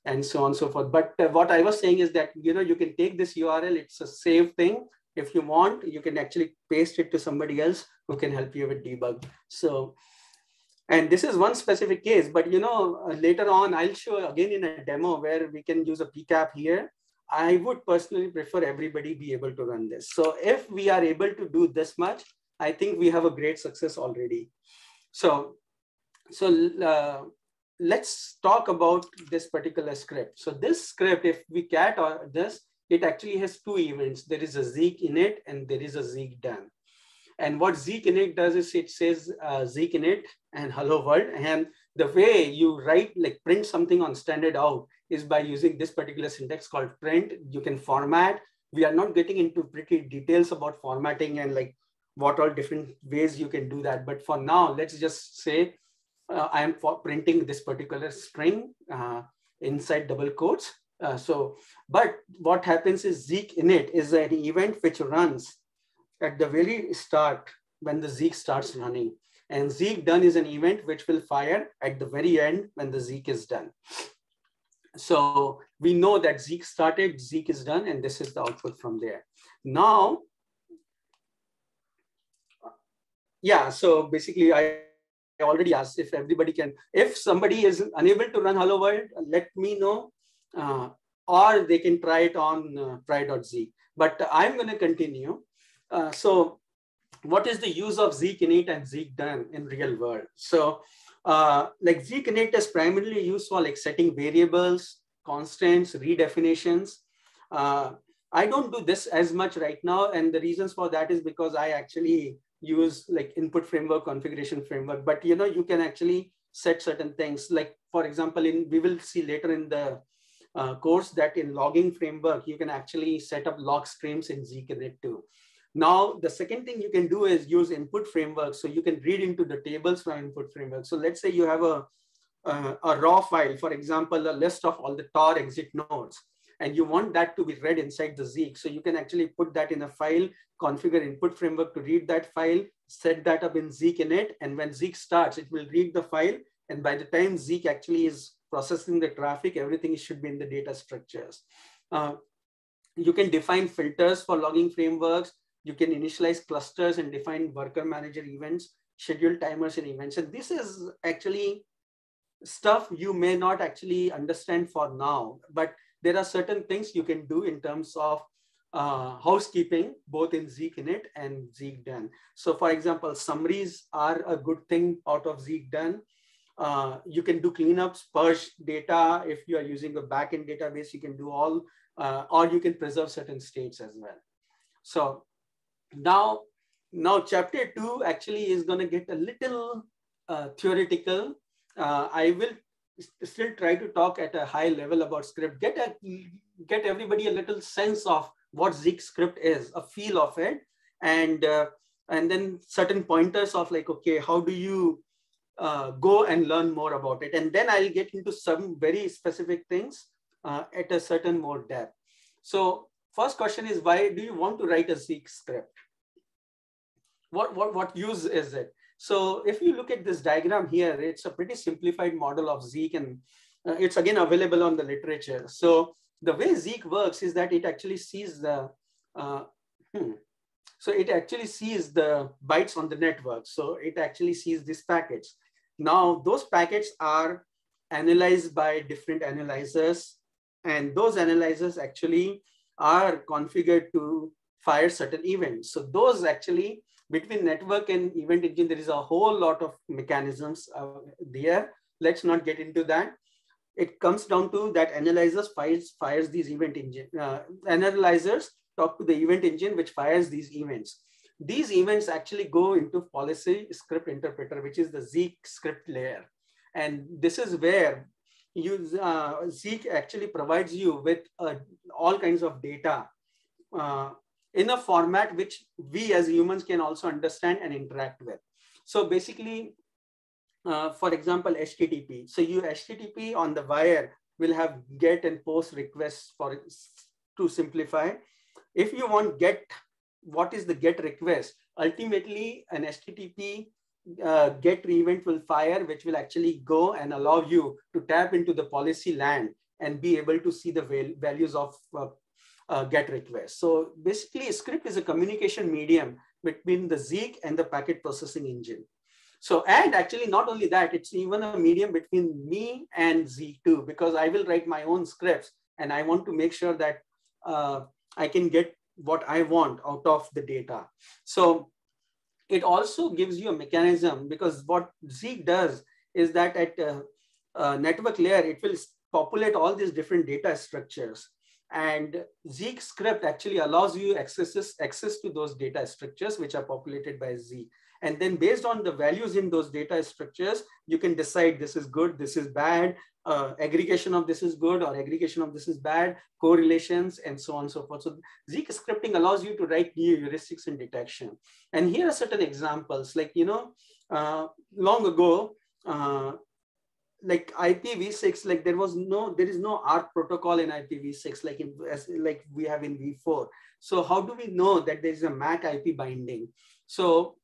and so on and so forth. But uh, what I was saying is that, you know, you can take this URL, it's a safe thing. If you want, you can actually paste it to somebody else who can help you with debug. So, and this is one specific case, but you know, uh, later on, I'll show again in a demo where we can use a PCAP here. I would personally prefer everybody be able to run this. So if we are able to do this much, I think we have a great success already. So, so uh, let's talk about this particular script. So this script, if we cat or this, it actually has two events. There is a Zeek init and there is a Zeek done. And what Zeek init does is it says uh, Zeek init and hello world. And the way you write, like print something on standard out is by using this particular syntax called print. You can format. We are not getting into pretty details about formatting and like what all different ways you can do that. But for now, let's just say uh, I am for printing this particular string uh, inside double quotes. Uh, so, but what happens is Zeek init is an event which runs at the very start when the Zeek starts running. And Zeek done is an event which will fire at the very end when the Zeek is done. So we know that Zeek started, Zeek is done, and this is the output from there. Now, yeah, so basically I already asked if everybody can, if somebody is unable to run Hello World, let me know, uh, or they can try it on uh, try.zeek. But I'm going to continue. Uh, so what is the use of Zeek init and Zeek done in real world? So uh, like Zeek init is primarily used for like setting variables, constants, redefinitions. Uh, I don't do this as much right now. And the reasons for that is because I actually use like input framework, configuration framework, but you know, you can actually set certain things. Like for example, in we will see later in the uh, course that in logging framework, you can actually set up log streams in Zeek-init too. Now, the second thing you can do is use input framework. So you can read into the tables from input framework. So let's say you have a, uh, a raw file, for example, a list of all the Tor exit nodes and you want that to be read inside the Zeek. So you can actually put that in a file, configure input framework to read that file, set that up in Zeek init. And when Zeek starts, it will read the file. And by the time Zeek actually is processing the traffic, everything should be in the data structures. Uh, you can define filters for logging frameworks. You can initialize clusters and define worker manager events, schedule timers and events. And this is actually stuff you may not actually understand for now, but there are certain things you can do in terms of uh, housekeeping, both in Zeek init and Zeek done. So for example, summaries are a good thing out of Zeek done. Uh, you can do cleanups, purge data. If you are using a backend database, you can do all, uh, or you can preserve certain states as well. So now, now chapter two actually is going to get a little uh, theoretical. Uh, I will still try to talk at a high level about script, get a, get everybody a little sense of what Zeek script is, a feel of it, and uh, and then certain pointers of like, okay, how do you uh, go and learn more about it, and then I'll get into some very specific things uh, at a certain more depth. So first question is, why do you want to write a Zeek script? What what what use is it? So if you look at this diagram here, it's a pretty simplified model of Zeek and uh, it's again available on the literature. So the way Zeek works is that it actually sees the, uh, hmm, so it actually sees the bytes on the network. So it actually sees these packets. Now those packets are analyzed by different analyzers and those analyzers actually are configured to fire certain events. So those actually between network and event engine, there is a whole lot of mechanisms uh, there. Let's not get into that. It comes down to that analyzers fires, fires these event engine. Uh, analyzers talk to the event engine, which fires these events. These events actually go into policy script interpreter, which is the Zeek script layer. And this is where you, uh, actually provides you with uh, all kinds of data uh, in a format which we as humans can also understand and interact with. So basically, uh, for example, HTTP. So you HTTP on the wire will have get and post requests for to simplify. If you want get, what is the get request? Ultimately, an HTTP uh, get event will fire, which will actually go and allow you to tap into the policy land and be able to see the val values of uh, uh, GET request. So basically, script is a communication medium between the Zeek and the packet processing engine. So, and actually not only that, it's even a medium between me and Zeek too, because I will write my own scripts and I want to make sure that uh, I can get what I want out of the data. So it also gives you a mechanism because what Zeek does is that at a, a network layer, it will populate all these different data structures. And Zeek script actually allows you access, access to those data structures which are populated by Zeek. And then based on the values in those data structures, you can decide this is good, this is bad, uh, aggregation of this is good or aggregation of this is bad, correlations, and so on and so forth. So Zeek scripting allows you to write new heuristics in detection. And here are certain examples, like, you know, uh, long ago, uh, like IPv6, like there was no, there is no ARP protocol in IPv6, like in as like we have in v4. So how do we know that there is a MAC IP binding? So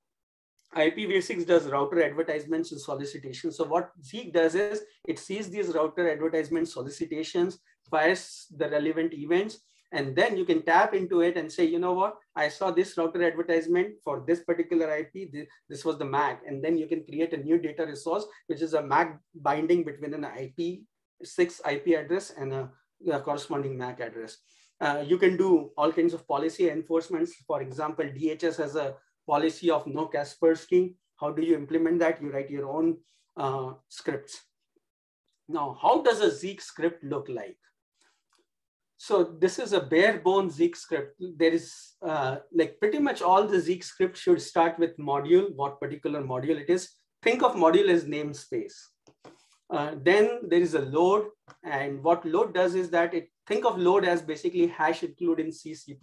IPv6 does router advertisements and solicitations. So what Zeek does is it sees these router advertisement solicitations, fires the relevant events, and then you can tap into it and say, you know what, I saw this router advertisement for this particular IP, this, was the MAC. And then you can create a new data resource, which is a MAC binding between an IP6 IP address and a, a corresponding MAC address. Uh, you can do all kinds of policy enforcements. For example, DHS has a policy of no Kaspersky. How do you implement that? You write your own uh, scripts. Now, how does a Zeek script look like? So this is a bare bones Zeek script. There is uh, like pretty much all the Zeek script should start with module, what particular module it is. Think of module as namespace. Uh, then there is a load and what load does is that it think of load as basically hash include in C, C++.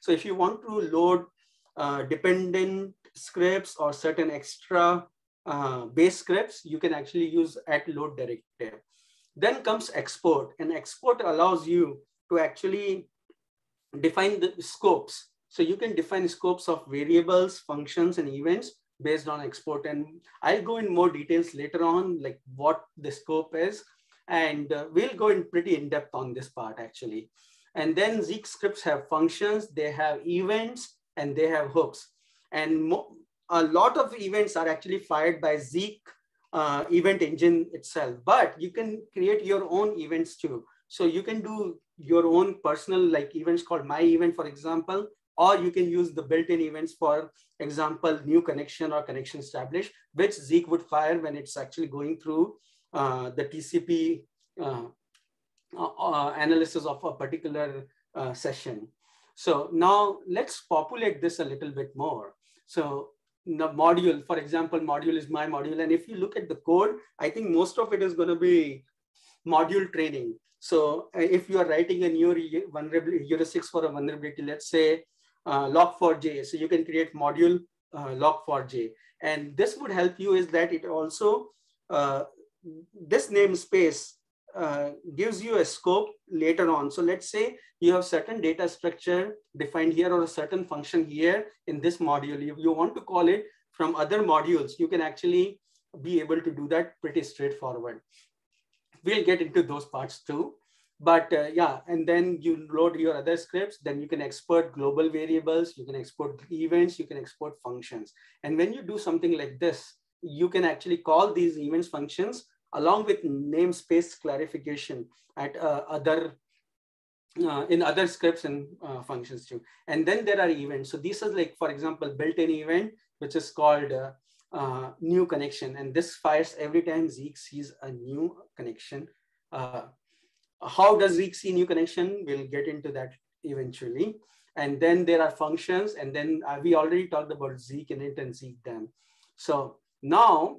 So if you want to load uh, dependent scripts or certain extra uh, base scripts, you can actually use at load directive. Then comes export and export allows you to actually define the scopes. So you can define scopes of variables, functions, and events based on export. And I'll go in more details later on, like what the scope is. And uh, we'll go in pretty in depth on this part actually. And then Zeek scripts have functions, they have events, and they have hooks. And a lot of events are actually fired by Zeek uh, event engine itself, but you can create your own events too. So you can do your own personal like events called my event, for example, or you can use the built-in events for example, new connection or connection established, which Zeek would fire when it's actually going through uh, the TCP uh, uh, uh, analysis of a particular uh, session. So now let's populate this a little bit more. So the module, for example, module is my module. And if you look at the code, I think most of it is going to be module training. So uh, if you are writing a new vulnerability heuristics for a vulnerability, let's say uh, log4j, so you can create module uh, log4j. And this would help you is that it also, uh, this namespace uh, gives you a scope later on. So let's say you have certain data structure defined here or a certain function here in this module. If you want to call it from other modules, you can actually be able to do that pretty straightforward. We'll get into those parts too. But uh, yeah, and then you load your other scripts, then you can export global variables, you can export events, you can export functions. And when you do something like this, you can actually call these events functions along with namespace clarification at uh, other uh, in other scripts and uh, functions too. And then there are events. So these are like, for example, built-in event, which is called uh, uh, new connection. And this fires every time Zeek sees a new connection. Uh, how does Zeek see new connection? We'll get into that eventually. And then there are functions. And then we already talked about Zeek init and Zeek done. So now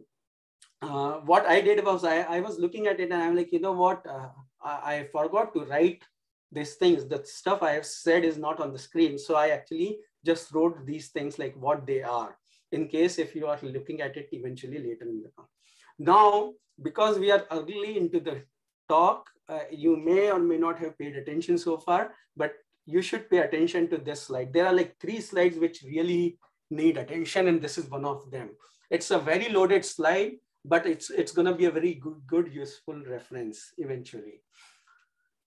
uh, what I did was I, I was looking at it and I'm like, you know what, uh, I, I, forgot to write these things. The stuff I have said is not on the screen. So I actually just wrote these things like what they are in case if you are looking at it eventually later in the talk. Now, because we are early into the talk, uh, you may or may not have paid attention so far, but you should pay attention to this slide. There are like three slides which really need attention and this is one of them. It's a very loaded slide but it's, it's going to be a very good, good, useful reference eventually.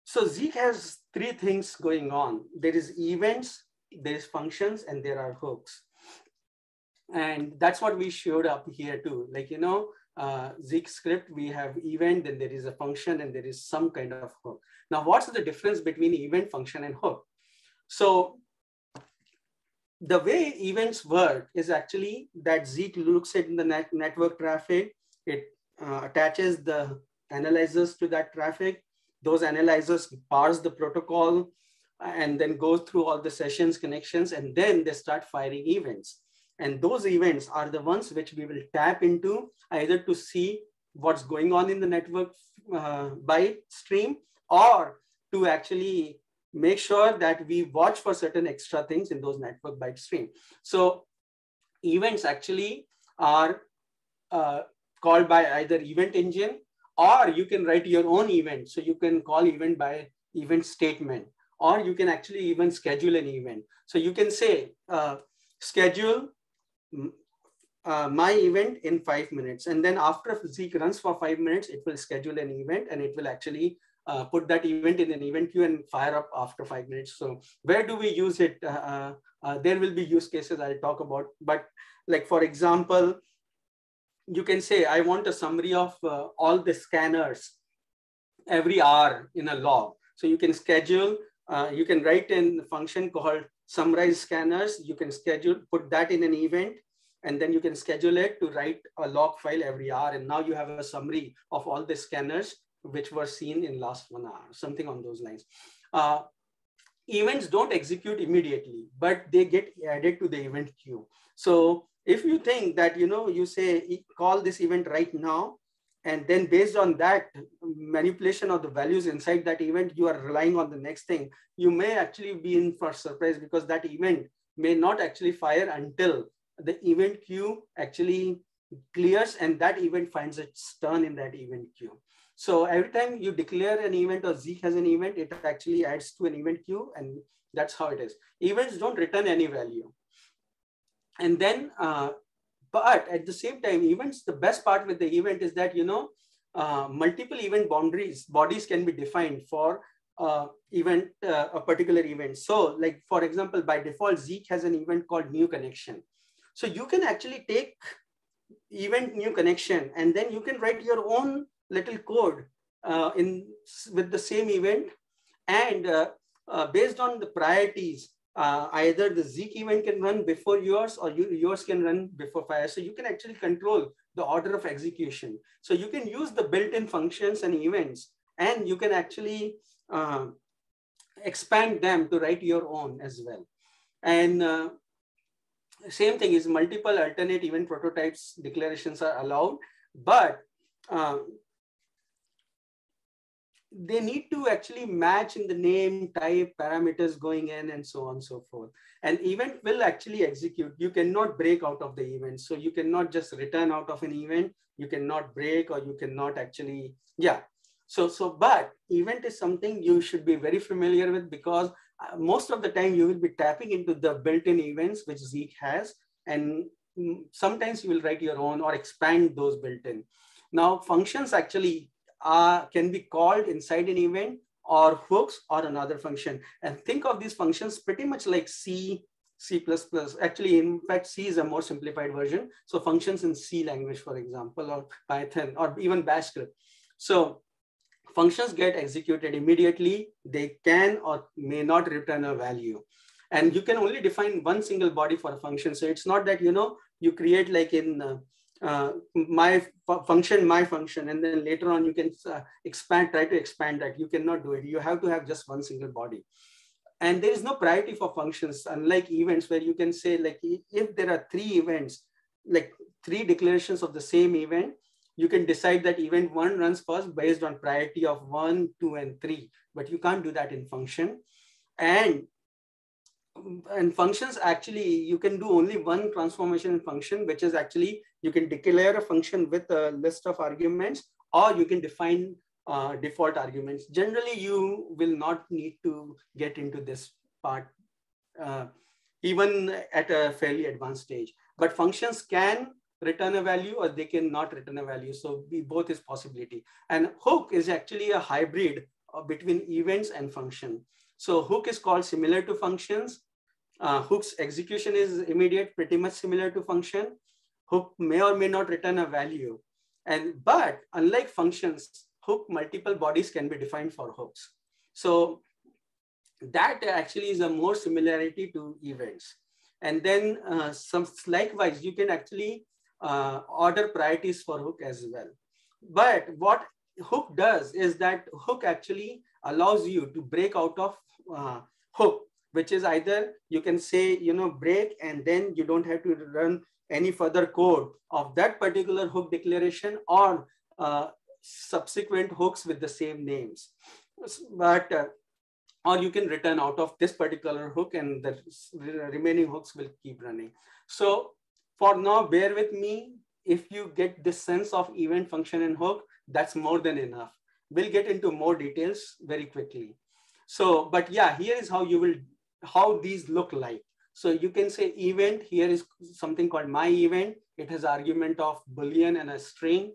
So Zeek has three things going on. There is events, there is functions, and there are hooks. And that's what we showed up here too. Like, you know, uh, Zeek script, we have event, then there is a function, and there is some kind of hook. Now, what's the difference between event, function, and hook? So the way events work is actually that Zeek looks at the net network traffic, it uh, attaches the analyzers to that traffic. Those analyzers parse the protocol and then go through all the sessions connections, and then they start firing events. And those events are the ones which we will tap into either to see what's going on in the network uh, by stream or to actually make sure that we watch for certain extra things in those network byte stream. So events actually are uh, called by either event engine or you can write your own event. So you can call event by event statement or you can actually even schedule an event. So you can say uh, schedule uh, my event in five minutes. And then after Zeek runs for five minutes, it will schedule an event and it will actually uh, put that event in an event queue and fire up after five minutes. So where do we use it? Uh, uh, uh, there will be use cases I'll talk about, but like for example, you can say, I want a summary of uh, all the scanners every hour in a log. So you can schedule, you can write in a function called summarize scanners. You can schedule, put that in an event, and then you can schedule it to write a log file every hour. And now you have a summary of all the scanners which were seen in last one hour, something on those lines. Uh, events don't execute immediately, but they get added to the event queue. So if you think that, you know, you say, call this event right now, and then based on that manipulation of the values inside that event, you are relying on the next thing, you may actually be in for surprise because that event may not actually fire until the event queue actually clears and that event finds its turn in that event queue. So every time you declare an event or Zeek has an event, it actually adds to an event queue and that's how it is. Events don't return any value. And then uh, but at the same time events the best part with the event is that you know uh, multiple event boundaries bodies can be defined for uh, event uh, a particular event. So like for example by default zeek has an event called new connection. So you can actually take event new connection and then you can write your own little code uh, in with the same event And uh, uh, based on the priorities, uh, either the Zeek event can run before yours or you, yours can run before Fire. So you can actually control the order of execution. So you can use the built-in functions and events, and you can actually uh, expand them to write your own as well. And uh, same thing is multiple alternate event prototypes declarations are allowed, but uh, they need to actually match in the name type parameters going in and so on and so forth. An event will actually execute. You cannot break out of the event. So you cannot just return out of an event. You cannot break or you cannot actually yeah. So so but event is something you should be very familiar with because uh, most of the time you will be tapping into the built-in events which zeek has and mm, sometimes you will write your own or expand those built-in. Now functions actually uh, can be called inside an event or hooks or another function. And think of these functions pretty much like C, C++. Actually, in fact, C is a more simplified version. So functions in C language, for example, or Python, or even Bash script. So functions get executed immediately. They can or may not return a value. And you can only define one single body for a function. So it's not that, you know, you create like in uh, uh, my function, my function, and then later on you can uh, expand, try to expand that. You cannot do it. You have to have just one single body. And there is no priority for functions, unlike events where you can say like, if there are three events, like three declarations of the same event, you can decide that event one runs first based on priority of one, two, and three, but you can't do that in function. And and functions actually you can do only one transformation in function which is actually you can declare a function with a list of arguments or you can define uh, default arguments. Generally you will not need to get into this part uh, even at a fairly advanced stage. But functions can return a value or they can not return a value. So both is possibility. And hook is actually a hybrid uh, between events and function. So hook is called similar to functions. Uh, hook's execution is immediate, pretty much similar to function. Hook may or may not return a value. And but unlike functions, hook multiple bodies can be defined for hooks. So that actually is a more similarity to events. And then uh, some likewise, you can actually uh, order priorities for hook as well. But what hook does is that hook actually allows you to break out of uh, hook which is either you can say, you know, break and then you don't have to run any further code of that particular hook declaration or uh, subsequent hooks with the same names. But, uh, or you can return out of this particular hook and the remaining hooks will keep running. So for now, bear with me. If you get this sense of event function and hook, that's more than enough. We'll get into more details very quickly. So, but yeah, here is how you will how these look like. So you can say event, here is something called my event. It has argument of boolean and a string.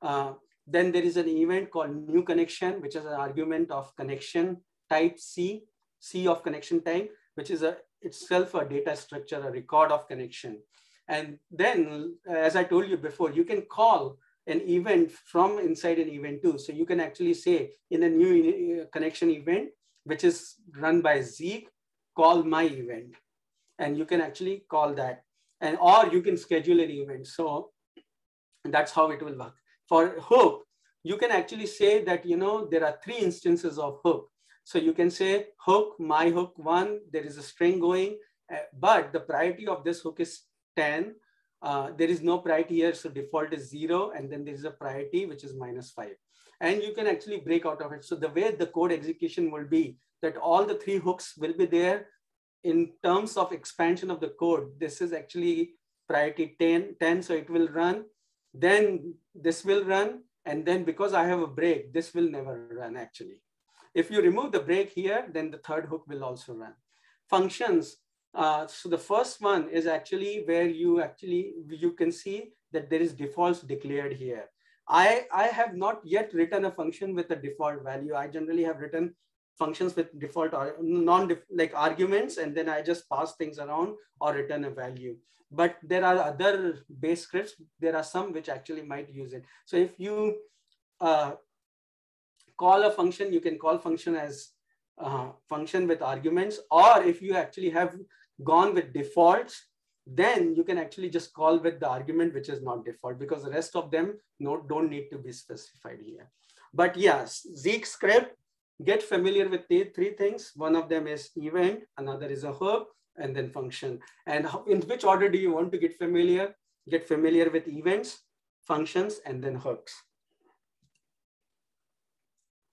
Uh, then there is an event called new connection, which is an argument of connection type C, C of connection type, which is a, itself a data structure, a record of connection. And then, as I told you before, you can call an event from inside an event too. So you can actually say in a new uh, connection event, which is run by Zeek, call my event and you can actually call that. And or you can schedule an event. So that's how it will work. For hook you can actually say that you know there are three instances of hook so you can say hook my hook one there is a string going uh, but the priority of this hook is 10 uh, there is no priority here so default is zero and then there is a priority which is minus five. And you can actually break out of it. So the way the code execution will be that all the three hooks will be there in terms of expansion of the code. This is actually priority 10, 10 so it will run. Then this will run. And then because I have a break, this will never run actually. If you remove the break here, then the third hook will also run. Functions. Uh, so the first one is actually where you actually, you can see that there is defaults declared here. I, I have not yet written a function with a default value. I generally have written functions with default or non like arguments and then I just pass things around or return a value. But there are other base scripts. There are some which actually might use it. So if you uh, call a function, you can call function as uh, function with arguments, or if you actually have gone with defaults, then you can actually just call with the argument which is not default because the rest of them no, don't need to be specified here. But yes, Zeek script, get familiar with the three things. One of them is event, another is a hook, and then function. And in which order do you want to get familiar? Get familiar with events, functions, and then hooks.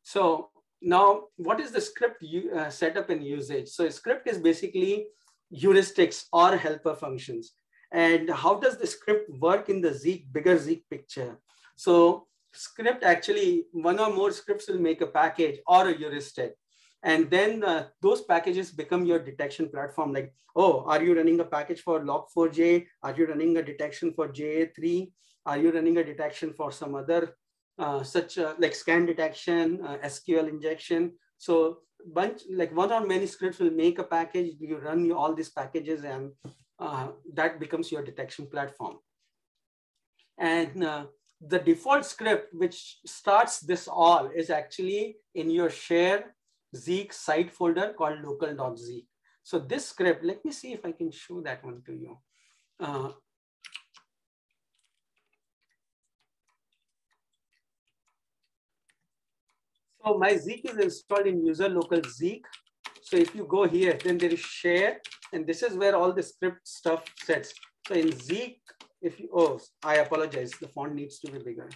So now what is the script you, uh, setup and usage? So script is basically heuristics or helper functions. And how does the script work in the Zeek, bigger Zeek picture? So script actually, one or more scripts will make a package or a heuristic. And then uh, those packages become your detection platform. Like, oh, are you running a package for log4j? Are you running a detection for JA3? Are you running a detection for some other uh, such uh, like scan detection, uh, SQL injection? So bunch like one or many scripts will make a package. You run all these packages and uh, that becomes your detection platform. And uh, the default script which starts this all is actually in your share Zeek site folder called local.zeek. So this script, let me see if I can show that one to you. Uh, so my Zeek is installed in user local Zeek. So if you go here, then there is share, and this is where all the script stuff sets. So in Zeek, if you, oh, I apologize, the font needs to be bigger.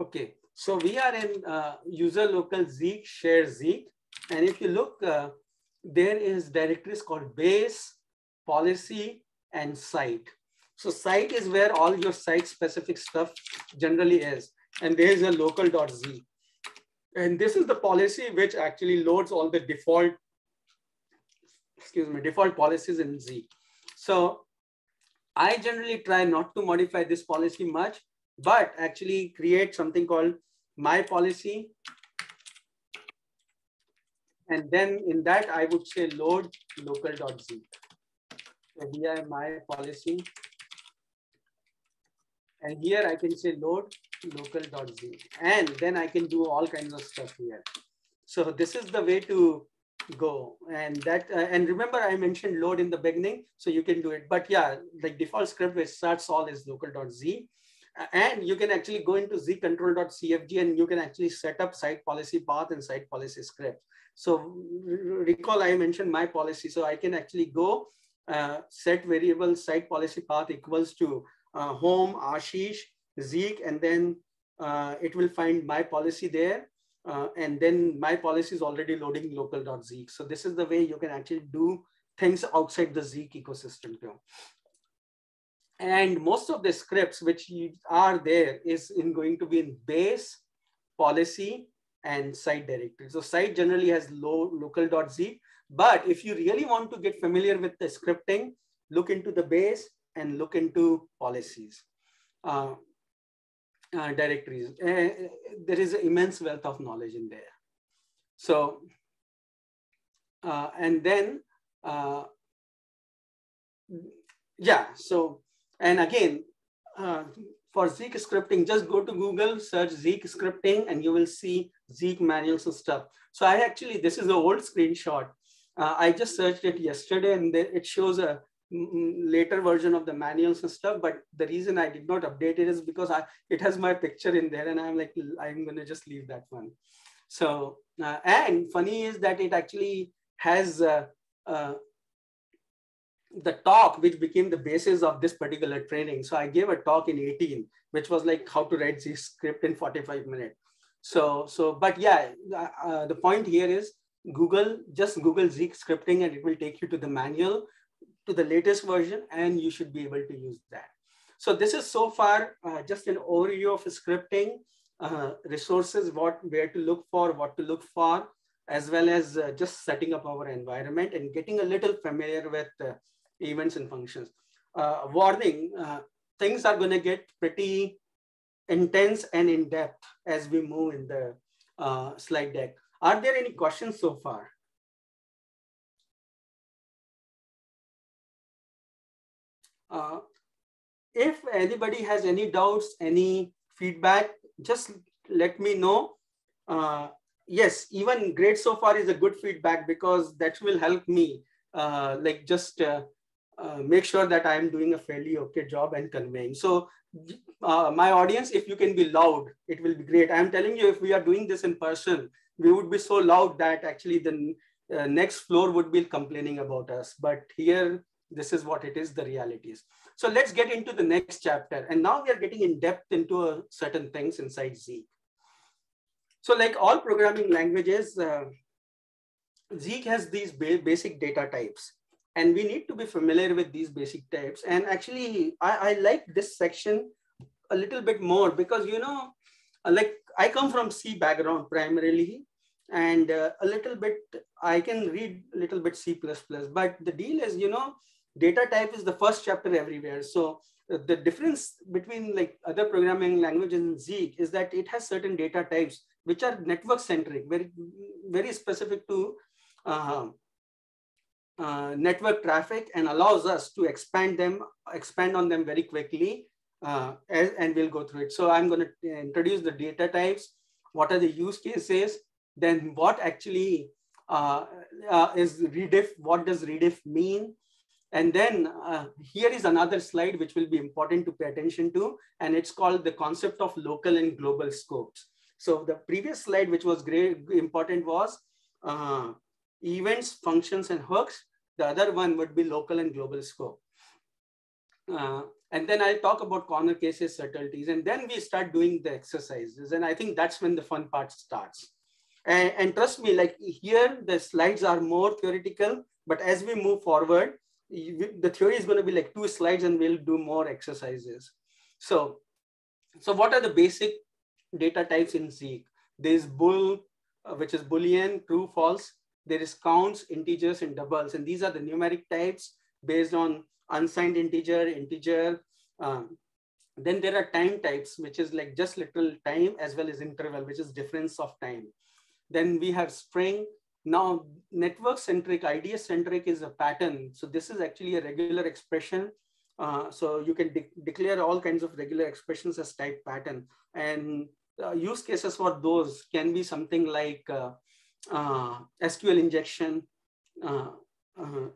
Okay, so we are in uh, user local Zeek, share Zeek. And if you look, uh, there is directories called base, policy, and site. So site is where all your site specific stuff generally is. And there is a local.zeek. And this is the policy which actually loads all the default, excuse me, default policies in Zeek. So I generally try not to modify this policy much but actually create something called my policy. And then in that, I would say load local.zeek. So here my policy. And here I can say load local.zeek. And then I can do all kinds of stuff here. So this is the way to go and that uh, and remember i mentioned load in the beginning so you can do it but yeah like default script which starts all is local.z and you can actually go into zeekctl.cfg and you can actually set up site policy path and site policy script. So recall I mentioned my policy. So I can actually go uh, set variable site policy path equals to uh, home, Aashish, Zeek, and then uh, it will find my policy there. Uh, and then my policy is already loading local.zeek. So this is the way you can actually do things outside the Zeek ecosystem too. And most of the scripts which are there is in going to be in base, policy, and site directory. So site generally has low local.zeek. But if you really want to get familiar with the scripting, look into the base and look into policies, uh, uh, directories. Uh, there is immense wealth of knowledge in there. So, uh, and then, uh, yeah, so and again, uh, for Zeek scripting, just go to Google, search Zeek scripting, and you will see Zeek manuals and stuff. So I actually, this is the old screenshot. Uh, I just searched it yesterday and it shows a later version of the manuals and stuff. But the reason I did not update it is because I, it has my picture in there and I'm like, I'm gonna just leave that one. So, uh, and funny is that it actually has uh, uh the talk which became the basis of this particular training. So I gave a talk in 18, which was like how to write this script in 45 minutes. So, so, but yeah, uh, uh, the point here is Google, just Google Zeek scripting and it will take you to the manual, to the latest version, and you should be able to use that. So this is so far uh, just an overview of scripting, uh, resources, what, where to look for, what to look for, as well as uh, just setting up our environment and getting a little familiar with uh, events and functions. Uh, warning, uh, things are going to get pretty intense and in depth as we move in the slide deck. Are there any questions so far? Uh, if anybody has any doubts, any feedback, just let me know. Uh, yes, even great so far is a good feedback because that will help me uh, like just uh, uh, make sure that I am doing a fairly okay job and conveying. So my audience, if you can be loud, it will be great. I'm telling you, if we are doing this in person, we would be so loud that actually the next floor would be complaining about us. But here, this is what it is, the realities. So let's get into the next chapter. And now we are getting in depth into uh, certain things inside Zeek. So like all programming languages, uh, Zeek has these ba basic data types. And we need to be familiar with these basic types. And actually, I, I like this section a little bit more because, you know, like I come from C background primarily and uh, a little bit, I can read a little bit C++, plus. but the deal is, you know, data type is the first chapter everywhere. So uh, the difference between like other programming languages in Zeek is that it has certain data types which are network centric, very, very specific to uh, uh, network traffic and allows us to expand them, expand on them very quickly uh, as, and we'll go through it. So I'm going to introduce the data types, what are the use cases, then what actually uh, uh, is redef, what does redef mean? And then uh, here is another slide which will be important to pay attention to, and it's called the concept of local and global scopes. So the previous slide, which was great, important was uh, events, functions, and hooks. The other one would be local and global scope. Uh, and then I'll talk about corner cases, subtleties, and then we start doing the exercises. And I think that's when the fun part starts. And, and trust me, like here, the slides are more theoretical, but as we move forward, the theory is going to be like two slides and we'll do more exercises. So, so what are the basic data types in Zeek? There's bool, uh, which is Boolean, true, false. There is counts, integers, and doubles. And these are the numeric types based on unsigned integer, integer. Um, then there are time types, which is like just literal time as well as interval, which is difference of time. Then we have string. Now, network centric, IDS centric is a pattern. So this is actually a regular expression. Uh, so you can de declare all kinds of regular expressions as type pattern. And uh, use cases for those can be something like uh, uh SQL injection, uh, uh,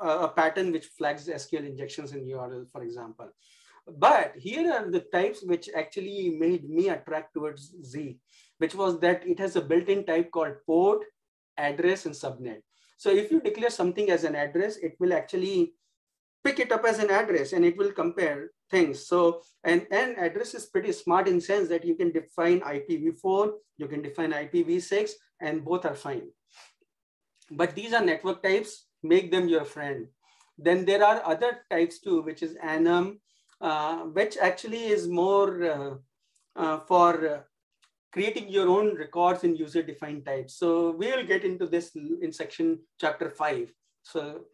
a pattern which flags SQL injections in URL, for example. But here are the types which actually made me attract towards Zeek, which was that it has a built-in type called port, address, and subnet. So if you declare something as an address, it will actually pick it up as an address and it will compare things. So and an address is pretty smart in sense that you can define IPv4, you can define IPv6, and both are fine. But these are network types make them your friend. Then there are other types too, which is enum, uh, which actually is more uh, uh, for creating your own records in user-defined types. So we will get into this in section chapter five. So,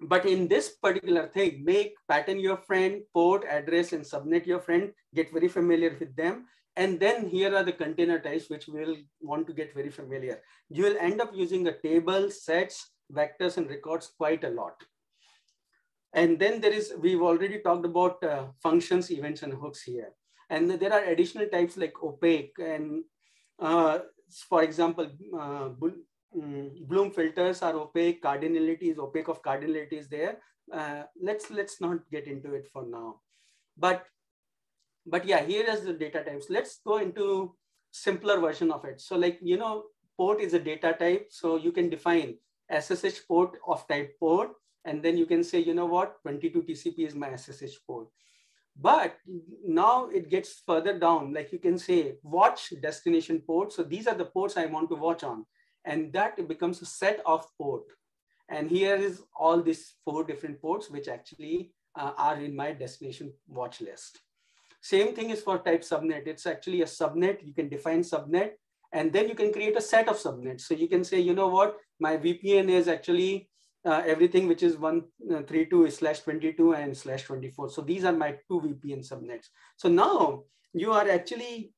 but in this particular thing, make pattern your friend, port, address, and subnet your friend, get very familiar with them. And then here are the container types, which we'll want to get very familiar. You will end up using a table, sets, vectors and records quite a lot. And then there is, we've already talked about uh, functions, events, and hooks here. And there are additional types like opaque and uh, for example, uh, mm, Bloom filters are opaque, cardinality is opaque of cardinality is there. Uh, let's let's not get into it for now. But but yeah, here is the data types. Let's go into simpler version of it. So like, you know, port is a data type. So you can define SSH port of type port. And then you can say, you know what, 22 TCP is my SSH port. But now it gets further down, like you can say watch destination port. So these are the ports I want to watch on. And that becomes a set of port. And here is all these four different ports, which actually uh, are in my destination watch list. Same thing is for type subnet. It's actually a subnet. You can define subnet and then you can create a set of subnets. So you can say, you know what, my VPN is actually uh, everything which is 132 uh, slash 22 and slash 24. So these are my two VPN subnets. So now you are actually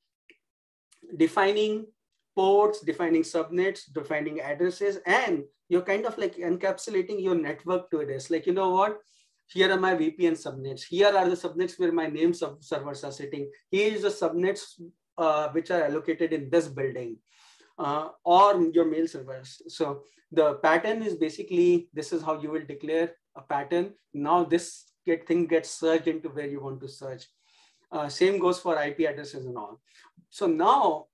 defining ports, defining subnets, defining addresses, and you're kind of like encapsulating your network to this. Like, you know what? Here are my VPN subnets. Here are the subnets where my name sub servers are sitting. Here is the subnets uh, which are allocated in this building uh, or your mail servers. So the pattern is basically, this is how you will declare a pattern. Now this get thing gets searched into where you want to search. Uh, same goes for IP addresses and all. So now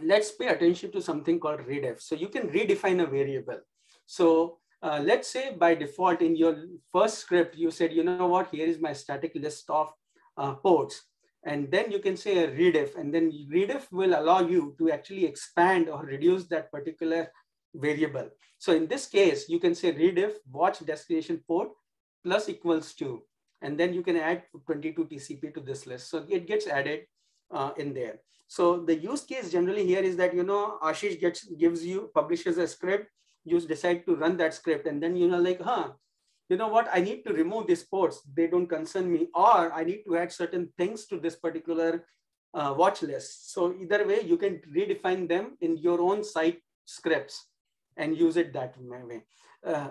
let's pay attention to something called redef. So you can redefine a variable. So uh, let's say by default in your first script, you said, you know what, here is my static list of uh, ports. And then you can say a redef and then redef will allow you to actually expand or reduce that particular variable. So in this case, you can say redef watch destination port plus equals to, and then you can add 22 TCP to this list. So it gets added uh, in there. So the use case generally here is that, you know, Aashish gets, gives you, publishes a script, you decide to run that script and then, you know, like, huh, you know what, I need to remove these ports. They don't concern me, or I need to add certain things to this particular uh, watch list. So either way, you can redefine them in your own site scripts and use it that way. Uh,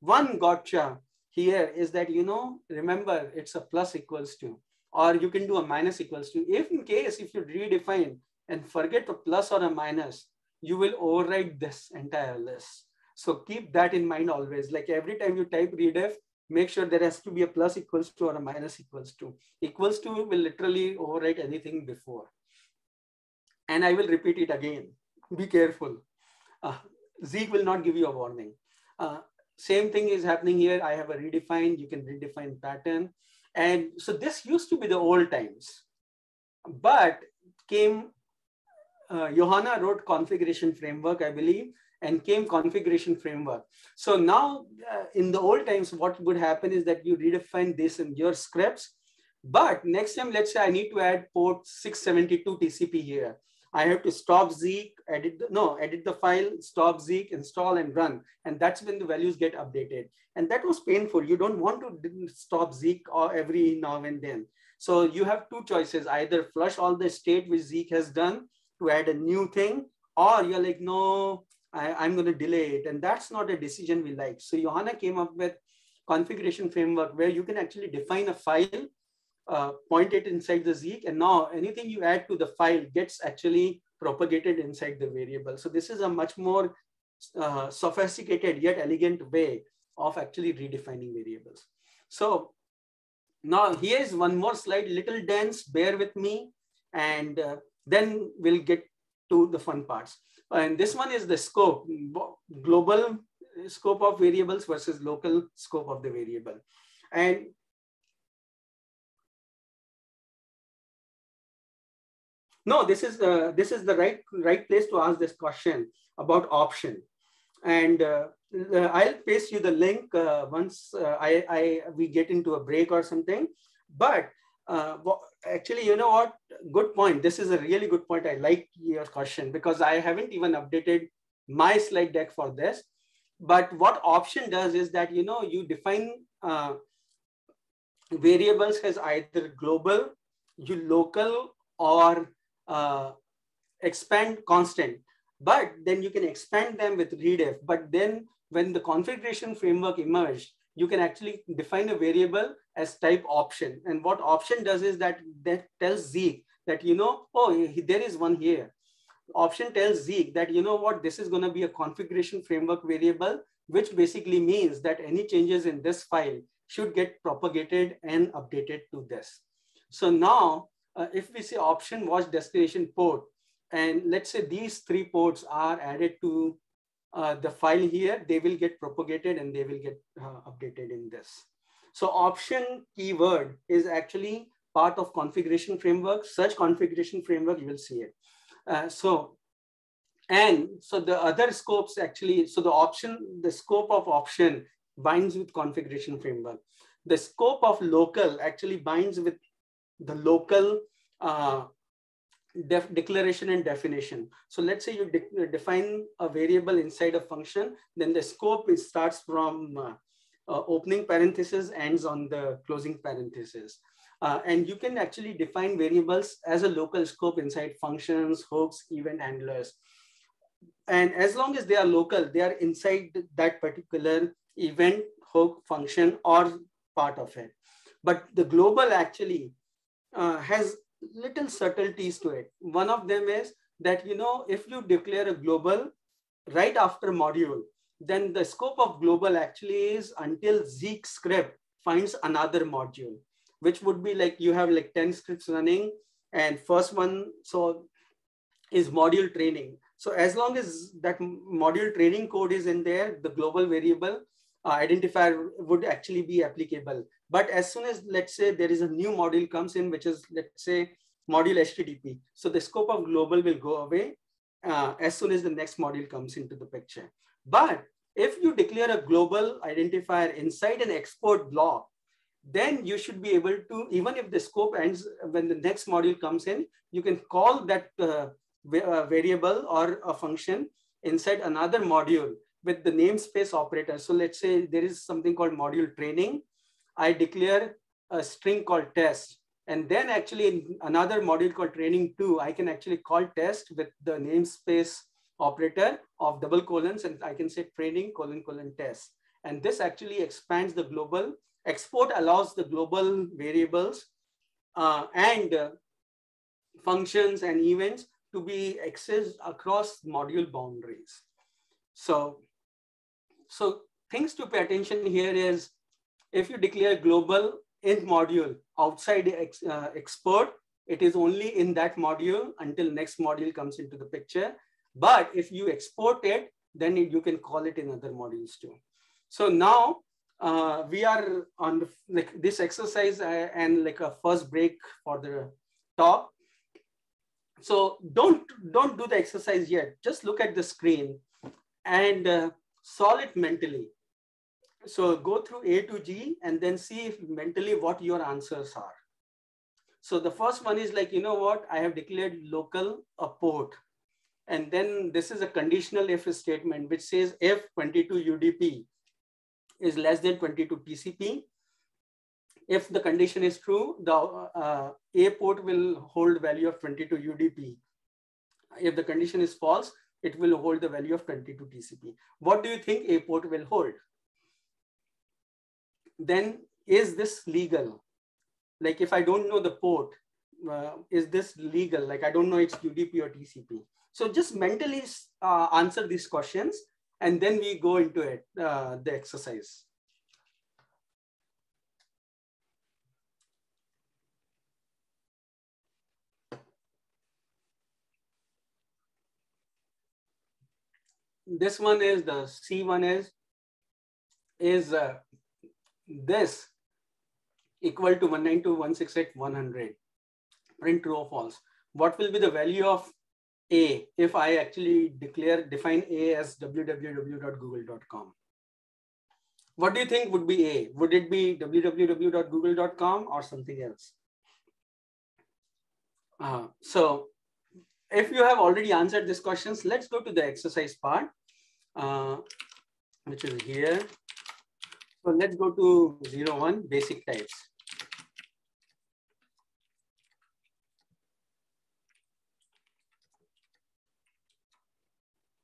one gotcha here is that, you know, remember it's a plus equals to, or you can do a minus equals to. If in case, if you redefine and forget a plus or a minus, you will override this entire list. So keep that in mind always. Like every time you type redef, make sure there has to be a plus equals to or a minus equals to. Equals to will literally overwrite anything before. And I will repeat it again. Be careful. Uh, Zeek will not give you a warning. Uh, same thing is happening here. I have a redefine, you can redefine pattern. And so this used to be the old times, but came, uh, Johanna wrote configuration framework, I believe, and came configuration framework. So now uh, in the old times, what would happen is that you redefine this in your scripts, but next time, let's say I need to add port 672 TCP here. I have to stop Zeek, edit the, no, edit the file, stop Zeek, install and run. And that's when the values get updated. And that was painful. You don't want to stop Zeek or every now and then. So you have two choices, either flush all the state which Zeek has done to add a new thing, or you're like, no, I, am going to delay it. And that's not a decision we like. So Johanna came up with configuration framework where you can actually define a file uh, point it inside the Zeek. And now anything you add to the file gets actually propagated inside the variable. So this is a much more uh, sophisticated yet elegant way of actually redefining variables. So now here's one more slide, little dense, bear with me, and uh, then we'll get to the fun parts. And this one is the scope, global scope of variables versus local scope of the variable. And No, this is uh, this is the right right place to ask this question about option, and uh, I'll paste you the link uh, once uh, I, I we get into a break or something. But uh, actually, you know what? Good point. This is a really good point. I like your question because I haven't even updated my slide deck for this. But what option does is that you know you define uh, variables as either global, you local, or uh, expand constant, but then you can expand them with redef. But then when the configuration framework emerged, you can actually define a variable as type option. And what option does is that that tells Zeek that, you know, oh, there is one here. Option tells Zeek that, you know what, this is going to be a configuration framework variable, which basically means that any changes in this file should get propagated and updated to this. So now uh, if we say option watch destination port, and let's say these three ports are added to uh, the file here, they will get propagated and they will get uh, updated in this. So option keyword is actually part of configuration framework. Search configuration framework, you will see it. Uh, so, and so the other scopes actually, so the option, the scope of option binds with configuration framework. The scope of local actually binds with the local uh, declaration and definition. So let's say you de define a variable inside a function, then the scope is, starts from uh, uh, opening parenthesis, ends on the closing parenthesis. Uh, and you can actually define variables as a local scope inside functions, hooks, event handlers. And as long as they are local, they are inside that particular event, hook, function, or part of it. But the global actually uh, has little subtleties to it. One of them is that, you know, if you declare a global right after module, then the scope of global actually is until Zeek script finds another module, which would be like you have like 10 scripts running and first one so is module training. So as long as that module training code is in there, the global variable identifier would actually be applicable. But as soon as let's say there is a new module comes in, which is let's say module HTTP. So the scope of global will go away uh, as soon as the next module comes into the picture. But if you declare a global identifier inside an export block, then you should be able to, even if the scope ends when the next module comes in, you can call that uh, uh variable or a function inside another module with the namespace operator. So let's say there is something called module training. I declare a string called test. And then actually in another module called training two, I can actually call test with the namespace operator of double colons and I can say training colon colon test. And this actually expands the global. Export allows the global variables uh, and uh, functions and events to be accessed across module boundaries. So, so things to pay attention here is if you declare global in module outside ex, uh, export, it is only in that module until next module comes into the picture. But if you export it, then you can call it in other modules too. So now uh, we are on the, like this exercise uh, and like a first break for the talk. So don't, don't do the exercise yet. Just look at the screen and uh, solve it mentally. So go through A to G and then see if mentally what your answers are. So the first one is like, you know what, I have declared local a port. And then this is a conditional if statement, which says if 22 UDP is less than 22 TCP, if the condition is true, the uh, A port will hold value of 22 UDP. If the condition is false, it will hold the value of 22 TCP. What do you think A port will hold? Then is this legal? Like if I don't know the port, uh, is this legal? Like I don't know it's UDP or TCP. So just mentally uh, answer these questions and then we go into it, uh, the exercise. This one is the C1 is, is uh, this equal to 192.168.100. Print true or false. What will be the value of a if I actually declare, define A as www.google.com. What do you think would be A? Would it be www.google.com or something else? Uh, so if you have already answered these questions, let's go to the exercise part, uh, which is here. So let's go to zero one basic types.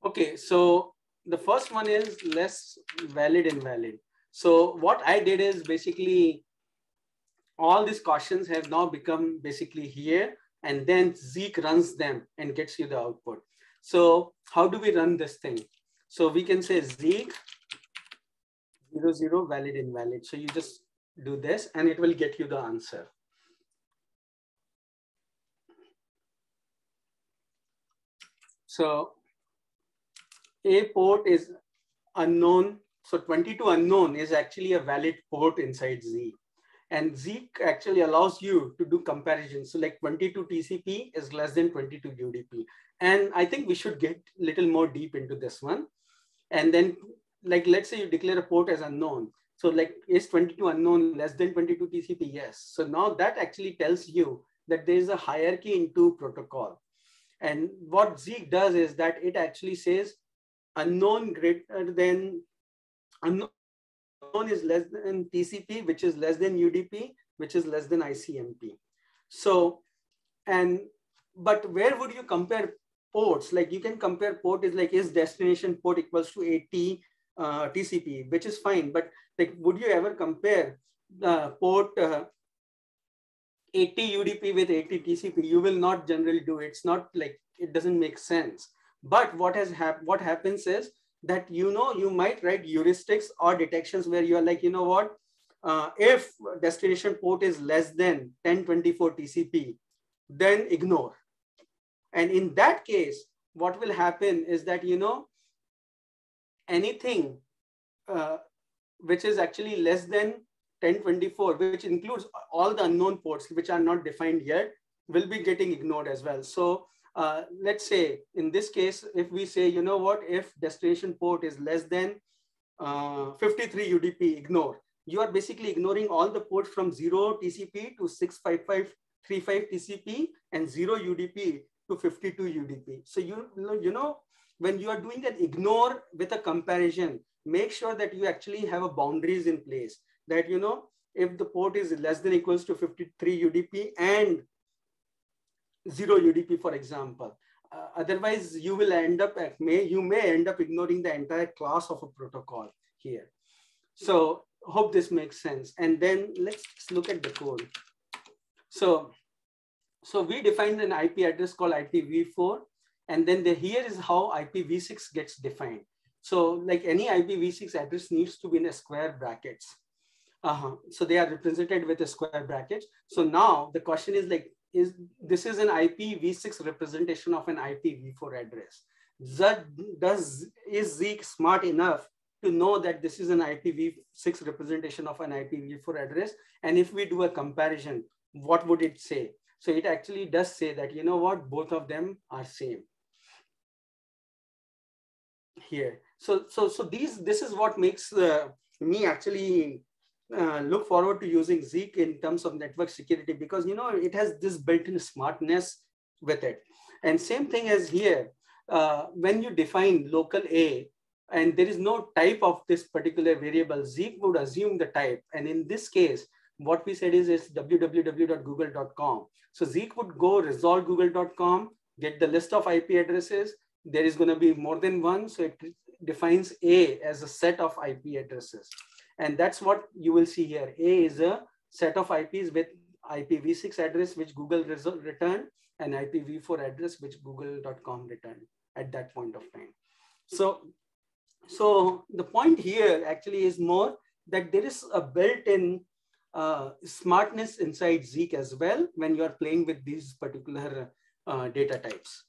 Okay, so the first one is less valid invalid. So what I did is basically all these questions have now become basically here and then Zeek runs them and gets you the output. So how do we run this thing? So we can say Zeek zero, zero, valid, invalid. So you just do this and it will get you the answer. So a port is unknown. So 22 unknown is actually a valid port inside Zeek. And Zeek actually allows you to do comparisons. So like 22 TCP is less than 22 UDP. And I think we should get a little more deep into this one. And then like, let's say you declare a port as unknown. So like, is 22 unknown less than 22 TCP? Yes. So now that actually tells you that there is a hierarchy into protocol. And what Zeek does is that it actually says unknown greater than unknown is less than TCP, which is less than UDP, which is less than ICMP. So, and but where would you compare ports? Like you can compare port is like is destination port equals to 80 uh, TCP, which is fine. But like, would you ever compare uh, port uh, 80 UDP with 80 TCP, you will not generally do it. It's not like it doesn't make sense. But what has hap what happens is that you know you might write heuristics or detections where you are like, you know what, uh, if destination port is less than 1024 TCP, then ignore. And in that case, what will happen is that, you know, anything uh, which is actually less than 1024, which includes all the unknown ports which are not defined yet, will be getting ignored as well. So uh, let's say in this case, if we say, you know what, if destination port is less than uh, 53 UDP, ignore. You are basically ignoring all the ports from 0 TCP to 65535 TCP and 0 UDP to 52 UDP. So you, you know, when you are doing an ignore with a comparison, make sure that you actually have a boundaries in place that, you know, if the port is less than equals to 53 UDP and zero UDP, for example. Uh, otherwise, you will end up, at may, you may end up ignoring the entire class of a protocol here. So hope this makes sense. And then let's look at the code. So, so we defined an IP address called IPv4. And then the, here is how IPv6 gets defined. So like any IPv6 address needs to be in a square brackets. Uh -huh. So they are represented with a square bracket. So now the question is like, is this is an IPv6 representation of an IPv4 address. That does is Zeek smart enough to know that this is an IPv6 representation of an IPv4 address? And if we do a comparison, what would it say? So it actually does say that, you know what, both of them are same here. So, so, so these, this is what makes uh, me actually uh, look forward to using Zeek in terms of network security because you know it has this built-in smartness with it. And same thing as here, uh, when you define local A and there is no type of this particular variable, Zeek would assume the type. And in this case, what we said is, is www.google.com. So Zeek would go resolve google.com, get the list of IP addresses. There is going to be more than one. So it defines A as a set of IP addresses. And that's what you will see here. A is a set of IPs with IPv6 address, which Google returned, and IPv4 address, which google.com returned at that point of time. So, so the point here actually is more that there is a built-in uh, smartness inside Zeek as well when you are playing with these particular uh, data types.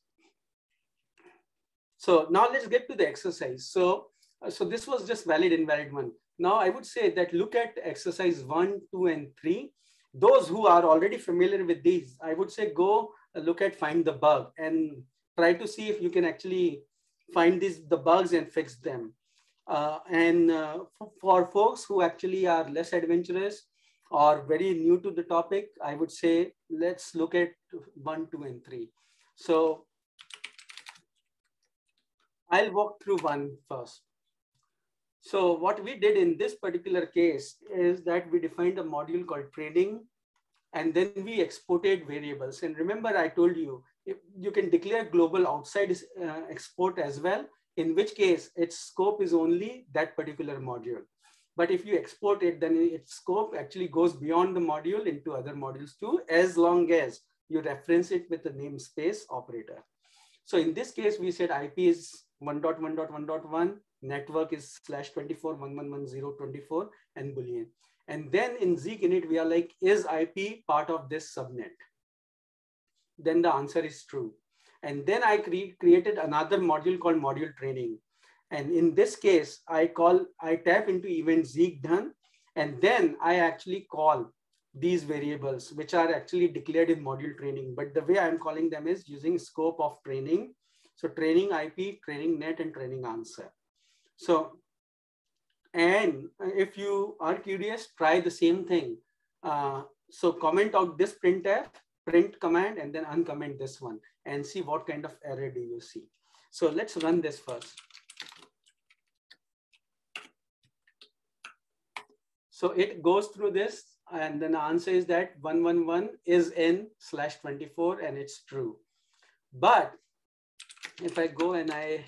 So now let's get to the exercise. So, uh, so this was just valid invalid one. Now I would say that look at exercise one, two, and three. Those who are already familiar with these, I would say go look at find the bug and try to see if you can actually find these the bugs and fix them. Uh, and uh, for folks who actually are less adventurous or very new to the topic, I would say let's look at one, two, and three. So I'll walk through one first. So what we did in this particular case is that we defined a module called training and then we exported variables. And remember I told you, you can declare global outside uh, export as well, in which case its scope is only that particular module. But if you export it, then its scope actually goes beyond the module into other modules too, as long as you reference it with the namespace operator. So in this case, we said IP is 1.1.1.1, network is slash 24, 111024, and Boolean. And then in Zeek init, we are like, is IP part of this subnet? Then the answer is true. And then I cre created another module called module training. And in this case, I call, I tap into event Zeek done, and then I actually call these variables, which are actually declared in module training. But the way I'm calling them is using scope of training. So training IP, training net, and training answer. So, and if you are curious, try the same thing. Uh, so comment out this printf, print command, and then uncomment this one and see what kind of error do you see. So let's run this first. So it goes through this and then the answer is that 111 is in slash 24 and it's true. But if I go and I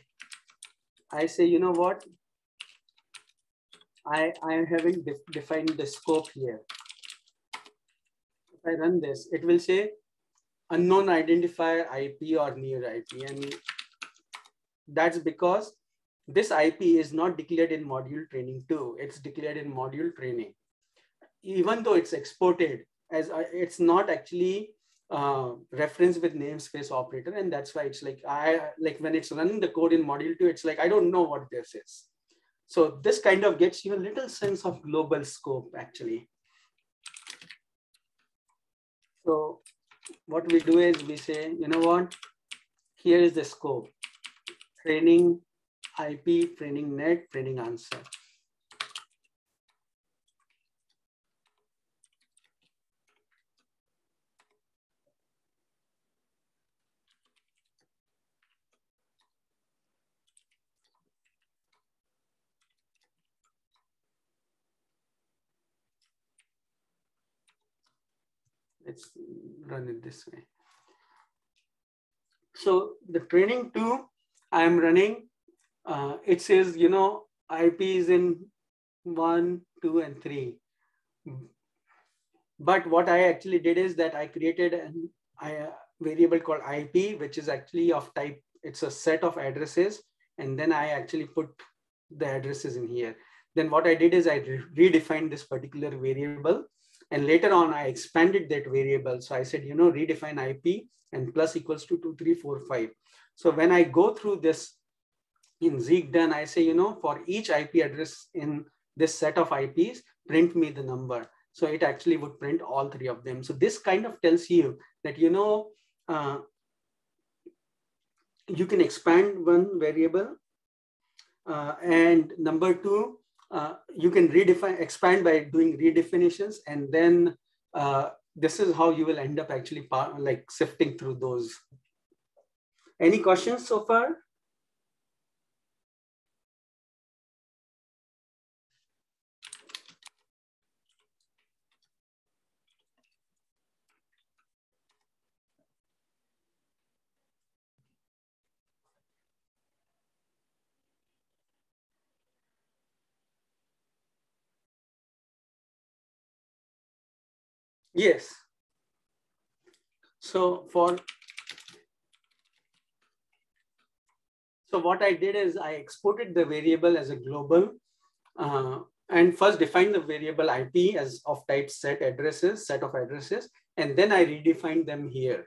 I say, you know what? I, I haven't def defined the scope here. If I run this, it will say unknown identifier IP or near IP. And that's because this IP is not declared in module training two, it's declared in module training. Even though it's exported as a, it's not actually uh, reference with namespace operator. And that's why it's like, I like when it's running the code in module two, it's like, I don't know what this is. So this kind of gets you a little sense of global scope actually. So what we do is we say, you know what, here is the scope, training IP, training net, training answer. Let's run it this way. So the training two, I'm running, uh, it says, you know, IP is in one, two, and three. But what I actually did is that I created an, a variable called IP, which is actually of type, it's a set of addresses. And then I actually put the addresses in here. Then what I did is I re redefined this particular variable and later on, I expanded that variable. So I said, you know, redefine IP and plus equals to 2345. So when I go through this in Zeek, then I say, you know, for each IP address in this set of IPs, print me the number. So it actually would print all three of them. So this kind of tells you that, you know, uh, you can expand one variable. Uh, and number two, uh, you can redefine, expand by doing redefinitions, and then uh, this is how you will end up actually like sifting through those. Any questions so far? Yes. So for so what I did is I exported the variable as a global uh, and first defined the variable IP as of type set addresses, set of addresses, and then I redefined them here.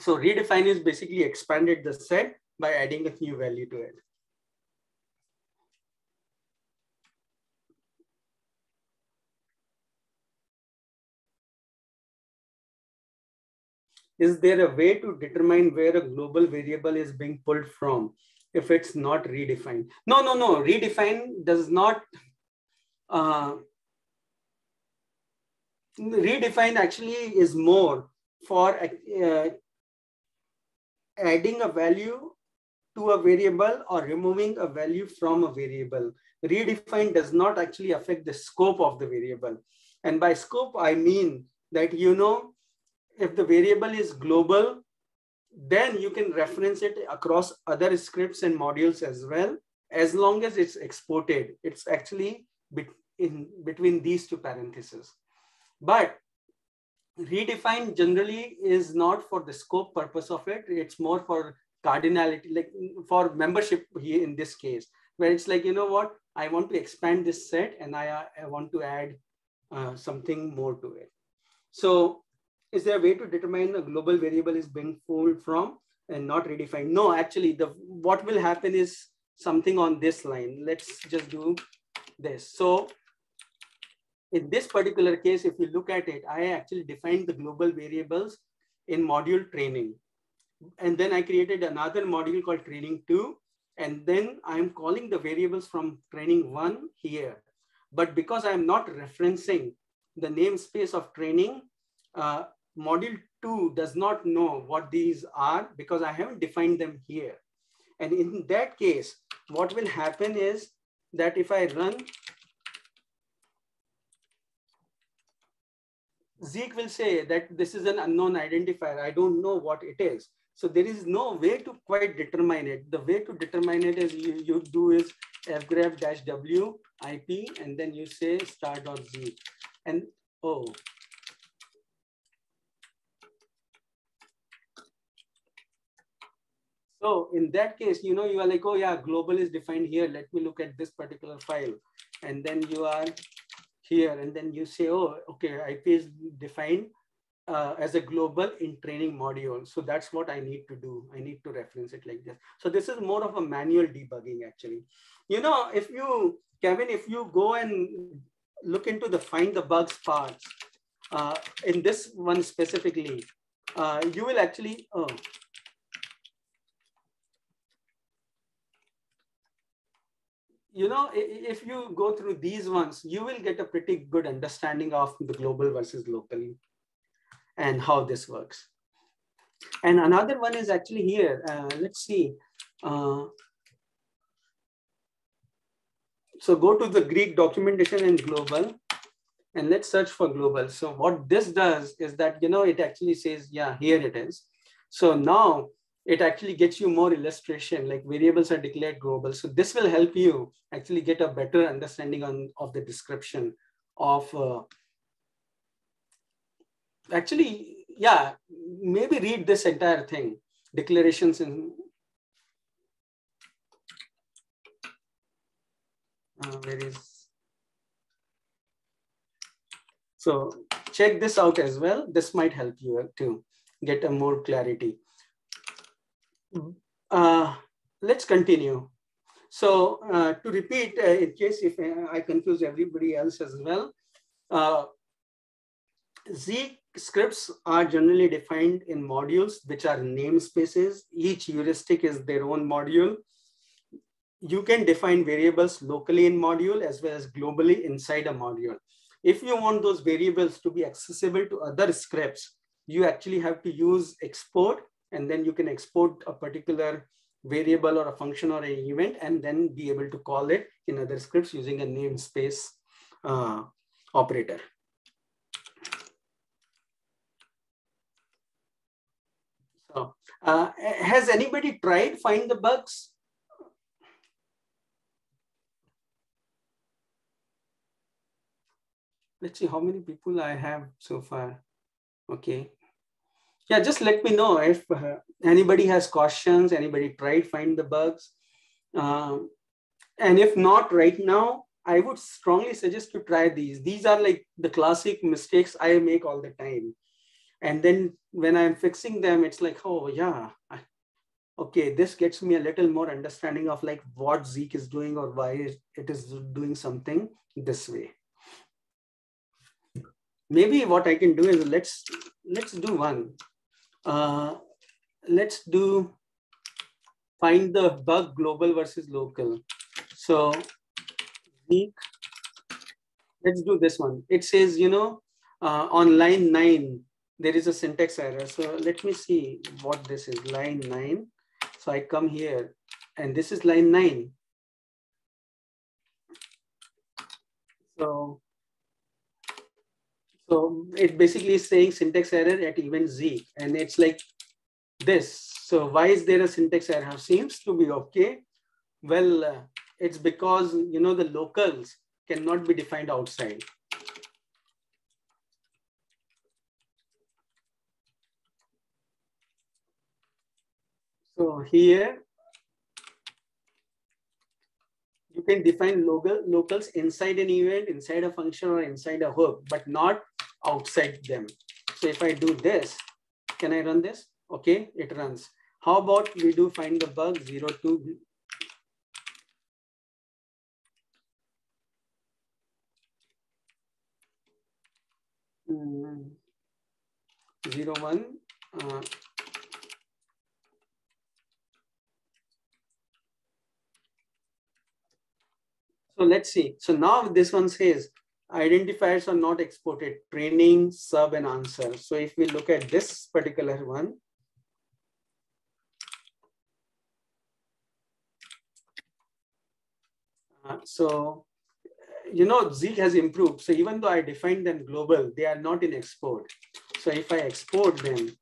So redefine is basically expanded the set by adding a new value to it. Is there a way to determine where a global variable is being pulled from if it's not redefined? No, no, no. Redefine does not. Uh, redefine actually is more for uh, adding a value to a variable or removing a value from a variable. Redefine does not actually affect the scope of the variable. And by scope, I mean that, you know, if the variable is global, then you can reference it across other scripts and modules as well, as long as it's exported. It's actually in between these two parentheses. But redefine generally is not for the scope purpose of it. It's more for cardinality, like for membership here in this case, where it's like, you know what, I want to expand this set and I, I want to add uh, something more to it. So is there a way to determine a global variable is being pulled from and not redefined? No, actually, the what will happen is something on this line. Let's just do this. So in this particular case, if you look at it, I actually defined the global variables in module training. And then I created another module called training two. And then I'm calling the variables from training one here. But because I'm not referencing the namespace of training, uh, module 2 does not know what these are because I haven't defined them here. And in that case, what will happen is that if I run, Zeek will say that this is an unknown identifier. I don't know what it is. So there is no way to quite determine it. The way to determine it is you, you do is fgrep dash w IP, and then you say star.z. And oh, So in that case, you know, you are like, oh yeah, global is defined here. Let me look at this particular file. And then you are here and then you say, oh, okay, IP is defined uh, as a global in training module. So that's what I need to do. I need to reference it like this. So this is more of a manual debugging actually. You know, if you, Kevin, if you go and look into the find the bugs parts, uh, in this one specifically, uh, you will actually, oh, you know, if you go through these ones, you will get a pretty good understanding of the global versus local and how this works. And another one is actually here. Uh, let's see. Uh, so go to the Zeek documentation and global and let's search for global. So what this does is that, you know, it actually says, yeah, here it is. So now it actually gets you more illustration like variables are declared global. So this will help you actually get a better understanding on, of the description of uh, actually, yeah, maybe read this entire thing, declarations in uh, where is so check this out as well. This might help you to get a more clarity. Uh, let's continue. So uh, to repeat, uh, in case if uh, I confuse everybody else as well, uh, Zeek scripts are generally defined in modules, which are namespaces. Each heuristic is their own module. You can define variables locally in module as well as globally inside a module. If you want those variables to be accessible to other scripts, you actually have to use export and then you can export a particular variable or a function or an event and then be able to call it in other scripts using a namespace uh, operator. So uh, has anybody tried find the bugs? Let's see how many people I have so far. Okay, yeah, just let me know if uh, anybody has questions, anybody tried find the bugs. Um, and if not right now, I would strongly suggest to try these. These are like the classic mistakes I make all the time. And then when I'm fixing them, it's like, oh yeah, okay, this gets me a little more understanding of like what Zeek is doing or why it is doing something this way. Maybe what I can do is let's let's do one uh, let's do find the bug global versus local. So let's do this one. It says, you know, uh, on line nine, there is a syntax error. So let me see what this is, line nine. So I come here and this is line nine. So so it basically is saying syntax error at event Z and it's like this. So why is there a syntax error? Seems to be okay. Well, uh, it's because, you know, the locals cannot be defined outside. So here you can define local locals inside an event, inside a function or inside a hook, but not outside them. So if I do this, can I run this? Okay, it runs. How about we do find the bug 02 mm, zero one uh, so let's see. So now this one says identifiers are not exported, training, sub, and answer. So if we look at this particular one, uh, so you know, Zeek has improved. So even though I defined them global, they are not in export. So if I export them,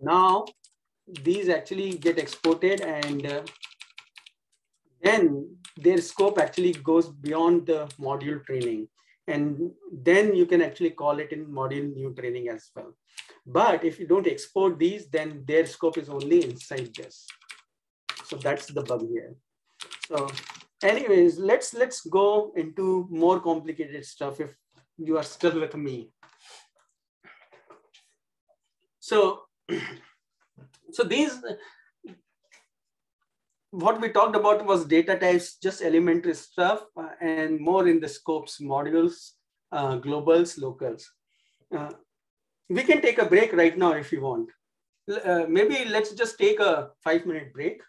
now these actually get exported and uh, then their scope actually goes beyond the module training. And then you can actually call it in module new training as well. But if you don't export these, then their scope is only inside this. So that's the bug here. So anyways, let's let's go into more complicated stuff if you are still with me. So, *clears throat* so these, what we talked about was data types, just elementary stuff, uh, and more in the scopes, modules, uh, globals, locals. Uh, we can take a break right now if you want. Uh, maybe let's just take a five minute break.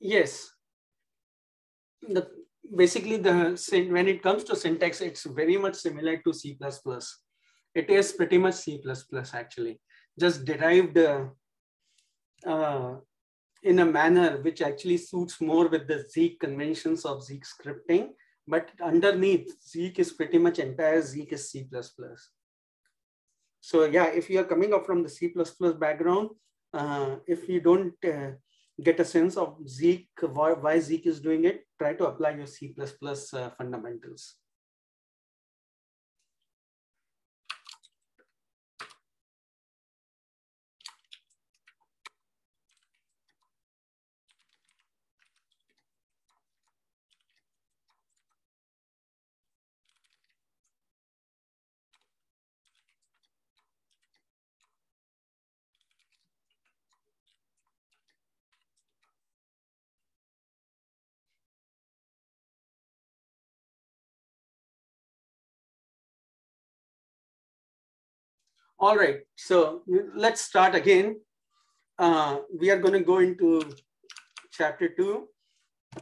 Yes. The, basically, the when it comes to syntax, it's very much similar to C++. It is pretty much C++ actually, just derived uh, uh, in a manner which actually suits more with the Zeek conventions of Zeek scripting. But underneath, Zeek is pretty much entire Zeek is C++. So yeah, if you are coming up from the C++ background, uh, if you don't uh, get a sense of Zeek, why, why Zeek is doing it, try to apply your C++ uh, fundamentals. All right, so let's start again. Uh, we are going to go into chapter two.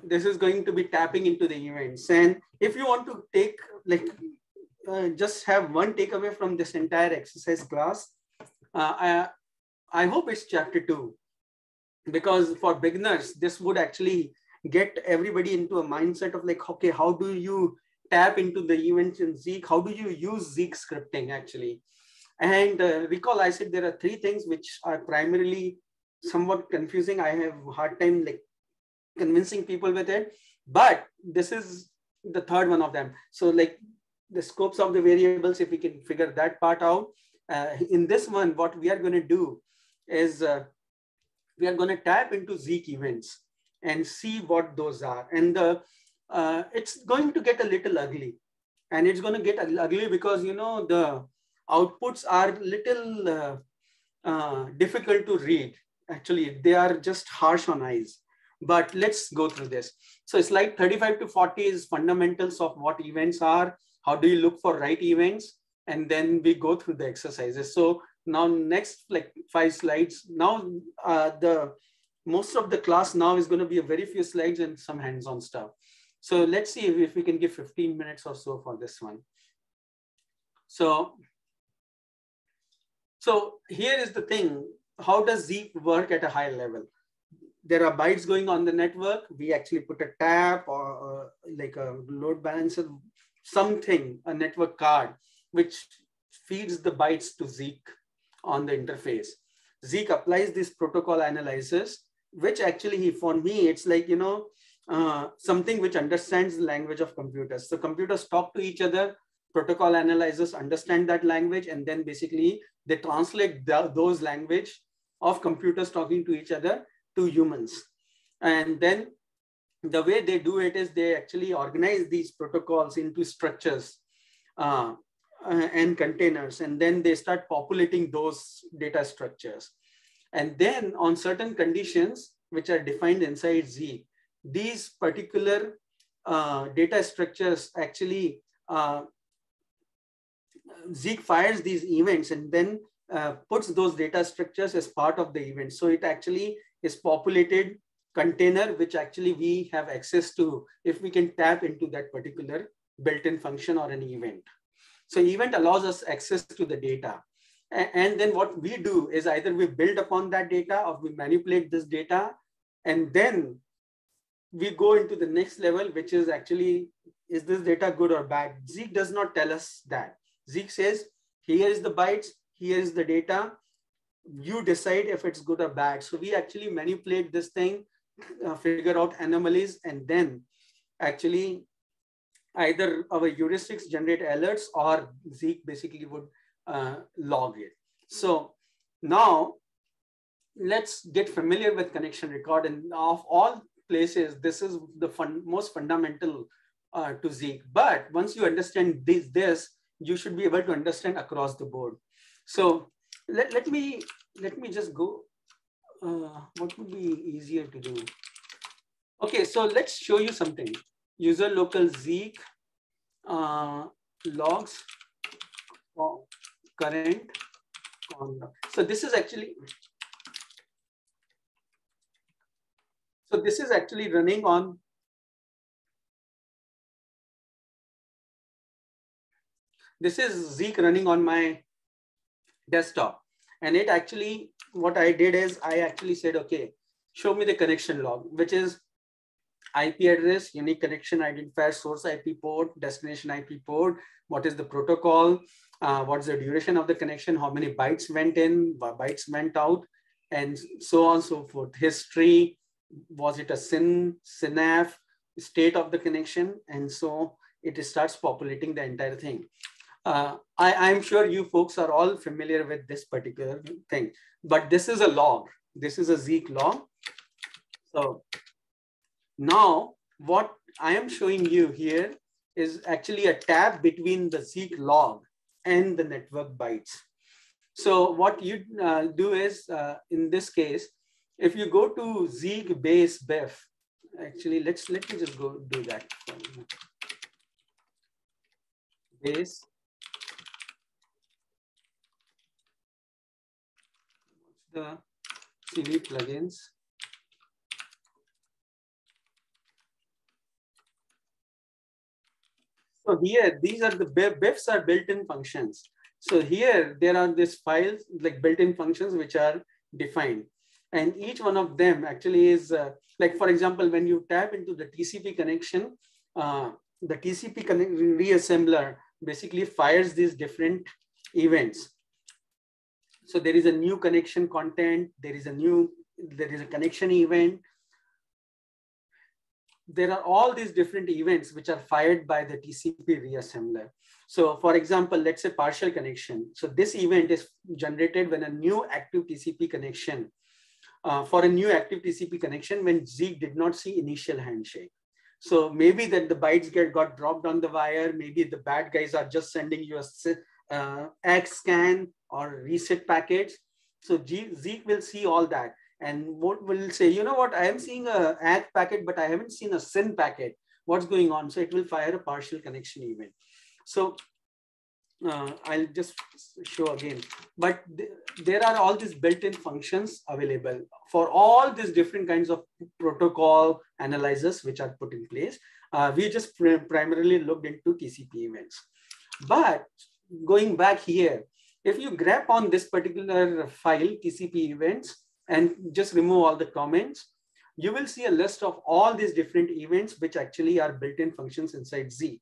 This is going to be tapping into the events. And if you want to take, like, uh, just have one takeaway from this entire exercise class, uh, I, I hope it's chapter two. Because for beginners, this would actually get everybody into a mindset of like, okay, how do you tap into the events in Zeek? How do you use Zeek scripting actually? And uh, recall, I said there are three things which are primarily somewhat confusing. I have hard time like convincing people with it, but this is the third one of them. So like the scopes of the variables, if we can figure that part out. Uh, in this one, what we are going to do is uh, we are going to tap into Zeek events and see what those are. And the, uh, it's going to get a little ugly. And it's going to get ugly because, you know, the outputs are little uh, uh, difficult to read. Actually, they are just harsh on eyes. But let's go through this. So slide 35 to 40 is fundamentals of what events are. How do you look for right events? And then we go through the exercises. So now next like five slides. Now uh, the most of the class now is going to be a very few slides and some hands-on stuff. So let's see if, if we can give 15 minutes or so for this one. So so here is the thing. How does Zeek work at a high level? There are bytes going on the network. We actually put a tap or uh, like a load balancer, something, a network card, which feeds the bytes to Zeek on the interface. Zeek applies these protocol analyzers, which actually for me, it's like, you know, uh, something which understands the language of computers. So computers talk to each other, protocol analyzers understand that language, and then basically they translate the, those language of computers talking to each other to humans. And then the way they do it is they actually organize these protocols into structures uh, uh, and containers, and then they start populating those data structures. And then on certain conditions, which are defined inside Zeek, these particular uh, data structures actually uh, Zeek fires these events and then uh, puts those data structures as part of the event. So it actually is populated container, which actually we have access to if we can tap into that particular built-in function or an event. So event allows us access to the data. And then what we do is either we build upon that data or we manipulate this data and then we go into the next level, which is actually, is this data good or bad? Zeek does not tell us that. Zeek says, here is the bytes, here is the data. You decide if it's good or bad. So we actually manipulate this thing, uh, figure out anomalies, and then actually either our heuristics generate alerts or Zeek basically would uh, log it. So now let's get familiar with connection record. And of all places, this is the fun, most fundamental uh, to Zeek. But once you understand this, this, you should be able to understand across the board. So let, let me let me just go. Uh, what would be easier to do? Okay, so let's show you something. User local Zeek uh, logs current conduct. So this is actually so this is actually running on This is Zeek running on my desktop. And it actually, what I did is I actually said, okay, show me the connection log, which is IP address, unique connection identifier, source IP port, destination IP port, what is the protocol, uh, what's the duration of the connection, how many bytes went in, bytes went out, and so on and so forth. History, was it a SYN, SYNAF, state of the connection, and so it starts populating the entire thing. Uh, I, am sure you folks are all familiar with this particular thing, but this is a log. This is a Zeek log. So now what I am showing you here is actually a tab between the Zeek log and the network bytes. So what you uh, do is, uh, in this case, if you go to Zeek base BIF, actually, let's let me just go do that. Base the CV plugins. So here, these are the BIFs are built-in functions. So here, there are these files like built-in functions which are defined. And each one of them actually is, uh, like for example, when you tap into the TCP connection, uh, the TCP reassembler basically fires these different events. So there is a new connection content, there is a new, there is a connection event, there are all these different events which are fired by the TCP reassembler. So for example, let's say partial connection. So this event is generated when a new active TCP connection, uh, for a new active TCP connection when Zeek did not see initial handshake. So maybe that the bytes get got dropped on the wire. Maybe the bad guys are just sending you a uh, ACK scan or reset packets. So Zeek will see all that and what will say, you know what, I am seeing a ACK packet, but I haven't seen a SYN packet. What's going on? So it will fire a partial connection event. So uh, I'll just show again. But th there are all these built-in functions available for all these different kinds of protocol analyzers which are put in place. Uh, we just pr primarily looked into TCP events. But going back here, if you grab on this particular file, TCP events, and just remove all the comments, you will see a list of all these different events which actually are built-in functions inside Zeek.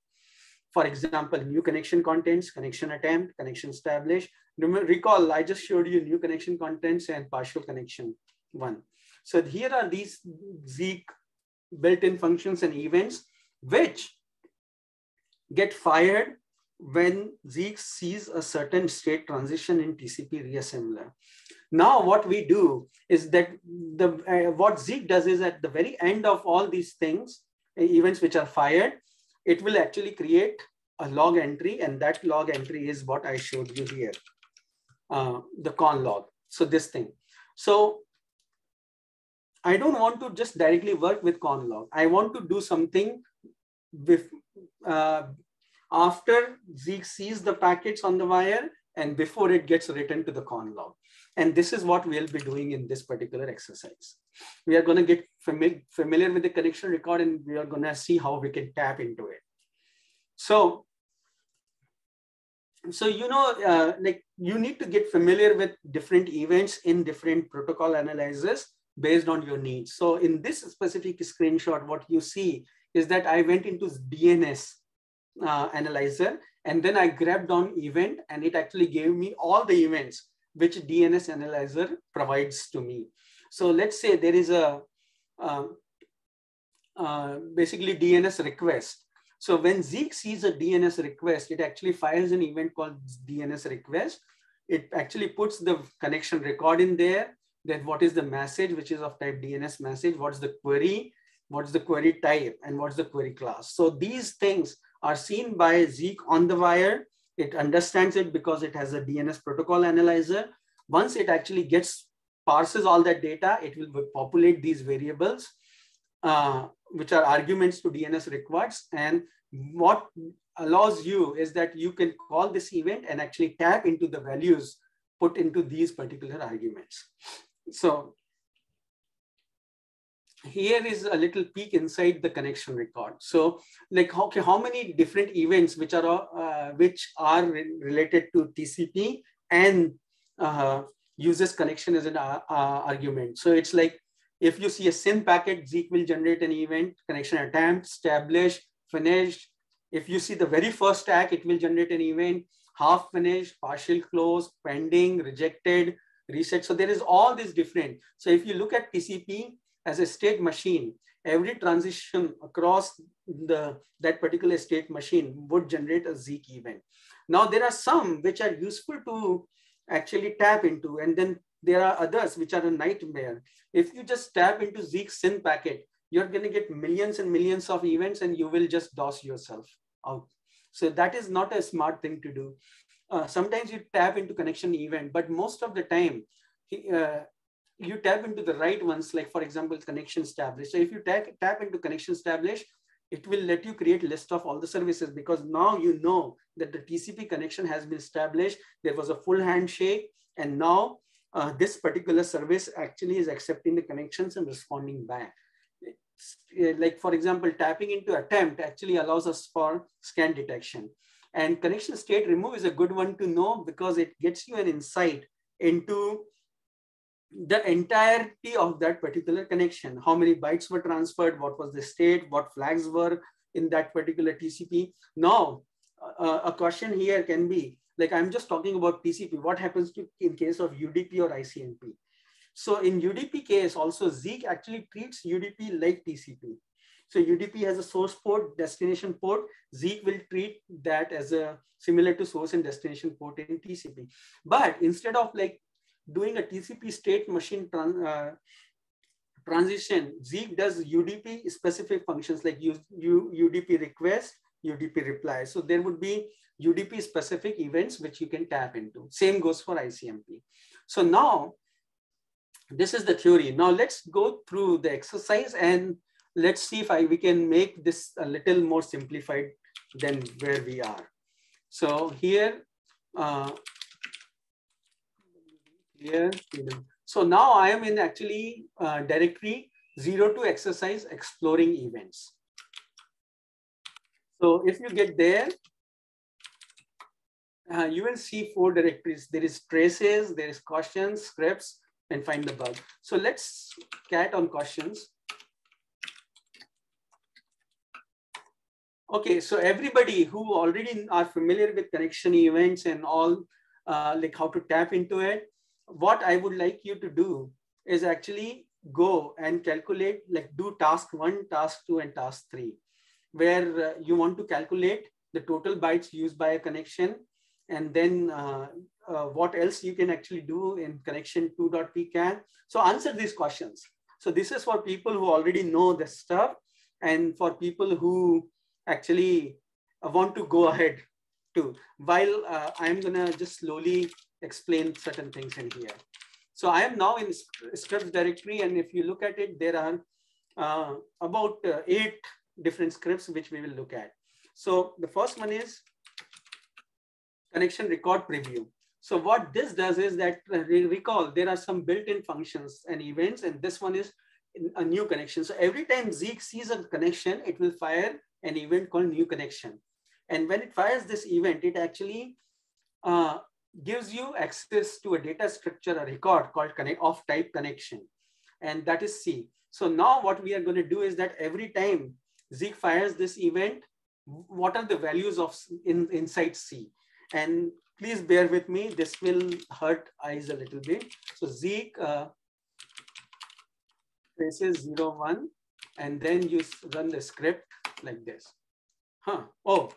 For example, new connection contents, connection attempt, connection established. Recall, I just showed you new connection contents and partial connection one. So here are these Zeek built-in functions and events which get fired when Zeek sees a certain state transition in TCP reassembler. Now what we do is that the uh, what Zeek does is at the very end of all these things, uh, events which are fired, it will actually create a log entry and that log entry is what I showed you here, uh, the conn log. So this thing. So I don't want to just directly work with conn log. I want to do something with, uh, after Zeek sees the packets on the wire and before it gets written to the conn log. And this is what we'll be doing in this particular exercise. We are going to get fami familiar with the connection record and we are going to see how we can tap into it. So, so you know, uh, like you need to get familiar with different events in different protocol analyzers based on your needs. So in this specific screenshot, what you see is that I went into DNS uh, analyzer and then I grabbed on event and it actually gave me all the events which DNS analyzer provides to me. So let's say there is a uh, uh, basically DNS request. So when Zeek sees a DNS request, it actually fires an event called DNS request. It actually puts the connection record in there. Then what is the message, which is of type DNS message? What's the query? What's the query type? And what's the query class? So these things are seen by Zeek on the wire it understands it because it has a DNS protocol analyzer. Once it actually gets, parses all that data, it will populate these variables, uh, which are arguments to DNS requests. And what allows you is that you can call this event and actually tap into the values put into these particular arguments. So here is a little peek inside the connection record. So like, okay, how many different events which are, uh, which are related to TCP and uh, uses connection as an uh, uh, argument. So it's like If you see a SYN packet, Zeek will generate an event, connection attempt, established, finished. If you see the very first stack, it will generate an event, half finished, partial close, pending, rejected, reset. So there is all this different. So if you look at TCP as a state machine, every transition across the that particular state machine would generate a Zeek event. Now there are some which are useful to actually tap into, and then there are others which are a nightmare. If you just tap into Zeek SYN packet, you're going to get millions and millions of events, and you will just DOS yourself out. So that is not a smart thing to do. Uh, sometimes you tap into connection event, but most of the time, uh, you tap into the right ones, like for example, connection established. So if you tap, tap into connection established, it will let you create list of all the services because now you know that the TCP connection has been established. There was a full handshake and now uh, this particular service actually is accepting the connections and responding back. Uh, like for example, tapping into attempt actually allows us for scan detection. And connection state remove is a good one to know because it gets you an insight into the entirety of that particular connection. How many bytes were transferred, what was the state, what flags were in that particular TCP. Now, uh, a question here can be, like I'm just talking about TCP, what happens to in case of UDP or ICMP? So in UDP case, also Zeek actually treats UDP like TCP. So UDP has a source port, destination port. Zeek will treat that as a similar to source and destination port in TCP. But instead of like doing a TCP state machine tran uh, transition, Zeek does UDP specific functions like U, U, UDP request, UDP reply. So there would be UDP specific events which you can tap into. Same goes for ICMP. So now this is the theory. Now let's go through the exercise and let's see if I, we can make this a little more simplified than where we are. So here, uh, here. So now I am in actually uh, directory zero to exercise exploring events. So if you get there, uh, you will see four directories. There is traces, there is cautions, scripts, and find the bug. So let's cat on cautions. Okay, so everybody who already are familiar with connection events and all, uh, like how to tap into it, what I would like you to do is actually go and calculate, like do task one, task two, and task three, where uh, you want to calculate the total bytes used by a connection, and then uh, uh, what else you can actually do in connection 2.pcap. So answer these questions. So this is for people who already know this stuff, and for people who actually want to go ahead too. While uh, I'm gonna just slowly explain certain things in here. So I am now in scripts directory. And if you look at it, there are uh, about uh, eight different scripts which we will look at. So the first one is connection record preview. So what this does is that uh, recall there are some built-in functions and events, and this one is a new connection. So every time Zeek sees a connection, it will fire an event called new connection. And when it fires this event, it actually uh, gives you access to a data structure, a record called connect of type connection. And that is C. So now what we are going to do is that every time Zeek fires this event, what are the values of in, inside C? And please bear with me. This will hurt eyes a little bit. So Zeek uh, traces zero, one, and then you run the script like this. Huh. Oh,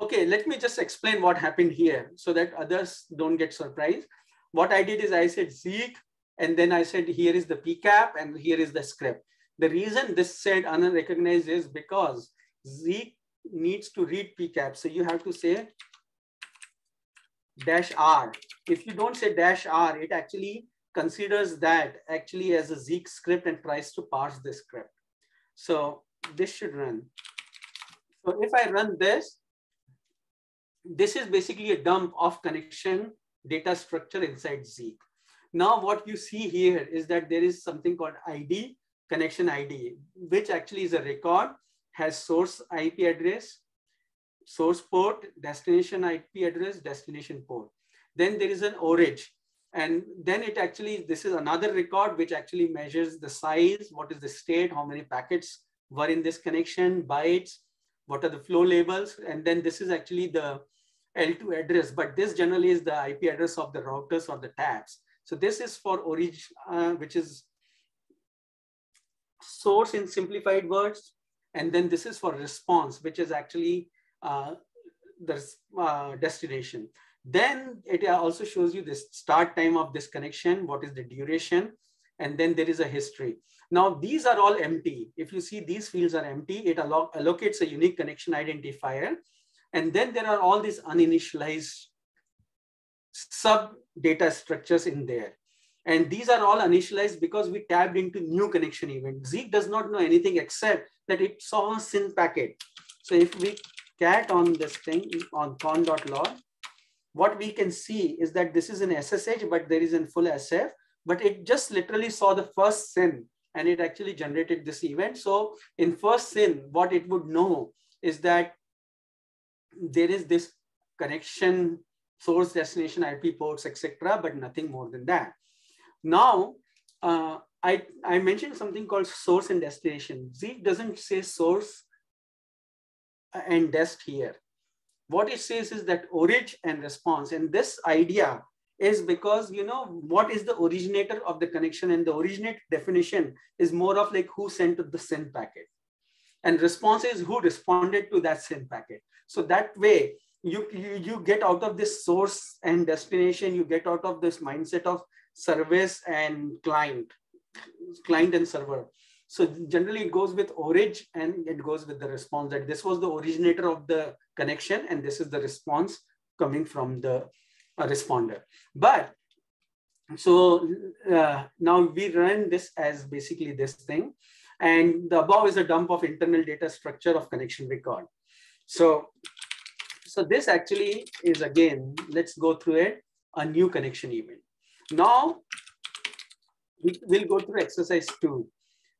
Okay, let me just explain what happened here so that others don't get surprised. What I did is I said Zeek, and then I said, here is the PCAP and here is the script. The reason this said unrecognized is because Zeek needs to read PCAP. So you have to say dash R. If you don't say dash R, it actually considers that actually as a Zeek script and tries to parse the script. So this should run. So if I run this, this is basically a dump of connection data structure inside Zeek. Now what you see here is that there is something called ID, connection ID, which actually is a record, has source IP address, source port, destination IP address, destination port. Then there is an ORIG. And then it actually, this is another record which actually measures the size, what is the state, how many packets were in this connection, bytes, what are the flow labels. And then this is actually the L2 address, but this generally is the IP address of the routers or the tabs. So this is for origin, uh, which is source in simplified words. And then this is for response, which is actually uh, the uh, destination. Then it also shows you the start time of this connection, what is the duration, and then there is a history. Now, these are all empty. If you see these fields are empty, it allocates a unique connection identifier. And then there are all these uninitialized sub data structures in there. And these are all initialized because we tabbed into new connection event. Zeek does not know anything except that it saw a SYN packet. So if we cat on this thing on conn.log, what we can see is that this is an SSH, but there is in full SF, but it just literally saw the first SYN and it actually generated this event. So in first SYN, what it would know is that there is this connection, source, destination, IP ports, etc., but nothing more than that. Now, uh, I, I mentioned something called source and destination. Zeek doesn't say source and dest here. What it says is that origin and response. And this idea is because, you know, what is the originator of the connection? And the originate definition is more of like who sent the SYN packet. And response is who responded to that SYN packet. So that way, you, you, you get out of this source and destination, you get out of this mindset of service and client, client and server. So generally it goes with origin and it goes with the response that this was the originator of the connection and this is the response coming from the uh, responder. But so uh, now we run this as basically this thing and the above is a dump of internal data structure of connection record. So, so this actually is again, let's go through it, a new connection event. Now we will go through exercise two.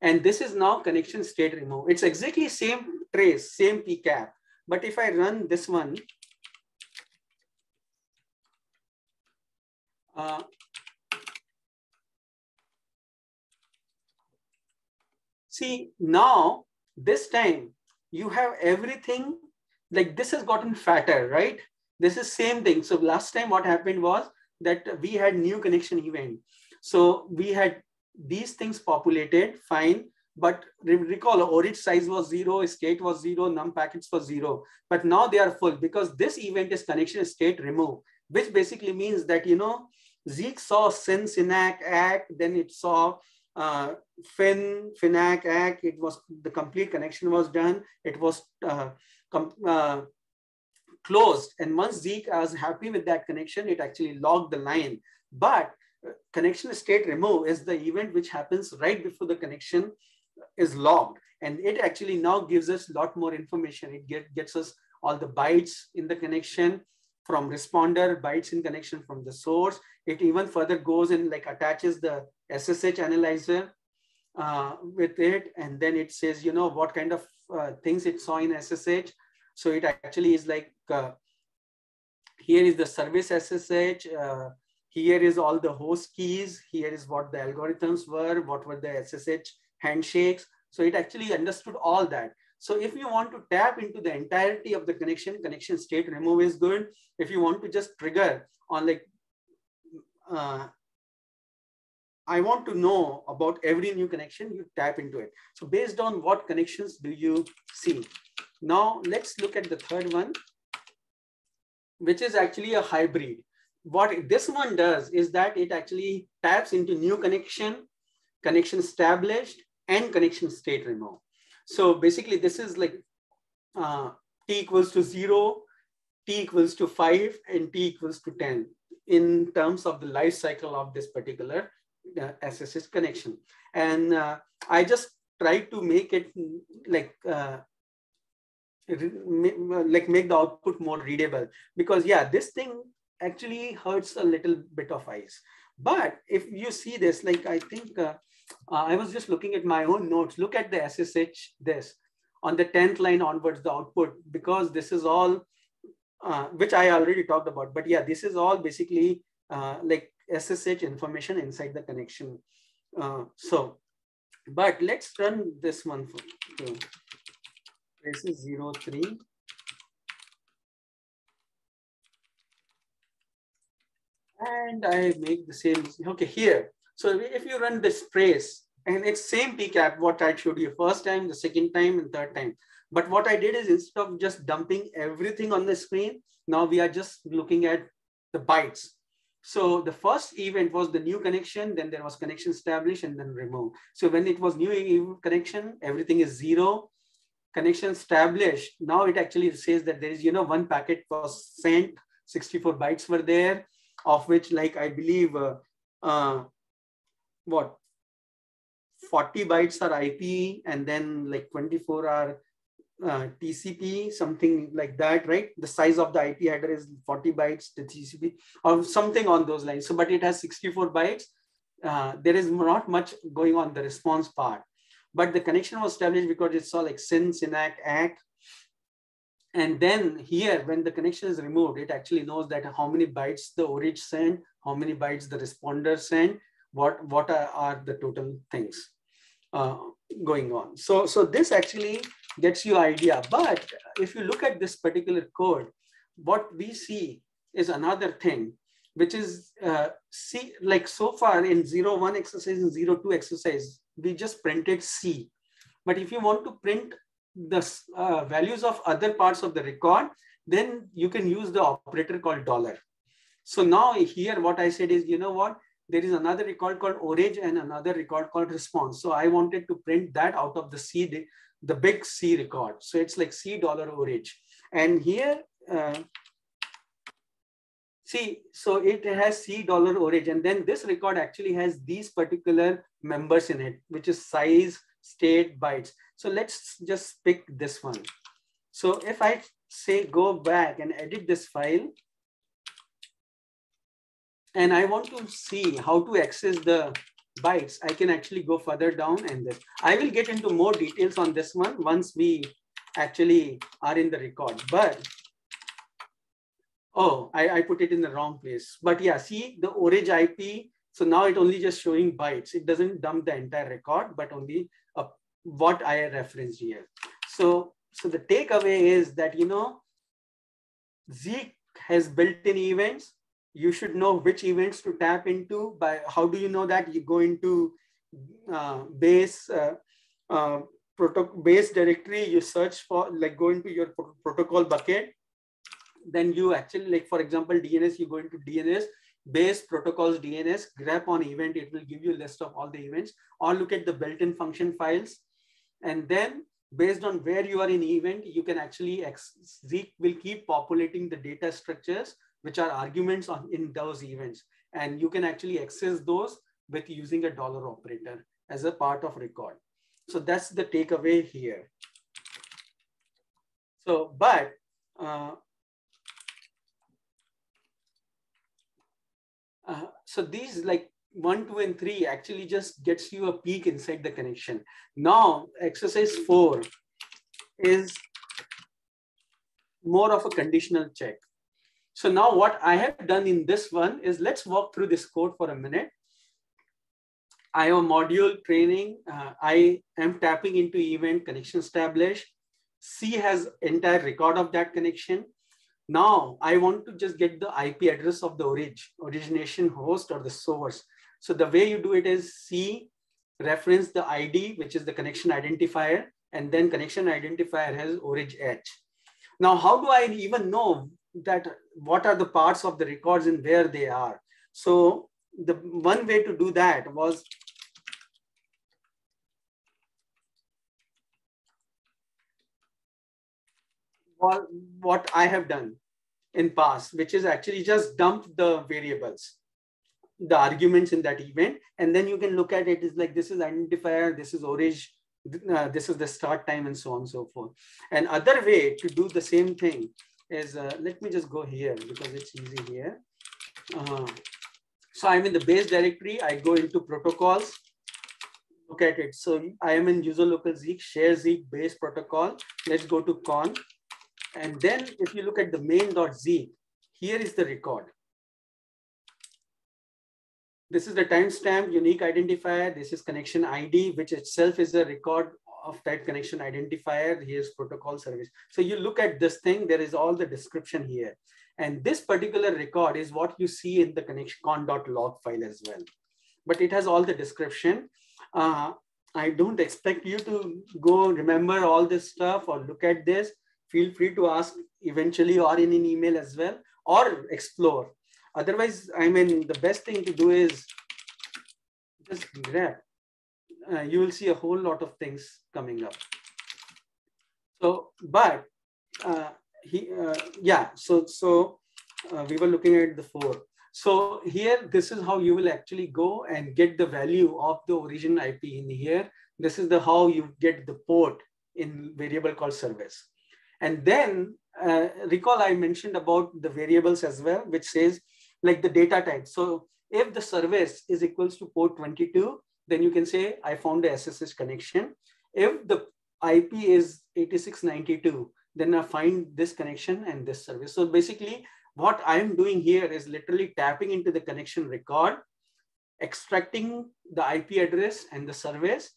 And this is now connection state remove. It's exactly same trace, same PCAP. But if I run this one, uh, see now this time you have everything like this has gotten fatter, right? This is same thing. So last time what happened was that we had new connection event. So we had these things populated, fine. But recall, origin size was zero, state was zero, num packets was zero. But now they are full because this event is connection state remove, which basically means that, you know, Zeek saw SYN, SYN-ACK, ACK, then it saw uh, Fin, FIN-ACK, ACK. It was the complete connection was done. It was uh, uh, closed. And once Zeek was happy with that connection, it actually logged the line. But connection state remove is the event which happens right before the connection is logged. And it actually now gives us a lot more information. It get, gets us all the bytes in the connection from responder, bytes in connection from the source. It even further goes and like attaches the SSH analyzer uh, with it. And then it says, you know, what kind of uh, things it saw in SSH. So it actually is like, uh, here is the service SSH, uh, here is all the host keys. Here is what the algorithms were, what were the SSH handshakes. So it actually understood all that. So if you want to tap into the entirety of the connection, connection state remove is good. If you want to just trigger on like, uh, I want to know about every new connection, you tap into it. So based on what connections do you see? Now let's look at the third one, which is actually a hybrid what this one does is that it actually taps into new connection, connection established, and connection state remove. So basically, this is like uh, t equals to zero, t equals to five, and t equals to 10 in terms of the life cycle of this particular uh, SSH connection. And uh, I just try to make it like uh, like make the output more readable because yeah, this thing actually hurts a little bit of eyes. But if you see this, like I think uh, I was just looking at my own notes. Look at the SSH this on the 10th line onwards, the output, because this is all, uh, which I already talked about. But yeah, this is all basically uh, like SSH information inside the connection. Uh, so, but let's run this one for so, this is 03 and I make the same, okay, here. So if you run this trace and it's same PCAP, what I showed you first time, the second time and third time. But what I did is instead of just dumping everything on the screen, now we are just looking at the bytes. So the first event was the new connection, then there was connection established and then removed. So when it was new connection, everything is zero. Connection established, now it actually says that there is, you know, one packet was sent, 64 bytes were there of which like I believe uh, uh, what 40 bytes are IP and then like 24 are uh, TCP, something like that, right? The size of the IP header is 40 bytes, the TCP or something on those lines. So, but it has 64 bytes. Uh, there is not much going on the response part, but the connection was established because it saw like SYN, SYN-ACK, ACK, and then here, when the connection is removed, it actually knows that how many bytes the origin sent, how many bytes the responder sent, what, what are, are the total things uh, going on. So, so this actually gets you idea. But if you look at this particular code, what we see is another thing, which is uh, see, like so far in zero one exercise and zero two exercise, we just printed C. But if you want to print the uh, values of other parts of the record, then you can use the operator called dollar. So now here what I said is, you know what, there is another record called orig and another record called response. So I wanted to print that out of the C, the, big C record. So it's like C dollar orig. And here, uh, see, so it has C dollar orig. And then this record actually has these particular members in it, which is size, state, bytes. So let's just pick this one. So if I say go back and edit this file, and I want to see how to access the bytes, I can actually go further down and this. I will get into more details on this one once we actually are in the record. But, oh, I, I put it in the wrong place. But yeah, see the orig IP. So now it only just showing bytes. It doesn't dump the entire record, but only a what I referenced here. So, so the takeaway is that, you know, Zeek has built-in events. You should know which events to tap into. By how do you know that? You go into uh, base uh, uh, base directory. You search for like go into your pro protocol bucket. Then you actually like for example DNS. You go into DNS base protocols DNS. grep on event. It will give you a list of all the events. Or look at the built-in function files and then based on where you are in event, you can actually, Zeek will keep populating the data structures, which are arguments on in those events. And you can actually access those with using a dollar operator as a part of record. So that's the takeaway here. So, but uh, uh, so these like one, two, and three actually just gets you a peek inside the connection. Now, exercise four is more of a conditional check. So now what I have done in this one is let's walk through this code for a minute. I have a module training. Uh, I am tapping into event connection established. C has entire record of that connection. Now I want to just get the IP address of the orig, origination host or the source. So the way you do it is C reference the ID, which is the connection identifier, and then connection identifier has origin H. Now, how do I even know that what are the parts of the records and where they are? So the one way to do that was what I have done in past, which is actually just dump the variables the arguments in that event. And then you can look at it is like, this is identifier, this is origin, uh, this is the start time and so on and so forth. And other way to do the same thing is, uh, let me just go here because it's easy here. Uh, so I'm in the base directory. I go into protocols, look at it. So I am in user local Zeek, share Zeek base protocol. Let's go to conn. And then if you look at the main.zeek, here is the record. this is the timestamp unique identifier. This is connection ID, which itself is a record of that connection identifier. Here's protocol service. So you look at this thing, there is all the description here. And this particular record is what you see in the connection conn.log file as well. But it has all the description. Uh, I don't expect you to go remember all this stuff or look at this. Feel free to ask eventually or in an email as well or explore. Otherwise, I mean, the best thing to do is just grep. Uh, you will see a whole lot of things coming up. So, but uh, he, uh, yeah, so, so uh, we were looking at the four. So here, this is how you will actually go and get the value of the origin IP in here. This is the how you get the port in variable called service. And then uh, recall I mentioned about the variables as well, which says like the data type. So if the service is equals to port 22, then you can say I found the SSH connection. If the IP is 8692, then I find this connection and this service. So basically what I'm doing here is literally tapping into the connection record, extracting the IP address and the service,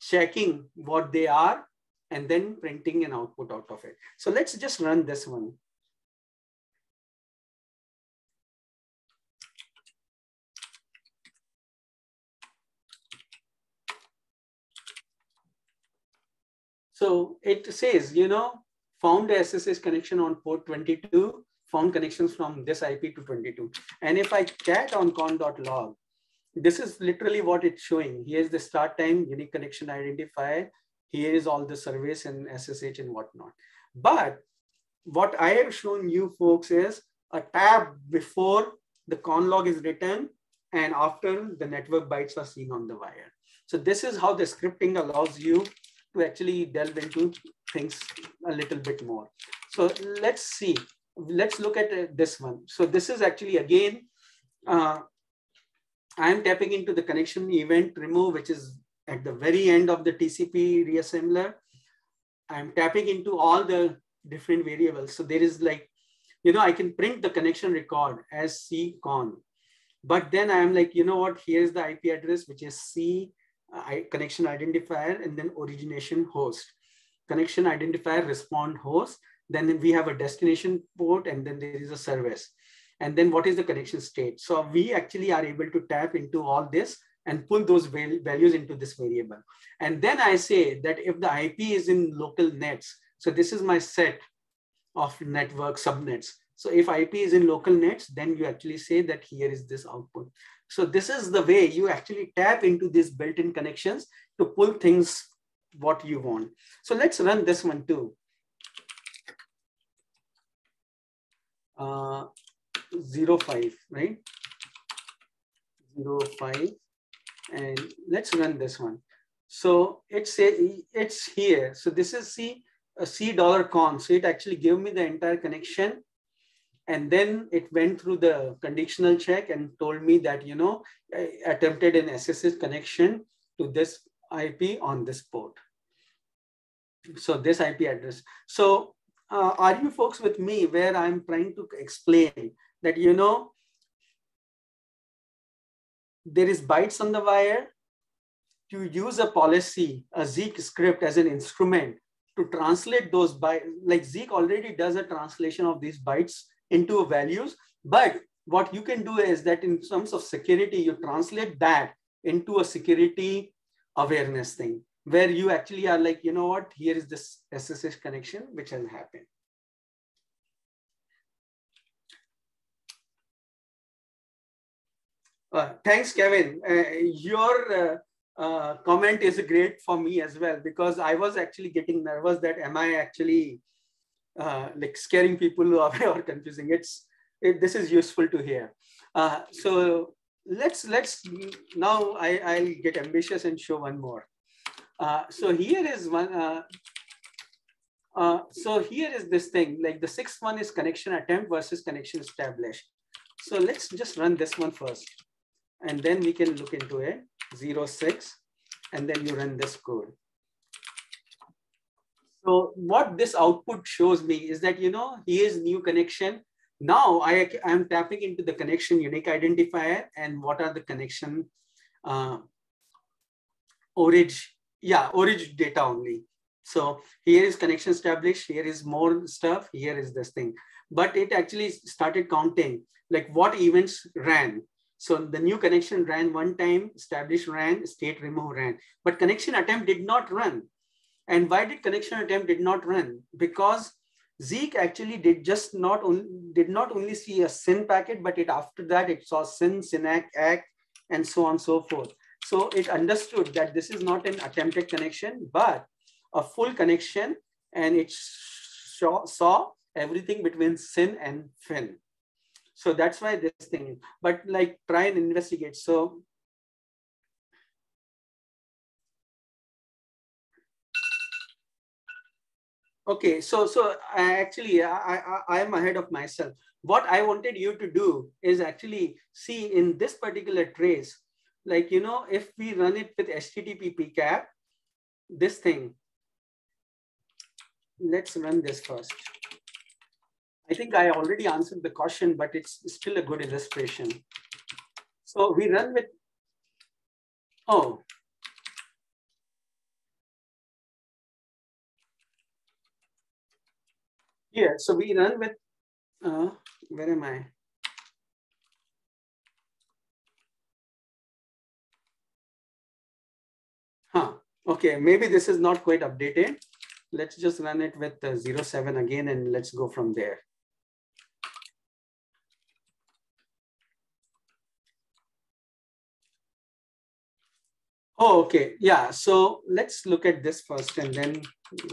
checking what they are, and then printing an output out of it. So let's just run this one. So it says, you know, found a SSH connection on port 22, found connections from this IP to 22. And if I cat on conn.log, this is literally what it's showing. Here's the start time, unique connection identifier. Here is all the service and SSH and whatnot. But what I have shown you folks is a tab before the conn.log is written and after the network bytes are seen on the wire. So this is how the scripting allows you to actually delve into things a little bit more. So let's see, let's look at uh, this one. So this is actually again, uh, I'm tapping into the connection event remove, which is at the very end of the TCP reassembler. I'm tapping into all the different variables. So there is like, you know, I can print the connection record as C conn. But then I'm like, you know what, here's the IP address, which is C connection identifier and then origination host. Connection identifier respond host. Then we have a destination port and then there is a service. And then what is the connection state? So we actually are able to tap into all this and pull those values into this variable. And then I say that if the IP is in local nets, so this is my set of network subnets. So if IP is in local nets, then you actually say that here is this output. So this is the way you actually tap into these built-in connections to pull things what you want. So let's run this one too. Uh, zero five, right? Zero five, and let's run this one. So it's a, it's here. So this is C a C dollar conn. So it actually gave me the entire connection and then it went through the conditional check and told me that, you know, I attempted an SSH connection to this IP on this port. So this IP address. So uh, are you folks with me where I'm trying to explain that, you know, there is bytes on the wire to use a policy, a Zeek script as an instrument to translate those bytes, like Zeek already does a translation of these bytes into values. But what you can do is that in terms of security, you translate that into a security awareness thing where you actually are like, you know what, here is this SSH connection which has happened. Uh, thanks, Kevin. Uh, your uh, uh, comment is great for me as well because I was actually getting nervous that am I actually uh, like scaring people *laughs* away or confusing. It's it, this is useful to hear. Uh, so let's let's now I, I'll get ambitious and show one more. Uh, so here is one. Uh, uh, so here is this thing like the sixth one is connection attempt versus connection established. So let's just run this one first and then we can look into it. Zero six, and then you run this code. So what this output shows me is that, you know, here's new connection. Now I am tapping into the connection unique identifier and what are the connection uh, origin, yeah, origin data only. So here is connection established, here is more stuff, here is this thing. But it actually started counting like what events ran. So the new connection ran one time, established ran, state remove ran, but connection attempt did not run. And why did connection attempt did not run? Because Zeek actually did just not only did not only see a SYN packet, but it after that it saw SYN, SYN-ACK, ACK, and so on and so forth. So it understood that this is not an attempted connection, but a full connection, and it saw, saw everything between SYN and fin. So that's why this thing, but like try and investigate. So Okay, so so I actually I, I I am ahead of myself. What I wanted you to do is actually see in this particular trace, like you know, if we run it with HTTP PCAP, this thing. Let's run this first. I think I already answered the question, but it's still a good illustration. So we run with, oh, Yeah, so we run with, uh, where am I? Huh, okay, maybe this is not quite updated. Let's just run it with uh, 07 again and let's go from there. Oh, okay. Yeah. So let's look at this first and then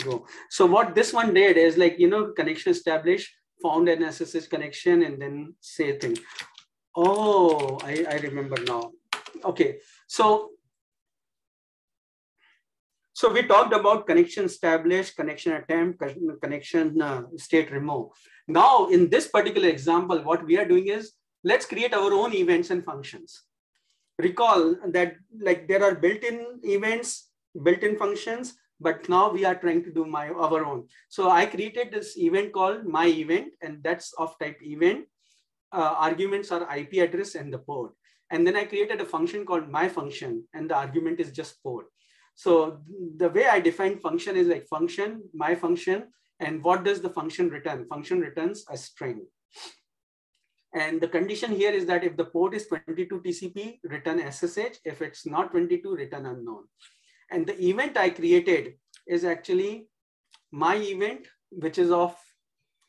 go. So what this one did is like, you know, connection established, found an SSH connection and then say thing. Oh, I, I remember now. Okay. So, so we talked about connection established, connection attempt, connection uh, state remove. Now in this particular example, what we are doing is let's create our own events and functions recall that like there are built-in events, built-in functions, but now we are trying to do my our own. So I created this event called my event, and that's of type event. Uh, arguments are IP address and the port. And then I created a function called my function, and the argument is just port. So the way I define function is like function, my function, and what does the function return? Function returns a string. And the condition here is that if the port is 22 TCP, return SSH. If it's not 22, return unknown. And the event I created is actually my event, which is of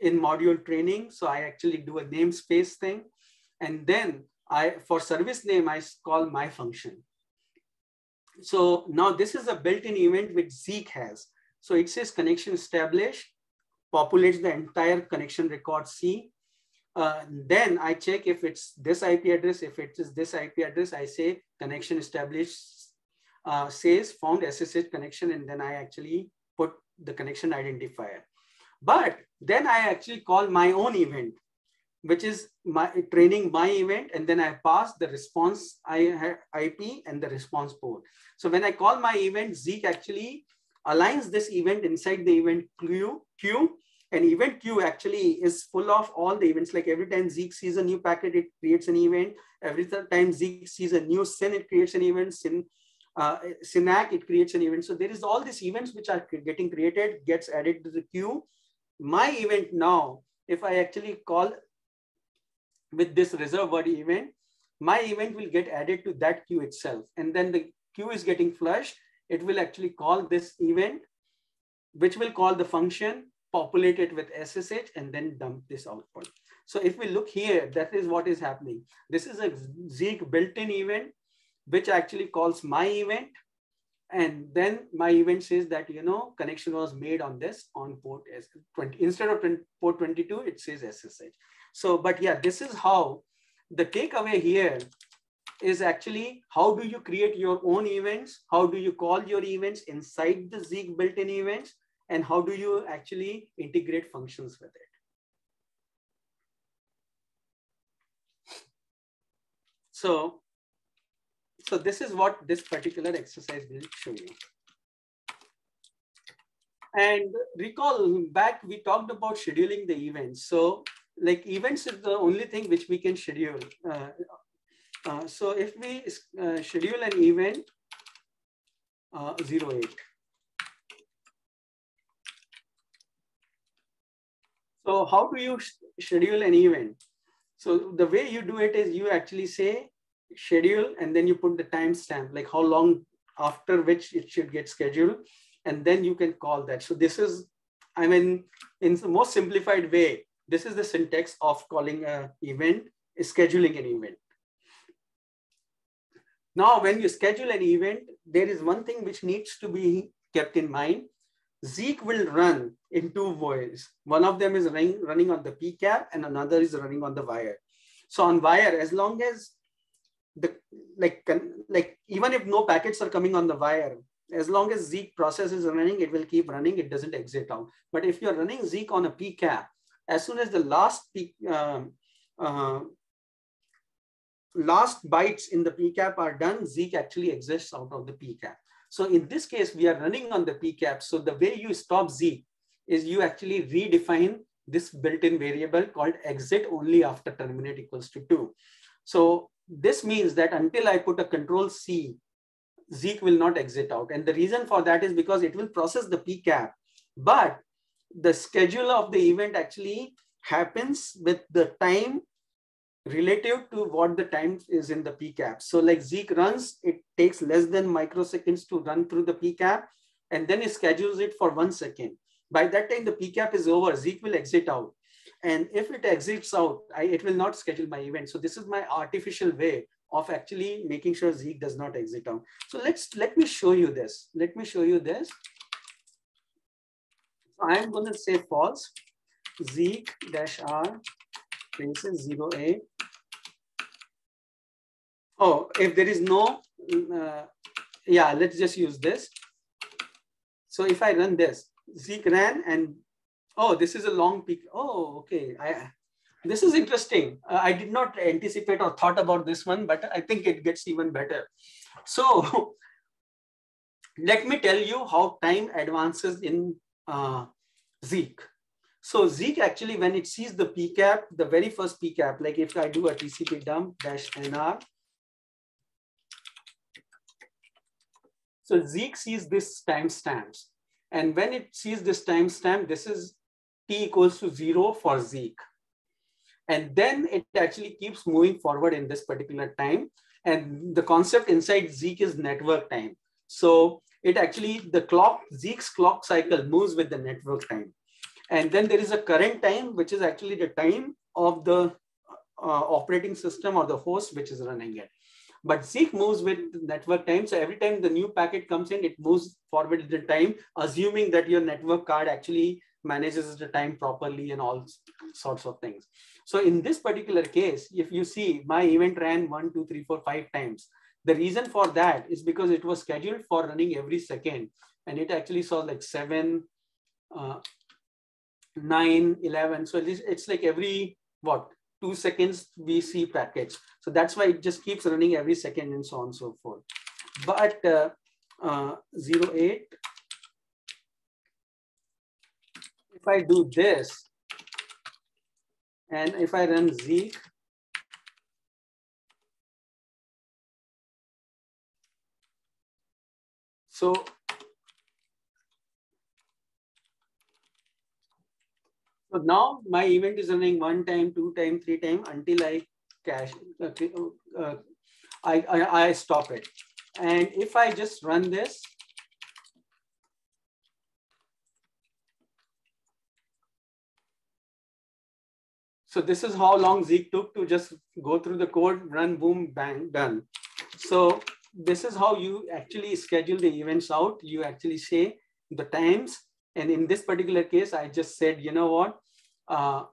in module training. So I actually do a namespace thing. And then I, for service name, I call my function. So now this is a built-in event which Zeek has. So it says connection established, populates the entire connection record C, uh, then I check if it's this IP address. If it is this IP address, I say connection established uh, says found SSH connection, and then I actually put the connection identifier. But then I actually call my own event, which is my training my event, and then I pass the response IP and the response port. So when I call my event, Zeek actually aligns this event inside the event queue, queue an event queue actually is full of all the events. Like every time Zeek sees a new packet, it creates an event. Every time Zeek sees a new SYN, it creates an event. SYN, uh, SYN-ACK, it creates an event. So there is all these events which are getting created, gets added to the queue. My event now, if I actually call with this reserve word event, my event will get added to that queue itself. And then the queue is getting flushed. It will actually call this event, which will call the function populate it with SSH and then dump this output. So if we look here, that is what is happening. This is a Zeek built-in event, which actually calls my event. And then my event says that, you know, connection was made on this on port S20. Instead of port 22, it says SSH. So, but yeah, this is how the takeaway here is actually how do you create your own events? How do you call your events inside the Zeek built-in events? And how do you actually integrate functions with it. So, so this is what this particular exercise will show you. And recall back, we talked about scheduling the events. So like events is the only thing which we can schedule. Uh, uh, so if we uh, schedule an event, uh, 08. So how do you schedule an event? So the way you do it is you actually say schedule and then you put the timestamp, like how long after which it should get scheduled. And then you can call that. So this is, I mean, in the most simplified way, this is the syntax of calling an event, scheduling an event. Now, when you schedule an event, there is one thing which needs to be kept in mind. Zeek will run in two ways. One of them is running, running on the PCAP and another is running on the wire. So on wire, as long as the like like even if no packets are coming on the wire, as long as Zeek process is running, it will keep running. It doesn't exit out. But if you're running Zeek on a PCAP, as soon as the last P, uh, uh, last bytes in the PCAP are done, Zeek actually exists out of the PCAP. So in this case, we are running on the PCAP. So the way you stop Z is you actually redefine this built-in variable called exit only after terminate equals to two. So this means that until I put a control C, Zeek will not exit out. And the reason for that is because it will process the PCAP, but the schedule of the event actually happens with the time relative to what the time is in the PCAP. So like Zeek runs, it takes less than microseconds to run through the PCAP, and then it schedules it for one second. By that time, the PCAP is over, Zeek will exit out. And if it exits out, I, it will not schedule my event. So this is my artificial way of actually making sure Zeek does not exit out. So let's let me show you this. Let me show you this. I'm going to say false. Zeek dash R traces 08 Oh, if there is no, uh, yeah, let's just use this. So if I run this, Zeek ran and, oh, this is a long peak. Oh, okay. I, this is interesting. Uh, I did not anticipate or thought about this one, but I think it gets even better. So *laughs* let me tell you how time advances in uh, Zeek. So Zeek actually, when it sees the PCAP, the very first PCAP, like if I do a tcpdump dash NR, So Zeek sees this timestamps. And when it sees this timestamp, this is t equals to zero for Zeek. And then it actually keeps moving forward in this particular time. And the concept inside Zeek is network time. So it actually, the clock, Zeek's clock cycle moves with the network time. And then there is a current time, which is actually the time of the uh, operating system or the host which is running it. But Zeek moves with network time. So every time the new packet comes in, it moves forward the time, assuming that your network card actually manages the time properly and all sorts of things. So in this particular case, if you see my event ran one, two, three, four, five times, the reason for that is because it was scheduled for running every second. And it actually saw like seven, uh, nine, 11. So it's, it's like every, what, two seconds we see packets. So that's why it just keeps running every second and so on and so forth. But uh, uh, 08, if I do this, and if I run Zeek, so So now my event is running one time, two time, three time until I cache, uh, uh, I, I, I stop it. And if I just run this, So this is how long Zeek took to just go through the code, run, boom, bang, done. So this is how you actually schedule the events out. You actually say the times. And in this particular case, I just said, you know what, uh,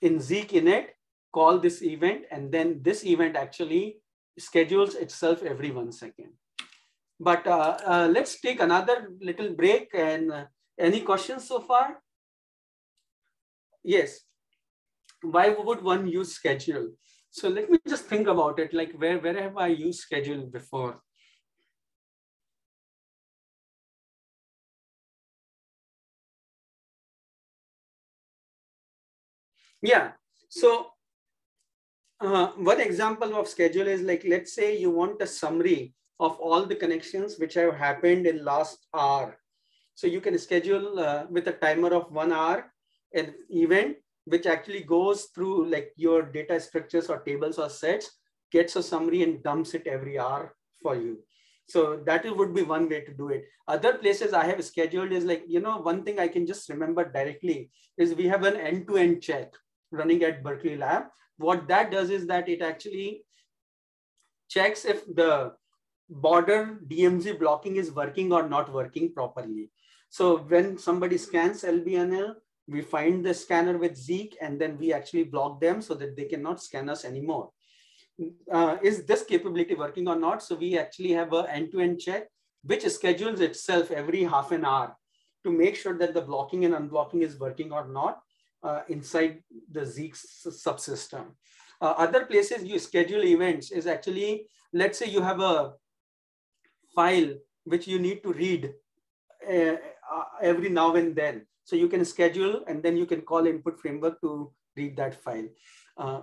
in Zeek init, call this event, and then this event actually schedules itself every one second. But uh, uh, let's take another little break. And uh, any questions so far? Yes. Why would one use schedule? So let me just think about it. Like where, where have I used schedule before? Yeah. So uh, one example of schedule is like, let's say you want a summary of all the connections which have happened in last hour. So you can schedule uh, with a timer of one hour an event which actually goes through like your data structures or tables or sets, gets a summary and dumps it every hour for you. So that would be one way to do it. Other places I have scheduled is like, you know, one thing I can just remember directly is we have an end-to-end -end check running at Berkeley Lab. What that does is that it actually checks if the border DMZ blocking is working or not working properly. So when somebody scans LBNL, we find the scanner with Zeek and then we actually block them so that they cannot scan us anymore. Uh, is this capability working or not? So we actually have an end-to-end -end check, which schedules itself every half an hour to make sure that the blocking and unblocking is working or not uh, inside the Zeek subsystem. Uh, other places you schedule events is actually, let's say you have a file which you need to read uh, uh, every now and then. So you can schedule and then you can call input framework to read that file. Uh,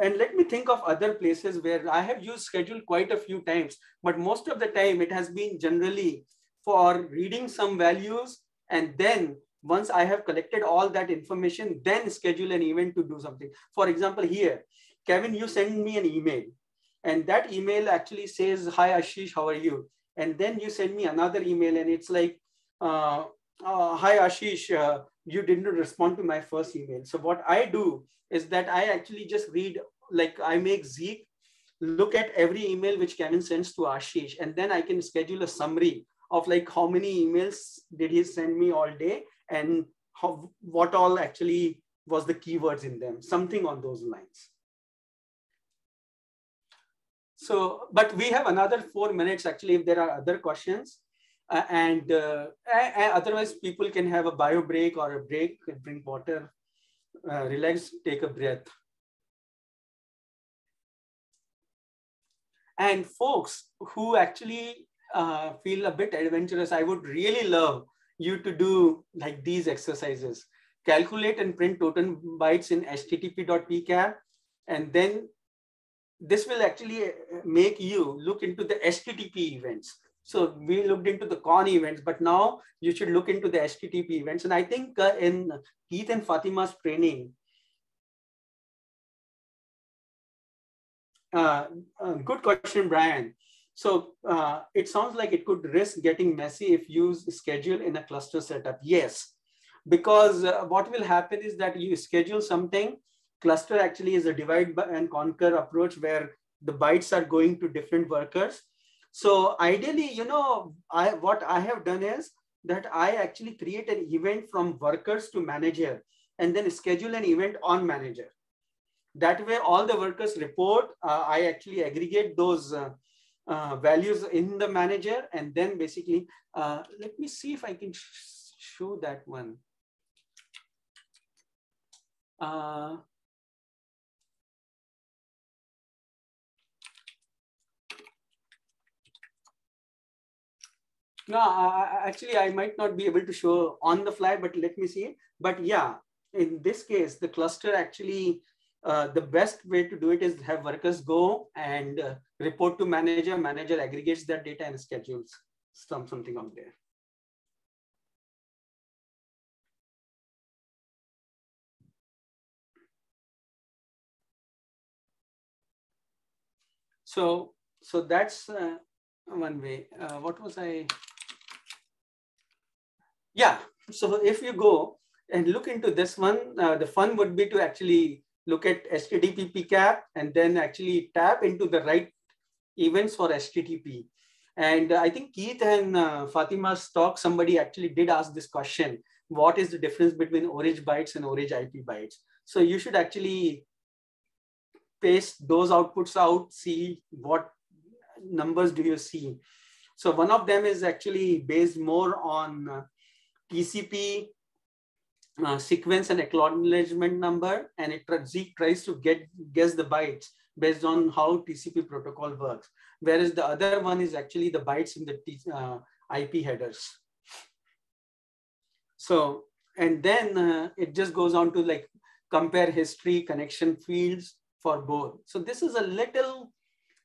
and let me think of other places where I have used schedule quite a few times, but most of the time it has been generally for reading some values and then once I have collected all that information, then schedule an event to do something. For example, here, Kevin, you send me an email and that email actually says, hi, Aashish, how are you? And then you send me another email and it's like, uh, uh, hi, Aashish, uh, you didn't respond to my first email. So what I do is that I actually just read, like I make Zeek look at every email which Kevin sends to Aashish, and then I can schedule a summary of like how many emails did he send me all day and how, what all actually was the keywords in them, something on those lines. So, but we have another four minutes actually if there are other questions. Uh, and uh, otherwise people can have a bio break or a break, drink water, uh, relax, take a breath. And folks who actually uh, feel a bit adventurous, I would really love you to do like these exercises. Calculate and print total bytes in http.pcap. And then this will actually make you look into the HTTP events. So we looked into the conn events, but now you should look into the HTTP events. And I think uh, in Keith and Fatema's training, uh, uh, good question, Brian. So uh, it sounds like it could risk getting messy if you schedule in a cluster setup. Yes, because uh, what will happen is that you schedule something, cluster actually is a divide and conquer approach where the bytes are going to different workers so ideally, you know, I what I have done is that I actually create an event from workers to manager and then schedule an event on manager. That way, all the workers report. Uh, I actually aggregate those uh, values in the manager and then basically, uh, let me see if I can sh show that one. Uh, No, actually, I might not be able to show on the fly, but let me see. But yeah, in this case, the cluster actually, uh, the best way to do it is have workers go and uh, report to manager. Manager aggregates that data and schedules some something out there. So, so that's uh, one way. Uh, what was I? Yeah, so if you go and look into this one, uh, the fun would be to actually look at HTTP PCAP and then actually tap into the right events for HTTP. And I think Keith and uh, Fatema's talk, somebody actually did ask this question. What is the difference between ORIG bytes and ORIG IP bytes? So you should actually paste those outputs out, see what numbers do you see. So one of them is actually based more on uh, TCP uh, sequence and acknowledgement number, and it Zeek tries to get guess the bytes based on how TCP protocol works. Whereas the other one is actually the bytes in the uh, IP headers. So, and then uh, it just goes on to like compare history, connection fields for both. So this is a little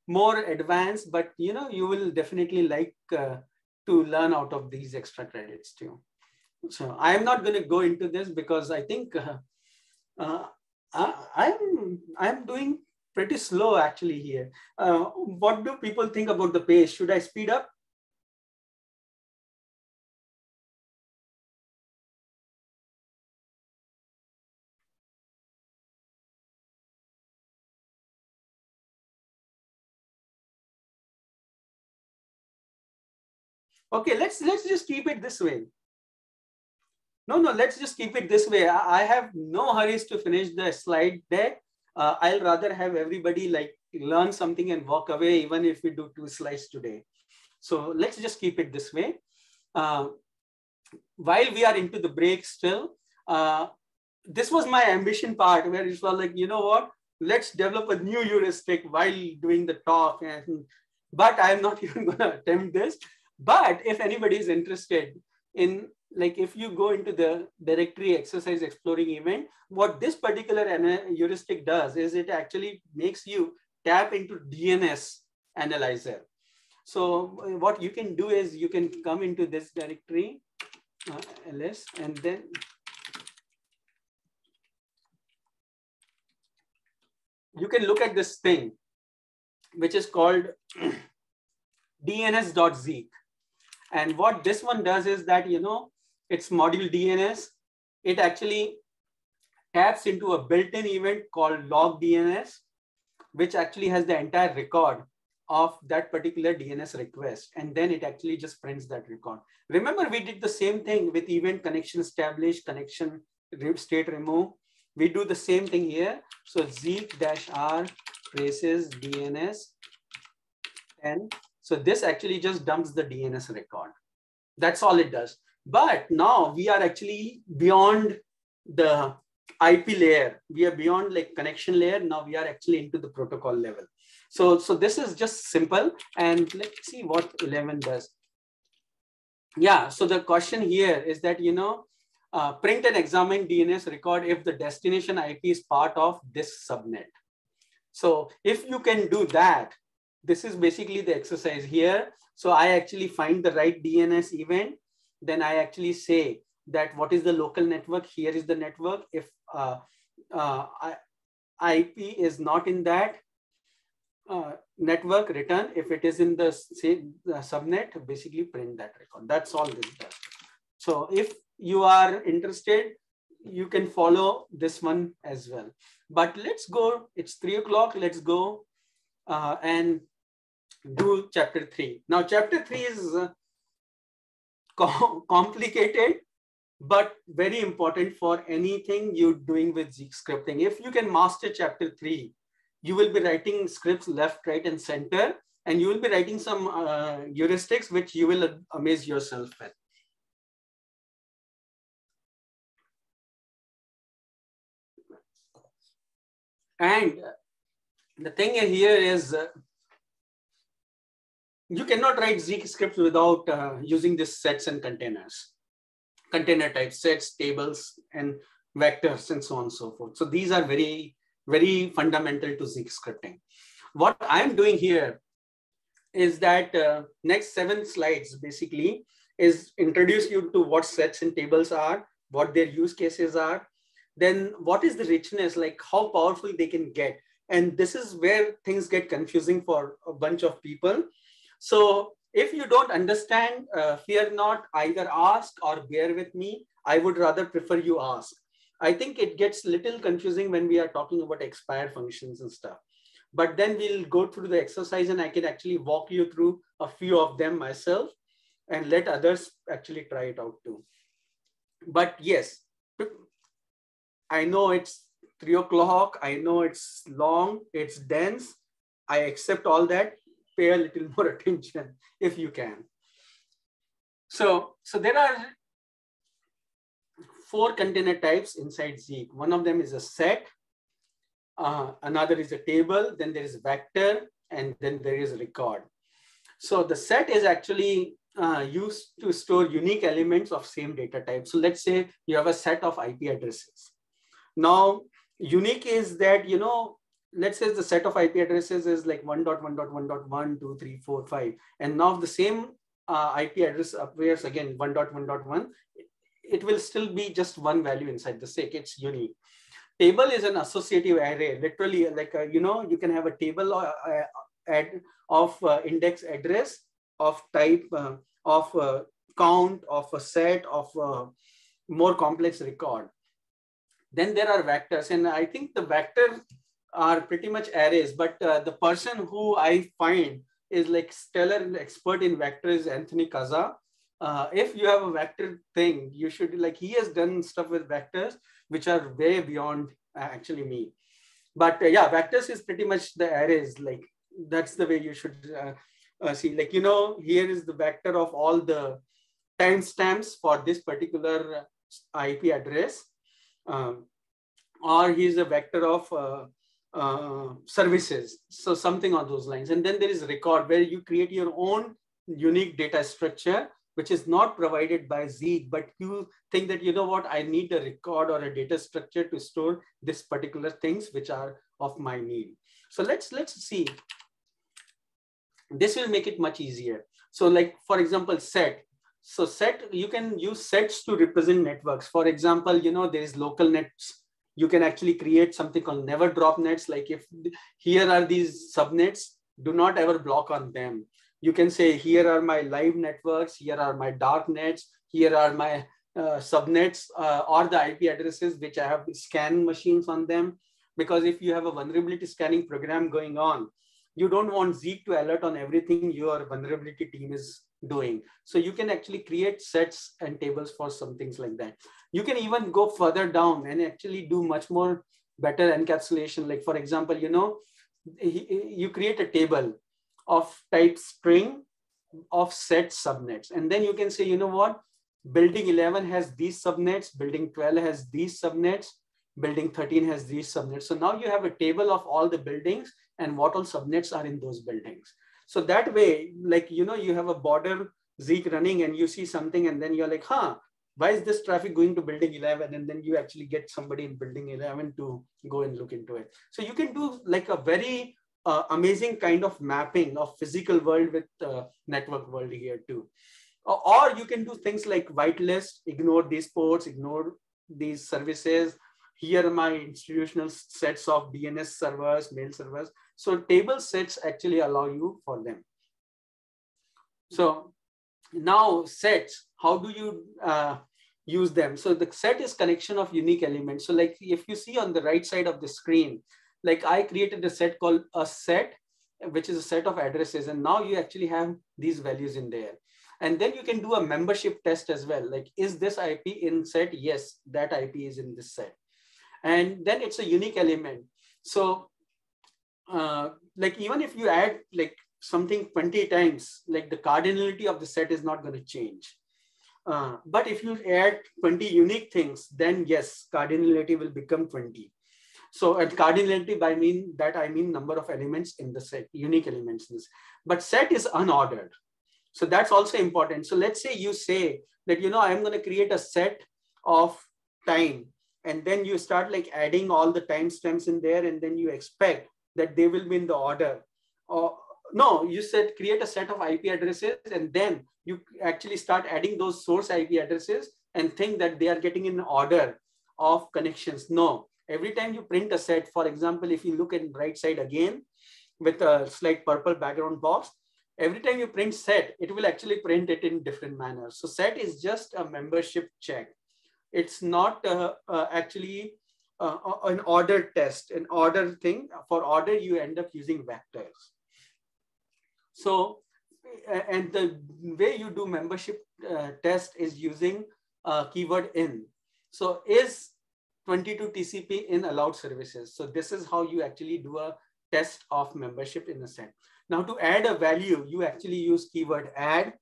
more advanced, but you know, you will definitely like uh, to learn out of these extra credits too. So I'm not going to go into this because I think uh, uh, I, am I'm doing pretty slow actually here. Uh, what do people think about the pace? Should I speed up? Okay, let's let's just keep it this way. No, no, let's just keep it this way. I have no hurries to finish the slide deck. Uh, I'll rather have everybody like learn something and walk away, even if we do two slides today. So let's just keep it this way. Uh, while we are into the break still, uh, this was my ambition part where it was like, you know what, let's develop a new heuristic while doing the talk. And, but I'm not *laughs* even gonna attempt this. But if anybody is interested in like if you go into the directory exercise exploring event, what this particular heuristic does is it actually makes you tap into DNS analyzer. So uh, what you can do is you can come into this directory, uh, ls, and then you can look at this thing, which is called *clears throat* dns.zeek. And what this one does is that, you know, it's module DNS. It actually taps into a built-in event called log DNS, which actually has the entire record of that particular DNS request. And then it actually just prints that record. Remember, we did the same thing with event connection established, connection state remove. We do the same thing here. So zeek-r traces DNS and so this actually just dumps the DNS record. That's all it does. But now we are actually beyond the IP layer. We are beyond like connection layer. Now we are actually into the protocol level. So, so this is just simple. And let's see what 11 does. Yeah, so the question here is that, you know, uh, print and examine DNS record if the destination IP is part of this subnet. So if you can do that, this is basically the exercise here. So I actually find the right DNS event. Then I actually say that what is the local network? Here is the network. If uh, uh, IP is not in that uh, network, return. If it is in the say, subnet, basically print that record. That's all this does. So if you are interested, you can follow this one as well. But let's go, it's three o'clock, let's go uh, and do chapter three. Now, chapter three is uh, com complicated, but very important for anything you're doing with scripting. If you can master chapter three, you will be writing scripts left, right, and center, and you will be writing some uh, heuristics which you will amaze yourself with. And the thing here is uh, you cannot write Zeek scripts without uh, using these sets and containers, container types, sets, tables, and vectors, and so on and so forth. So these are very, very fundamental to Zeek scripting. What I'm doing here is that uh, next seven slides basically is introduce you to what sets and tables are, what their use cases are, then what is the richness, like how powerful they can get. And this is where things get confusing for a bunch of people so if you don't understand, uh, fear not, either ask or bear with me. I would rather prefer you ask. I think it gets little confusing when we are talking about expire functions and stuff. But then we'll go through the exercise and I can actually walk you through a few of them myself and let others actually try it out too. But yes, I know it's three o'clock. I know it's long, it's dense. I accept all that pay a little *laughs* more attention if you can. So, so there are four container types inside Zeek. One of them is a set, uh, another is a table, then there is vector, and then there is record. So the set is actually uh, used to store unique elements of same data type. So let's say you have a set of IP addresses. Now, unique is that, you know, let's say the set of IP addresses is like 1.1.1.1, 2, 3, 4, 5. And now the same uh, IP address appears again 1.1.1, it will still be just one value inside the SIG. It's unique. Table is an associative array. Literally, like uh, you know, you can have a table uh, uh of uh, index address of type uh, of uh, count of a set of more complex record. Then there are vectors, and I think the vectors are pretty much arrays. But the person who I find is like stellar expert in vectors, Anthony Kasza. Uh, if you have a vector thing, you should like he has done stuff with vectors, which are way beyond uh, actually me. But uh, yeah, vectors is pretty much the arrays. Like that's the way you should uh, uh, see. Like you know, here is the vector of all the timestamps for this particular IP address, um, or he's a vector of uh, services. So something on those lines. And then there is record where you create your own unique data structure, which is not provided by Zeek, but you think that, you know what, I need a record or a data structure to store this particular things which are of my need. So let's, let's see. This will make it much easier. So like, for example, set. So set, you can use sets to represent networks. For example, you know, there is local nets you can actually create something called never drop nets. Like if here are these subnets, do not ever block on them. You can say, here are my live networks, here are my dark nets, here are my uh, subnets uh, or the IP addresses, which I have scan machines on them. Because if you have a vulnerability scanning program going on, you don't want Zeek to alert on everything your vulnerability team is doing. So you can actually create sets and tables for some things like that. You can even go further down and actually do much more better encapsulation. Like for example, you know, you create a table of type string of set subnets. And then you can say, you know what, building 11 has these subnets, building 12 has these subnets, building 13 has these subnets. So now you have a table of all the buildings and what all subnets are in those buildings. So that way, like, you know, you have a border Zeek running and you see something and then you're like, huh, why is this traffic going to building 11? And then you actually get somebody in building 11 to go and look into it. So you can do like a very uh, amazing kind of mapping of physical world with uh, network world here too. Or you can do things like whitelist, ignore these ports, ignore these services. Here are my institutional sets of DNS servers, mail servers. So table sets actually allow you for them. So now sets, how do you uh, use them? So the set is collection of unique elements. So like if you see on the right side of the screen, like I created a set called a set, which is a set of addresses. And now you actually have these values in there. And then you can do a membership test as well. Like, is this IP in set? Yes, that IP is in this set. And then it's a unique element. So uh, like even if you add like something 20 times, like the cardinality of the set is not going to change. Uh, but if you add 20 unique things, then yes, cardinality will become 20. So at cardinality, by mean that I mean number of elements in the set, unique elements. But set is unordered. So that's also important. So let's say you say that, you know, I'm going to create a set of time and then you start like adding all the timestamps in there and then you expect that they will be in the order. Or no, you said create a set of IP addresses and then you actually start adding those source IP addresses and think that they are getting in order of connections. No, every time you print a set, for example, if you look at right side again with a slight purple background box, every time you print set, it will actually print it in different manners. So set is just a membership check. It's not uh, uh, actually uh, an order test, an order thing. For order, you end up using vectors. So, and the way you do membership uh, test is using uh, keyword in. So is 22 TCP in allowed services. So this is how you actually do a test of membership in a set. Now to add a value, you actually use keyword add.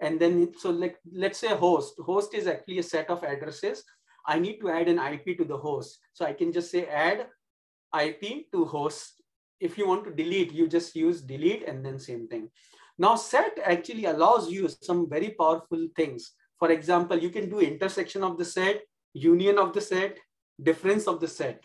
And then, so like, let's say host. Host is actually a set of addresses I need to add an IP to the host. So I can just say add IP to host. If you want to delete, you just use delete and then same thing. Now set actually allows you some very powerful things. For example, you can do intersection of the set, union of the set, difference of the set.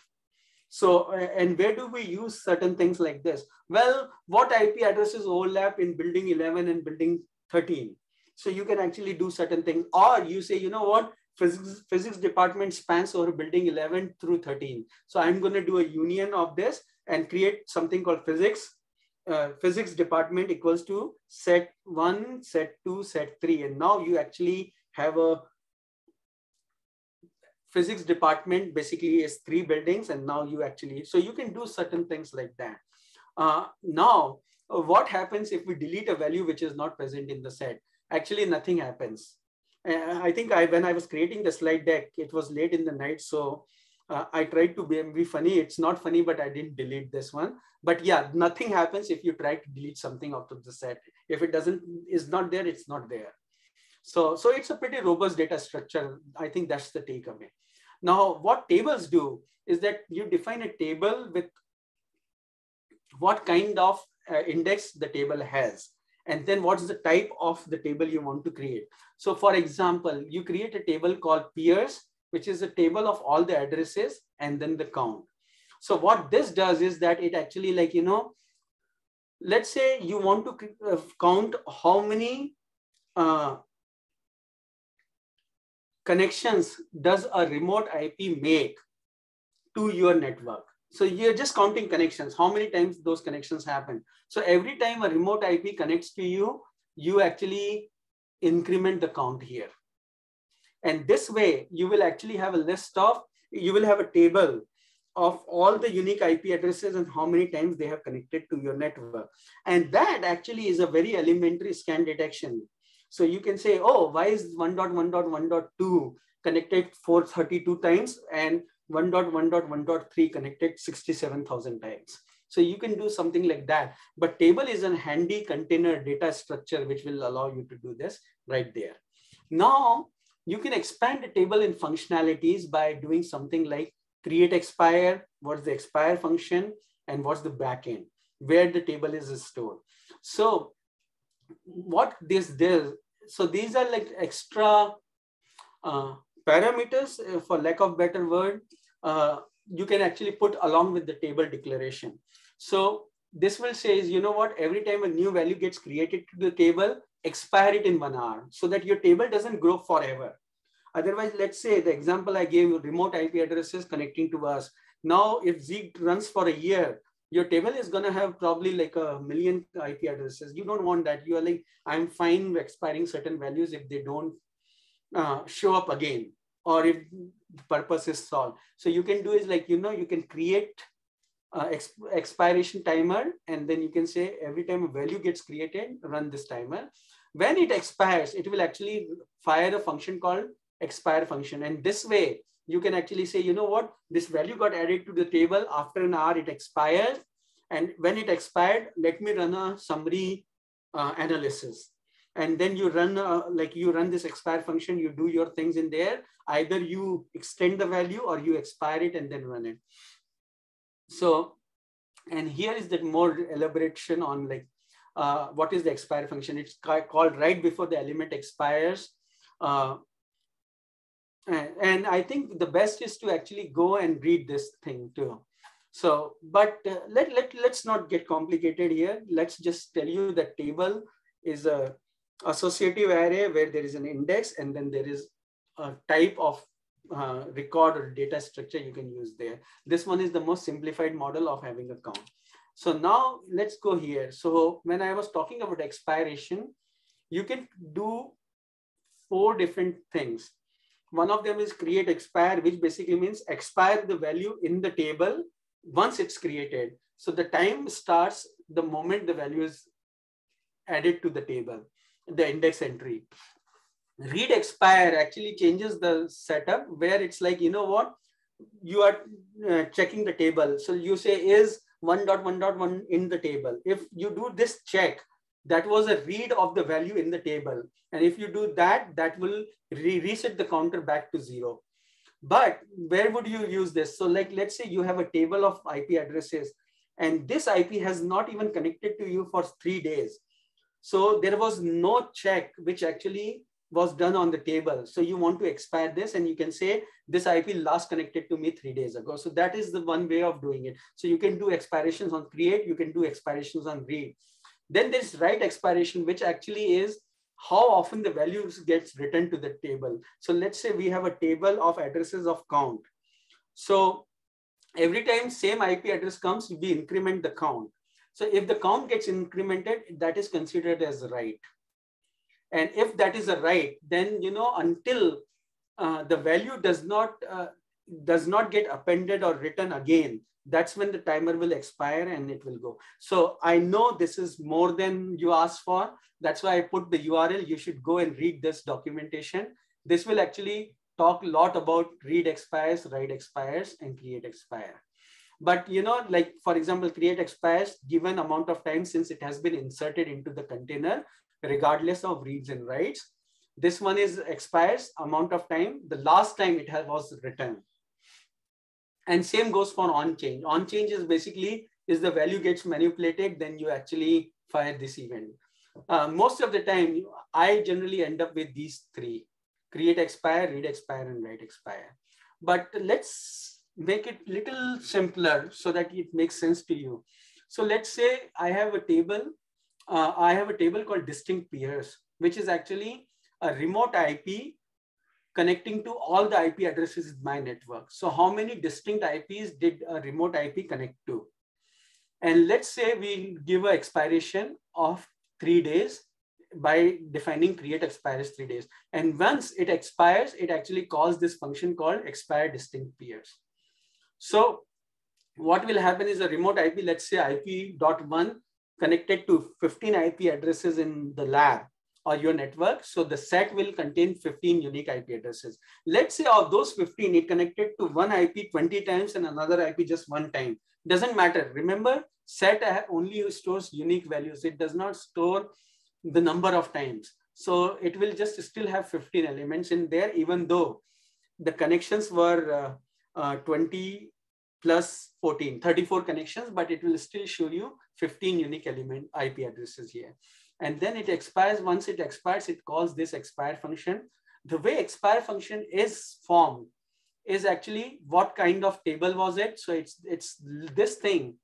So, uh, and where do we use certain things like this? Well, what IP addresses overlap in building 11 and building 13? So you can actually do certain things. Or you say, you know what, physics, physics department spans over building 11 through 13. So I'm going to do a union of this and create something called physics. Uh, physics department equals to set one, set two, set three. And now you actually have a physics department basically is three buildings and now you actually, so you can do certain things like that. Uh, now, uh, what happens if we delete a value which is not present in the set? Actually, nothing happens. Uh, I think I, when I was creating the slide deck, it was late in the night. So uh, I tried to be, be funny. It's not funny, but I didn't delete this one. But yeah, nothing happens if you try to delete something out of the set. If it doesn't, is not there, it's not there. So, so it's a pretty robust data structure. I think that's the takeaway. Now, what tables do is that you define a table with what kind of uh, index the table has, and then what's the type of the table you want to create. So for example, you create a table called peers, which is a table of all the addresses and then the count. So what this does is that it actually like, you know, let's say you want to uh, count how many uh, connections does a remote IP make to your network? So you're just counting connections, how many times those connections happen. So every time a remote IP connects to you, you actually increment the count here. And this way, you will actually have a list of, you will have a table of all the unique IP addresses and how many times they have connected to your network. And that actually is a very elementary scan detection. So you can say, oh, why is 1.1.1.2 connected 432 times and 1.1.1.3 connected 67,000 times. So you can do something like that. But table is a handy container data structure which will allow you to do this right there. Now you can expand the table in functionalities by doing something like create expire, what's the expire function, and what's the backend, where the table is stored. So what this does, so these are like extra uh, parameters, uh, for lack of better word, you can actually put along with the table declaration. So this will say is, you know what, every time a new value gets created to the table, expire it in one hour so that your table doesn't grow forever. Otherwise, let's say the example I gave you, remote IP addresses connecting to us. Now, if Zeek runs for a year, your table is going to have probably like a million IP addresses. You don't want that. You are like, I'm fine expiring certain values if they don't uh, show up again or if purpose is solved. So you can do is like, you know, you can create uh, exp expiration timer and then you can say every time a value gets created, run this timer. When it expires, it will actually fire a function called expire function. And this way you can actually say, you know what, this value got added to the table after an hour, it expires. And when it expired, let me run a summary uh, analysis and then you run uh, like you run this expire function you do your things in there. Either you extend the value or you expire it and then run it. So and here is the more elaboration on like uh, what is the expire function? It's called right before the element expires. Uh, and, and i think the best is to actually go and read this thing too. So but uh, let, let let's not get complicated here. Let's just tell you that table is a associative array where there is an index and then there is a type of uh, record or data structure you can use there. This one is the most simplified model of having a count. So now let's go here. So when I was talking about expiration, you can do four different things. One of them is create expire, which basically means expire the value in the table once it's created. So the time starts the moment the value is added to the table the index entry. Read expire actually changes the setup where it's like, you know what, you are uh, checking the table. So you say is 1.1.1 in the table. If you do this check, that was a read of the value in the table. And if you do that, that will re reset the counter back to zero. But where would you use this? So like, let's say you have a table of IP addresses and this IP has not even connected to you for three days. So there was no check which actually was done on the table. So you want to expire this and you can say this IP last connected to me three days ago. So that is the one way of doing it. So you can do expirations on create, you can do expirations on read. Then there's write expiration, which actually is how often the values gets written to the table. So let's say we have a table of addresses of count. So every time same IP address comes, we increment the count. So if the count gets incremented, that is considered as write. And if that is a write, then, you know, until uh, the value does not, uh, does not get appended or written again, that's when the timer will expire and it will go. So I know this is more than you asked for. That's why I put the URL. You should go and read this documentation. This will actually talk a lot about read expires, write expires, and create expire. But you know, like for example, create expires given amount of time since it has been inserted into the container, regardless of reads and writes. This one is expires amount of time, the last time it has, was written. And same goes for on change. On change is basically is the value gets manipulated, then you actually fire this event. Uh, most of the time, I generally end up with these three, create expire, read expire, and write expire. But let's make it little simpler so that it makes sense to you. So let's say I have a table uh, I have a table called distinct peers, which is actually a remote IP connecting to all the IP addresses in my network. So how many distinct IPs did a remote IP connect to? And let's say we give an expiration of three days by defining create expires three days. And once it expires, it actually calls this function called expire distinct peers. So what will happen is a remote IP, let's say IP.1 connected to 15 IP addresses in the lab or your network. So the set will contain 15 unique IP addresses. Let's say of those 15, it connected to one IP 20 times and another IP just one time. Doesn't matter. Remember, set only stores unique values. It does not store the number of times. So it will just still have 15 elements in there, even though the connections were uh, uh, 20 plus 14, 34 connections, but it will still show you 15 unique element IP addresses here. And then it expires. Once it expires, it calls this expire function. The way expire function is formed is actually what kind of table was it? So it's, it's this thing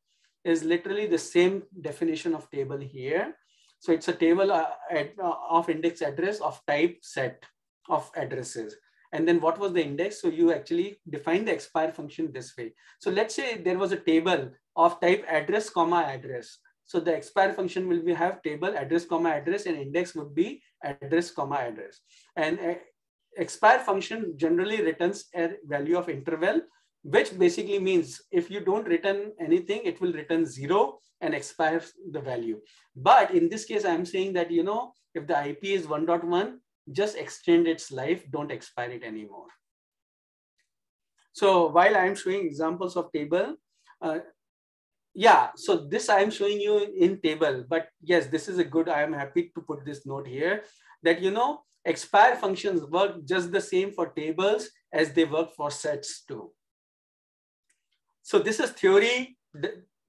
is literally the same definition of table here. So it's a table uh, uh, of index address of type set of addresses. And then what was the index? So you actually define the expire function this way. So let's say there was a table of type address comma address. So the expire function will be have table address comma address and index would be address comma address. And uh, expire function generally returns a value of interval, which basically means if you don't return anything, it will return zero and expire the value. But in this case, I'm saying that, you know, if the IP is 1.1, just extend its life, don't expire it anymore. So while I'm showing examples of table, uh, yeah, so this I'm showing you in table, but yes, this is a good, I'm happy to put this note here that, you know, expire functions work just the same for tables as they work for sets too. So this is theory.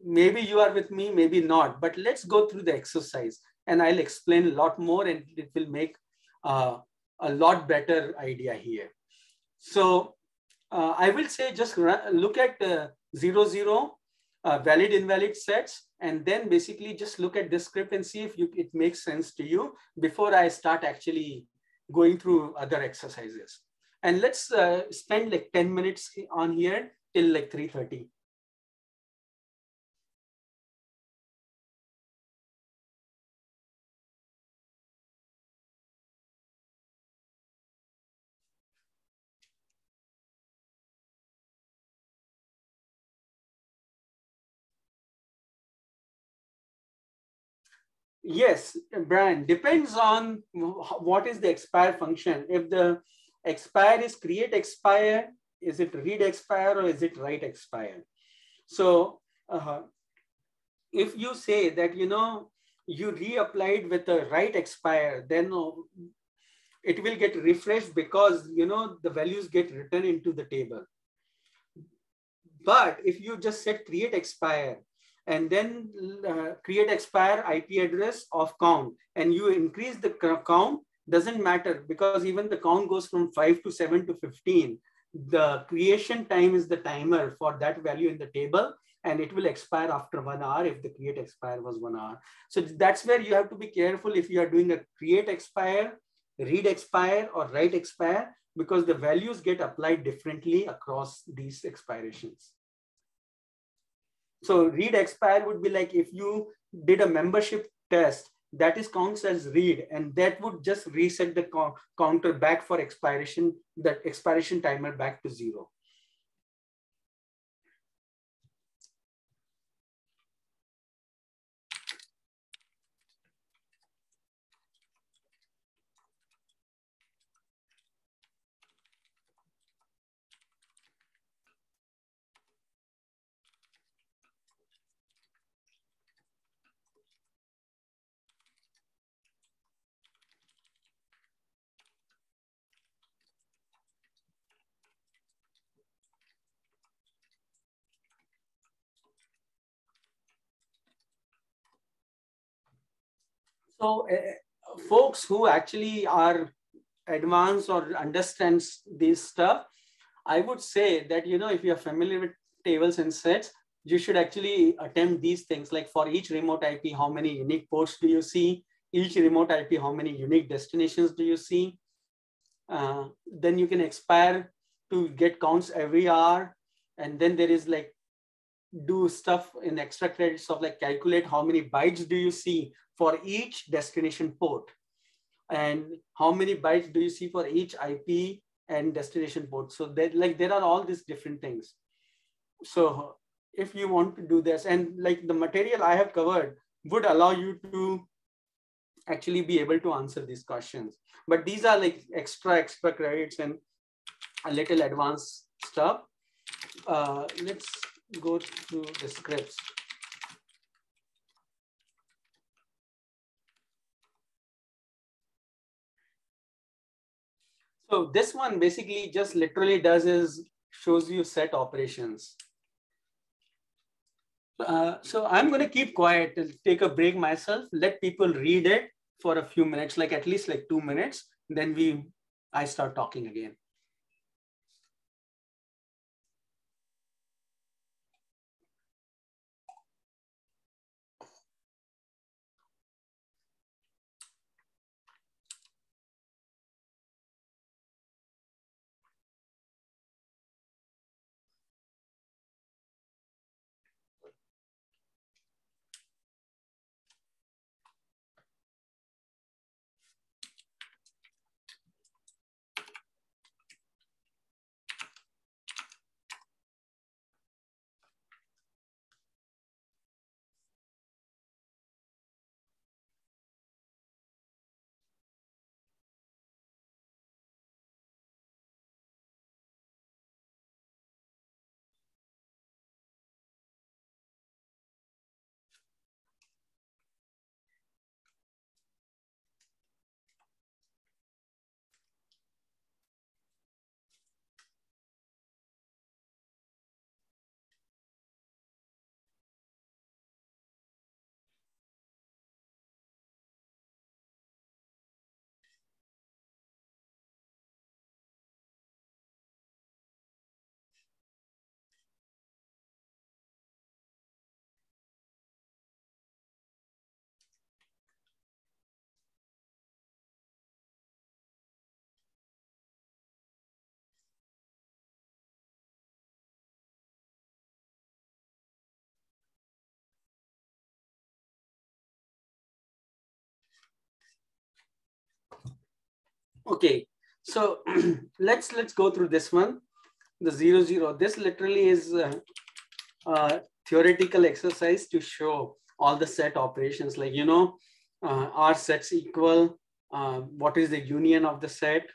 Maybe you are with me, maybe not, but let's go through the exercise and I'll explain a lot more and it will make uh, a lot better idea here. So uh, I will say just look at uh, zero, zero, uh, valid, invalid sets, and then basically just look at this script and see if you, it makes sense to you before I start actually going through other exercises. And let's uh, spend like 10 minutes on here till like 3.30. Yes, Brian, depends on what is the expire function. If the expire is create expire, is it read expire or is it write expire? So uh, if you say that, you know, you reapplied with a write expire, then uh, it will get refreshed because, you know, the values get written into the table. But if you just set create expire, and then uh, create expire IP address of count. And you increase the count doesn't matter because even the count goes from 5 to 7 to 15 the creation time is the timer for that value in the table and it will expire after one hour if the create expire was one hour. So that's where you have to be careful if you are doing a create expire read expire or write expire because the values get applied differently across these expirations so read expire would be like if you did a membership test that is counts as read and that would just reset the counter back for expiration that expiration timer back to zero So uh, folks who actually are advanced or understands this stuff, I would say that, you know, if you're familiar with tables and sets, you should actually attempt these things like for each remote IP, how many unique ports do you see? Each remote IP, how many unique destinations do you see? Uh, then you can expire to get counts every hour. And then there is like do stuff in extra credits of like calculate how many bytes do you see for each destination port and how many bytes do you see for each IP and destination port. So that like there are all these different things. So if you want to do this and like the material I have covered would allow you to actually be able to answer these questions. But these are like extra, extra credits and a little advanced stuff. Uh, let's go to the scripts. So this one basically just literally does is shows you set operations. Uh, so I'm going to keep quiet, and take a break myself, let people read it for a few minutes, like at least like two minutes. Then we, I start talking again. Okay, so *clears throat* let's let's go through this one, the zero zero. This literally is a, a theoretical exercise to show all the set operations. Like you know, uh, are sets equal? Uh, what is the union of the set?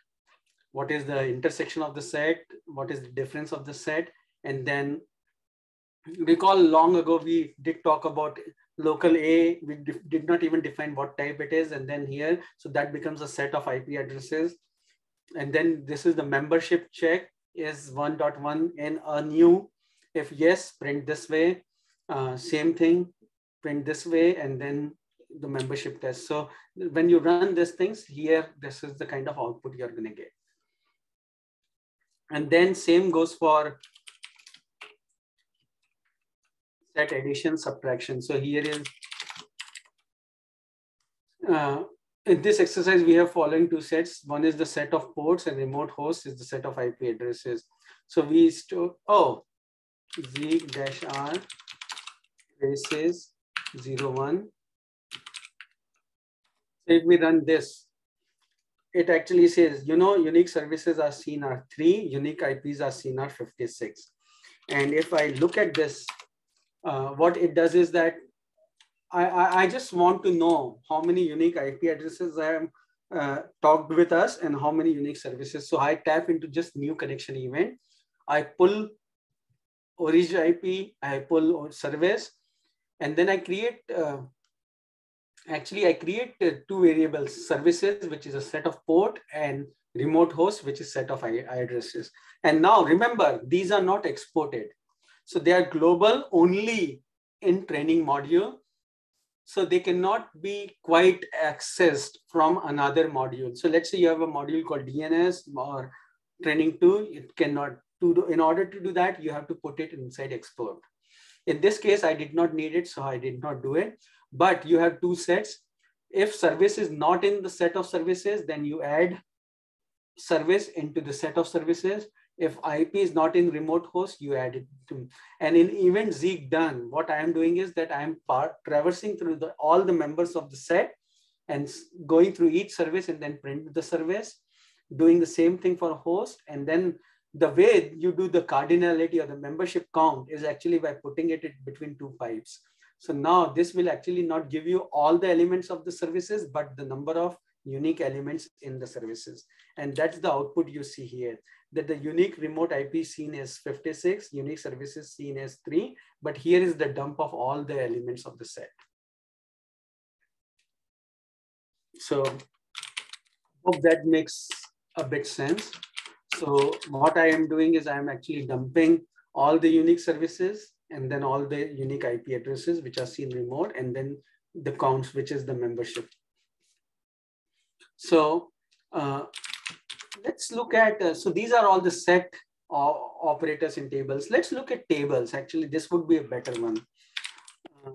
What is the intersection of the set? What is the difference of the set? And then recall long ago we did talk about local A, we did not even define what type it is. And then here, so that becomes a set of IP addresses. And then this is the membership check is 1.1 in a new. If yes, print this way. Uh, same thing, print this way. And then the membership test. So when you run these things here, this is the kind of output you're going to get. And then same goes for set addition subtraction. So here is, uh, in this exercise, we have following two sets. One is the set of ports and remote host is the set of IP addresses. So we store, oh, Zeek dash R traces zero one. So if we run this, it actually says, you know, unique services are seen are three, unique IPs are seen are 56. And if I look at this, uh, what it does is that I, I, I, just want to know how many unique IP addresses I am uh, talked with us and how many unique services. So I tap into just new connection event. I pull origin IP, I pull service, and then I create uh, actually I create uh, two variables, services, which is a set of port and remote host, which is set of addresses. And now remember, these are not exported. So they are global only in training module. So they cannot be quite accessed from another module. So let's say you have a module called DNS or training two, it cannot, to do, in order to do that, you have to put it inside export. In this case, I did not need it, so I did not do it but you have two sets. If service is not in the set of services, then you add service into the set of services. If IP is not in remote host, you add it to. And in event Zeek done, what I am doing is that I am part, traversing through the, all the members of the set and going through each service and then print the service, doing the same thing for host. And then the way you do the cardinality or the membership count is actually by putting it between two pipes. So now this will actually not give you all the elements of the services, but the number of unique elements in the services. And that's the output you see here, that the unique remote IP seen as 56, unique services seen as three, but here is the dump of all the elements of the set. So hope that makes a bit sense. So what I am doing is I'm actually dumping all the unique services and then all the unique IP addresses which are seen remote, and then the counts, which is the membership. So uh, let's look at, uh, so these are all the set operators in tables. Let's look at tables. Actually, this would be a better one. Uh,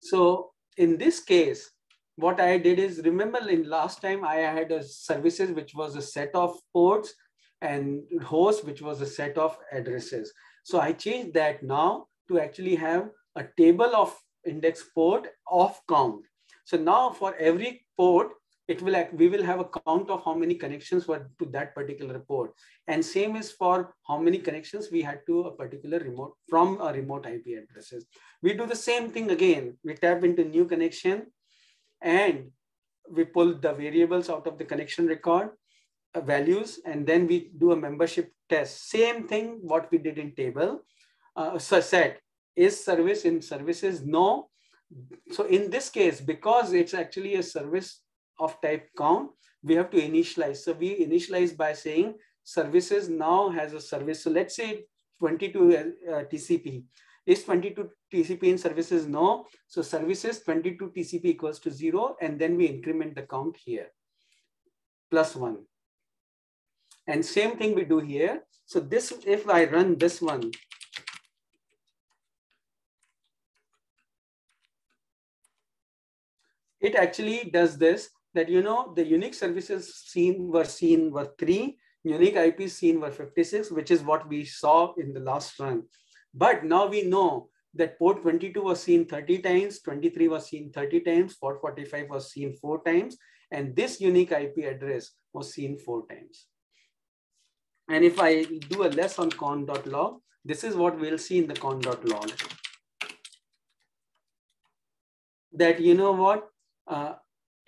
so in this case, what I did is remember in last time I had a services which was a set of ports and host which was a set of addresses. So I changed that now to actually have a table of index port of count. So now for every port, it will act. we will have a count of how many connections were to that particular port. And same is for how many connections we had to a particular remote from a remote IP addresses. We do the same thing again. We tap into new connection and we pull the variables out of the connection record uh, values and then we do a membership test. Same thing what we did in table. Uh, so set is service in services no. So in this case, because it's actually a service of type count, we have to initialize. So we initialize by saying services now has a service. So let's say 22 uh, TCP. Is 22 TCP in services? No. So services 22 TCP equals to zero. And then we increment the count here. Plus one. And same thing we do here. So this, if I run this one, it actually does this, that you know, the unique services seen were seen were three, unique IPs seen were 56, which is what we saw in the last run. But now we know that port 22 was seen 30 times, 23 was seen 30 times, port 45 was seen four times, and this unique IP address was seen four times. And if I do a less on conn.log, this is what we'll see in the conn.log. That you know what, uh,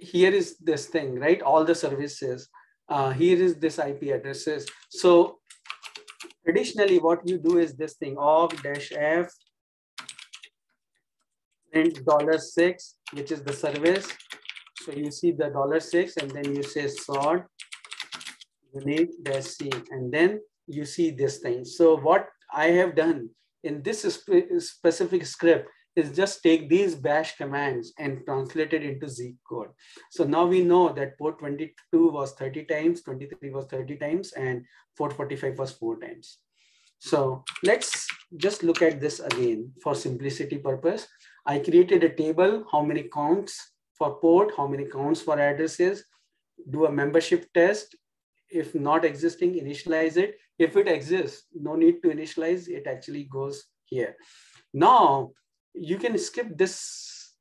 here is this thing, right? All the services. Uh, here is this IP addresses. So traditionally what you do is this thing, awk dash f print dollar six, which is the service. So you see the dollar six and then you say sort unique dash C, and then you see this thing. So what I have done in this specific script is just take these bash commands and translate it into Zeek code. So now we know that port 22 was 30 times, 23 was 30 times, and 445 was four times. So let's just look at this again for simplicity purpose. I created a table, how many counts for port, how many counts for addresses, do a membership test. If not existing, initialize it. If it exists, no need to initialize, it actually goes here. Now, you can skip this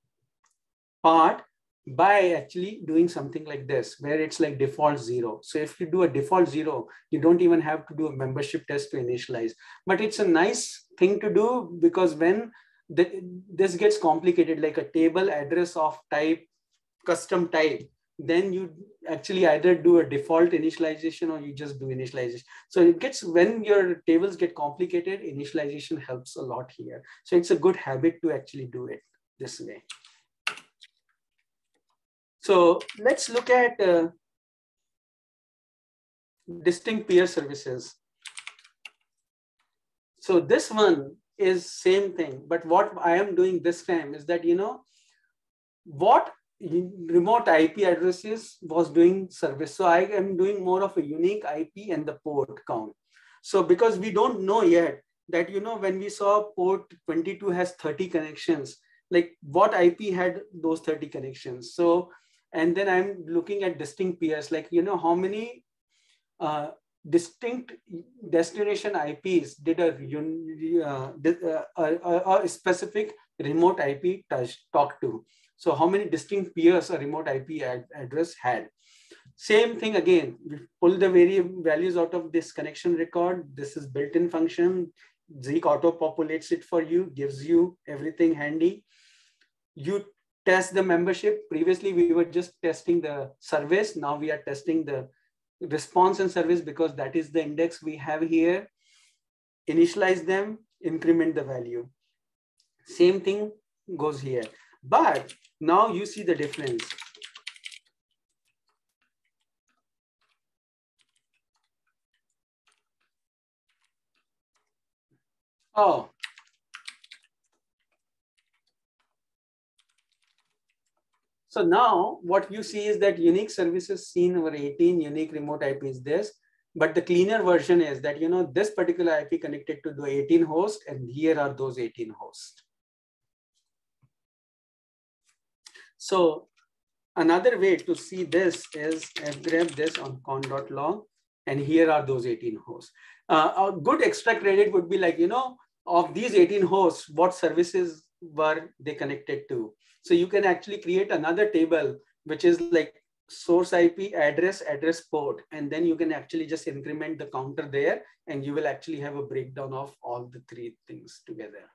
part by actually doing something like this, where it's like default zero. So if you do a default zero, you don't even have to do a membership test to initialize. But it's a nice thing to do because when the, this gets complicated, like a table address of type, custom type, then you actually either do a default initialization or you just do initialization. So it gets, when your tables get complicated, initialization helps a lot here. So it's a good habit to actually do it this way. So let's look at uh, distinct peer services. So this one is same thing, but what I am doing this time is that, you know, what remote IP addresses was doing service. So I am doing more of a unique IP and the port count. So because we don't know yet that, you know, when we saw port 22 has 30 connections, like what IP had those 30 connections. So, and then I'm looking at distinct peers, like, you know, how many uh, distinct destination IPs did a, uh, uh, a, a specific remote IP touch, talk to. So how many distinct peers a remote IP ad address had. Same thing again, we pull the very values out of this connection record. This is built-in function. Zeek auto populates it for you, gives you everything handy. You test the membership. Previously, we were just testing the service. Now we are testing the response and service because that is the index we have here. Initialize them, increment the value. Same thing goes here. But now you see the difference. Oh. So now what you see is that unique services seen over 18 unique remote IP is this, but the cleaner version is that, you know, this particular IP connected to the 18 host and here are those 18 hosts. So another way to see this is grab this on conn.log and here are those 18 hosts. Uh, a good extra credit would be like, you know, of these 18 hosts, what services were they connected to? So you can actually create another table, which is like source IP, address, address port, and then you can actually just increment the counter there and you will actually have a breakdown of all the three things together.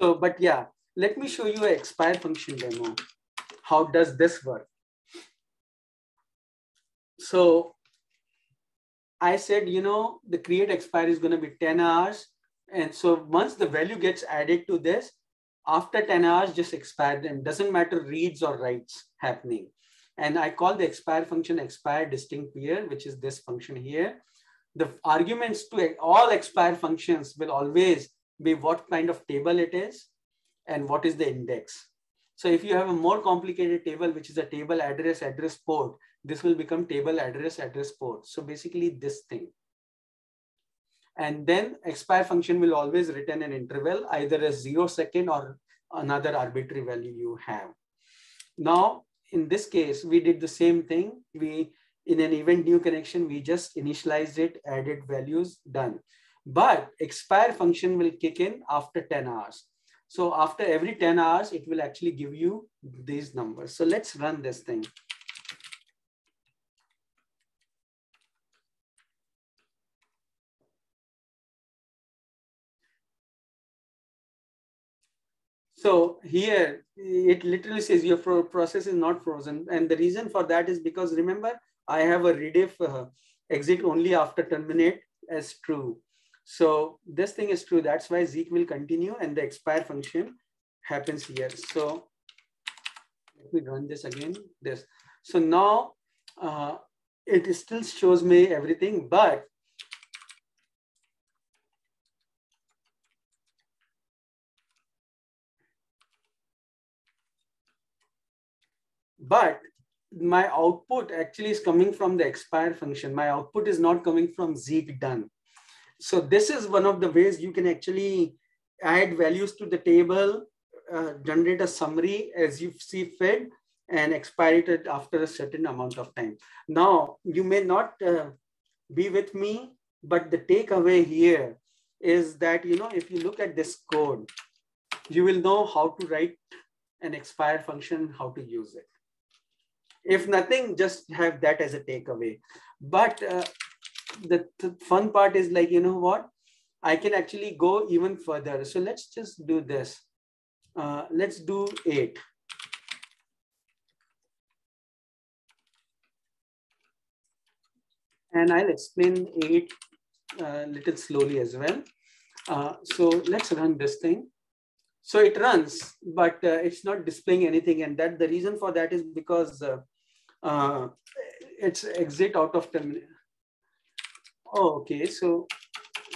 So, but yeah, let me show you an expire function demo. How does this work? So I said, you know, the create expire is going to be 10 hours. And so once the value gets added to this, after 10 hours, just expire them. Doesn't matter reads or writes happening. And I call the expire function expire distinct peer, which is this function here. The arguments to all expire functions will always be what kind of table it is and what is the index. So if you have a more complicated table, which is a table address, address port, this will become table address, address port. So basically this thing. And then expire function will always return an interval, either a zero second or another arbitrary value you have. Now, in this case, we did the same thing. We, in an event new connection, we just initialized it, added values, done. But expire function will kick in after 10 hours. So after every 10 hours, it will actually give you these numbers. So let's run this thing. So here it literally says your process is not frozen. And the reason for that is because remember, I have a redef uh, exit only after terminate as true. So this thing is true. That's why Zeek will continue and the expire function happens here. So let me run this again, this. So now uh, it still shows me everything, but but my output actually is coming from the expire function. My output is not coming from Zeek done. So this is one of the ways you can actually add values to the table, uh, generate a summary as you see fit, and expire it after a certain amount of time. Now, you may not uh, be with me, but the takeaway here is that, you know, if you look at this code, you will know how to write an expire function, how to use it. If nothing, just have that as a takeaway. But uh, the, fun part is like, you know what? I can actually go even further. So let's just do this. Uh, let's do eight. And I'll explain eight a uh, little slowly as well. Uh, so let's run this thing. So it runs, but uh, it's not displaying anything. And that the reason for that is because uh, uh, it's exit out of terminal. Oh, okay. So,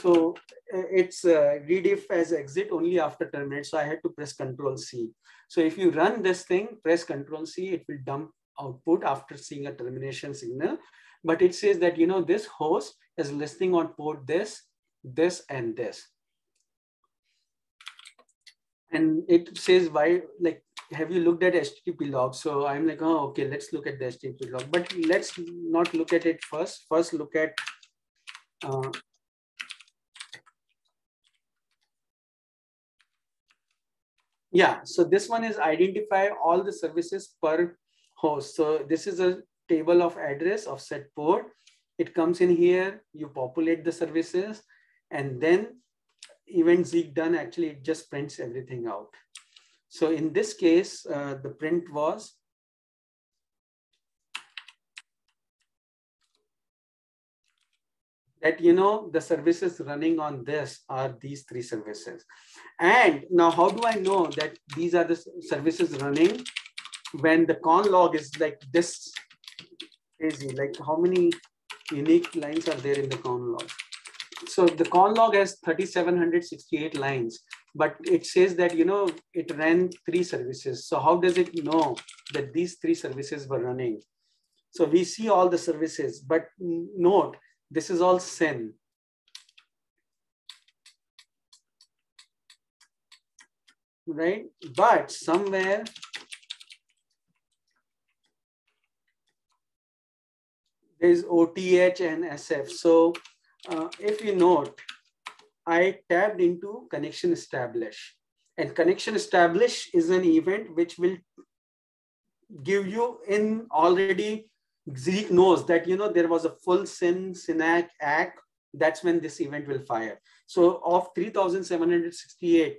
so uh, it's uh, redef as exit only after terminate. So I had to press Control C. So if you run this thing, press Control C, it will dump output after seeing a termination signal. But it says that, you know, this host is listening on port this, this, and this. And it says why, like have you looked at HTTP log? So I'm like, oh, okay, let's look at the HTTP log. But let's not look at it first. First, look at uh, yeah. So this one is identify all the services per host. So this is a table of address of set port. It comes in here. You populate the services, and then event Zeek done. Actually, it just prints everything out. So in this case, uh, the print was that, you know, the services running on this are these three services. And now how do I know that these are the services running when the conn log is like this crazy, like how many unique lines are there in the conn log? So the conn log has 3,768 lines but it says that you know it ran three services so how does it know that these three services were running so we see all the services but note this is all SYN. right but somewhere there's oth and sf so uh, if you note I tabbed into connection establish. And connection establish is an event which will give you in already Zeek knows that you know there was a full SYN SYN-ACK ACK. That's when this event will fire. So of 3,768,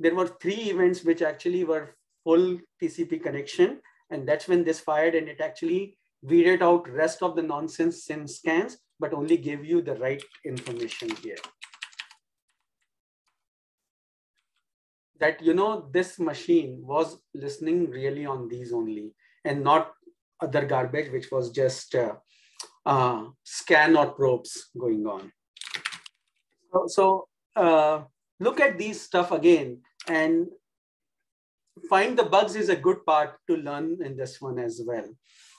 there were three events which actually were full TCP connection, and that's when this fired, and it actually weeded out rest of the nonsense SYN scans, but only gave you the right information here. that you know this machine was listening really on these only and not other garbage which was just uh, uh, scan or probes going on so, so uh, look at these stuff again and find the bugs is a good part to learn in this one as well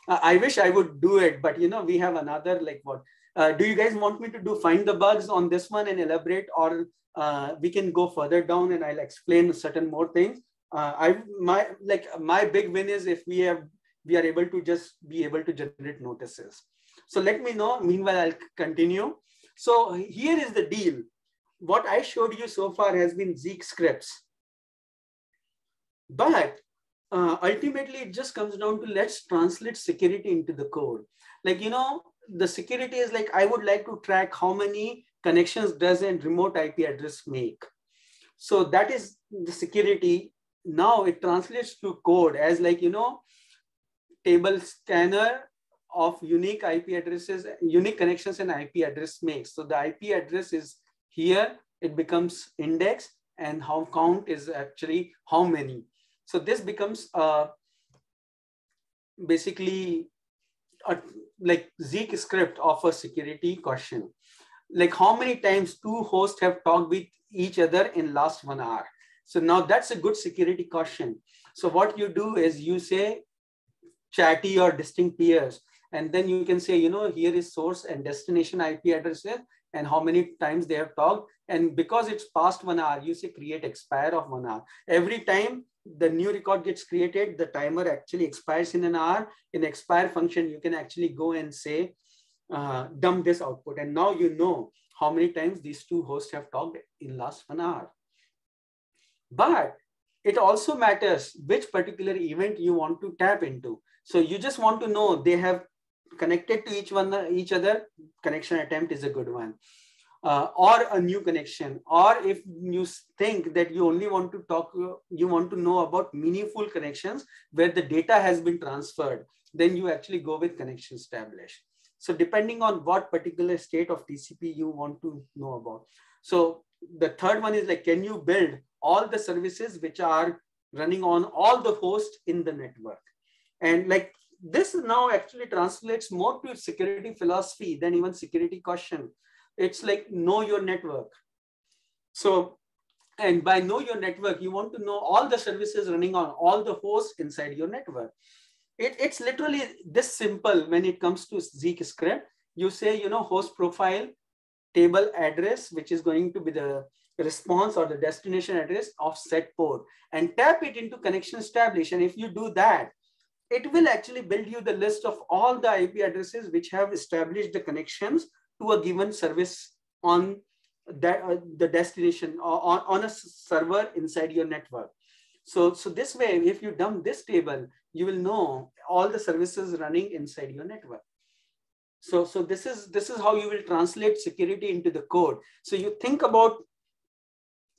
uh, i wish i would do it but you know we have another like what uh, do you guys want me to do find the bugs on this one and elaborate or uh, we can go further down and I'll explain certain more things. Uh, I my like my big win is if we have we are able to just be able to generate notices. So let me know. Meanwhile, I'll continue. So here is the deal. What I showed you so far has been Zeek scripts. But uh, ultimately, it just comes down to let's translate security into the code. Like, you know, the security is like, I would like to track how many connections does a remote IP address make? So that is the security. Now it translates to code as like, you know, table scanner of unique IP addresses, unique connections and IP address makes. So the IP address is here, it becomes index and how count is actually how many. So this becomes uh, basically a, like Zeek script of a security question like how many times two hosts have talked with each other in last one hour. So now that's a good security question. So what you do is you say, chatty or distinct peers. And then you can say, you know, here is source and destination IP addresses and how many times they have talked. And because it's past one hour, you say create expire of one hour. Every time the new record gets created, the timer actually expires in an hour. In expire function, you can actually go and say, uh, dump this output. And now you know how many times these two hosts have talked in last one hour. But it also matters which particular event you want to tap into. So you just want to know they have connected to each one each other. Connection attempt is a good one. Uh, or a new connection or if you think that you only want to talk you want to know about meaningful connections where the data has been transferred then you actually go with connection established so depending on what particular state of tcp you want to know about so the third one is like can you build all the services which are running on all the hosts in the network. And like this now actually translates more to security philosophy than even security question. It's like know your network. So, and by know your network, you want to know all the services running on all the hosts inside your network. It, it's literally this simple when it comes to Zeek script. You say, you know, host profile, table address, which is going to be the response or the destination address of set port and tap it into connection establish. And if you do that, it will actually build you the list of all the IP addresses which have established the connections to a given service on that, uh, the destination or on, on a server inside your network. So, so this way, if you dump this table, you will know all the services running inside your network. So, so this is this is how you will translate security into the code. So you think about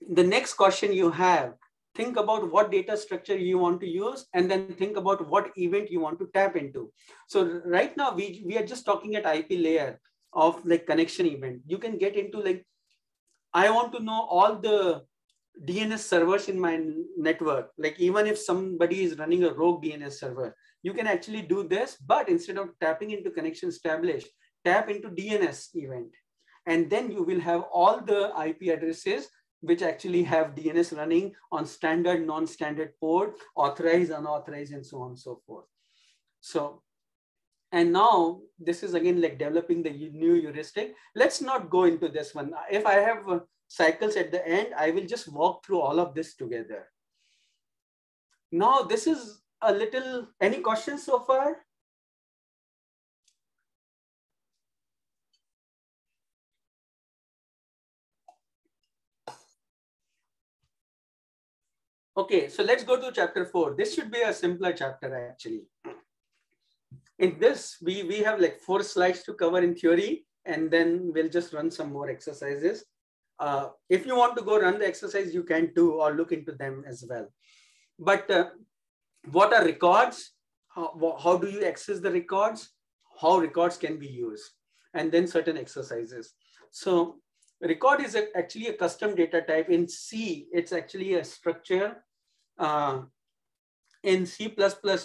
the next question you have, think about what data structure you want to use and then think about what event you want to tap into. So right now we, we are just talking at IP layer of like connection event. You can get into like, I want to know all the DNS servers in my network. Like even if somebody is running a rogue DNS server, you can actually do this, but instead of tapping into connection established, tap into DNS event. And then you will have all the IP addresses which actually have DNS running on standard, non-standard port, authorized, unauthorized, and so on and so forth. So, and now this is again like developing the new heuristic. Let's not go into this one. If I have uh, cycles at the end, I will just walk through all of this together. Now, this is a little, any questions so far? Okay, so let's go to chapter four. This should be a simpler chapter actually. In this, we, we have like four slides to cover in theory, and then we'll just run some more exercises. Uh, if you want to go run the exercise, you can do or look into them as well. But uh, what are records? How, how do you access the records? How records can be used? And then certain exercises. So record is a, actually a custom data type. In C, it's actually a structure uh, in C++,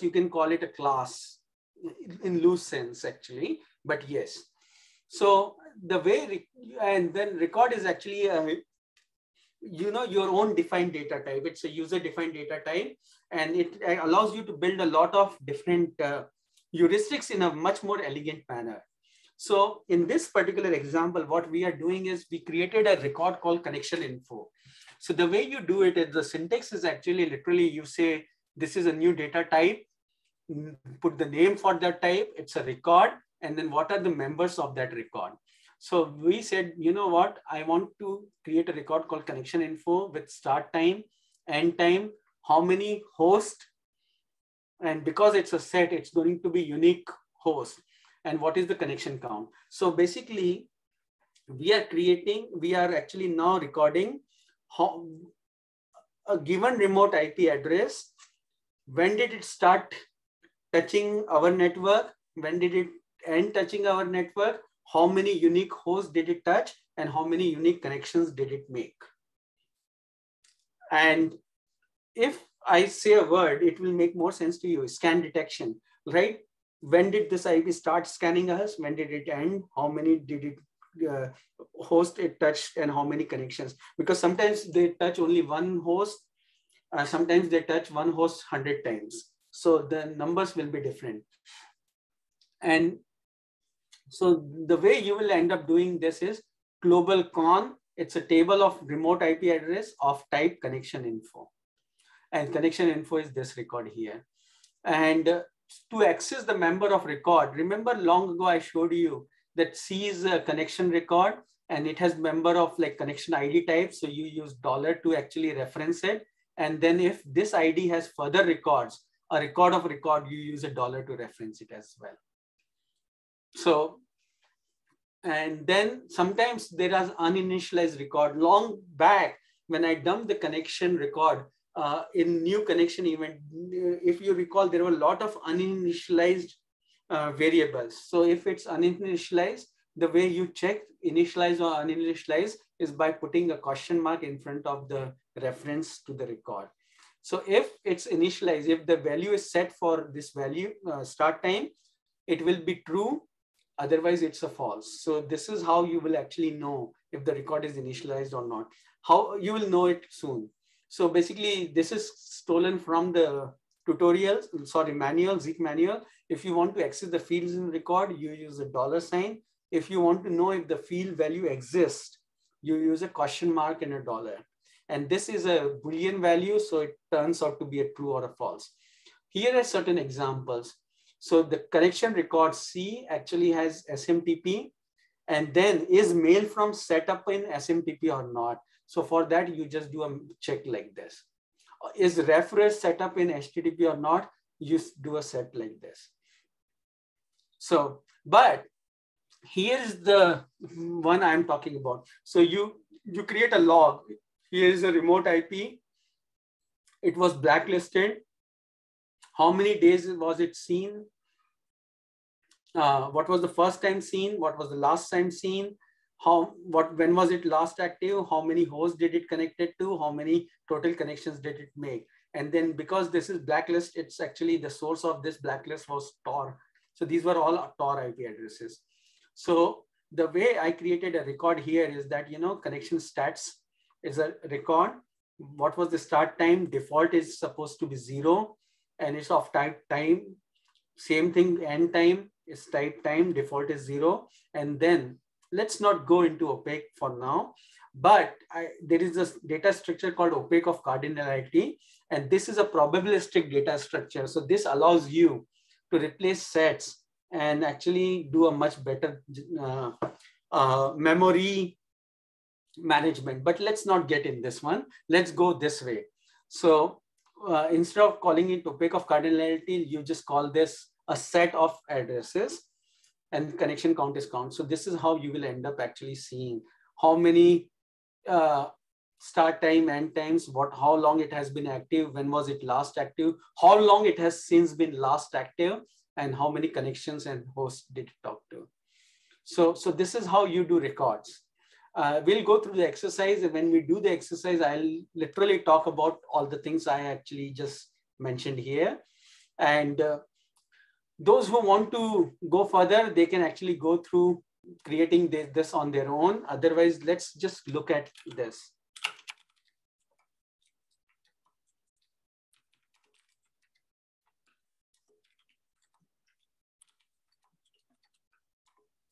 you can call it a class in loose sense, actually, but yes. So the way, and then record is actually, a, you know, your own defined data type. It's a user defined data type, and it allows you to build a lot of different uh, heuristics in a much more elegant manner. So in this particular example, what we are doing is we created a record called connection info. So the way you do it is the syntax is actually literally you say, this is a new data type, mm, put the name for that type, it's a record, and then what are the members of that record? So we said, you know what, I want to create a record called connection info with start time, end time, how many hosts, and because it's a set, it's going to be unique host, and what is the connection count. So basically, we are creating, we are actually now recording a given remote IP address, when did it start touching our network? When did it end touching our network? How many unique hosts did it touch? And how many unique connections did it make? And if I say a word, it will make more sense to you. Scan detection, right? When did this IP start scanning us? When did it end? How many did it uh, host it touched and how many connections because sometimes they touch only one host uh, sometimes they touch one host 100 times So the numbers will be different. And so the way you will end up doing this is global con, it's a table of remote IP address of type connection info. And connection info is this record here. And uh, to access the member of record, remember long ago I showed you that sees a connection record and it has member of like connection ID type. So you use dollar to actually reference it. And then if this ID has further records, a record of record, you use a dollar to reference it as well. So, and then sometimes there is uninitialized record. Long back, when I dumped the connection record uh, in new connection event, if you recall, there were a lot of uninitialized uh, variables. So if it's uninitialized, the way you check initialize or uninitialize is by putting a question mark in front of the reference to the record. So if it's initialized, if the value is set for this value uh, start time, it will be true. Otherwise, it's a false. So this is how you will actually know if the record is initialized or not. How you will know it soon. So basically, this is stolen from the tutorials, sorry, manual, Zeek manual. If you want to access the fields in record, you use a dollar sign. If you want to know if the field value exists, you use a question mark and a dollar. And this is a Boolean value, so it turns out to be a true or a false. Here are certain examples. So the connection record C actually has SMTP, and then is mail from set up in SMTP or not. So for that, you just do a check like this. Is reference set up in HTTP or not? You do a set like this. So, but here's the one I'm talking about. So you, you create a log here is a remote IP. It was blacklisted. How many days was it seen? Uh, what was the first time seen? What was the last time seen? How, what, when was it last active? How many hosts did it connected to? How many total connections did it make? And then because this is blacklist, it's actually the source of this blacklist was Tor. So these were all Tor IP addresses. So the way I created a record here is that, you know, connection stats is a record. What was the start time? Default is supposed to be zero and it's of type time. Same thing, end time is type time, default is zero. And then let's not go into opaque for now, but I, there is this data structure called opaque of cardinality. And this is a probabilistic data structure. So this allows you to replace sets and actually do a much better uh, uh, memory management, but let's not get in this one. Let's go this way. So uh, instead of calling it opaque of cardinality, you just call this a set of addresses and connection count is count. So this is how you will end up actually seeing how many uh, start time, end times, what, how long it has been active, when was it last active, how long it has since been last active, and how many connections and hosts did it talk to. So, so this is how you do records uh, we'll go through the exercise. And when we do the exercise, I'll literally talk about all the things I actually just mentioned here. And uh, those who want to go further, they can actually go through creating this, this on their own. Otherwise, let's just look at this.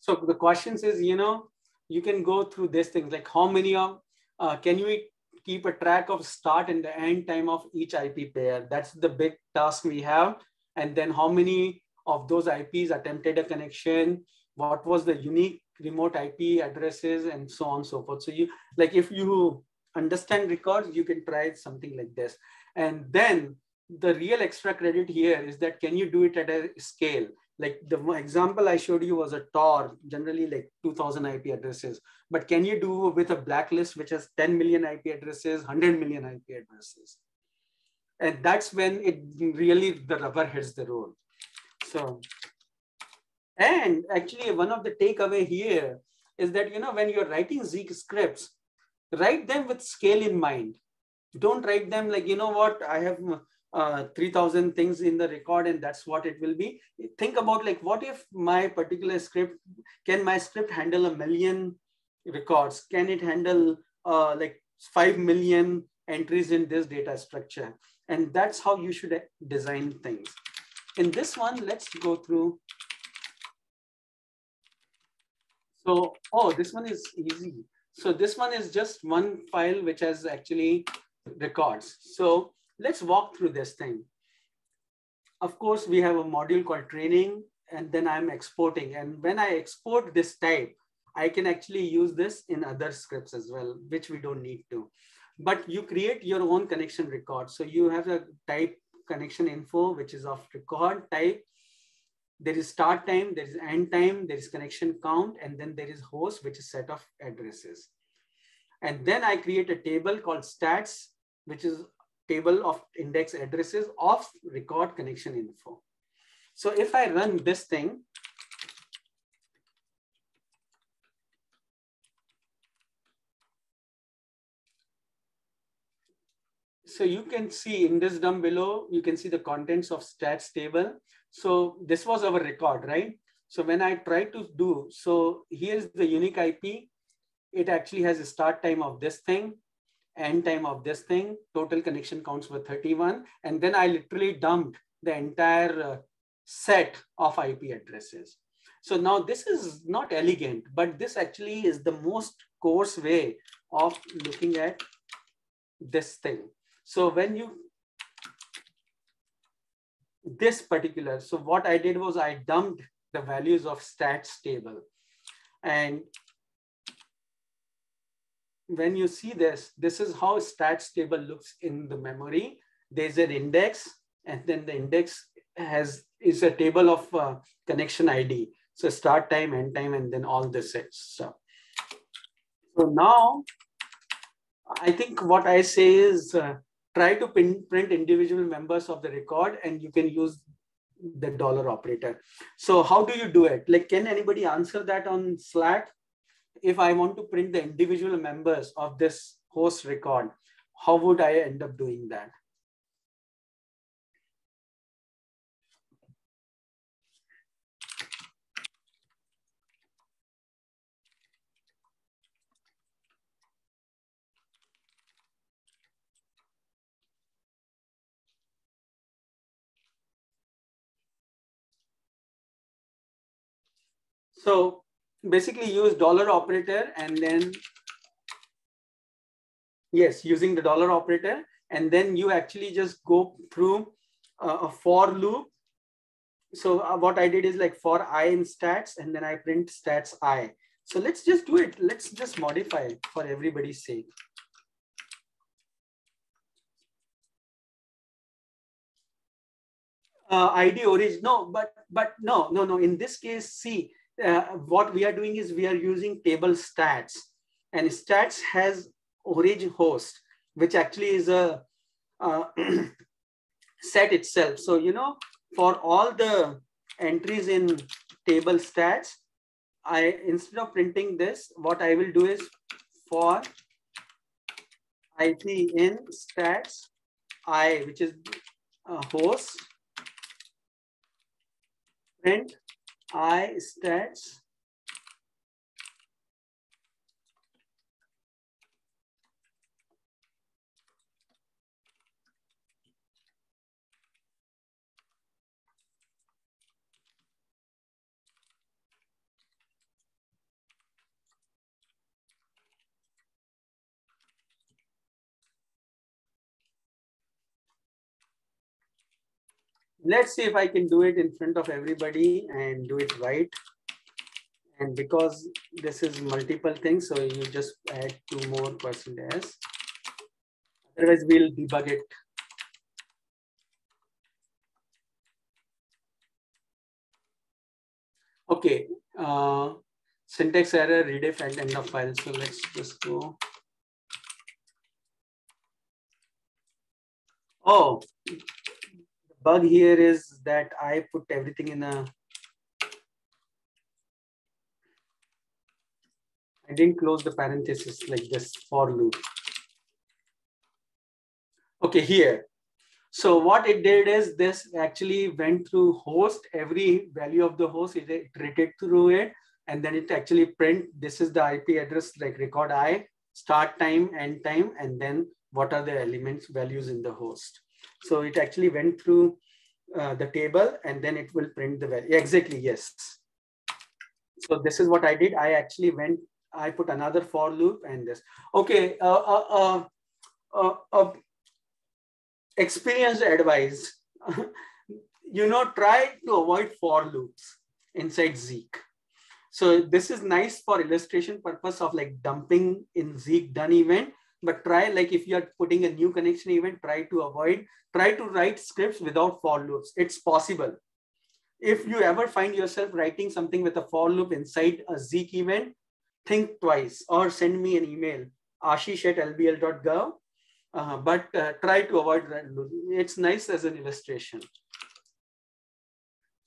So the questions is, you know, you can go through these things like how many of, uh, can you keep a track of start and the end time of each IP pair? That's the big task we have. And then how many of those IPs attempted a connection? What was the unique remote IP addresses and so on and so forth. So you like if you understand records, you can try something like this. And then the real extra credit here is that can you do it at a scale? Like the example I showed you was a Tor, generally like 2000 IP addresses. But can you do with a blacklist which has 10 million IP addresses, 100 million IP addresses? And that's when it really, the rubber hits the road. So, and actually one of the takeaway here is that, you know, when you're writing Zeek scripts, write them with scale in mind. Don't write them like, you know what, I have uh, 3000 things in the record and that's what it will be. Think about like, what if my particular script, can my script handle a million records? Can it handle uh, like 5 million entries in this data structure? And that's how you should design things. In this one, let's go through. So, oh, this one is easy. So this one is just one file which has actually records. So let's walk through this thing. Of course, we have a module called training and then I'm exporting. And when I export this type, I can actually use this in other scripts as well, which we don't need to. But you create your own connection record. So you have a type connection info, which is of record type. There is start time, there is end time, there is connection count, and then there is host, which is set of addresses. And then I create a table called stats, which is table of index addresses of record connection info. So if I run this thing, so you can see in this dump below, you can see the contents of stats table. So this was our record, right? So when I try to do, so here's the unique IP. It actually has a start time of this thing, end time of this thing, total connection counts were 31. And then I literally dumped the entire uh, set of IP addresses. So now this is not elegant, but this actually is the most coarse way of looking at this thing. So when you, this particular, so what I did was I dumped the values of stats table. And when you see this, this is how stats table looks in the memory. There's an index and then the index has is a table of uh, connection ID. So start time, end time, and then all the sets. So, so now I think what I say is uh, try to pin, print individual members of the record and you can use the dollar operator. So how do you do it? Like, can anybody answer that on Slack? If I want to print the individual members of this host record, how would I end up doing that? So basically use dollar operator and then, yes, using the dollar operator. And then you actually just go through a for loop. So uh, what I did is like for i in stats and then I print stats i. So let's just do it. Let's just modify it for everybody's sake. Uh, ID origin, no, but but no, no, no. In this case, see, uh, what we are doing is we are using table stats and stats has origin host, which actually is a uh, *clears throat* set itself. So, you know, for all the entries in table stats, I instead of printing this, what I will do is for IP in stats I, which is a host, print I stats let's see if I can do it in front of everybody and do it right. And because this is multiple things, so you just add two more percent s. Otherwise, we'll debug it. Okay, uh, syntax error, redef at end of file. So let's just go. Oh, bug here is that I put everything in a, I didn't close the parenthesis like this for loop. Okay, here. So what it did is this actually went through host, every value of the host, it iterated through it, and then it actually print, this is the IP address like record I, start time, end time, and then what are the elements values in the host. So it actually went through uh, the table and then it will print the value. Exactly, yes. So this is what I did. I actually went, I put another for loop and this. Okay, uh, uh, uh, uh, uh experienced advice. *laughs* you know, try to avoid for loops inside Zeek. So this is nice for illustration purpose of like dumping in Zeek done event, but try like if you're putting a new connection event, try to avoid, try to write scripts without for loops. It's possible. If you ever find yourself writing something with a for loop inside a Zeek event, think twice or send me an email, aashish at lbl.gov. Uh, but uh, try to avoid. It's nice as an illustration.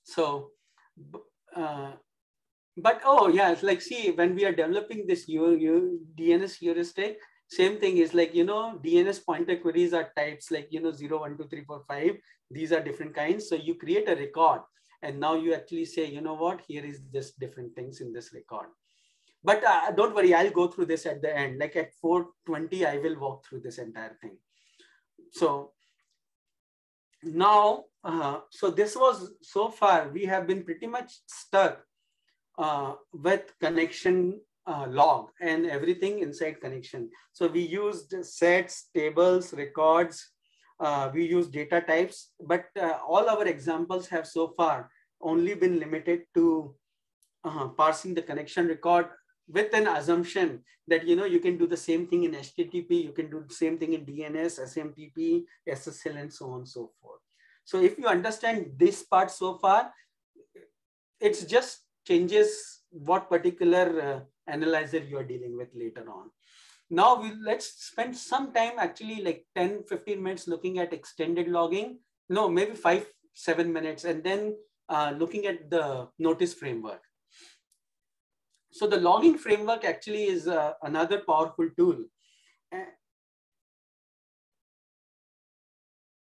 So, uh, but oh yeah, it's like see when we are developing this U, U, DNS heuristic, same thing is like you know DNS pointer queries are types like you know 0, 1, 2, 3, 4, 5. These are different kinds. So you create a record and now you actually say, you know what, here is this different things in this record. But uh, don't worry, I'll go through this at the end. Like at 420, I will walk through this entire thing. So now, uh, so this was so far, we have been pretty much stuck uh, with connection uh, log and everything inside connection. So we used sets, tables, records, uh, we use data types, but uh, all our examples have so far only been limited to uh, parsing the connection record with an assumption that you know you can do the same thing in HTTP, you can do the same thing in DNS, SMTP, SSL, and so on and so forth. So if you understand this part so far, it's just changes what particular uh, analyzer you are dealing with later on. Now we let's spend some time actually like 10, 15 minutes looking at extended logging. No, maybe five, seven minutes, and then uh, looking at the notice framework. So the logging framework actually is uh, another powerful tool. Uh,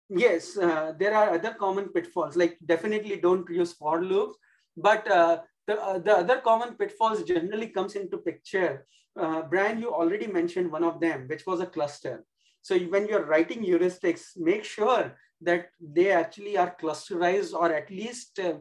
yes, there are other common pitfalls, like definitely don't use for loops, but uh, the, uh, the other common pitfalls generally comes into picture. Uh, Brian, you already mentioned one of them, which was a cluster. So when you're writing heuristics, make sure that they actually are clusterized or at least uh,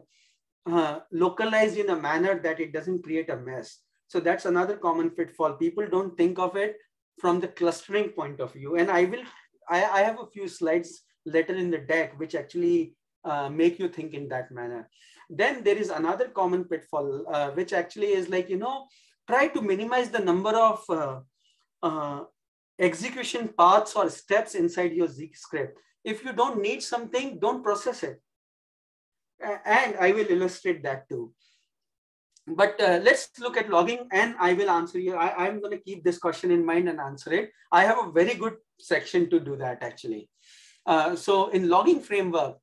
uh, localized in a manner that it doesn't create a mess. So that's another common pitfall. People don't think of it from the clustering point of view. And I will, I, I have a few slides later in the deck, which actually uh, make you think in that manner. Then there is another common pitfall, uh, which actually is like, you know, try to minimize the number of uh, uh, execution paths or steps inside your Zeek script. If you don't need something, don't process it. And I will illustrate that too. But uh, let's look at logging and I will answer you. I, I'm going to keep this question in mind and answer it. I have a very good section to do that actually. Uh, so in logging framework,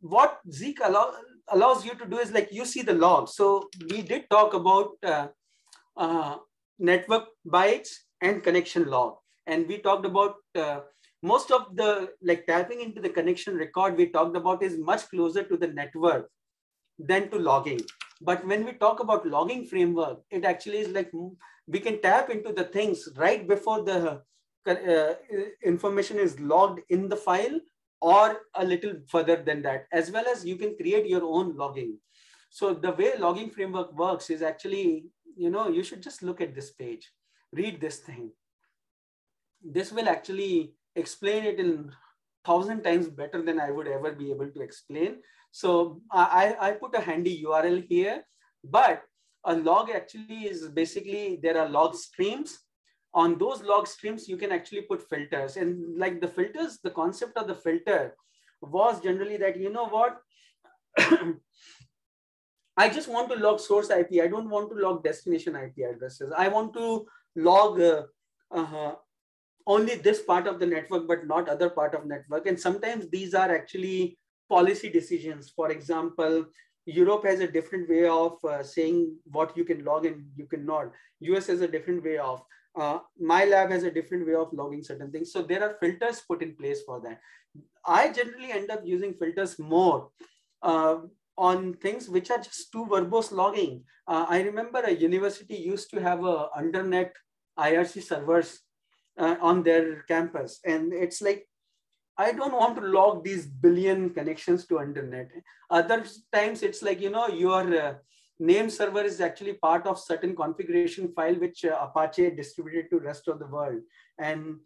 what Zeek allow, allows you to do is like you see the log. So we did talk about uh, uh, network bytes and connection log. And we talked about uh, most of the like tapping into the connection record we talked about is much closer to the network than to logging. But when we talk about logging framework, it actually is like we can tap into the things right before the uh, information is logged in the file or a little further than that, as well as you can create your own logging. So the way logging framework works is actually, you know, you should just look at this page, read this thing. This will actually explain it in thousand times better than I would ever be able to explain. So I, I put a handy URL here, but a log actually is basically, there are log streams. On those log streams, you can actually put filters. And like the filters, the concept of the filter was generally that, you know what, *coughs* I just want to log source IP. I don't want to log destination IP addresses. I want to log uh, uh, only this part of the network, but not other part of network. And sometimes these are actually policy decisions. For example, Europe has a different way of uh, saying what you can log and you cannot. US has a different way of. Uh, my lab has a different way of logging certain things. So there are filters put in place for that. I generally end up using filters more uh, on things which are just too verbose logging. Uh, I remember a university used to have a undernet IRC servers uh, on their campus. And it's like, I don't want to log these billion connections to internet. Other times it's like, you know, your uh, name server is actually part of certain configuration file, which uh, Apache distributed to rest of the world. And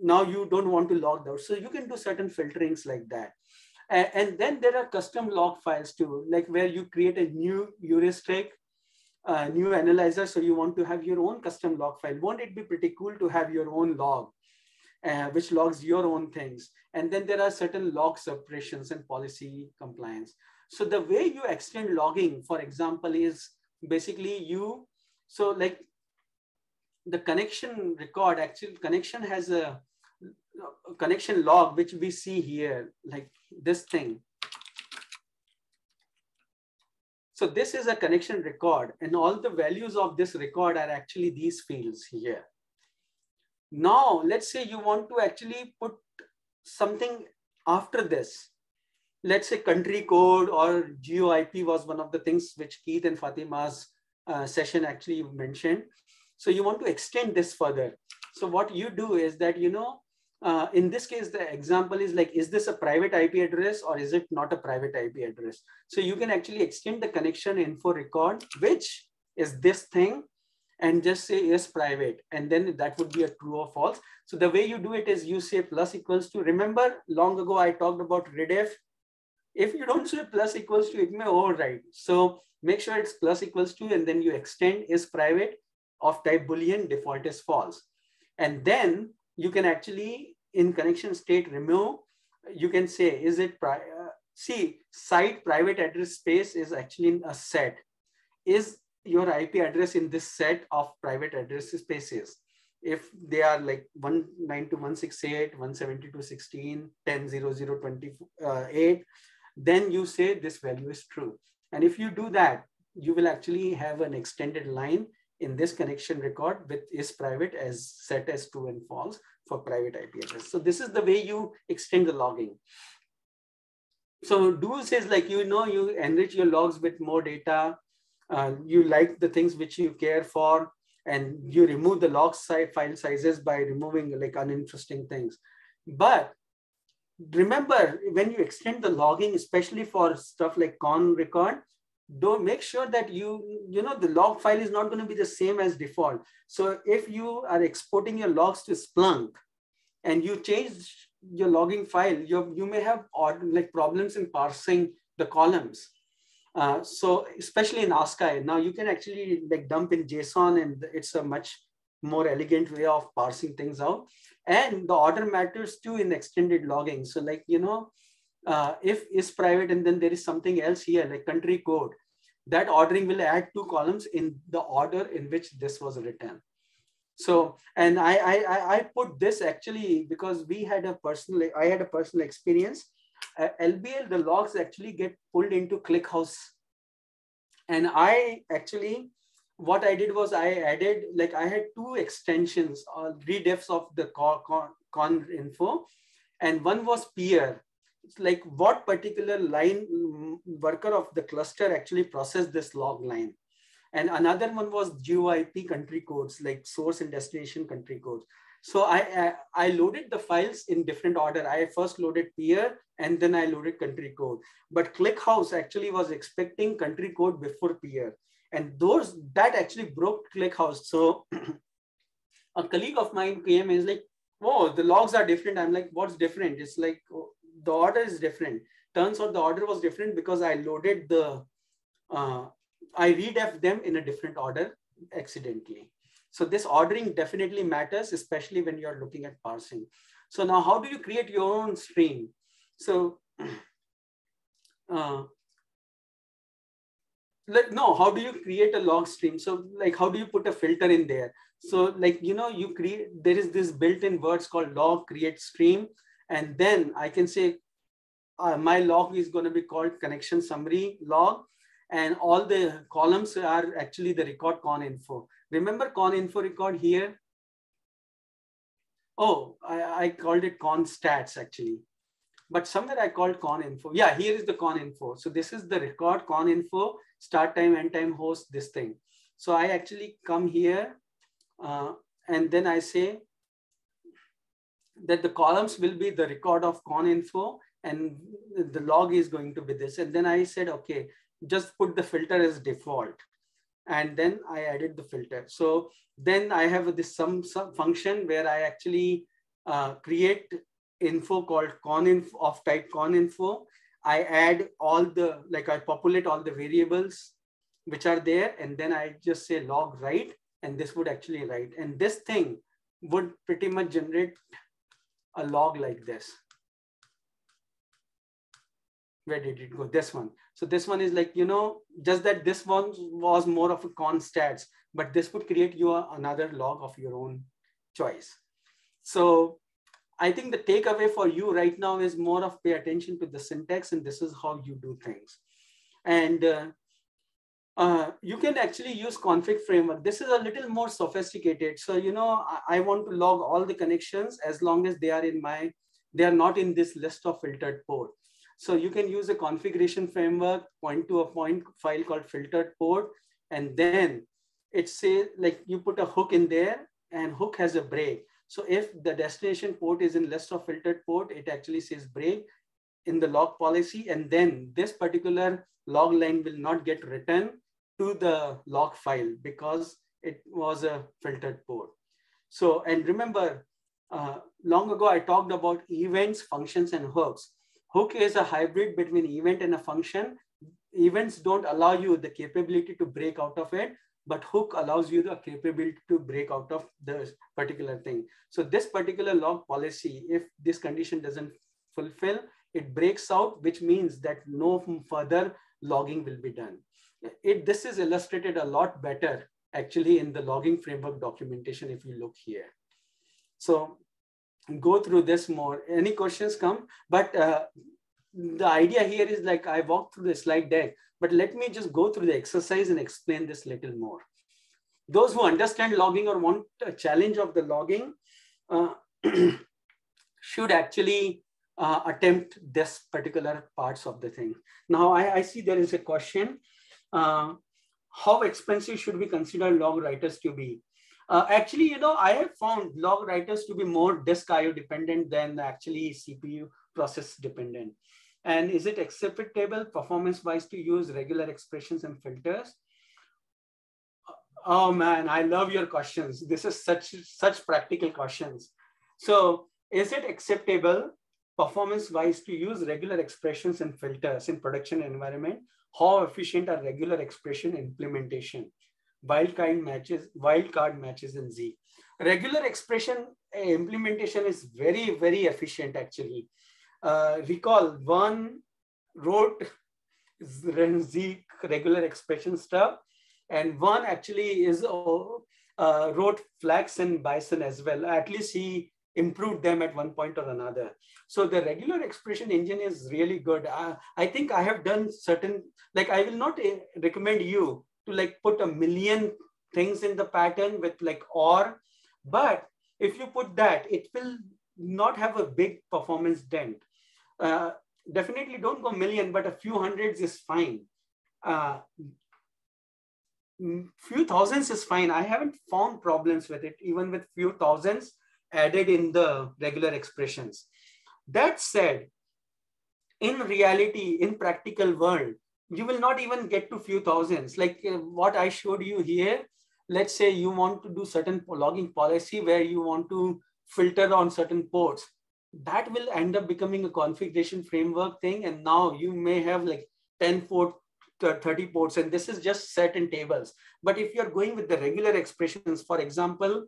now you don't want to log those. So you can do certain filterings like that. And, and then there are custom log files too, like where you create a new heuristic, uh, new analyzer. So you want to have your own custom log file. Won't it be pretty cool to have your own log? uh, which logs your own things. And then there are certain log separations and policy compliance. So the way you extend logging, for example, is basically you, so like the connection record, actually connection has a, a connection log, which we see here, like this thing. So this is a connection record and all the values of this record are actually these fields here. Now, let's say you want to actually put something after this. Let's say country code or GeoIP was one of the things which Keith and Fatema's uh, session actually mentioned. So you want to extend this further. So what you do is that, you know, uh, in this case, the example is like, is this a private IP address or is it not a private IP address? So you can actually extend the connection info record, which is this thing and just say is private and then that would be a true or false so the way you do it is you say plus equals to remember long ago i talked about redef if you don't say plus equals to it may override. So make sure it's plus equals to and then you extend is private of type boolean default is false. And then you can actually in connection state remove you can say is it pri- uh, see site private address space is actually in a set. Is your IP address in this set of private address spaces. If they are like 192.168, 172.16, 10.00.28, then you say this value is true. And if you do that, you will actually have an extended line in this connection record with is private as set as true and false for private IP address. So this is the way you extend the logging. So do says like, you know, you enrich your logs with more data uh, you like the things which you care for and you remove the log file sizes by removing like uninteresting things but remember when you extend the logging especially for stuff like conn record don't make sure that you you know the log file is not going to be the same as default. So if you are exporting your logs to splunk and you change your logging file you you may have odd like problems in parsing the columns. Uh, so especially in ASCII, now you can actually like dump in JSON and it's a much more elegant way of parsing things out. And the order matters too in extended logging. So like, you know, uh, if is private and then there is something else here like country code, that ordering will add two columns in the order in which this was written. So, and I, I, I put this actually because we had a personal, I had a personal experience uh, LBL, the logs actually get pulled into ClickHouse. And I actually, what I did was I added, like I had two extensions, uh, redefs of the con, con, info. And one was peer. It's like what particular line mm, worker of the cluster actually processed this log line. And another one was GeoIP country codes, like source and destination country codes. So I, I, I loaded the files in different order. I first loaded peer and then I loaded country code. But ClickHouse actually was expecting country code before peer. And those that actually broke ClickHouse. So *clears throat* a colleague of mine came and is like, whoa, the logs are different. I'm like, what's different? It's like oh, the order is different. Turns out the order was different because I loaded the, uh, I redef them in a different order accidentally. So this ordering definitely matters, especially when you're looking at parsing. So now how do you create your own stream? So *clears throat* uh, like, no, how do you create a log stream? So like, how do you put a filter in there? So like, you know, you create, there is this built-in words called log create stream. And then I can say, uh, my log is going to be called connection summary log. And all the columns are actually the record con info. Remember con info record here? Oh, I, I called it con stats actually. But somewhere I called con info. Yeah, here is the con info. So this is the record con info, start time, end time, host, this thing. So I actually come here uh, and then I say that the columns will be the record of con info and the log is going to be this. And then I said, okay, just put the filter as default. And then I added the filter. So then I have this some, some function where I actually uh, create info called con info of type con info. I add all the, like I populate all the variables which are there. And then I just say log write and this would actually write. And this thing would pretty much generate a log like this. Where did it go? This one. So this one is like, you know, just that this one was more of a constats, but this would create you another log of your own choice. So I think the takeaway for you right now is more of pay attention to the syntax and this is how you do things. And uh, uh, you can actually use config framework. This is a little more sophisticated. So, you know, I, I, want to log all the connections as long as they are in my, they are not in this list of filtered port. So you can use a configuration framework, point to a point file called filtered port. And then it says like you put a hook in there and hook has a break. So if the destination port is in list of filtered port, it actually says break in the log policy. And then this particular log line will not get written to the log file because it was a filtered port. So, and remember, uh, long ago I talked about events, functions, and hooks. Hook is a hybrid between event and a function. Events don't allow you the capability to break out of it, but hook allows you the capability to break out of the particular thing. So this particular log policy, if this condition doesn't fulfill, it breaks out, which means that no further logging will be done it, this is illustrated a lot better actually in the logging framework documentation if you look here. So go through this more. Any questions come? But uh, the idea here is like I walked through the slide deck, but let me just go through the exercise and explain this little more. Those who understand logging or want a challenge of the logging uh, *clears throat* should actually uh, attempt this particular parts of the thing. Now I, I see there is a question uh, how expensive should we consider log writers to be? Uh, actually, you know, I have found log writers to be more disk IO dependent than actually CPU process dependent. And is it acceptable performance wise to use regular expressions and filters? Oh man, I love your questions. This is such, such practical questions. So is it acceptable performance wise to use regular expressions and filters in production environment how efficient are regular expression implementation, wildcard matches, wildcard matches in Zeek. Regular expression eh, implementation is very, very efficient actually. Uh, recall one wrote Zeek regular expression stuff and one actually is uh, uh, wrote flex and bison as well. At least he improved them at one point or another. So the regular expression engine is really good. I think I have done certain, like I will not uh, recommend you to like put a million things in the pattern with like or, but if you put that, it will not have a big performance dent. Uh, definitely don't go million, but a few hundreds is fine. Uh, few thousands is fine. I haven't found problems with it, even with few thousands added in the regular expressions. That said, in reality, in practical world, you will not even get to few thousands. Like uh, what I showed you here, let's say you want to do certain logging policy where you want to filter on certain ports. That will end up becoming a configuration framework thing. And now you may have like 10 port, 30 ports, and this is just certain tables. But if you're going with the regular expressions, for example,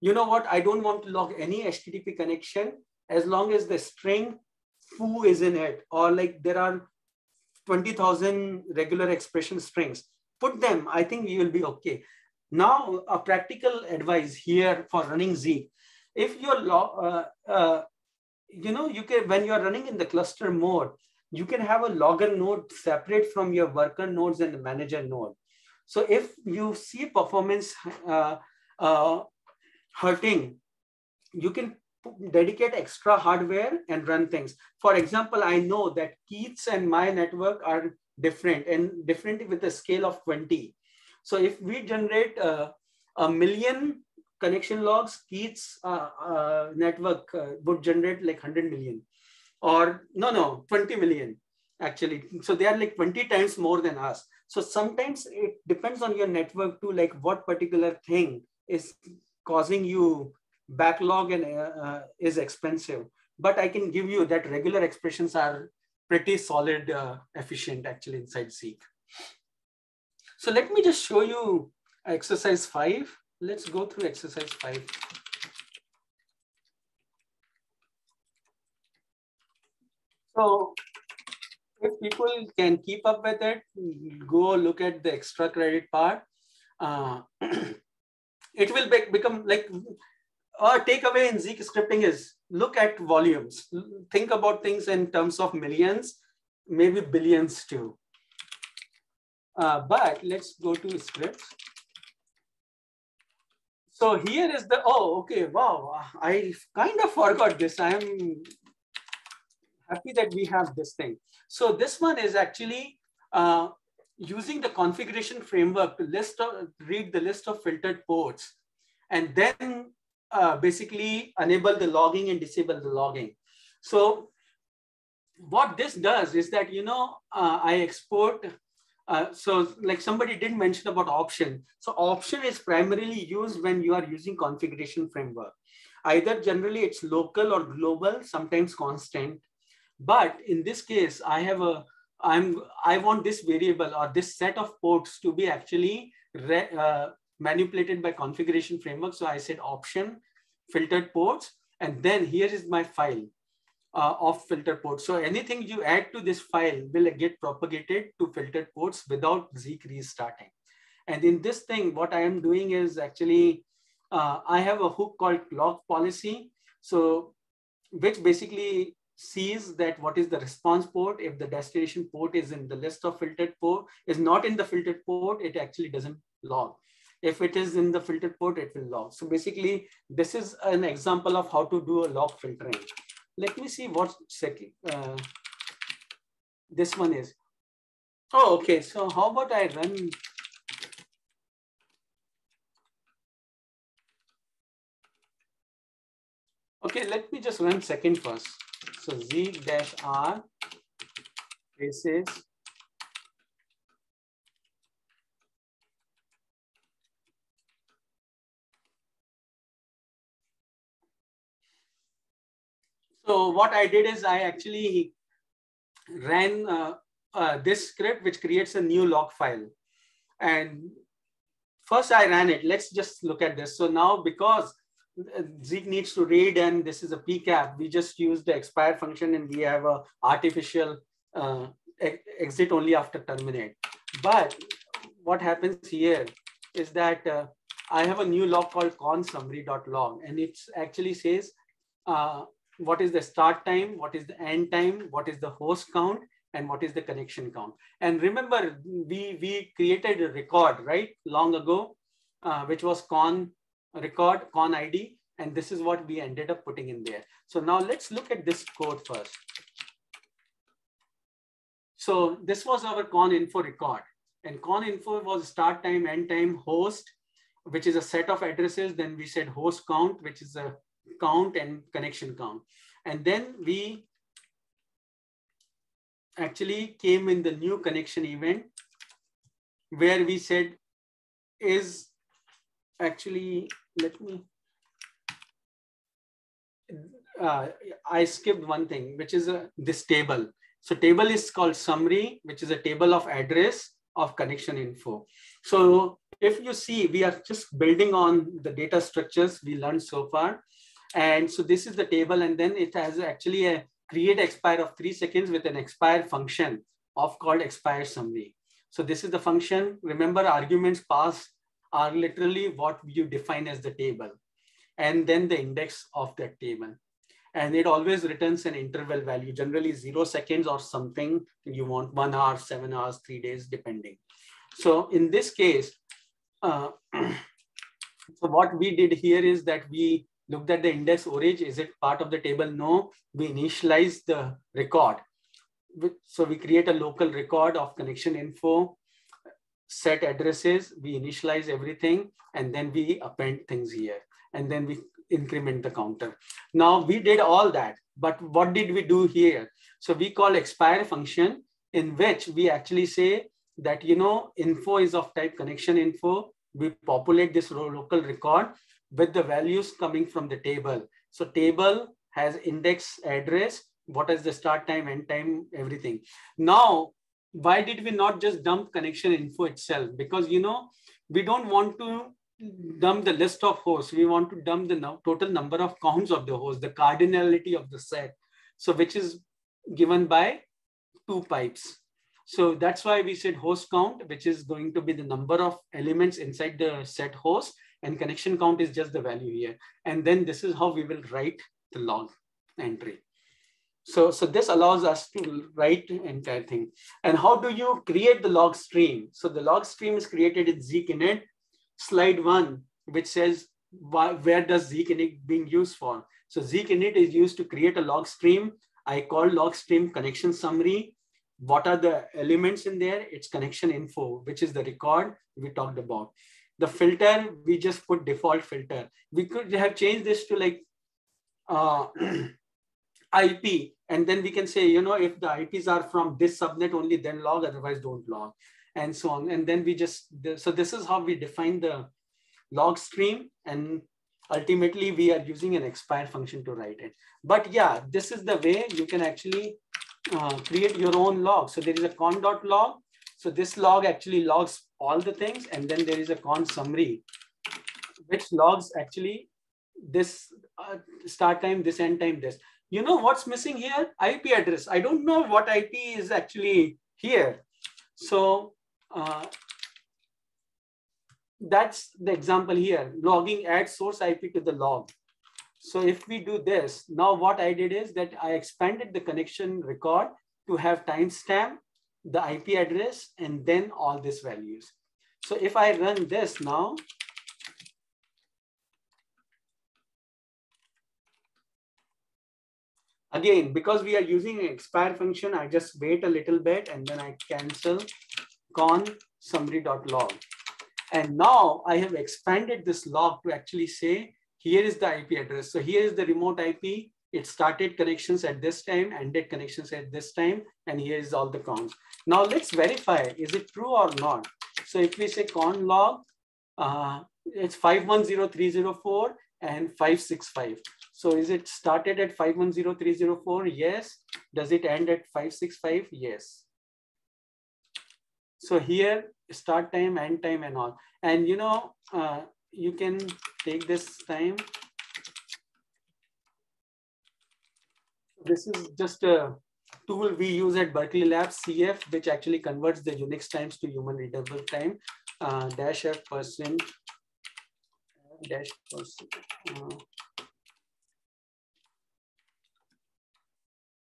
you know what? I don't want to log any HTTP connection as long as the string foo is in it or like there are 20,000 regular expression strings. Put them, I think you will be okay. Now, a practical advice here for running Zeek. If you're, uh, uh, you know, you can, when you're running in the cluster mode, you can have a logger node separate from your worker nodes and the manager node. So if you see performance uh, uh hurting, you can dedicate extra hardware and run things. For example, I know that Keith's and my network are different and different with a scale of 20. So if we generate uh, a million connection logs, Keith's uh, uh, network uh, would generate like 100 million or no, no, 20 million actually. So they are like 20 times more than us. So sometimes it depends on your network to like what particular thing is causing you backlog and uh, uh, is expensive. But I can give you that regular expressions are pretty solid, efficient actually inside Zeek. So let me just show you exercise five. Let's go through exercise five. So if people can keep up with it, go look at the extra credit part. Uh, *clears throat* it will be, become like a takeaway in Zeek scripting is look at volumes. Think about things in terms of millions, maybe billions too. Uh, but let's go to scripts. So here is the, oh, okay, wow. I kind of forgot this. I'm happy that we have this thing. So this one is actually uh, using the configuration framework to list of, read the list of filtered ports and then uh, basically enable the logging and disable the logging. So what this does is that, you know, uh, I export, uh, so like somebody did mention about option. So option is primarily used when you are using configuration framework. Either generally it's local or global, sometimes constant. But in this case, I have a, I'm, I want this variable or this set of ports to be actually re, uh, manipulated by configuration framework. So I said option filtered ports, and then here is my file uh, of filter ports. So anything you add to this file will get propagated to filtered ports without Zeek restarting. And in this thing, what I am doing is actually, uh, I have a hook called log policy. So which basically sees that what is the response port. If the destination port is in the list of filtered port, is not in the filtered port, it actually doesn't log. If it is in the filtered port, it will log. So basically, this is an example of how to do a log filtering. Let me see what second, uh, this one is. Oh, okay. So how about I run Okay, let me just run second first. So z dash R basis So what I did is I actually ran uh, uh, this script, which creates a new log file. And first I ran it. Let's just look at this. So now because Zeek needs to read and this is a PCAP. We just use the expire function and we have a artificial uh, exit only after terminate. But what happens here is that uh, I have a new log called con summary.log and it actually says uh, what is the start time, what is the end time, what is the host count, and what is the connection count. And remember, we, we created a record, right, long ago, uh, which was conn record conn ID. And this is what we ended up putting in there. So now let's look at this code first. So this was our con info record. And con info was start time, end time, host, which is a set of addresses. Then we said host count, which is a count and connection count. And then we actually came in the new connection event where we said is actually let me, uh, I skipped one thing, which is a, this table. So table is called summary, which is a table of address of connection info. So if you see, we are just building on the data structures we learned so far. And so this is the table, and then it has actually a create expire of three seconds with an expire function of called expire summary. So this is the function. Remember arguments passed are literally what you define as the table and then the index of that table. And it always returns an interval value, generally zero seconds or something. You want one hour, seven hours, three days, depending. So in this case, uh, *clears throat* so what we did here is that we looked at the index origin. Is it part of the table? No, we initialize the record. So we create a local record of connection info set addresses, we initialize everything, and then we append things here. And then we increment the counter. Now we did all that, but what did we do here? So we call expire function in which we actually say that, you know, info is of type connection info. We populate this local record with the values coming from the table. So table has index address, what is the start time, end time, everything. Now, why did we not just dump connection info itself? Because, you know, we don't want to dump the list of hosts. We want to dump the no total number of counts of the host, the cardinality of the set. So which is given by two pipes. So that's why we said host count, which is going to be the number of elements inside the set host and connection count is just the value here. And then this is how we will write the log entry. So, so this allows us to write entire thing. And how do you create the log stream? So the log stream is created in Zeek slide one, which says why, where does Zeek being used for? So Zeek is used to create a log stream. I call log stream connection summary. What are the elements in there? It's connection info, which is the record we talked about. The filter, we just put default filter. We could have changed this to like uh, *clears throat* IP, and then we can say, you know, if the IPs are from this subnet only, then log, otherwise don't log and so on. And then we just, so this is how we define the log stream and ultimately we are using an expire function to write it. But yeah, this is the way you can actually uh, create your own log. So there is a conn.log. So this log actually logs all the things. And then there is a con summary, which logs actually this uh, start time, this end time, this. You know what's missing here? IP address. I don't know what IP is actually here. So uh, that's the example here, logging add source IP to the log. So if we do this, now what I did is that I expanded the connection record to have timestamp, the IP address, and then all these values. So if I run this now, again, because we are using an expire function, I just wait a little bit and then I cancel con summary.log. And now I have expanded this log to actually say, here is the IP address. So here is the remote IP. It started connections at this time, ended connections at this time, and here is all the cons. Now let's verify, is it true or not? So if we say conn log, uh, it's 510304 and 565. So is it started at 510304? Yes. Does it end at 565? Yes. So here, start time, end time and all. And you know, uh, you can take this time. This is just a tool we use at Berkeley Labs, CF, which actually converts the Unix times to human readable time. Uh, dash F percent, dash percent. Uh,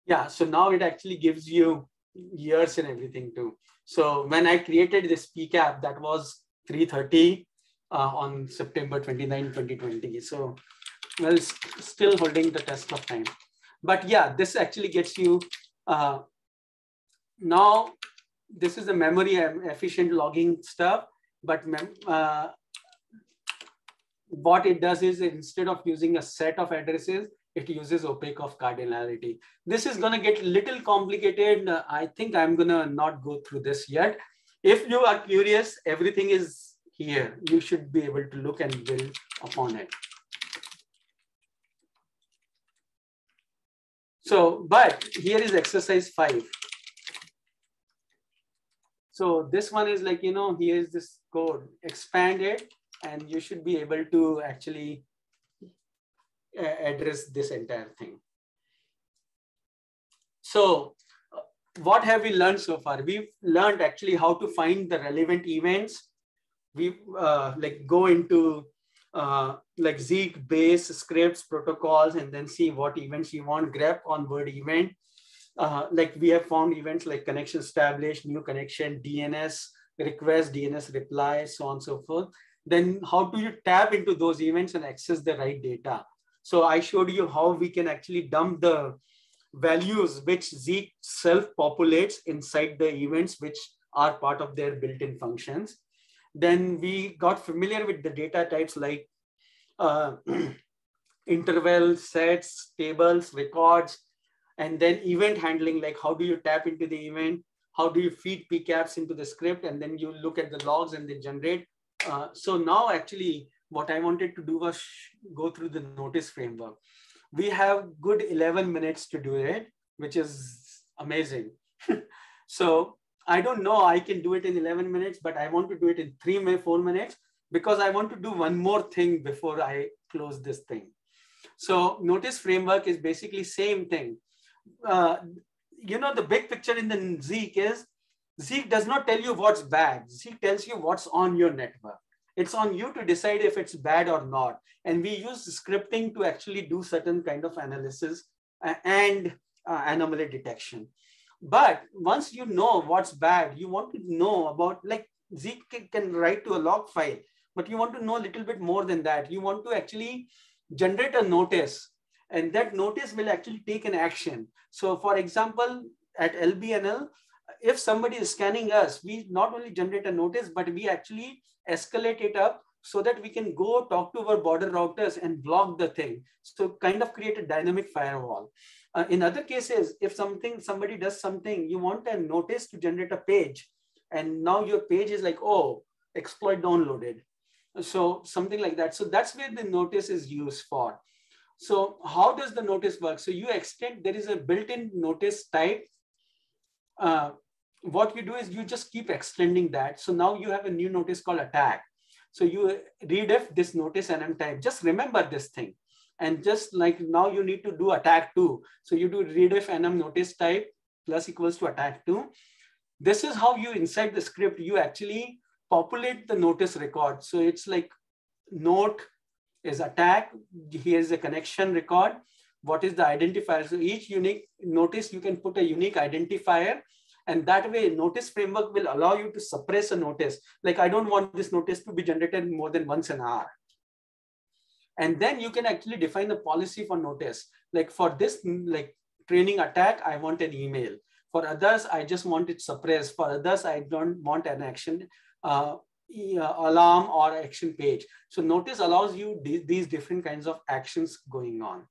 yeah, so now it actually gives you years and everything too. So when I created this PCAP, that was 330 uh, on September 29, 2020. So well, still holding the test of time. But yeah, this actually gets you, uh, now this is the memory efficient logging stuff, but uh, what it does is instead of using a set of addresses, it uses opaque of cardinality. This is to get a little complicated. Uh, I think I'm to not go through this yet. If you are curious, everything is here. You should be able to look and build upon it. So, but here is exercise five. So this one is like, you know, here's this code, expand it, and you should be able to actually address this entire thing. So what have we learned so far? We've learned actually how to find the relevant events. We uh, like go into uh, like Zeek base scripts, protocols, and then see what events you want, grep on word event. Uh, like we have found events like connection established, new connection, DNS request, DNS reply, so on and so forth. Then how do you tap into those events and access the right data? So I showed you how we can actually dump the values which Zeek self populates inside the events which are part of their built-in functions. Then we got familiar with the data types like uh, *clears throat* intervals, sets, tables, records, and then event handling, like how do you tap into the event? How do you feed PCAPs into the script? And then you look at the logs and they generate. Uh, so now actually what I wanted to do was go through the notice framework. We have good 11 minutes to do it, which is amazing. *laughs* so I don't know, I can do it in 11 minutes, but I want to do it in three, four minutes because I want to do one more thing before I close this thing. So notice framework is basically same thing. Uh, you know, the big picture in the Zeek is Zeek does not tell you what's bad. Zeek tells you what's on your network. It's on you to decide if it's bad or not. And we use scripting to actually do certain kind of analysis and uh, anomaly detection. But once you know what's bad, you want to know about like Zeek can write to a log file, but you want to know a little bit more than that. You want to actually generate a notice and that notice will actually take an action. So for example, at LBNL, if somebody is scanning us, we not only generate a notice, but we actually escalate it up so that we can go talk to our border routers and block the thing. So kind of create a dynamic firewall. Uh, in other cases, if something somebody does something, you want a notice to generate a page, and now your page is like, oh, exploit downloaded. So something like that. So that's where the notice is used for. So how does the notice work? So you extend, there is a built-in notice type. Uh, what you do is you just keep extending that. So now you have a new notice called attack. So you redef this notice enum type. Just remember this thing. And just like now you need to do attack two. So you do read redef enum notice type plus equals to attack two. This is how you inside the script, you actually populate the notice record. So it's like note is attack. Here's a connection record. What is the identifier? So each unique notice, you can put a unique identifier and that way notice framework will allow you to suppress a notice. Like I don't want this notice to be generated more than once an hour. And then you can actually define the policy for notice. Like for this like training attack, I want an email. For others, I just want it suppressed. For others, I don't want an action uh, alarm or action page. So notice allows you these different kinds of actions going on.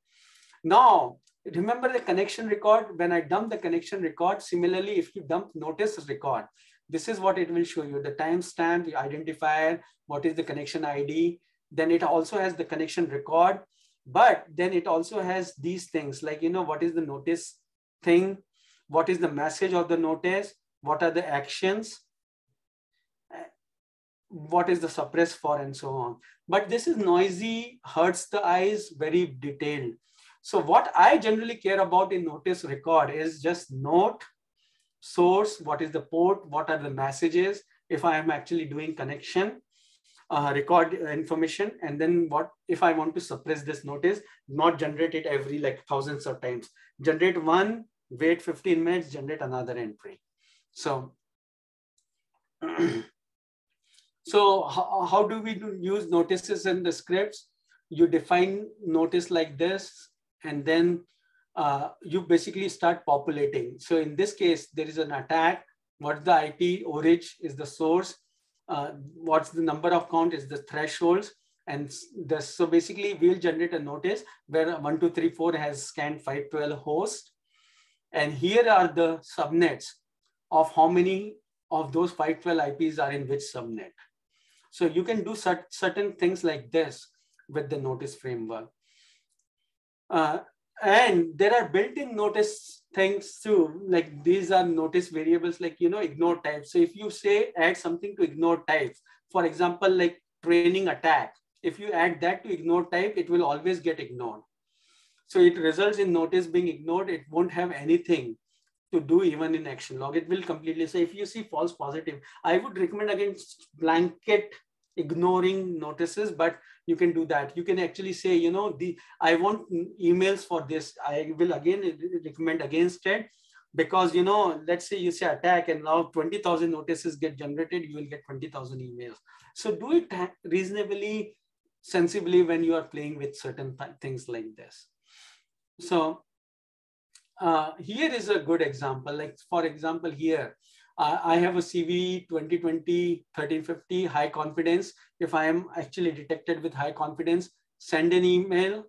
Now, remember the connection record? When I dump the connection record, similarly, if you dump notice record, this is what it will show you, the timestamp, the identifier, what is the connection ID. Then it also has the connection record, but then it also has these things like, you know, what is the notice thing? What is the message of the notice? What are the actions? What is the suppress for and so on. But this is noisy, hurts the eyes, very detailed. So what I generally care about in notice record is just note, source, what is the port, what are the messages, if I am actually doing connection, uh, record information, and then what if I want to suppress this notice, not generate it every like thousands of times. Generate one, wait 15 minutes, generate another entry. So, *clears throat* so how, how do we use notices in the scripts? You define notice like this, and then uh, you basically start populating. So in this case, there is an attack. What's the IP origin is the source. Uh, what's the number of count is the thresholds. And the, so basically we'll generate a notice where 1234 has scanned 512 host. And here are the subnets of how many of those 512 IPs are in which subnet. So you can do certain things like this with the notice framework. Uh, and there are built-in notice things too. Like these are notice variables like, you know, ignore types. So if you say add something to ignore types, for example, like training attack, if you add that to ignore type, it will always get ignored. So it results in notice being ignored. It won't have anything to do even in action log. It will completely say, if you see false positive, I would recommend against blanket ignoring notices, but you can do that. You can actually say, you know, the I want emails for this. I will again recommend against it because, you know, let's say you say attack and now 20,000 notices get generated, you will get 20,000 emails. So do it reasonably sensibly when you are playing with certain th things like this. So uh, here is a good example. Like for example, here, I have a CVE 2020 1350 high confidence. If I am actually detected with high confidence, send an email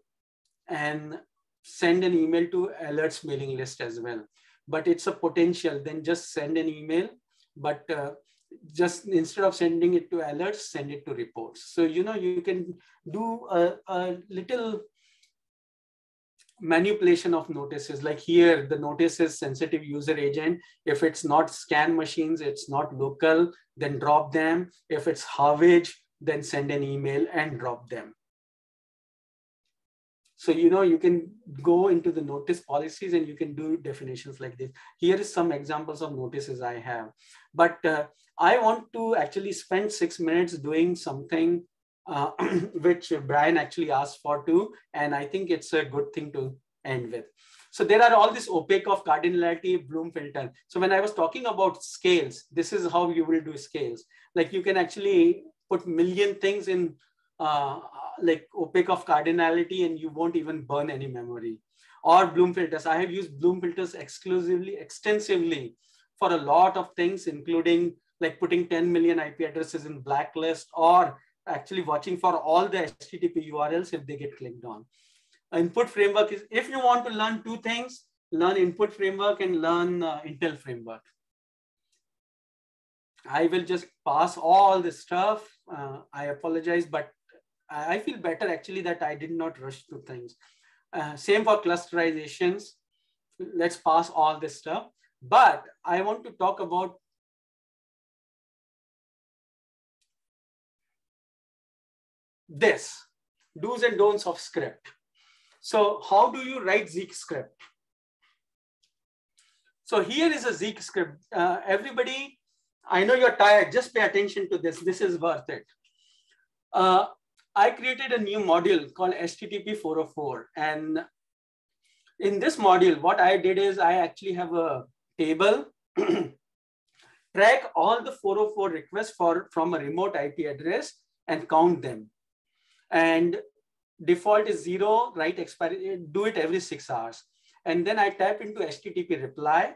and send an email to alerts mailing list as well. But it's a potential, then just send an email. But uh, just instead of sending it to alerts, send it to reports. So, you know, you can do a, a little manipulation of notices. Like here, the notice is sensitive user agent. If it's not scan machines, it's not local, then drop them. If it's Harvage, then send an email and drop them. So, you know, you can go into the notice policies and you can do definitions like this. Here is some examples of notices I have. But uh, I want to actually spend six minutes doing something uh, *clears throat* which Brian actually asked for too. And I think it's a good thing to end with. So there are all this opaque of cardinality, Bloom filter. So when I was talking about scales, this is how you will do scales. Like you can actually put million things in uh, like opaque of cardinality and you won't even burn any memory. Or Bloom filters. I have used Bloom filters exclusively, extensively for a lot of things, including like putting 10 million IP addresses in blacklist or actually watching for all the HTTP URLs if they get clicked on. Input framework is, if you want to learn two things, learn input framework and learn uh, Intel framework. I will just pass all this stuff. Uh, I apologize, but I feel better actually that I did not rush to things. Uh, same for clusterizations. Let's pass all this stuff. But I want to talk about this, do's and don'ts of script. So how do you write Zeek script? So here is a Zeek script. Uh, everybody, I know you're tired, just pay attention to this. This is worth it. Uh, I created a new module called HTTP 404. And in this module, what I did is I actually have a table, *clears throat* track all the 404 requests for, from a remote IP address and count them and default is zero, write expiry, do it every six hours. And then I type into HTTP reply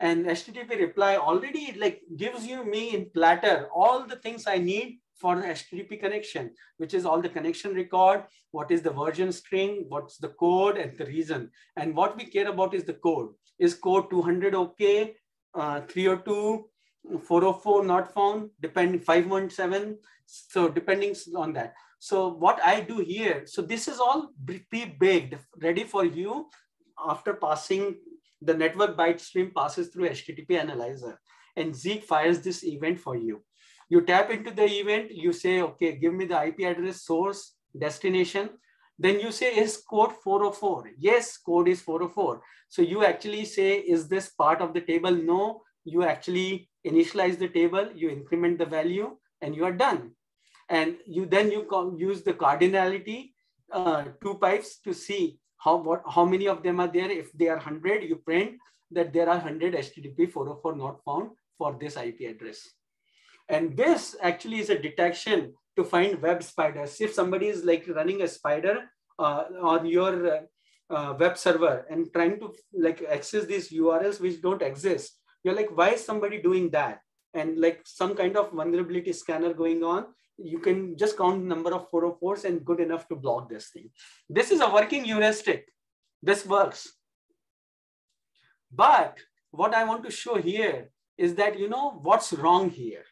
and HTTP reply already like gives you me in platter all the things I need for the HTTP connection, which is all the connection record, what is the version string, what's the code and the reason. And what we care about is the code. Is code 200 okay, uh, 302, 404 not found, depending 517. So depending on that. So what I do here, so this is all pre-baked, ready for you after passing the network byte stream passes through HTTP analyzer and Zeek fires this event for you. You tap into the event, you say, okay, give me the IP address, source, destination. Then you say, is code 404? Yes, code is 404. So you actually say, is this part of the table? No, you actually initialize the table, you increment the value, and you are done. And you then you use the cardinality uh, two pipes to see how what how many of them are there. If they are 100, you print that there are 100 HTTP 404 not found for this IP address. And this actually is a detection to find web spiders. If somebody is like running a spider uh, on your uh, uh, web server and trying to like access these URLs which don't exist, you're like, why is somebody doing that? And like some kind of vulnerability scanner going on, you can just count the number of 404s and good enough to block this thing. This is a working heuristic. This works. But what I want to show here is that, you know, what's wrong here?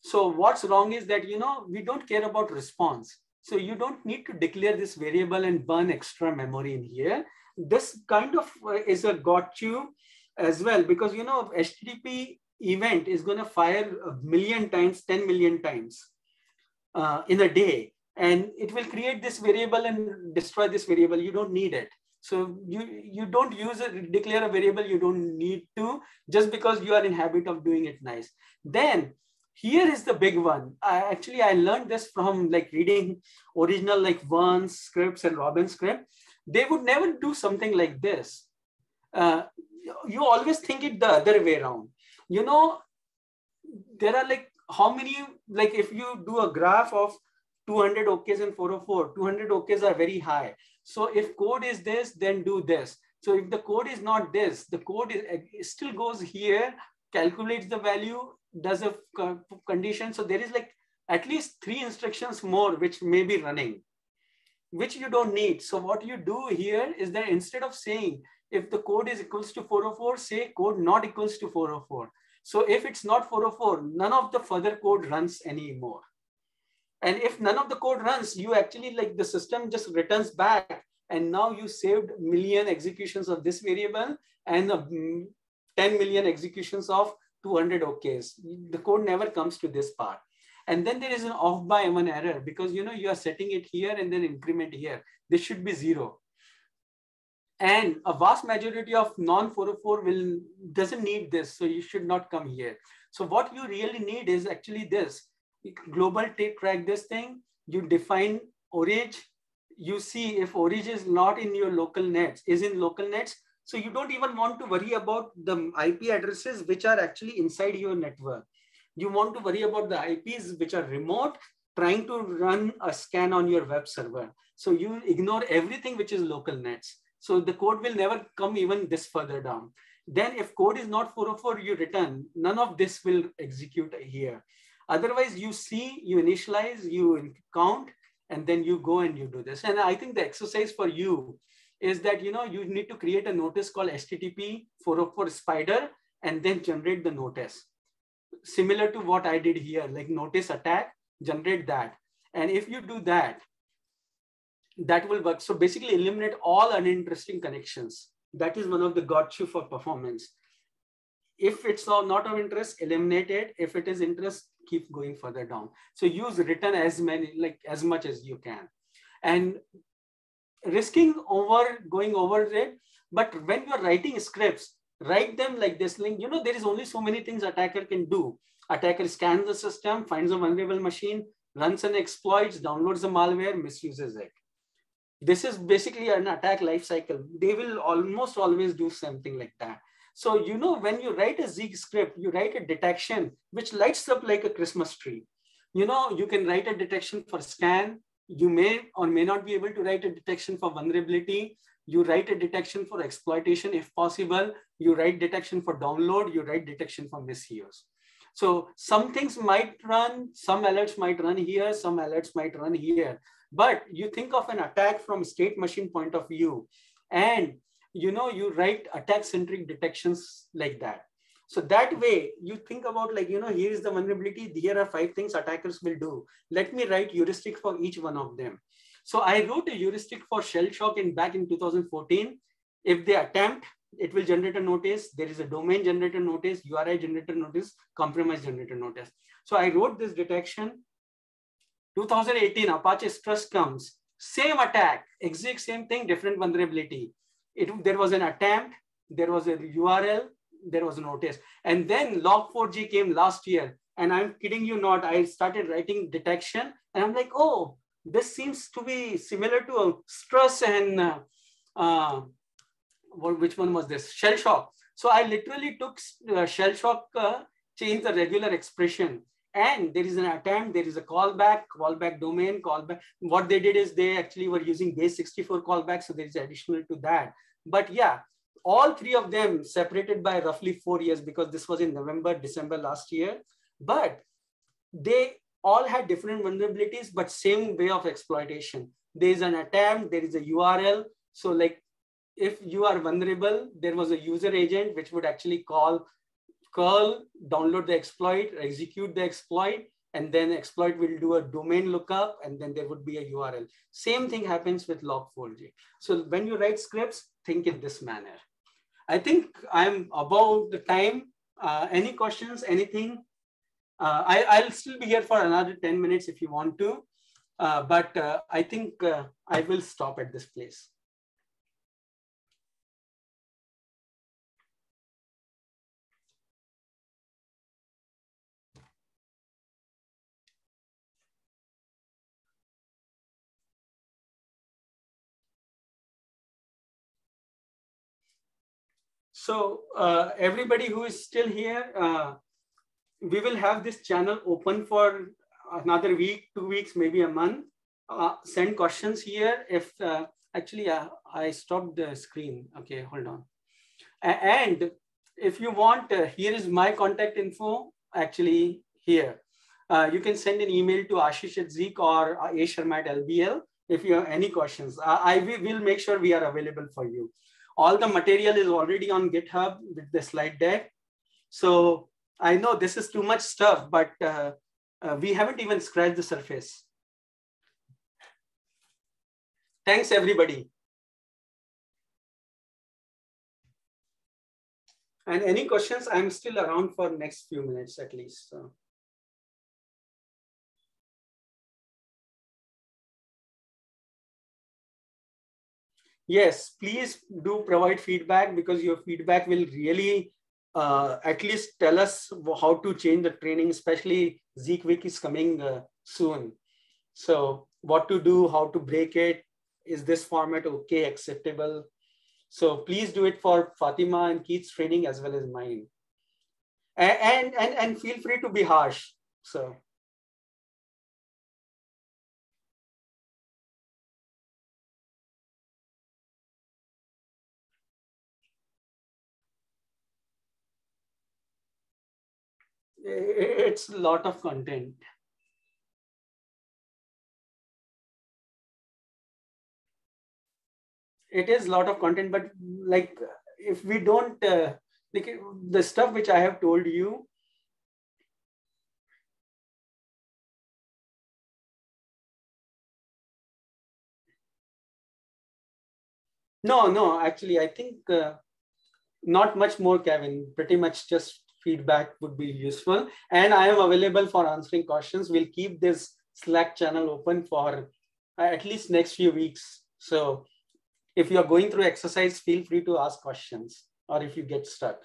So what's wrong is that, you know, we don't care about response. So you don't need to declare this variable and burn extra memory in here. This kind of uh, is a got you as well, because, you know, HTTP event is going to fire a million times, 10 million times uh, in a day. And it will create this variable and destroy this variable. You don't need it. So you, you don't use it, declare a variable you don't need to, just because you are in habit of doing it nice. Then here is the big one. I, actually, I learned this from like reading original like Vern's scripts and Robin script. They would never do something like this. Uh, you always think it the other way around you know, there are like how many, like if you do a graph of 200 OKs and 404, 200 OKs are very high. So if code is this, then do this. So if the code is not this, the code is, eh, still goes here calculates the value, does a condition. So there is like at least three instructions more which may be running, which you don't need. So what you do here is that instead of saying if the code is equals to 404, say code not equals to 404. So if it's not 404, none of the further code runs anymore. And if none of the code runs, you actually like the system just returns back and now you saved million executions of this variable and mm, 10 million executions of 200 OKs. The code never comes to this part. And then there is an off by one error because you know you are setting it here and then increment here. This should be zero. And a vast majority of non-404 will doesn't need this, so you should not come here. So what you really need is actually this. Global take track this thing. You define origin. You see if origin is not in your local nets, is in local nets. So you don't even want to worry about the IP addresses which are actually inside your network. You want to worry about the IPs which are remote, trying to run a scan on your web server. So you ignore everything which is local nets. So the code will never come even this further down. Then if code is not 404, you return, none of this will execute here. Otherwise you see, you initialize, you count, and then you go and you do this. And I think the exercise for you is that, you know, you need to create a notice called HTTP 404 spider and then generate the notice. Similar to what I did here, like notice attack, generate that. And if you do that, that will work. So basically eliminate all uninteresting connections. That is one of the gotcha for performance. If it's not of interest, eliminate it. If it is interest, keep going further down. So use return as many, like as much as you can. And risking over going over it, but when you're writing scripts, write them like this link. You know, there is only so many things attacker can do. Attacker scans the system, finds a vulnerable machine, runs an exploits, downloads the malware, misuses it this is basically an attack life cycle. They will almost always do something like that. So, you know, when you write a Zeek script, you write a detection, which lights up like a Christmas tree. You know, you can write a detection for scan. You may or may not be able to write a detection for vulnerability. You write a detection for exploitation if possible. You write detection for download. You write detection for misuse. So some things might run, some alerts might run here, some alerts might run here. But you think of an attack from state machine point of view, and you know you write attack-centric detections like that. So that way you think about like, you know, here is the vulnerability. Here are five things attackers will do. Let me write heuristic for each one of them. So I wrote a heuristic for Shellshock in back in 2014. If they attempt, it will generate a notice. There is a domain generator notice, URI generator notice, compromise generator notice. So I wrote this detection 2018, Apache Struts comes, same attack, exact same thing, different vulnerability. It, there was an attempt, there was a URL, there was a notice. And then Log4j came last year. And I'm kidding you not, I started writing detection and I'm like, oh, this seems to be similar to a Struts and uh, uh, which one was this? Shellshock. So I literally took uh, Shellshock, uh, changed the regular expression and there is an attempt, there is a callback, callback domain, callback. What they did is they actually were using base 64 callback, so there is additional to that. But yeah, all three of them separated by roughly four years because this was in November, December last year. But they all had different vulnerabilities, but same way of exploitation. There is an attempt, there is a URL. So like if you are vulnerable, there was a user agent which would actually call curl, download the exploit, execute the exploit, and then exploit will do a domain lookup, and then there would be a URL. Same thing happens with log4j. So when you write scripts, think in this manner. I think I'm above the time. Uh, any questions, anything? Uh, I, will still be here for another 10 minutes if you want to, uh, but uh, I think uh, I will stop at this place. So uh, everybody who is still here, uh, we will have this channel open for another week, two weeks, maybe a month. Uh, send questions here. If uh, actually uh, I stopped the screen. Okay, hold on. And if you want, uh, here is my contact info actually here. You can send an email to Aashish at Zeek or uh, at LBL if you have any questions. Uh, I will make sure we are available for you. All the material is already on GitHub with the slide deck. So I know this is too much stuff, but uh, uh, we haven't even scratched the surface. Thanks, everybody. And any questions, I'm still around for next few minutes at least. So. Yes, please do provide feedback because your feedback will really uh, at least tell us how to change the training, especially Zeek Week is coming uh, soon. So what to do, how to break it, is this format okay, acceptable? So please do it for Fatema and Keith's training as well as mine. And, and, and feel free to be harsh. So. It's a lot of content. it is a lot of content, but like if we don't, uh, like the stuff which I have told you, No, no, actually, I think uh, not much more, Kevin. Pretty much just feedback would be useful. And I am available for answering questions. We'll keep this Slack channel open for uh, at least next few weeks. So if you're going through exercise, feel free to ask questions or if you get stuck.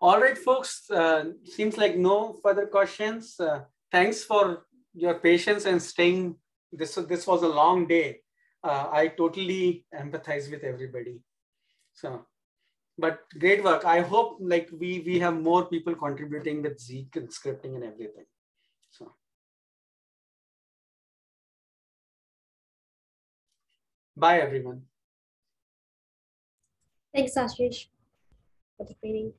All right, folks, uh, seems like no further questions. Uh, thanks for your patience and staying. This, this was a long day. Uh, I totally empathize with everybody. So, but great work. I hope like we, we have more people contributing with Zeek and scripting and everything. So. Bye, everyone. Thanks, Aashish, for the training.